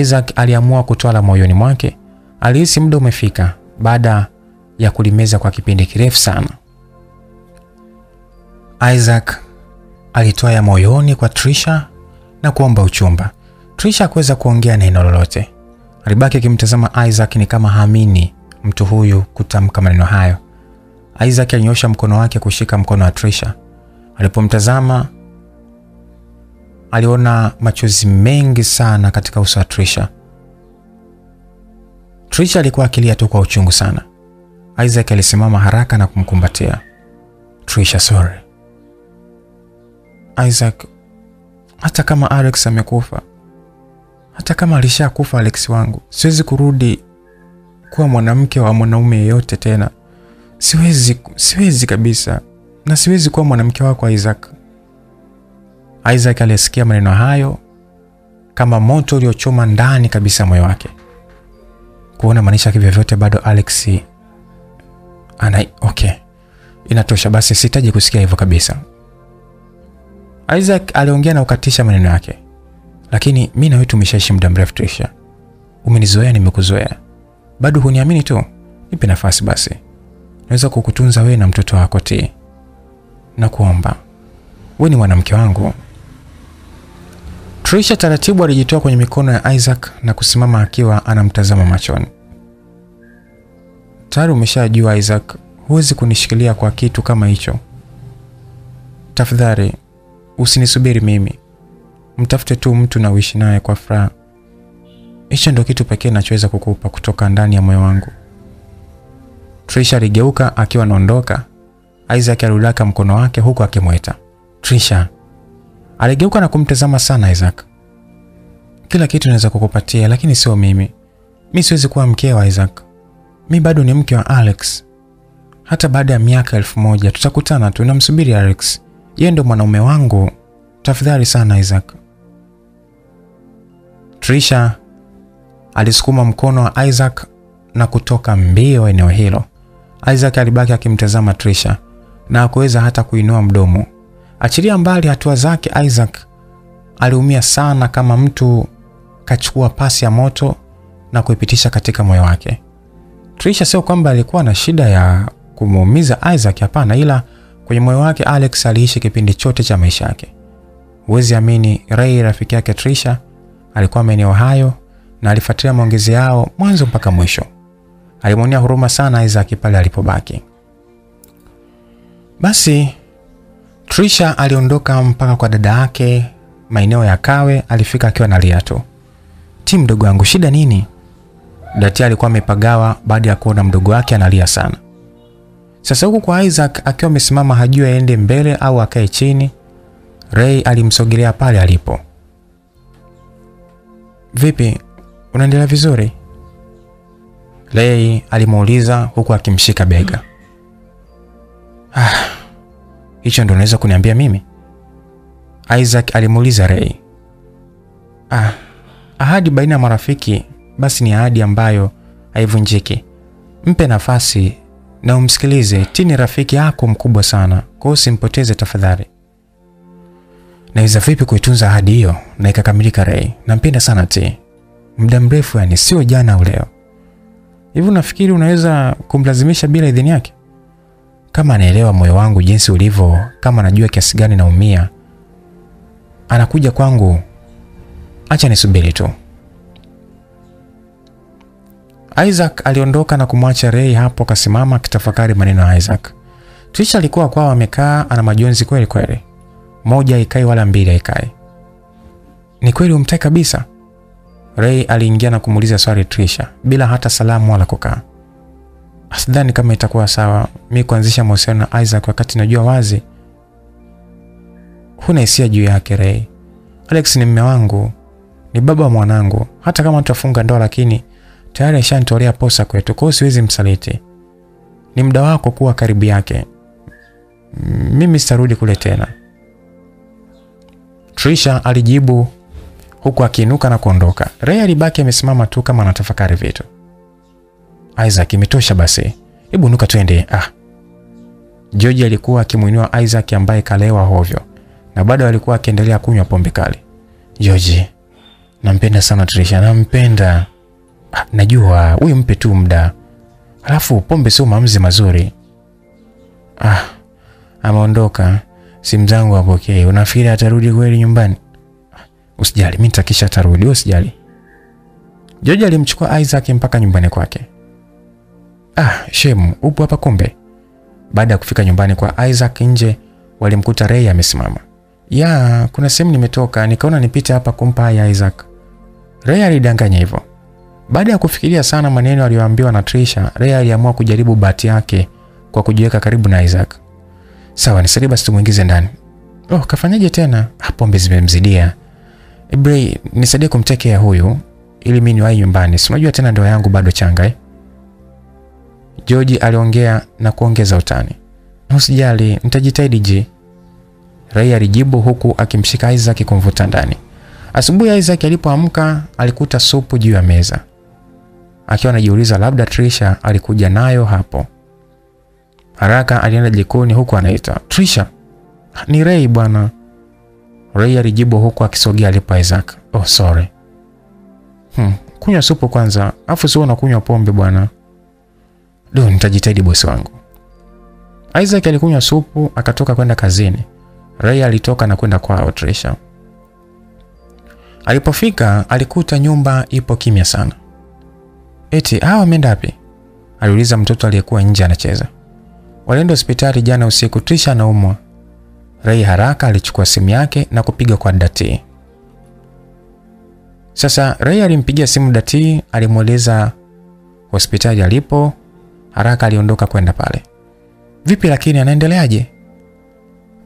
Isaac aliamua kutwala moyoni mwake. Alihisi muda umefika baada ya kulimeza kwa kipindi kirefu sana. Isaac alitoa ya moyoni kwa Trisha na kuomba uchumba. Trisha hakuweza kuongea neno lolote, alibaki akimtazama Isaac ni kama haamini mtu huyu kutamka maneno hayo. Isaac alinyosha mkono wake kushika mkono wa Trisha. Alipomtazama aliona machozi mengi sana katika uso wa Trisha. Trisha alikuwa akilia tu kwa uchungu sana. Isaac alisimama haraka na kumkumbatia. Trisha, sorry. Isaac, hata kama Alex amekufa, hata kama alishakufa Alex wangu, siwezi kurudi kuwa mwanamke wa mwanaume yeyote tena. Siwezi, siwezi kabisa, na siwezi kuwa mwanamke wako Isaac. Isaac alisikia maneno hayo kama moto uliochoma ndani kabisa moyo wake, kuona maanisha kivyovyote bado Alex ana okay, inatosha basi, sitaji kusikia hivyo kabisa. Isaac aliongea na ukatisha maneno yake, lakini mimi na wewe tumeshaishi muda mrefu Trisha, umenizoea, nimekuzoea Bado huniamini tu? Nipe nafasi basi, naweza kukutunza wewe na mtoto wako ti na kuomba wewe ni mwanamke wangu. Trisha taratibu alijitoa kwenye mikono ya Isaac na kusimama akiwa anamtazama machoni. Tayari umeshajua Isaac, huwezi kunishikilia kwa kitu kama hicho. Tafadhali usinisubiri mimi, mtafute tu mtu na uishi naye kwa furaha. Hicho ndio kitu pekee ninachoweza kukupa kutoka ndani ya moyo wangu. Trisha aligeuka akiwa anaondoka. Isaac alirudaka mkono wake huku akimweta Trisha. Aligeuka na kumtazama sana Isaac. Kila kitu naweza kukupatia, lakini sio mimi. Mi siwezi kuwa mke wa Isaac. Mi bado ni mke wa Alex. Hata baada ya miaka elfu moja tutakutana tu, namsubiri Alex. Yeye ndio mwanaume wangu. Tafadhali sana Isaac. Trisha alisukuma mkono wa Isaac na kutoka mbio eneo hilo. Isaac alibaki akimtazama Trisha na hakuweza hata kuinua mdomo. Achilia mbali hatua zake, Isaac aliumia sana, kama mtu kachukua pasi ya moto na kuipitisha katika moyo wake. Trisha sio kwamba alikuwa na shida ya kumuumiza Isaac, hapana, ila kwenye moyo wake Alex aliishi kipindi chote cha maisha yake. Huwezi amini, Ray rafiki yake Trisha alikuwa maeneo hayo na alifuatilia maongezi yao mwanzo mpaka mwisho. Alimwonea huruma sana Isaac pale alipobaki. Basi Trisha aliondoka mpaka kwa dada yake maeneo ya Kawe. Alifika akiwa analia tu, ti mdogo wangu, shida nini? Dati alikuwa amepagawa baada ya kuona mdogo wake analia sana. Sasa huku kwa Isaac akiwa amesimama, hajui aende mbele au akae chini. Ray alimsogelea pale alipo. Vipi, unaendelea vizuri? Lei alimuuliza huku akimshika bega. Ah, hicho ndo unaweza kuniambia mimi? Isaac alimuuliza Ray. Ah, ahadi baina ya marafiki basi ni ahadi ambayo haivunjiki. Mpe nafasi na umsikilize. Tini rafiki yako mkubwa sana, kwa hiyo usimpoteze tafadhali. Naweza vipi kuitunza ahadi hiyo na ikakamilika? Ray, nampenda sana Ti, muda mrefu, yani sio jana au leo. Hivi unafikiri unaweza kumlazimisha bila idhini yake? Kama anaelewa moyo wangu jinsi ulivyo, kama anajua kiasi gani naumia, anakuja kwangu. Acha nisubiri tu. Isaac aliondoka na kumwacha Ray hapo kasimama kitafakari maneno ya Isaac. Trisha alikuwa kwao amekaa ana majonzi kweli kweli. Moja ikai wala mbili ikai. Ni kweli umtaka kabisa? Ray aliingia na kumuuliza swali Trisha bila hata salamu wala kukaa. Asidhani kama itakuwa sawa mi kuanzisha mahusiano na Isaac wakati najua wazi huna hisia juu yake. Ray, Alex ni mme wangu, ni baba wa mwanangu. Hata kama tutafunga ndoa, lakini tayari ashanitolea posa kwetu, kwa siwezi msaliti. Ni muda wako kuwa karibu yake. Mimi sitarudi kule tena. Trisha alijibu huku akiinuka na kuondoka. Ray alibaki amesimama tu kama anatafakari vitu. Isaac, imetosha basi, hebu nuka twende. Ah, George alikuwa akimwinua Isaac ambaye kalewa hovyo na bado alikuwa akiendelea kunywa pombe kali. George, nampenda sana Trisha, nampenda. Ah, najua huyu, mpe tu muda, alafu pombe sio maamuzi mazuri. Ah, ameondoka, simu zangu apokee. Unafikiri atarudi kweli nyumbani? Usijali, mimi nitakisha atarudi, usijali. George alimchukua Isaac mpaka nyumbani kwake. Ah, shemu, upo hapa kumbe? Baada ya kufika nyumbani kwa Isaac nje walimkuta Ray amesimama. Ya, kuna sehemu nimetoka nikaona nipite hapa kumpa haya Isaac. Ray alidanganya hivyo. Baada ya kufikiria sana maneno aliyoambiwa na Trisha, Ray aliamua kujaribu bahati yake kwa kujiweka karibu na Isaac. Sawa, nisaidie basi tumuingize ndani. Oh, kafanyaje tena? Pombe zimemzidia. Ray, nisaidie kumtekea huyu ili mimi niwahi nyumbani. Si unajua tena ndoa yangu bado changa eh? George aliongea na kuongeza utani. Usijali, nitajitahidi ji. Ray alijibu huku akimshika Isaac kumvuta ndani. Asubuhi Isaac alipoamka alikuta supu juu ya meza. Akiwa anajiuliza labda Trisha alikuja nayo hapo. Haraka alienda jikoni huku anaita, "Trisha, ni Ray bwana." Ray alijibu huku akisogea alipo Isaac. "Oh, sorry." Hmm, kunywa supu kwanza, afu sio unakunywa pombe bwana. Do, nitajitahidi bosi wangu. Isaac alikunywa supu akatoka kwenda kazini. Ray alitoka na kwenda kwa Trisha. Alipofika alikuta nyumba ipo kimya sana. Eti hawa wameenda wapi? aliuliza mtoto aliyekuwa nje anacheza. Walienda hospitali jana usiku, Trisha anaumwa. Ray haraka alichukua simu yake na kupiga kwa Dati. Sasa Ray alimpigia simu Dati, alimweleza hospitali alipo. Haraka aliondoka kwenda pale. Vipi lakini anaendeleaje?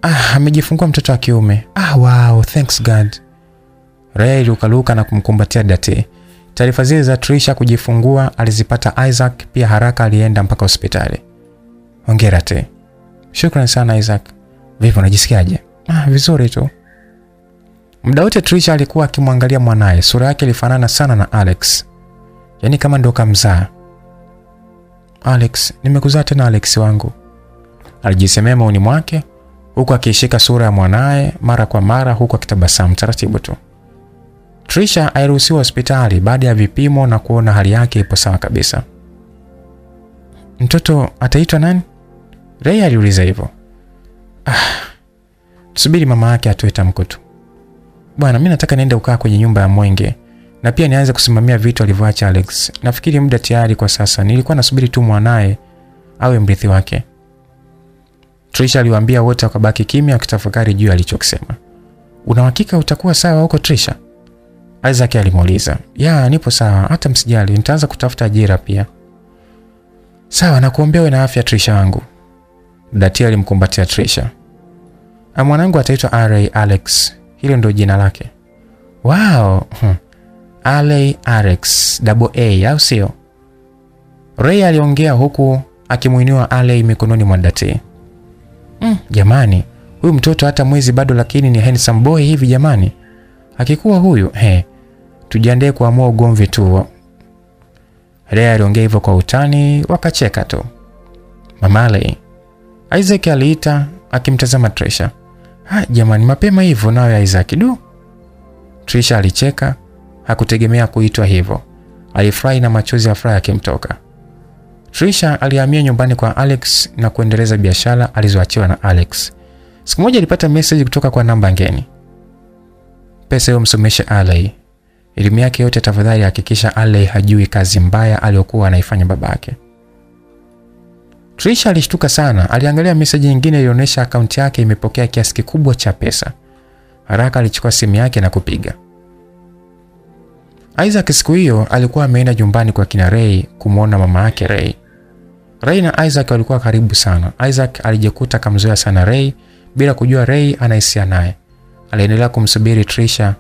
Ah, amejifungua mtoto wa kiume. Ah, wow, thanks God. Ray alirukaruka na kumkumbatia Dati. Taarifa zile za Trisha kujifungua alizipata Isaac, pia haraka alienda mpaka hospitali. Hongera te. Shukrani sana Isaac. Vipi unajisikiaje? Ah, vizuri tu. Muda wote Trisha alikuwa akimwangalia mwanaye. Sura yake ilifanana sana na Alex, yaani kama ndo kamzaa. Alex, nimekuzaa tena Alex wangu, alijisemea maoni mwake, huku akishika sura ya mwanaye mara kwa mara, huku akitabasamu taratibu tu. Trisha airuhusiwa hospitali baada ya vipimo na kuona hali yake ipo sawa kabisa. Mtoto ataitwa nani? Ray aliuliza hivyo. Ah, tusubiri mama yake atoe tamko tu. Bwana, mimi nataka niende ukaa kwenye nyumba ya Mwenge na pia nianze kusimamia vitu alivyoacha Alex. Nafikiri muda tayari kwa sasa. Nilikuwa nasubiri tu mwanaye awe mrithi wake. Trisha aliwaambia wote wakabaki kimya wakitafakari juu alichokisema. Una hakika utakuwa sawa huko Trisha? Isaac alimuuliza. Ya, nipo sawa, hata msijali, nitaanza kutafuta ajira pia. Sawa, nakuombea uwe na afya Trisha wangu. Datia alimkumbatia Trisha. Mwanangu ataitwa RA Alex. Hilo ndio jina lake. Wow. Hmm. Alex double A au sio? Ray aliongea huku akimuinua Ale mikononi mwa Dati. Mm, jamani, huyu mtoto hata mwezi bado lakini ni handsome boy hivi jamani. Akikuwa huyu, he, tujiandae kuamua ugomvi tu. Ray aliongea hivyo kwa utani, wakacheka tu. Mama Ale, Isaac aliita akimtazama Trisha. Ha, jamani mapema hivyo nayo Isaac du. Trisha alicheka, hakutegemea kuitwa hivyo. Alifurahi na machozi ya furaha yakimtoka. Trisha alihamia nyumbani kwa Alex na kuendeleza biashara alizoachiwa na Alex. Siku moja alipata message kutoka kwa namba ngeni. Pesa hiyo msomeshe Alei. Elimu yake yote tafadhali hakikisha Alei hajui kazi mbaya aliyokuwa anaifanya babake. Trisha alishtuka sana. Aliangalia meseji nyingine ilionyesha akaunti yake imepokea kiasi kikubwa cha pesa. Haraka alichukua simu yake na kupiga. Isaac siku hiyo alikuwa ameenda nyumbani kwa kina Ray kumwona mama yake Ray. Ray na Isaac walikuwa karibu sana. Isaac alijikuta kamzoea sana Ray bila kujua Ray anahisia naye. Aliendelea kumsubiri Trisha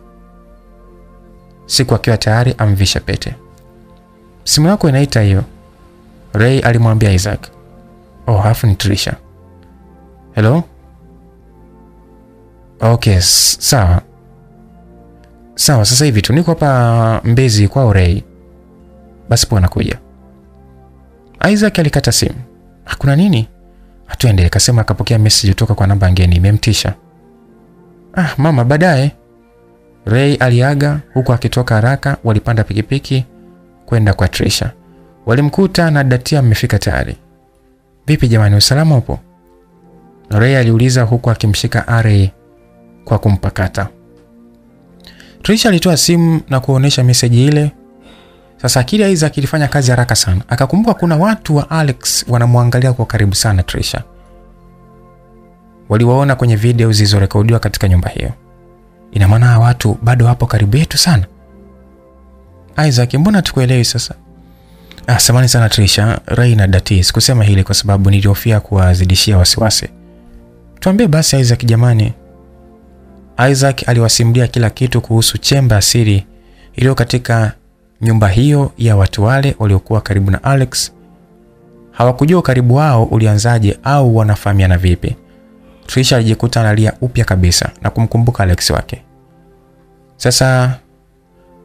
siku akiwa tayari amvisha pete. Simu yako inaita hiyo, Ray alimwambia Isaac. Oh, hafu ni Trisha. Hello? Okay, sawa sawa, sasa hivi tu niko hapa Mbezi kwao Ray. Basi poa, nakuja. Isaac alikata simu. Hakuna nini? Atuende akasema akapokea message kutoka kwa namba ngeni, imemtisha. Ah, mama, baadaye. Ray aliaga huku akitoka haraka. Walipanda pikipiki kwenda kwa Trisha. Walimkuta na Datia amefika tayari. Vipi jamani, usalama upo? Ray aliuliza huku akimshika Are kwa kumpakata. Trisha alitoa simu na kuonesha meseji ile. Sasa akili ya Isaac ilifanya kazi haraka sana, akakumbuka kuna watu wa Alex wanamwangalia kwa karibu sana Trisha. Waliwaona kwenye video zilizorekodiwa katika nyumba hiyo. Ina maana watu bado wapo karibu yetu sana. Isaac, mbona tukuelewi sasa? Ah, samani sana Trisha, Rai na Datis kusema hili kwa sababu nilihofia kuwazidishia wasiwasi. Tuambie basi Isaac jamani. Isaac aliwasimulia kila kitu kuhusu chemba ya siri iliyo katika nyumba hiyo ya watu wale waliokuwa karibu na Alex. Hawakujua karibu wao ulianzaje au wanafahamiana vipi. Trisha alijikuta analia upya kabisa na kumkumbuka Alex wake. Sasa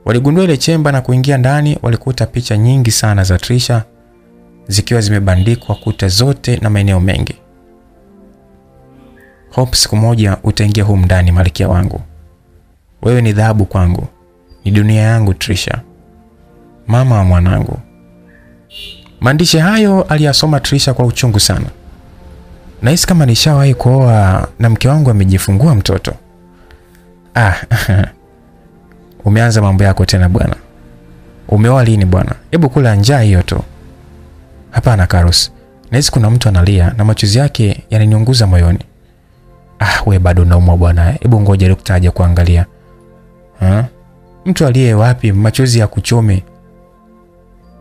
waligundua ile chemba na kuingia ndani, walikuta picha nyingi sana za Trisha zikiwa zimebandikwa kuta zote na maeneo mengi. Hope siku moja utaingia humu ndani, malkia wangu. Wewe ni dhahabu kwangu, ni dunia yangu Trisha. mama wa mwanangu. Maandishi hayo aliyasoma Trisha kwa uchungu sana. Nahisi kama nishawahi kuoa na mke wangu amejifungua mtoto. Ah, <laughs> umeanza mambo yako tena bwana. Umeoa lini bwana? Hebu kula njaa hiyo tu. Hapana Carlos, nahisi kuna mtu analia na machozi yake yananiunguza moyoni. Ah, we bado unaumwa bwana. Hebu ngoja daktari aje kuangalia. Ha? Mtu aliye wapi machozi ya kuchome?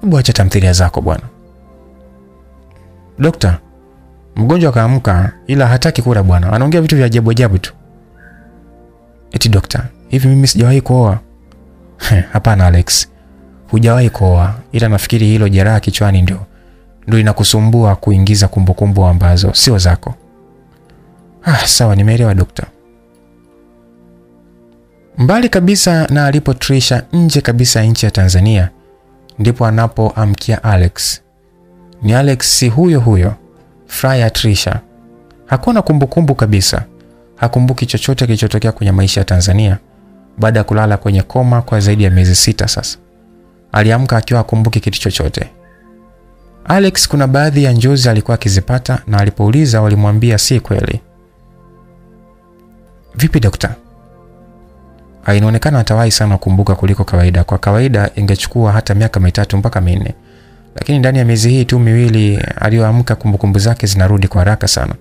Hebu acha tamthilia zako bwana. Dokta, mgonjwa kaamka ila hataki kula bwana. Anaongea vitu vya ajabu ajabu tu. Eti dokta, hivi mimi sijawahi kuoa? Hapana Alex. Hujawahi kuoa ila nafikiri hilo jeraha kichwani ndio ndio inakusumbua kuingiza kumbukumbu -kumbu ambazo sio zako. Ah, sawa nimeelewa dokta. Mbali kabisa na alipo Trisha, nje kabisa ya nchi ya Tanzania, ndipo anapoamkia Alex. Ni Alex huyo huyo, Fraya Trisha. Hakuna kumbukumbu kabisa, hakumbuki chochote kilichotokea kwenye maisha ya Tanzania baada ya kulala kwenye koma kwa zaidi ya miezi sita sasa. Aliamka akiwa akumbuki kitu chochote. Alex kuna baadhi ya njozi alikuwa akizipata na alipouliza walimwambia si kweli. Vipi dokta? Inaonekana atawahi sana kumbuka kuliko kawaida. Kwa kawaida ingechukua hata miaka mitatu mpaka minne, lakini ndani ya miezi hii tu miwili aliyoamka kumbukumbu zake zinarudi kwa haraka sana.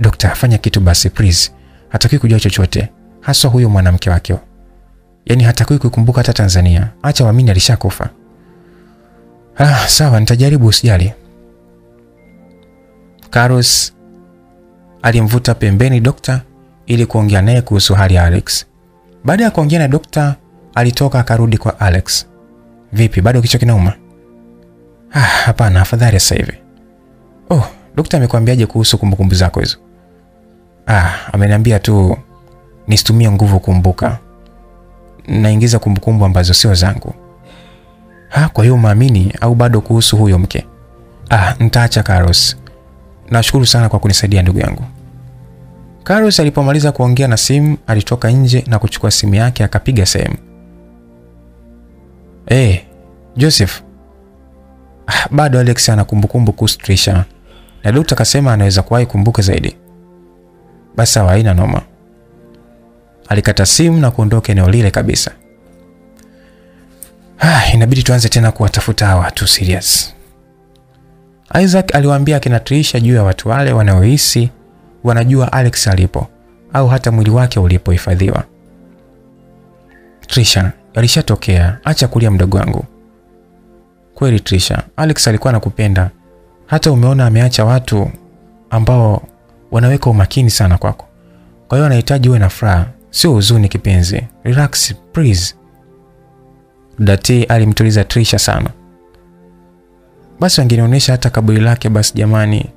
Dokta, fanya kitu basi please. hataki kujua chochote, haswa huyo mwanamke wake. Yaani hatakui kukumbuka hata Tanzania. Acha waamini alishakufa. Ah, sawa nitajaribu usijali. Carlos alimvuta pembeni dokta ili kuongea naye kuhusu hali ya Alex. Baada ya kuongea na dokta, alitoka akarudi kwa Alex. Vipi, bado kichwa kinauma? Ah, hapana, afadhali sasa hivi. Oh, dokta amekwambiaje kuhusu kumbukumbu zako hizo? Ah, ameniambia tu nisitumie nguvu kumbuka. Naingiza kumbukumbu ambazo sio zangu. Ha, kwa hiyo maamini au bado kuhusu huyo mke? Ah, nitaacha Carlos. Nashukuru sana kwa kunisaidia ndugu yangu. Carlos alipomaliza kuongea na simu, alitoka nje na kuchukua simu yake akapiga sehemu. Eh, hey, Joseph. Ah, bado Alex ana kumbukumbu kuhusu Trisha. Na daktari akasema anaweza kuwahi kumbuka zaidi. Basi haina noma. Alikata simu na kuondoka eneo lile kabisa. Ah, inabidi tuanze tena kuwatafuta hawa watu serious. Isaac aliwaambia akina Trisha juu ya watu wale wanaohisi wanajua Alex alipo au hata mwili wake ulipohifadhiwa. Trisha, alishatokea, acha kulia mdogo wangu. Kweli Trisha, Alex alikuwa anakupenda. Hata umeona ameacha watu ambao wanaweka umakini sana kwako. Kwa hiyo anahitaji uwe na furaha, sio huzuni kipenzi. Relax please. Dati alimtuliza Trisha sana. Basi wangenionyesha hata kaburi lake basi jamani.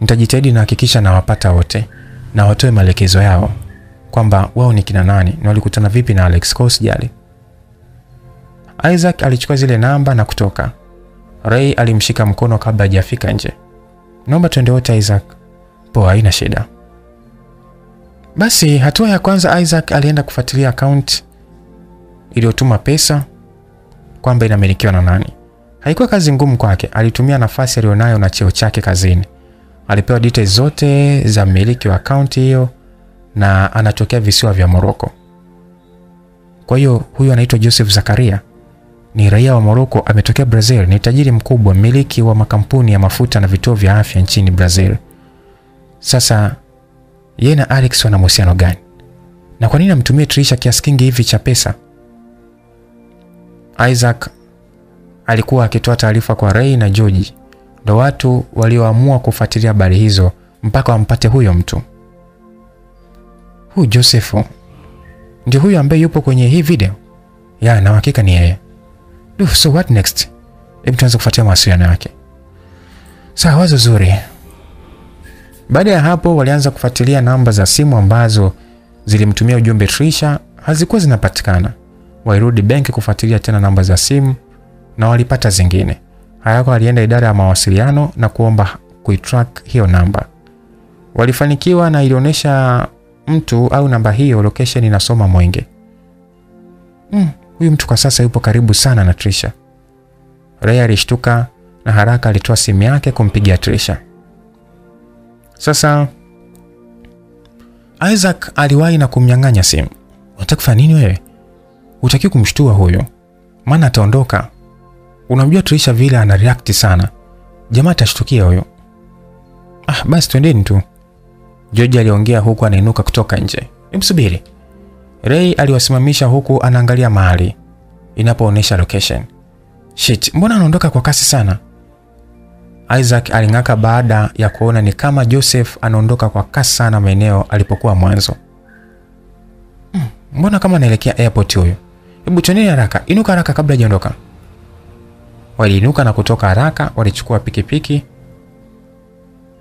Nitajitahidi na hakikisha nawapata wote na watoe maelekezo yao kwamba wao ni kina nani na walikutana vipi na Alex kwa usijali. Isaac alichukua zile namba na kutoka. Ray alimshika mkono kabla hajafika nje. Naomba tuende wote Isaac. Poa, haina shida. Basi hatua ya kwanza Isaac alienda kufuatilia akaunti iliyotuma pesa kwamba inamilikiwa na nani. Haikuwa kazi ngumu kwake, alitumia nafasi aliyonayo na cheo chake kazini. Alipewa details zote za mmiliki wa akaunti hiyo na anatokea visiwa vya Moroko. Kwa hiyo huyu anaitwa Joseph Zakaria, ni raia wa Moroko, ametokea Brazil, ni tajiri mkubwa, mmiliki wa makampuni ya mafuta na vituo vya afya nchini Brazil. Sasa yeye na Alex wana mahusiano gani? Na kwa nini amtumie Trisha kiasi kingi hivi cha pesa? Isaac alikuwa akitoa taarifa kwa Ray na George, ndo watu walioamua kufuatilia habari hizo mpaka wampate huyo mtu. Huyu josefu ndio huyo ambaye yupo kwenye hii video? Ya, na hakika ni yeye. So what next? Hebu tuanze kufuatia mawasiliano yake. Sawa, wazo zuri. Baada ya hapo walianza kufuatilia namba za simu ambazo zilimtumia ujumbe Trisha, hazikuwa zinapatikana. Walirudi benki kufuatilia tena namba za simu na walipata zingine. Hayako alienda idara ya mawasiliano na kuomba kuitrack hiyo namba. Walifanikiwa na ilionyesha mtu au namba hiyo location inasoma Mwenge. Mm, huyu mtu kwa sasa yupo karibu sana na Trisha. Ray alishtuka na haraka alitoa simu yake kumpigia Trisha. Sasa Isaac aliwahi na kumnyang'anya simu. Unataka kufanya nini wewe? Utaki kumshtua huyo, maana ataondoka. Unamjua Trisha vile ana react sana, jamaa atashtukia huyo. Ah, basi twendeni tu, George aliongea huku anainuka kutoka nje. Msubiri. Ray aliwasimamisha huku anaangalia mahali inapoonyesha location. Shit, mbona anaondoka kwa kasi sana? Isaac aling'aka baada ya kuona ni kama Joseph anaondoka kwa kasi sana maeneo alipokuwa mwanzo. Hmm, mbona kama anaelekea airport huyo? Hebu twendeni haraka, inuka haraka kabla hajaondoka. Waliinuka na kutoka haraka, walichukua pikipiki.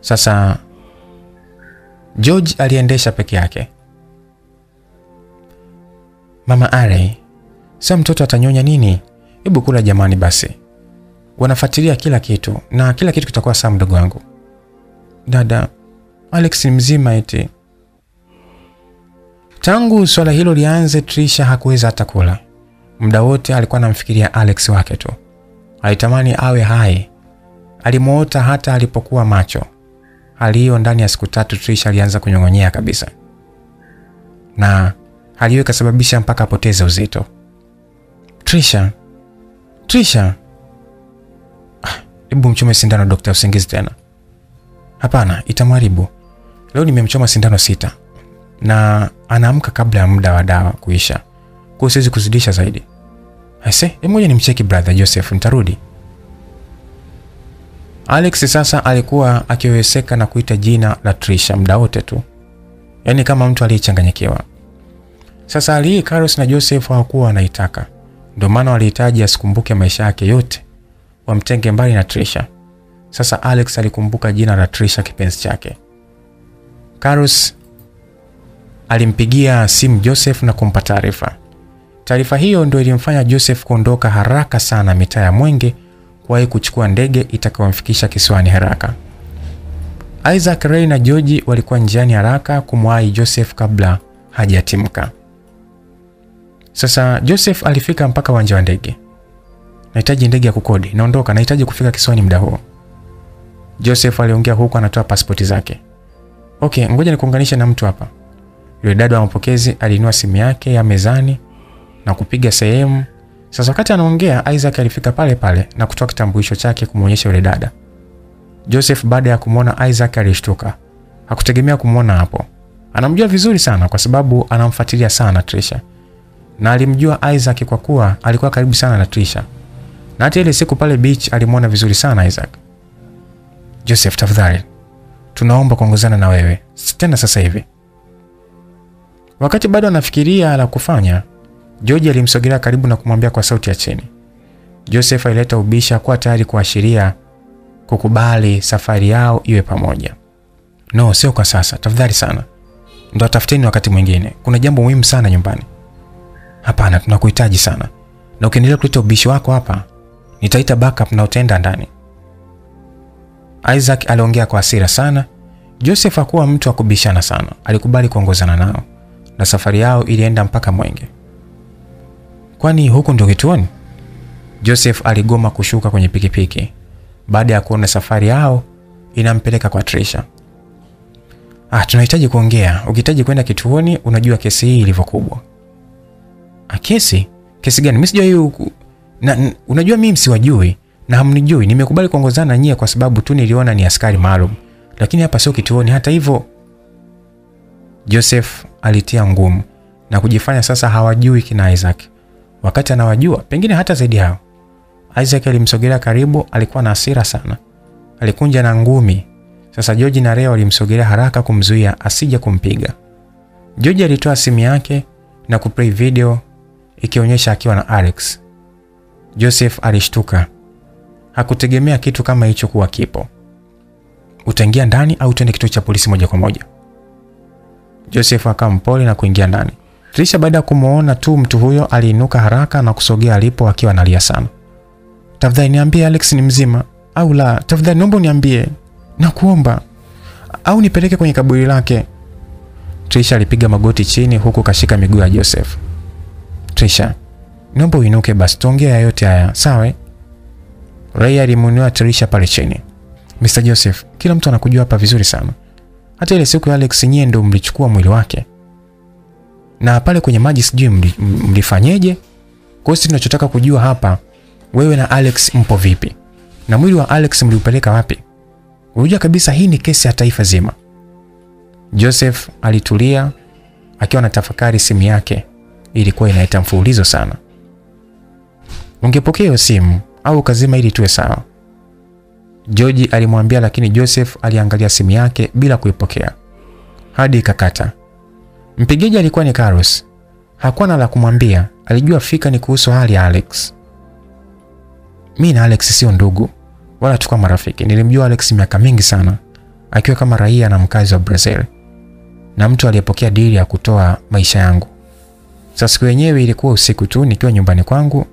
Sasa George aliendesha peke yake. Mama Are, sasa mtoto atanyonya nini? Hebu kula jamani basi. Wanafuatilia kila kitu na kila kitu kitakuwa sawa mdogo wangu. Dada, Alex mzima eti. Tangu swala hilo lianze, Trisha hakuweza hata kula. Muda wote alikuwa anamfikiria Alex wake tu. Alitamani awe hai. alimwota hata alipokuwa macho. Hali hiyo ndani ya siku tatu Trisha alianza kunyong'onyea kabisa, na hali hiyo ikasababisha mpaka apoteze uzito. Trisha, Trisha, hebu mchome sindano dokta, usingizi tena. Hapana, itamharibu. Leo nimemchoma sindano sita na anaamka kabla ya muda wa dawa kuisha, kwa siwezi kuzidisha zaidi. Aise, hebu ngoja nimcheki brother Joseph, nitarudi. Alex sasa alikuwa akiweseka na kuita jina la Trisha muda wote tu, yaani kama mtu aliyechanganyikiwa. Sasa hali hii Carlos na Joseph hawakuwa wanaitaka, ndio maana walihitaji asikumbuke maisha yake yote, wamtenge mbali na Trisha. Sasa Alex alikumbuka jina la Trisha, kipenzi chake. Carlos alimpigia simu Joseph na kumpa taarifa. Taarifa hiyo ndio ilimfanya Joseph kuondoka haraka sana mitaa ya Mwenge kuwahi kuchukua ndege itakayomfikisha kisiwani haraka. Isaac, Ray na George walikuwa njiani haraka kumwahi Joseph kabla hajatimka. Sasa Joseph alifika mpaka uwanja wa ndege. Nahitaji ndege ya kukodi, naondoka, nahitaji kufika kisiwani muda huo. Joseph aliongea huku anatoa pasipoti zake. Okay, ngoja nikuunganishe na mtu hapa. Yule dada wa mapokezi aliinua simu yake ya mezani na kupiga sehemu. Sasa wakati anaongea, Isaac alifika pale pale na kutoa kitambulisho chake kumwonyesha yule dada. Joseph baada ya kumwona Isaac alishtuka. Hakutegemea kumwona hapo. Anamjua vizuri sana kwa sababu anamfuatilia sana Trisha. Na alimjua Isaac kwa kuwa alikuwa karibu sana na Trisha. Na hata ile siku pale beach alimwona vizuri sana Isaac. Joseph, tafadhali tunaomba kuongozana na wewe tena sasa hivi. Wakati bado anafikiria la kufanya, George alimsogelea karibu na kumwambia kwa sauti ya chini. Joseph alileta ubisha kuwa tayari kuashiria kukubali safari yao iwe pamoja. No, sio kwa sasa, tafadhali sana. Ndo tafuteni wakati mwingine, kuna jambo muhimu sana nyumbani. Hapana, tunakuhitaji sana, na ukiendelea kuleta ubishi wako hapa, nitaita backup na utaenda ndani. Isaac aliongea kwa hasira sana. Joseph hakuwa mtu wa kubishana sana, alikubali kuongozana nao na safari yao ilienda mpaka Mwenge. Kwani huku ndio kituoni? Joseph aligoma kushuka kwenye pikipiki baada ya kuona safari yao inampeleka kwa Trisha. Ah, tunahitaji kuongea. Ukihitaji kwenda kituoni, unajua kesi hii ilivyo kubwa. Ah, kesi? Kesi gani? Mimi sijawahi. Na unajua mimi msiwajui na hamnijui. Nimekubali kuongozana na nyie kwa sababu tu niliona ni askari maalum. Lakini hapa sio kituoni. Hata hivyo Joseph alitia ngumu na kujifanya sasa hawajui kina Isaac. Wakati anawajua, pengine hata zaidi yao. Isaac alimsogelea karibu, alikuwa na hasira sana. Alikunja na ngumi. Sasa George na Rea walimsogelea haraka kumzuia asije kumpiga. George alitoa simu yake na kuplay video ikionyesha akiwa na Alex. Joseph alishtuka. Hakutegemea kitu kama hicho kuwa kipo. Utaingia ndani au tuende kituo cha polisi moja kwa moja? Joseph akampole na kuingia ndani. Trisha baada ya kumuona tu mtu huyo aliinuka haraka na kusogea alipo akiwa analia sana. Tafadhali niambie Alex ni mzima au la? Tafadhali naomba uniambie. Nakuomba. Au nipeleke kwenye kaburi lake. Trisha alipiga magoti chini huku kashika miguu ya Joseph. Trisha, naomba uinuke basi tuongea yote haya sawa? eh?" Ray alimuinua Trisha pale chini. Mr. Joseph, kila mtu anakujua hapa vizuri sana. Hata ile siku ya Alex nyie ndio mlichukua mwili wake, na pale kwenye maji sijui mli, mlifanyeje. Kwa hiyo tunachotaka kujua hapa, wewe na Alex mpo vipi, na mwili wa Alex mliupeleka wapi? Unajua kabisa hii ni kesi ya taifa zima. Joseph alitulia akiwa anatafakari simu yake, ilikuwa inaita mfululizo sana. Ungepokea hiyo simu au ukazima ili tuwe sawa? George alimwambia, lakini Joseph aliangalia simu yake bila kuipokea hadi ikakata. Mpigaji alikuwa ni Carlos. Hakuwa na la kumwambia, alijua fika ni kuhusu hali ya Alex. Mi na Alex sio ndugu wala tukuwa marafiki. Nilimjua Alex miaka mingi sana, akiwa kama raia na mkazi wa Brazil na mtu aliyepokea dili ya kutoa maisha yangu. Sasa siku yenyewe ilikuwa usiku tu, nikiwa nyumbani kwangu.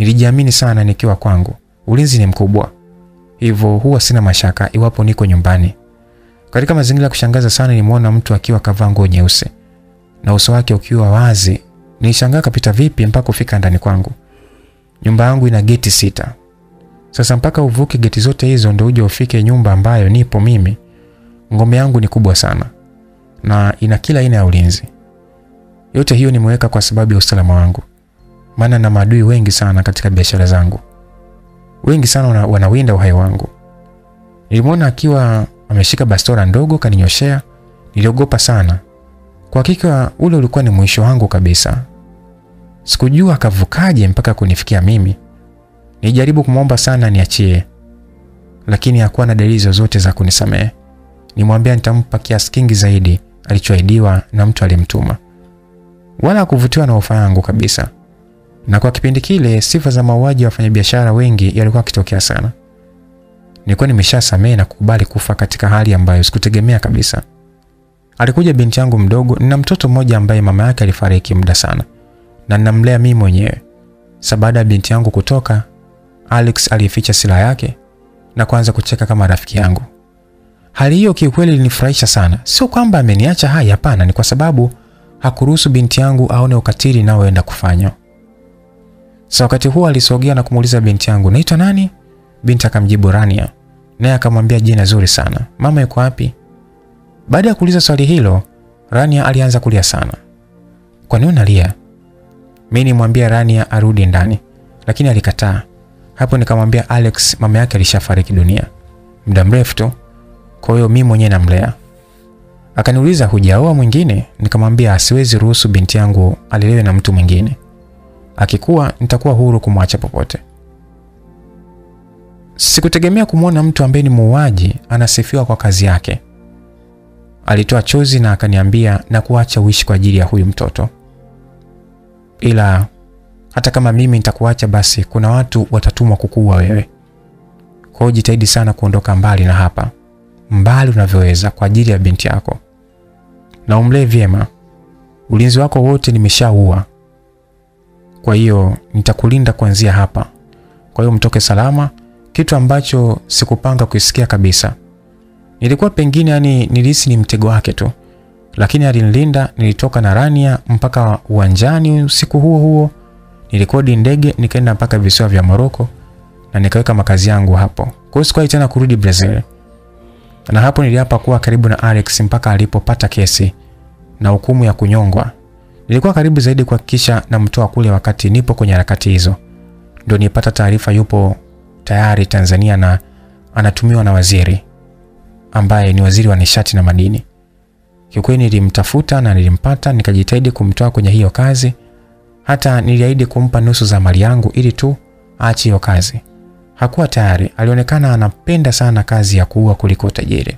Nilijiamini sana nikiwa kwangu, ulinzi ni mkubwa, hivyo huwa sina mashaka iwapo niko nyumbani. Katika mazingira ya kushangaza sana, nilimwona mtu akiwa kavaa nguo nyeusi na uso wake ukiwa wazi. Nilishangaa kapita vipi mpaka kufika ndani kwangu. Nyumba yangu ina geti sita. Sasa mpaka uvuke geti zote hizo ndio uje ufike nyumba ambayo nipo mimi. Ngome yangu ni kubwa sana na ina kila aina ya ulinzi. Yote hiyo nimeweka kwa sababu ya usalama wangu, maana na maadui wengi sana katika biashara zangu, wengi sana wanawinda uhai wangu. Nilimwona akiwa ameshika bastola ndogo kaninyoshea. Niliogopa sana, kwa hakika ule ulikuwa ni mwisho wangu kabisa. Sikujua akavukaje mpaka kunifikia mimi. Nijaribu kumwomba sana niachie, lakini hakuwa na dalili zozote za kunisamehe. Nimwambia nitampa kiasi kingi zaidi alichoahidiwa na mtu aliyemtuma, wala hakuvutiwa na ofa yangu kabisa. Na kwa kipindi kile sifa za mauaji ya wafanyabiashara wengi yalikuwa kitokea sana. Nilikuwa nimeshasamehe na kukubali kufa katika hali ambayo sikutegemea kabisa. Alikuja binti yangu mdogo, na mtoto mmoja ambaye mama yake alifariki muda sana na ninamlea mimi mwenyewe. Sa baada ya binti yangu kutoka, Alex alificha silaha yake na kuanza kucheka kama rafiki yangu. Hali hiyo kiukweli ilinifurahisha sana. Sio kwamba ameniacha hai, hapana, ni kwa sababu hakuruhusu binti yangu aone ukatili naoenda kufanywa. Sa wakati huo alisogea na kumuuliza binti yangu, naitwa nani? Binti akamjibu Rania, naye akamwambia jina zuri sana. Mama yuko wapi? Baada ya kuuliza swali hilo, Rania alianza kulia sana. Kwa nini unalia? Mimi nimwambia Rania arudi ndani, lakini alikataa. Hapo nikamwambia Alex mama yake alishafariki dunia muda mrefu tu, kwa hiyo mimi mwenyewe namlea. Akaniuliza hujaoa mwingine? Nikamwambia asiwezi ruhusu binti yangu alelewe na mtu mwingine. Akikuwa nitakuwa huru kumwacha popote. Sikutegemea kumwona mtu ambaye ni muuaji anasifiwa kwa kazi yake. Alitoa chozi na akaniambia na kuacha uishi kwa ajili ya huyu mtoto, ila hata kama mimi nitakuacha, basi kuna watu watatumwa kukuua wewe. Kwa hiyo jitahidi sana kuondoka mbali na hapa, mbali unavyoweza kwa ajili ya binti yako, na umlee vyema. Ulinzi wako wote nimeshaua, kwa hiyo nitakulinda kuanzia hapa. Kwa hiyo mtoke salama, kitu ambacho sikupanga kuisikia kabisa. Nilikuwa pengine, yani nilihisi ni mtego wake tu, lakini alinilinda. Nilitoka na Rania mpaka uwanjani usiku huo huo, nilikodi ndege nikaenda mpaka visiwa vya Moroko na nikaweka makazi yangu hapo. Kwa hiyo tena kurudi Brazil, na hapo niliapa kuwa karibu na Alex mpaka alipopata kesi na hukumu ya kunyongwa. Nilikuwa karibu zaidi kuhakikisha namtoa kule. Wakati nipo kwenye harakati hizo, ndio nipata taarifa yupo tayari Tanzania na anatumiwa na waziri ambaye ni waziri wa nishati na madini. Kiukweli nilimtafuta na nilimpata, nikajitahidi kumtoa kwenye hiyo kazi. Hata niliahidi kumpa nusu za mali yangu ili tu aache hiyo kazi. Hakuwa tayari, alionekana anapenda sana kazi ya kuua kuliko utajiri.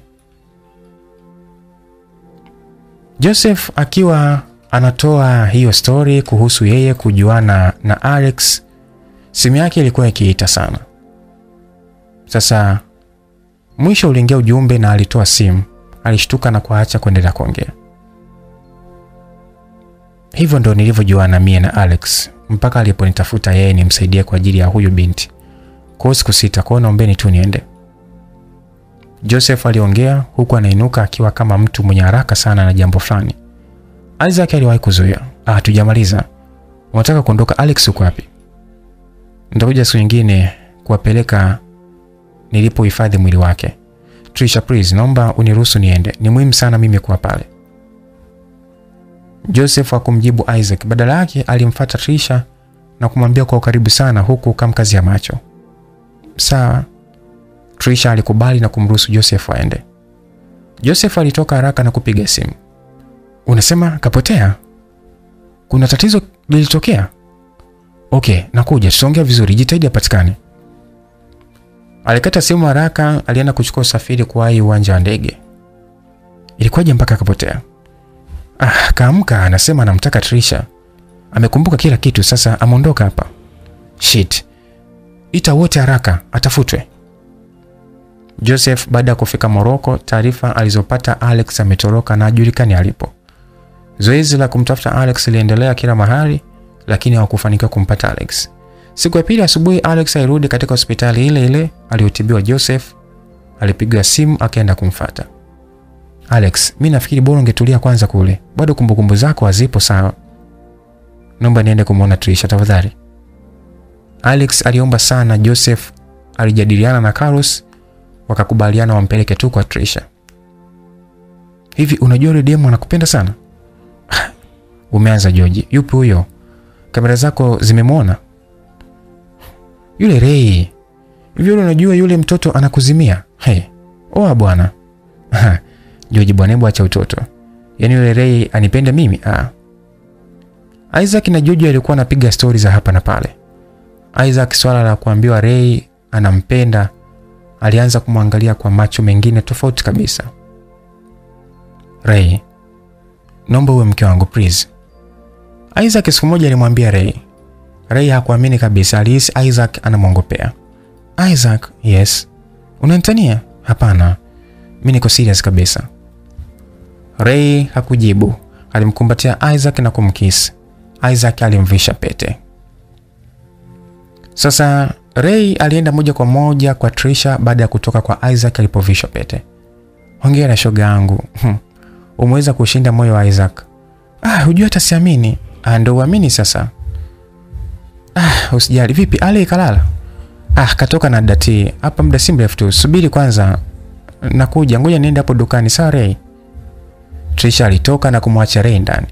Joseph akiwa anatoa hiyo stori kuhusu yeye kujuana na Alex, simu yake ilikuwa ikiita sana. Sasa mwisho uliingia ujumbe na alitoa simu. Alishtuka na kuacha kuendelea kuongea. Hivyo ndo nilivyojuana mie na Alex mpaka aliponitafuta yeye nimsaidie kwa ajili ya huyu binti. Kwa hiyo sikusita, kwa naombeni tu niende. Joseph aliongea huku anainuka akiwa kama mtu mwenye haraka sana na jambo fulani. Isaac aliwahi kuzuia. Ah, tujamaliza. Unataka kuondoka? Alex uko wapi? Nitakuja siku nyingine kuwapeleka nilipohifadhi mwili wake. Trisha, please, naomba uniruhusu niende. Ni muhimu sana mimi kuwa pale. Joseph hakumjibu Isaac, badala yake alimfuata Trisha na kumwambia kwa ukaribu sana, huku kamkazia macho. Sawa. Trisha alikubali na kumruhusu Joseph aende. Joseph alitoka haraka na kupiga simu. Unasema kapotea? Kuna tatizo lilitokea? Okay, nakuja, tutaongea vizuri, jitahidi apatikane. Alikata simu haraka, alienda kuchukua usafiri kuwahi uwanja wa ndege. Ilikuwaje mpaka akapotea? Ah, kaamka, anasema anamtaka Trisha. Amekumbuka kila kitu, sasa ameondoka hapa. Shit. Ita wote haraka, atafutwe. Joseph baada ya kufika Moroko, taarifa alizopata Alex ametoroka na ajulikani alipo. Zoezi la kumtafuta Alex liliendelea kila mahali, lakini hawakufanikiwa kumpata Alex. Siku ya pili asubuhi, Alex alirudi katika hospitali ile ile aliyotibiwa Joseph. Alipiga simu akaenda kumfata. Alex, mi nafikiri bora ungetulia kwanza kule, bado kumbukumbu zako hazipo sawa. Naomba niende kumwona Trisha tafadhali. Alex aliomba sana. Joseph alijadiliana na Carlos, wakakubaliana wampeleke tu kwa Trisha. Hivi unajua yule demu anakupenda sana? Umeanza George. Yupi huyo? Kamera zako zimemwona? Yule Ray. Hivi yule unajua yule mtoto anakuzimia? He. Oa bwana. George bwana, hebu acha utoto. Yaani yule Ray anipenda mimi? Ah. Isaac na George walikuwa wanapiga stori za hapa na pale. Isaac swala la kuambiwa Ray anampenda alianza kumwangalia kwa macho mengine tofauti kabisa. Ray, naomba uwe mke wangu please. Isaac siku moja alimwambia Ray. Ray hakuamini kabisa, alihisi Isaac anamwongopea. Isaac, yes. Unanitania? Hapana, mi niko serious kabisa. Ray hakujibu, alimkumbatia Isaac na kumkisi. Isaac alimvisha pete. Sasa Ray alienda moja kwa moja kwa Trisha baada ya kutoka kwa Isaac alipovishwa pete. Hongera shoga yangu. <laughs> Umeweza kushinda moyo wa Isaac. Ah, hujua hata siamini. Ah, wamini uamini sasa. Ah, usijali. Vipi Ale kalala? Ah, katoka na dati. Hapa muda si mrefu tu. Subiri kwanza. Nakuja. Ngoja niende hapo dukani. Sawa Ray. Trisha alitoka na kumwacha Ray ndani.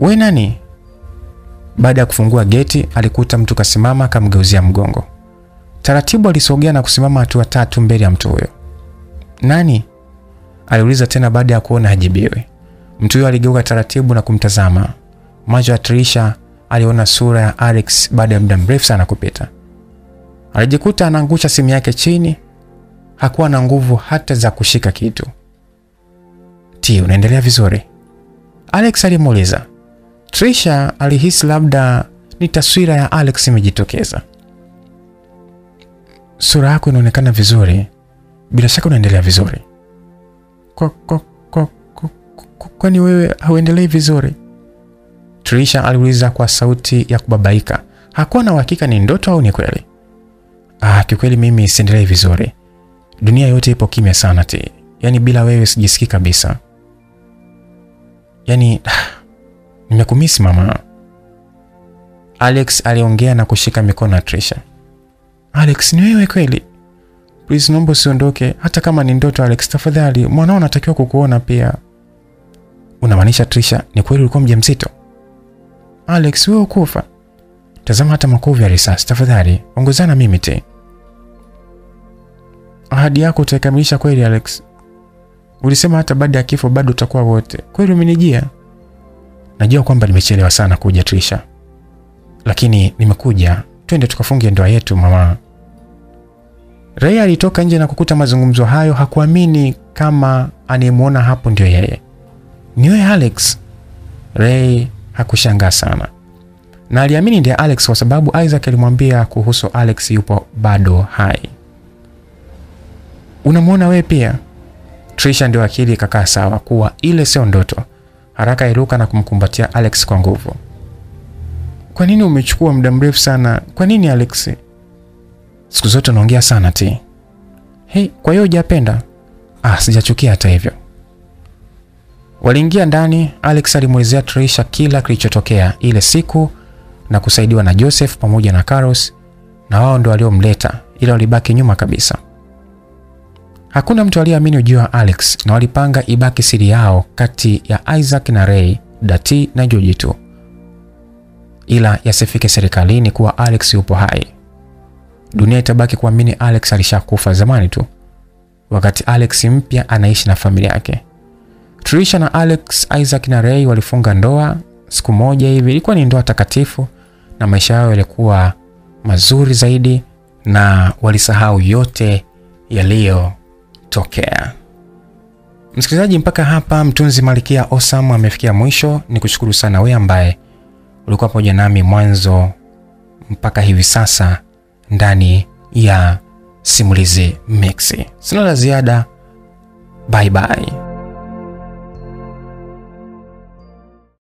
We nani? Baada ya kufungua geti, alikuta mtu kasimama, akamgeuzia mgongo. Taratibu alisogea na kusimama hatua tatu mbele ya mtu huyo. Nani? aliuliza tena baada ya kuona hajibiwi. Mtu huyo aligeuka taratibu na kumtazama. Macho ya Trisha aliona sura ya Alex baada ya muda mrefu sana kupita. Alijikuta anaangusha simu yake chini. Hakuwa na nguvu hata za kushika kitu. Ti, unaendelea vizuri? Alex alimuuliza. Trisha alihisi labda ni taswira ya Alex imejitokeza. Sura yako inaonekana vizuri, bila shaka unaendelea vizuri. Kwa, kwa, kwani wewe hauendelei vizuri? Trisha aliuliza kwa sauti ya kubabaika. Hakuwa na uhakika ni ndoto au ni kweli. Ah, kiukweli mimi siendelei vizuri. Dunia yote ipo kimya sana ti, yaani bila wewe sijisikii kabisa. Yaani <sighs> nimekumisi mama. Alex aliongea na kushika mikono ya Trisha. Alex, ni wewe kweli? Please, naomba usiondoke, hata kama ni ndoto. Alex, tafadhali, mwanao anatakiwa kukuona pia. Unamaanisha Trisha, ni kweli ulikuwa mjamzito? Alex, wewe ukufa? Tazama hata makovu ya risasi, tafadhali ongozana mimi te. Ahadi yako utaikamilisha kweli Alex? Ulisema hata baada ya kifo bado utakuwa wote. Kweli umenijia? Najua kwamba nimechelewa sana kuja Trisha, lakini nimekuja. Twende tukafunge ndoa yetu mama. Ray alitoka nje na kukuta mazungumzo hayo. Hakuamini kama anayemwona hapo ndio yeye. Ni wewe Alex? Ray hakushangaa sana na aliamini ndiye Alex kwa sababu Isaac alimwambia kuhusu Alex yupo bado hai. Unamwona wewe pia? Trisha ndio akili ikakaa sawa kuwa ile sio ndoto. Haraka iruka na kumkumbatia Alex kwa nguvu. Kwa nini umechukua muda mrefu sana? Kwa nini Alex? Siku zote unaongea sana ti. Hey, kwa hiyo hujapenda? Ah, sijachukia hata hivyo. Waliingia ndani. Alex alimwelezea Trisha kila kilichotokea ile siku na kusaidiwa na Joseph pamoja na Carlos, na wao ndio waliomleta, ila walibaki nyuma kabisa. Hakuna mtu aliyeamini ujio wa Alex na walipanga ibaki siri yao kati ya Isaac na Ray, Dati na Joji tu, ila yasifike serikalini kuwa Alex yupo hai. Dunia itabaki kuamini Alex alishakufa zamani tu, wakati Alex mpya anaishi na familia yake. Trisha na Alex, Isaac na Ray walifunga ndoa siku moja hivi. Ilikuwa ni ndoa takatifu na maisha yao yalikuwa mazuri zaidi, na walisahau yote yaliyotokea. Msikilizaji, mpaka hapa mtunzi Malkia Osam amefikia mwisho. Ni kushukuru sana wewe ambaye ulikuwa pamoja nami mwanzo mpaka hivi sasa ndani ya Simulizi Mix. Sina la ziada. Bye bye.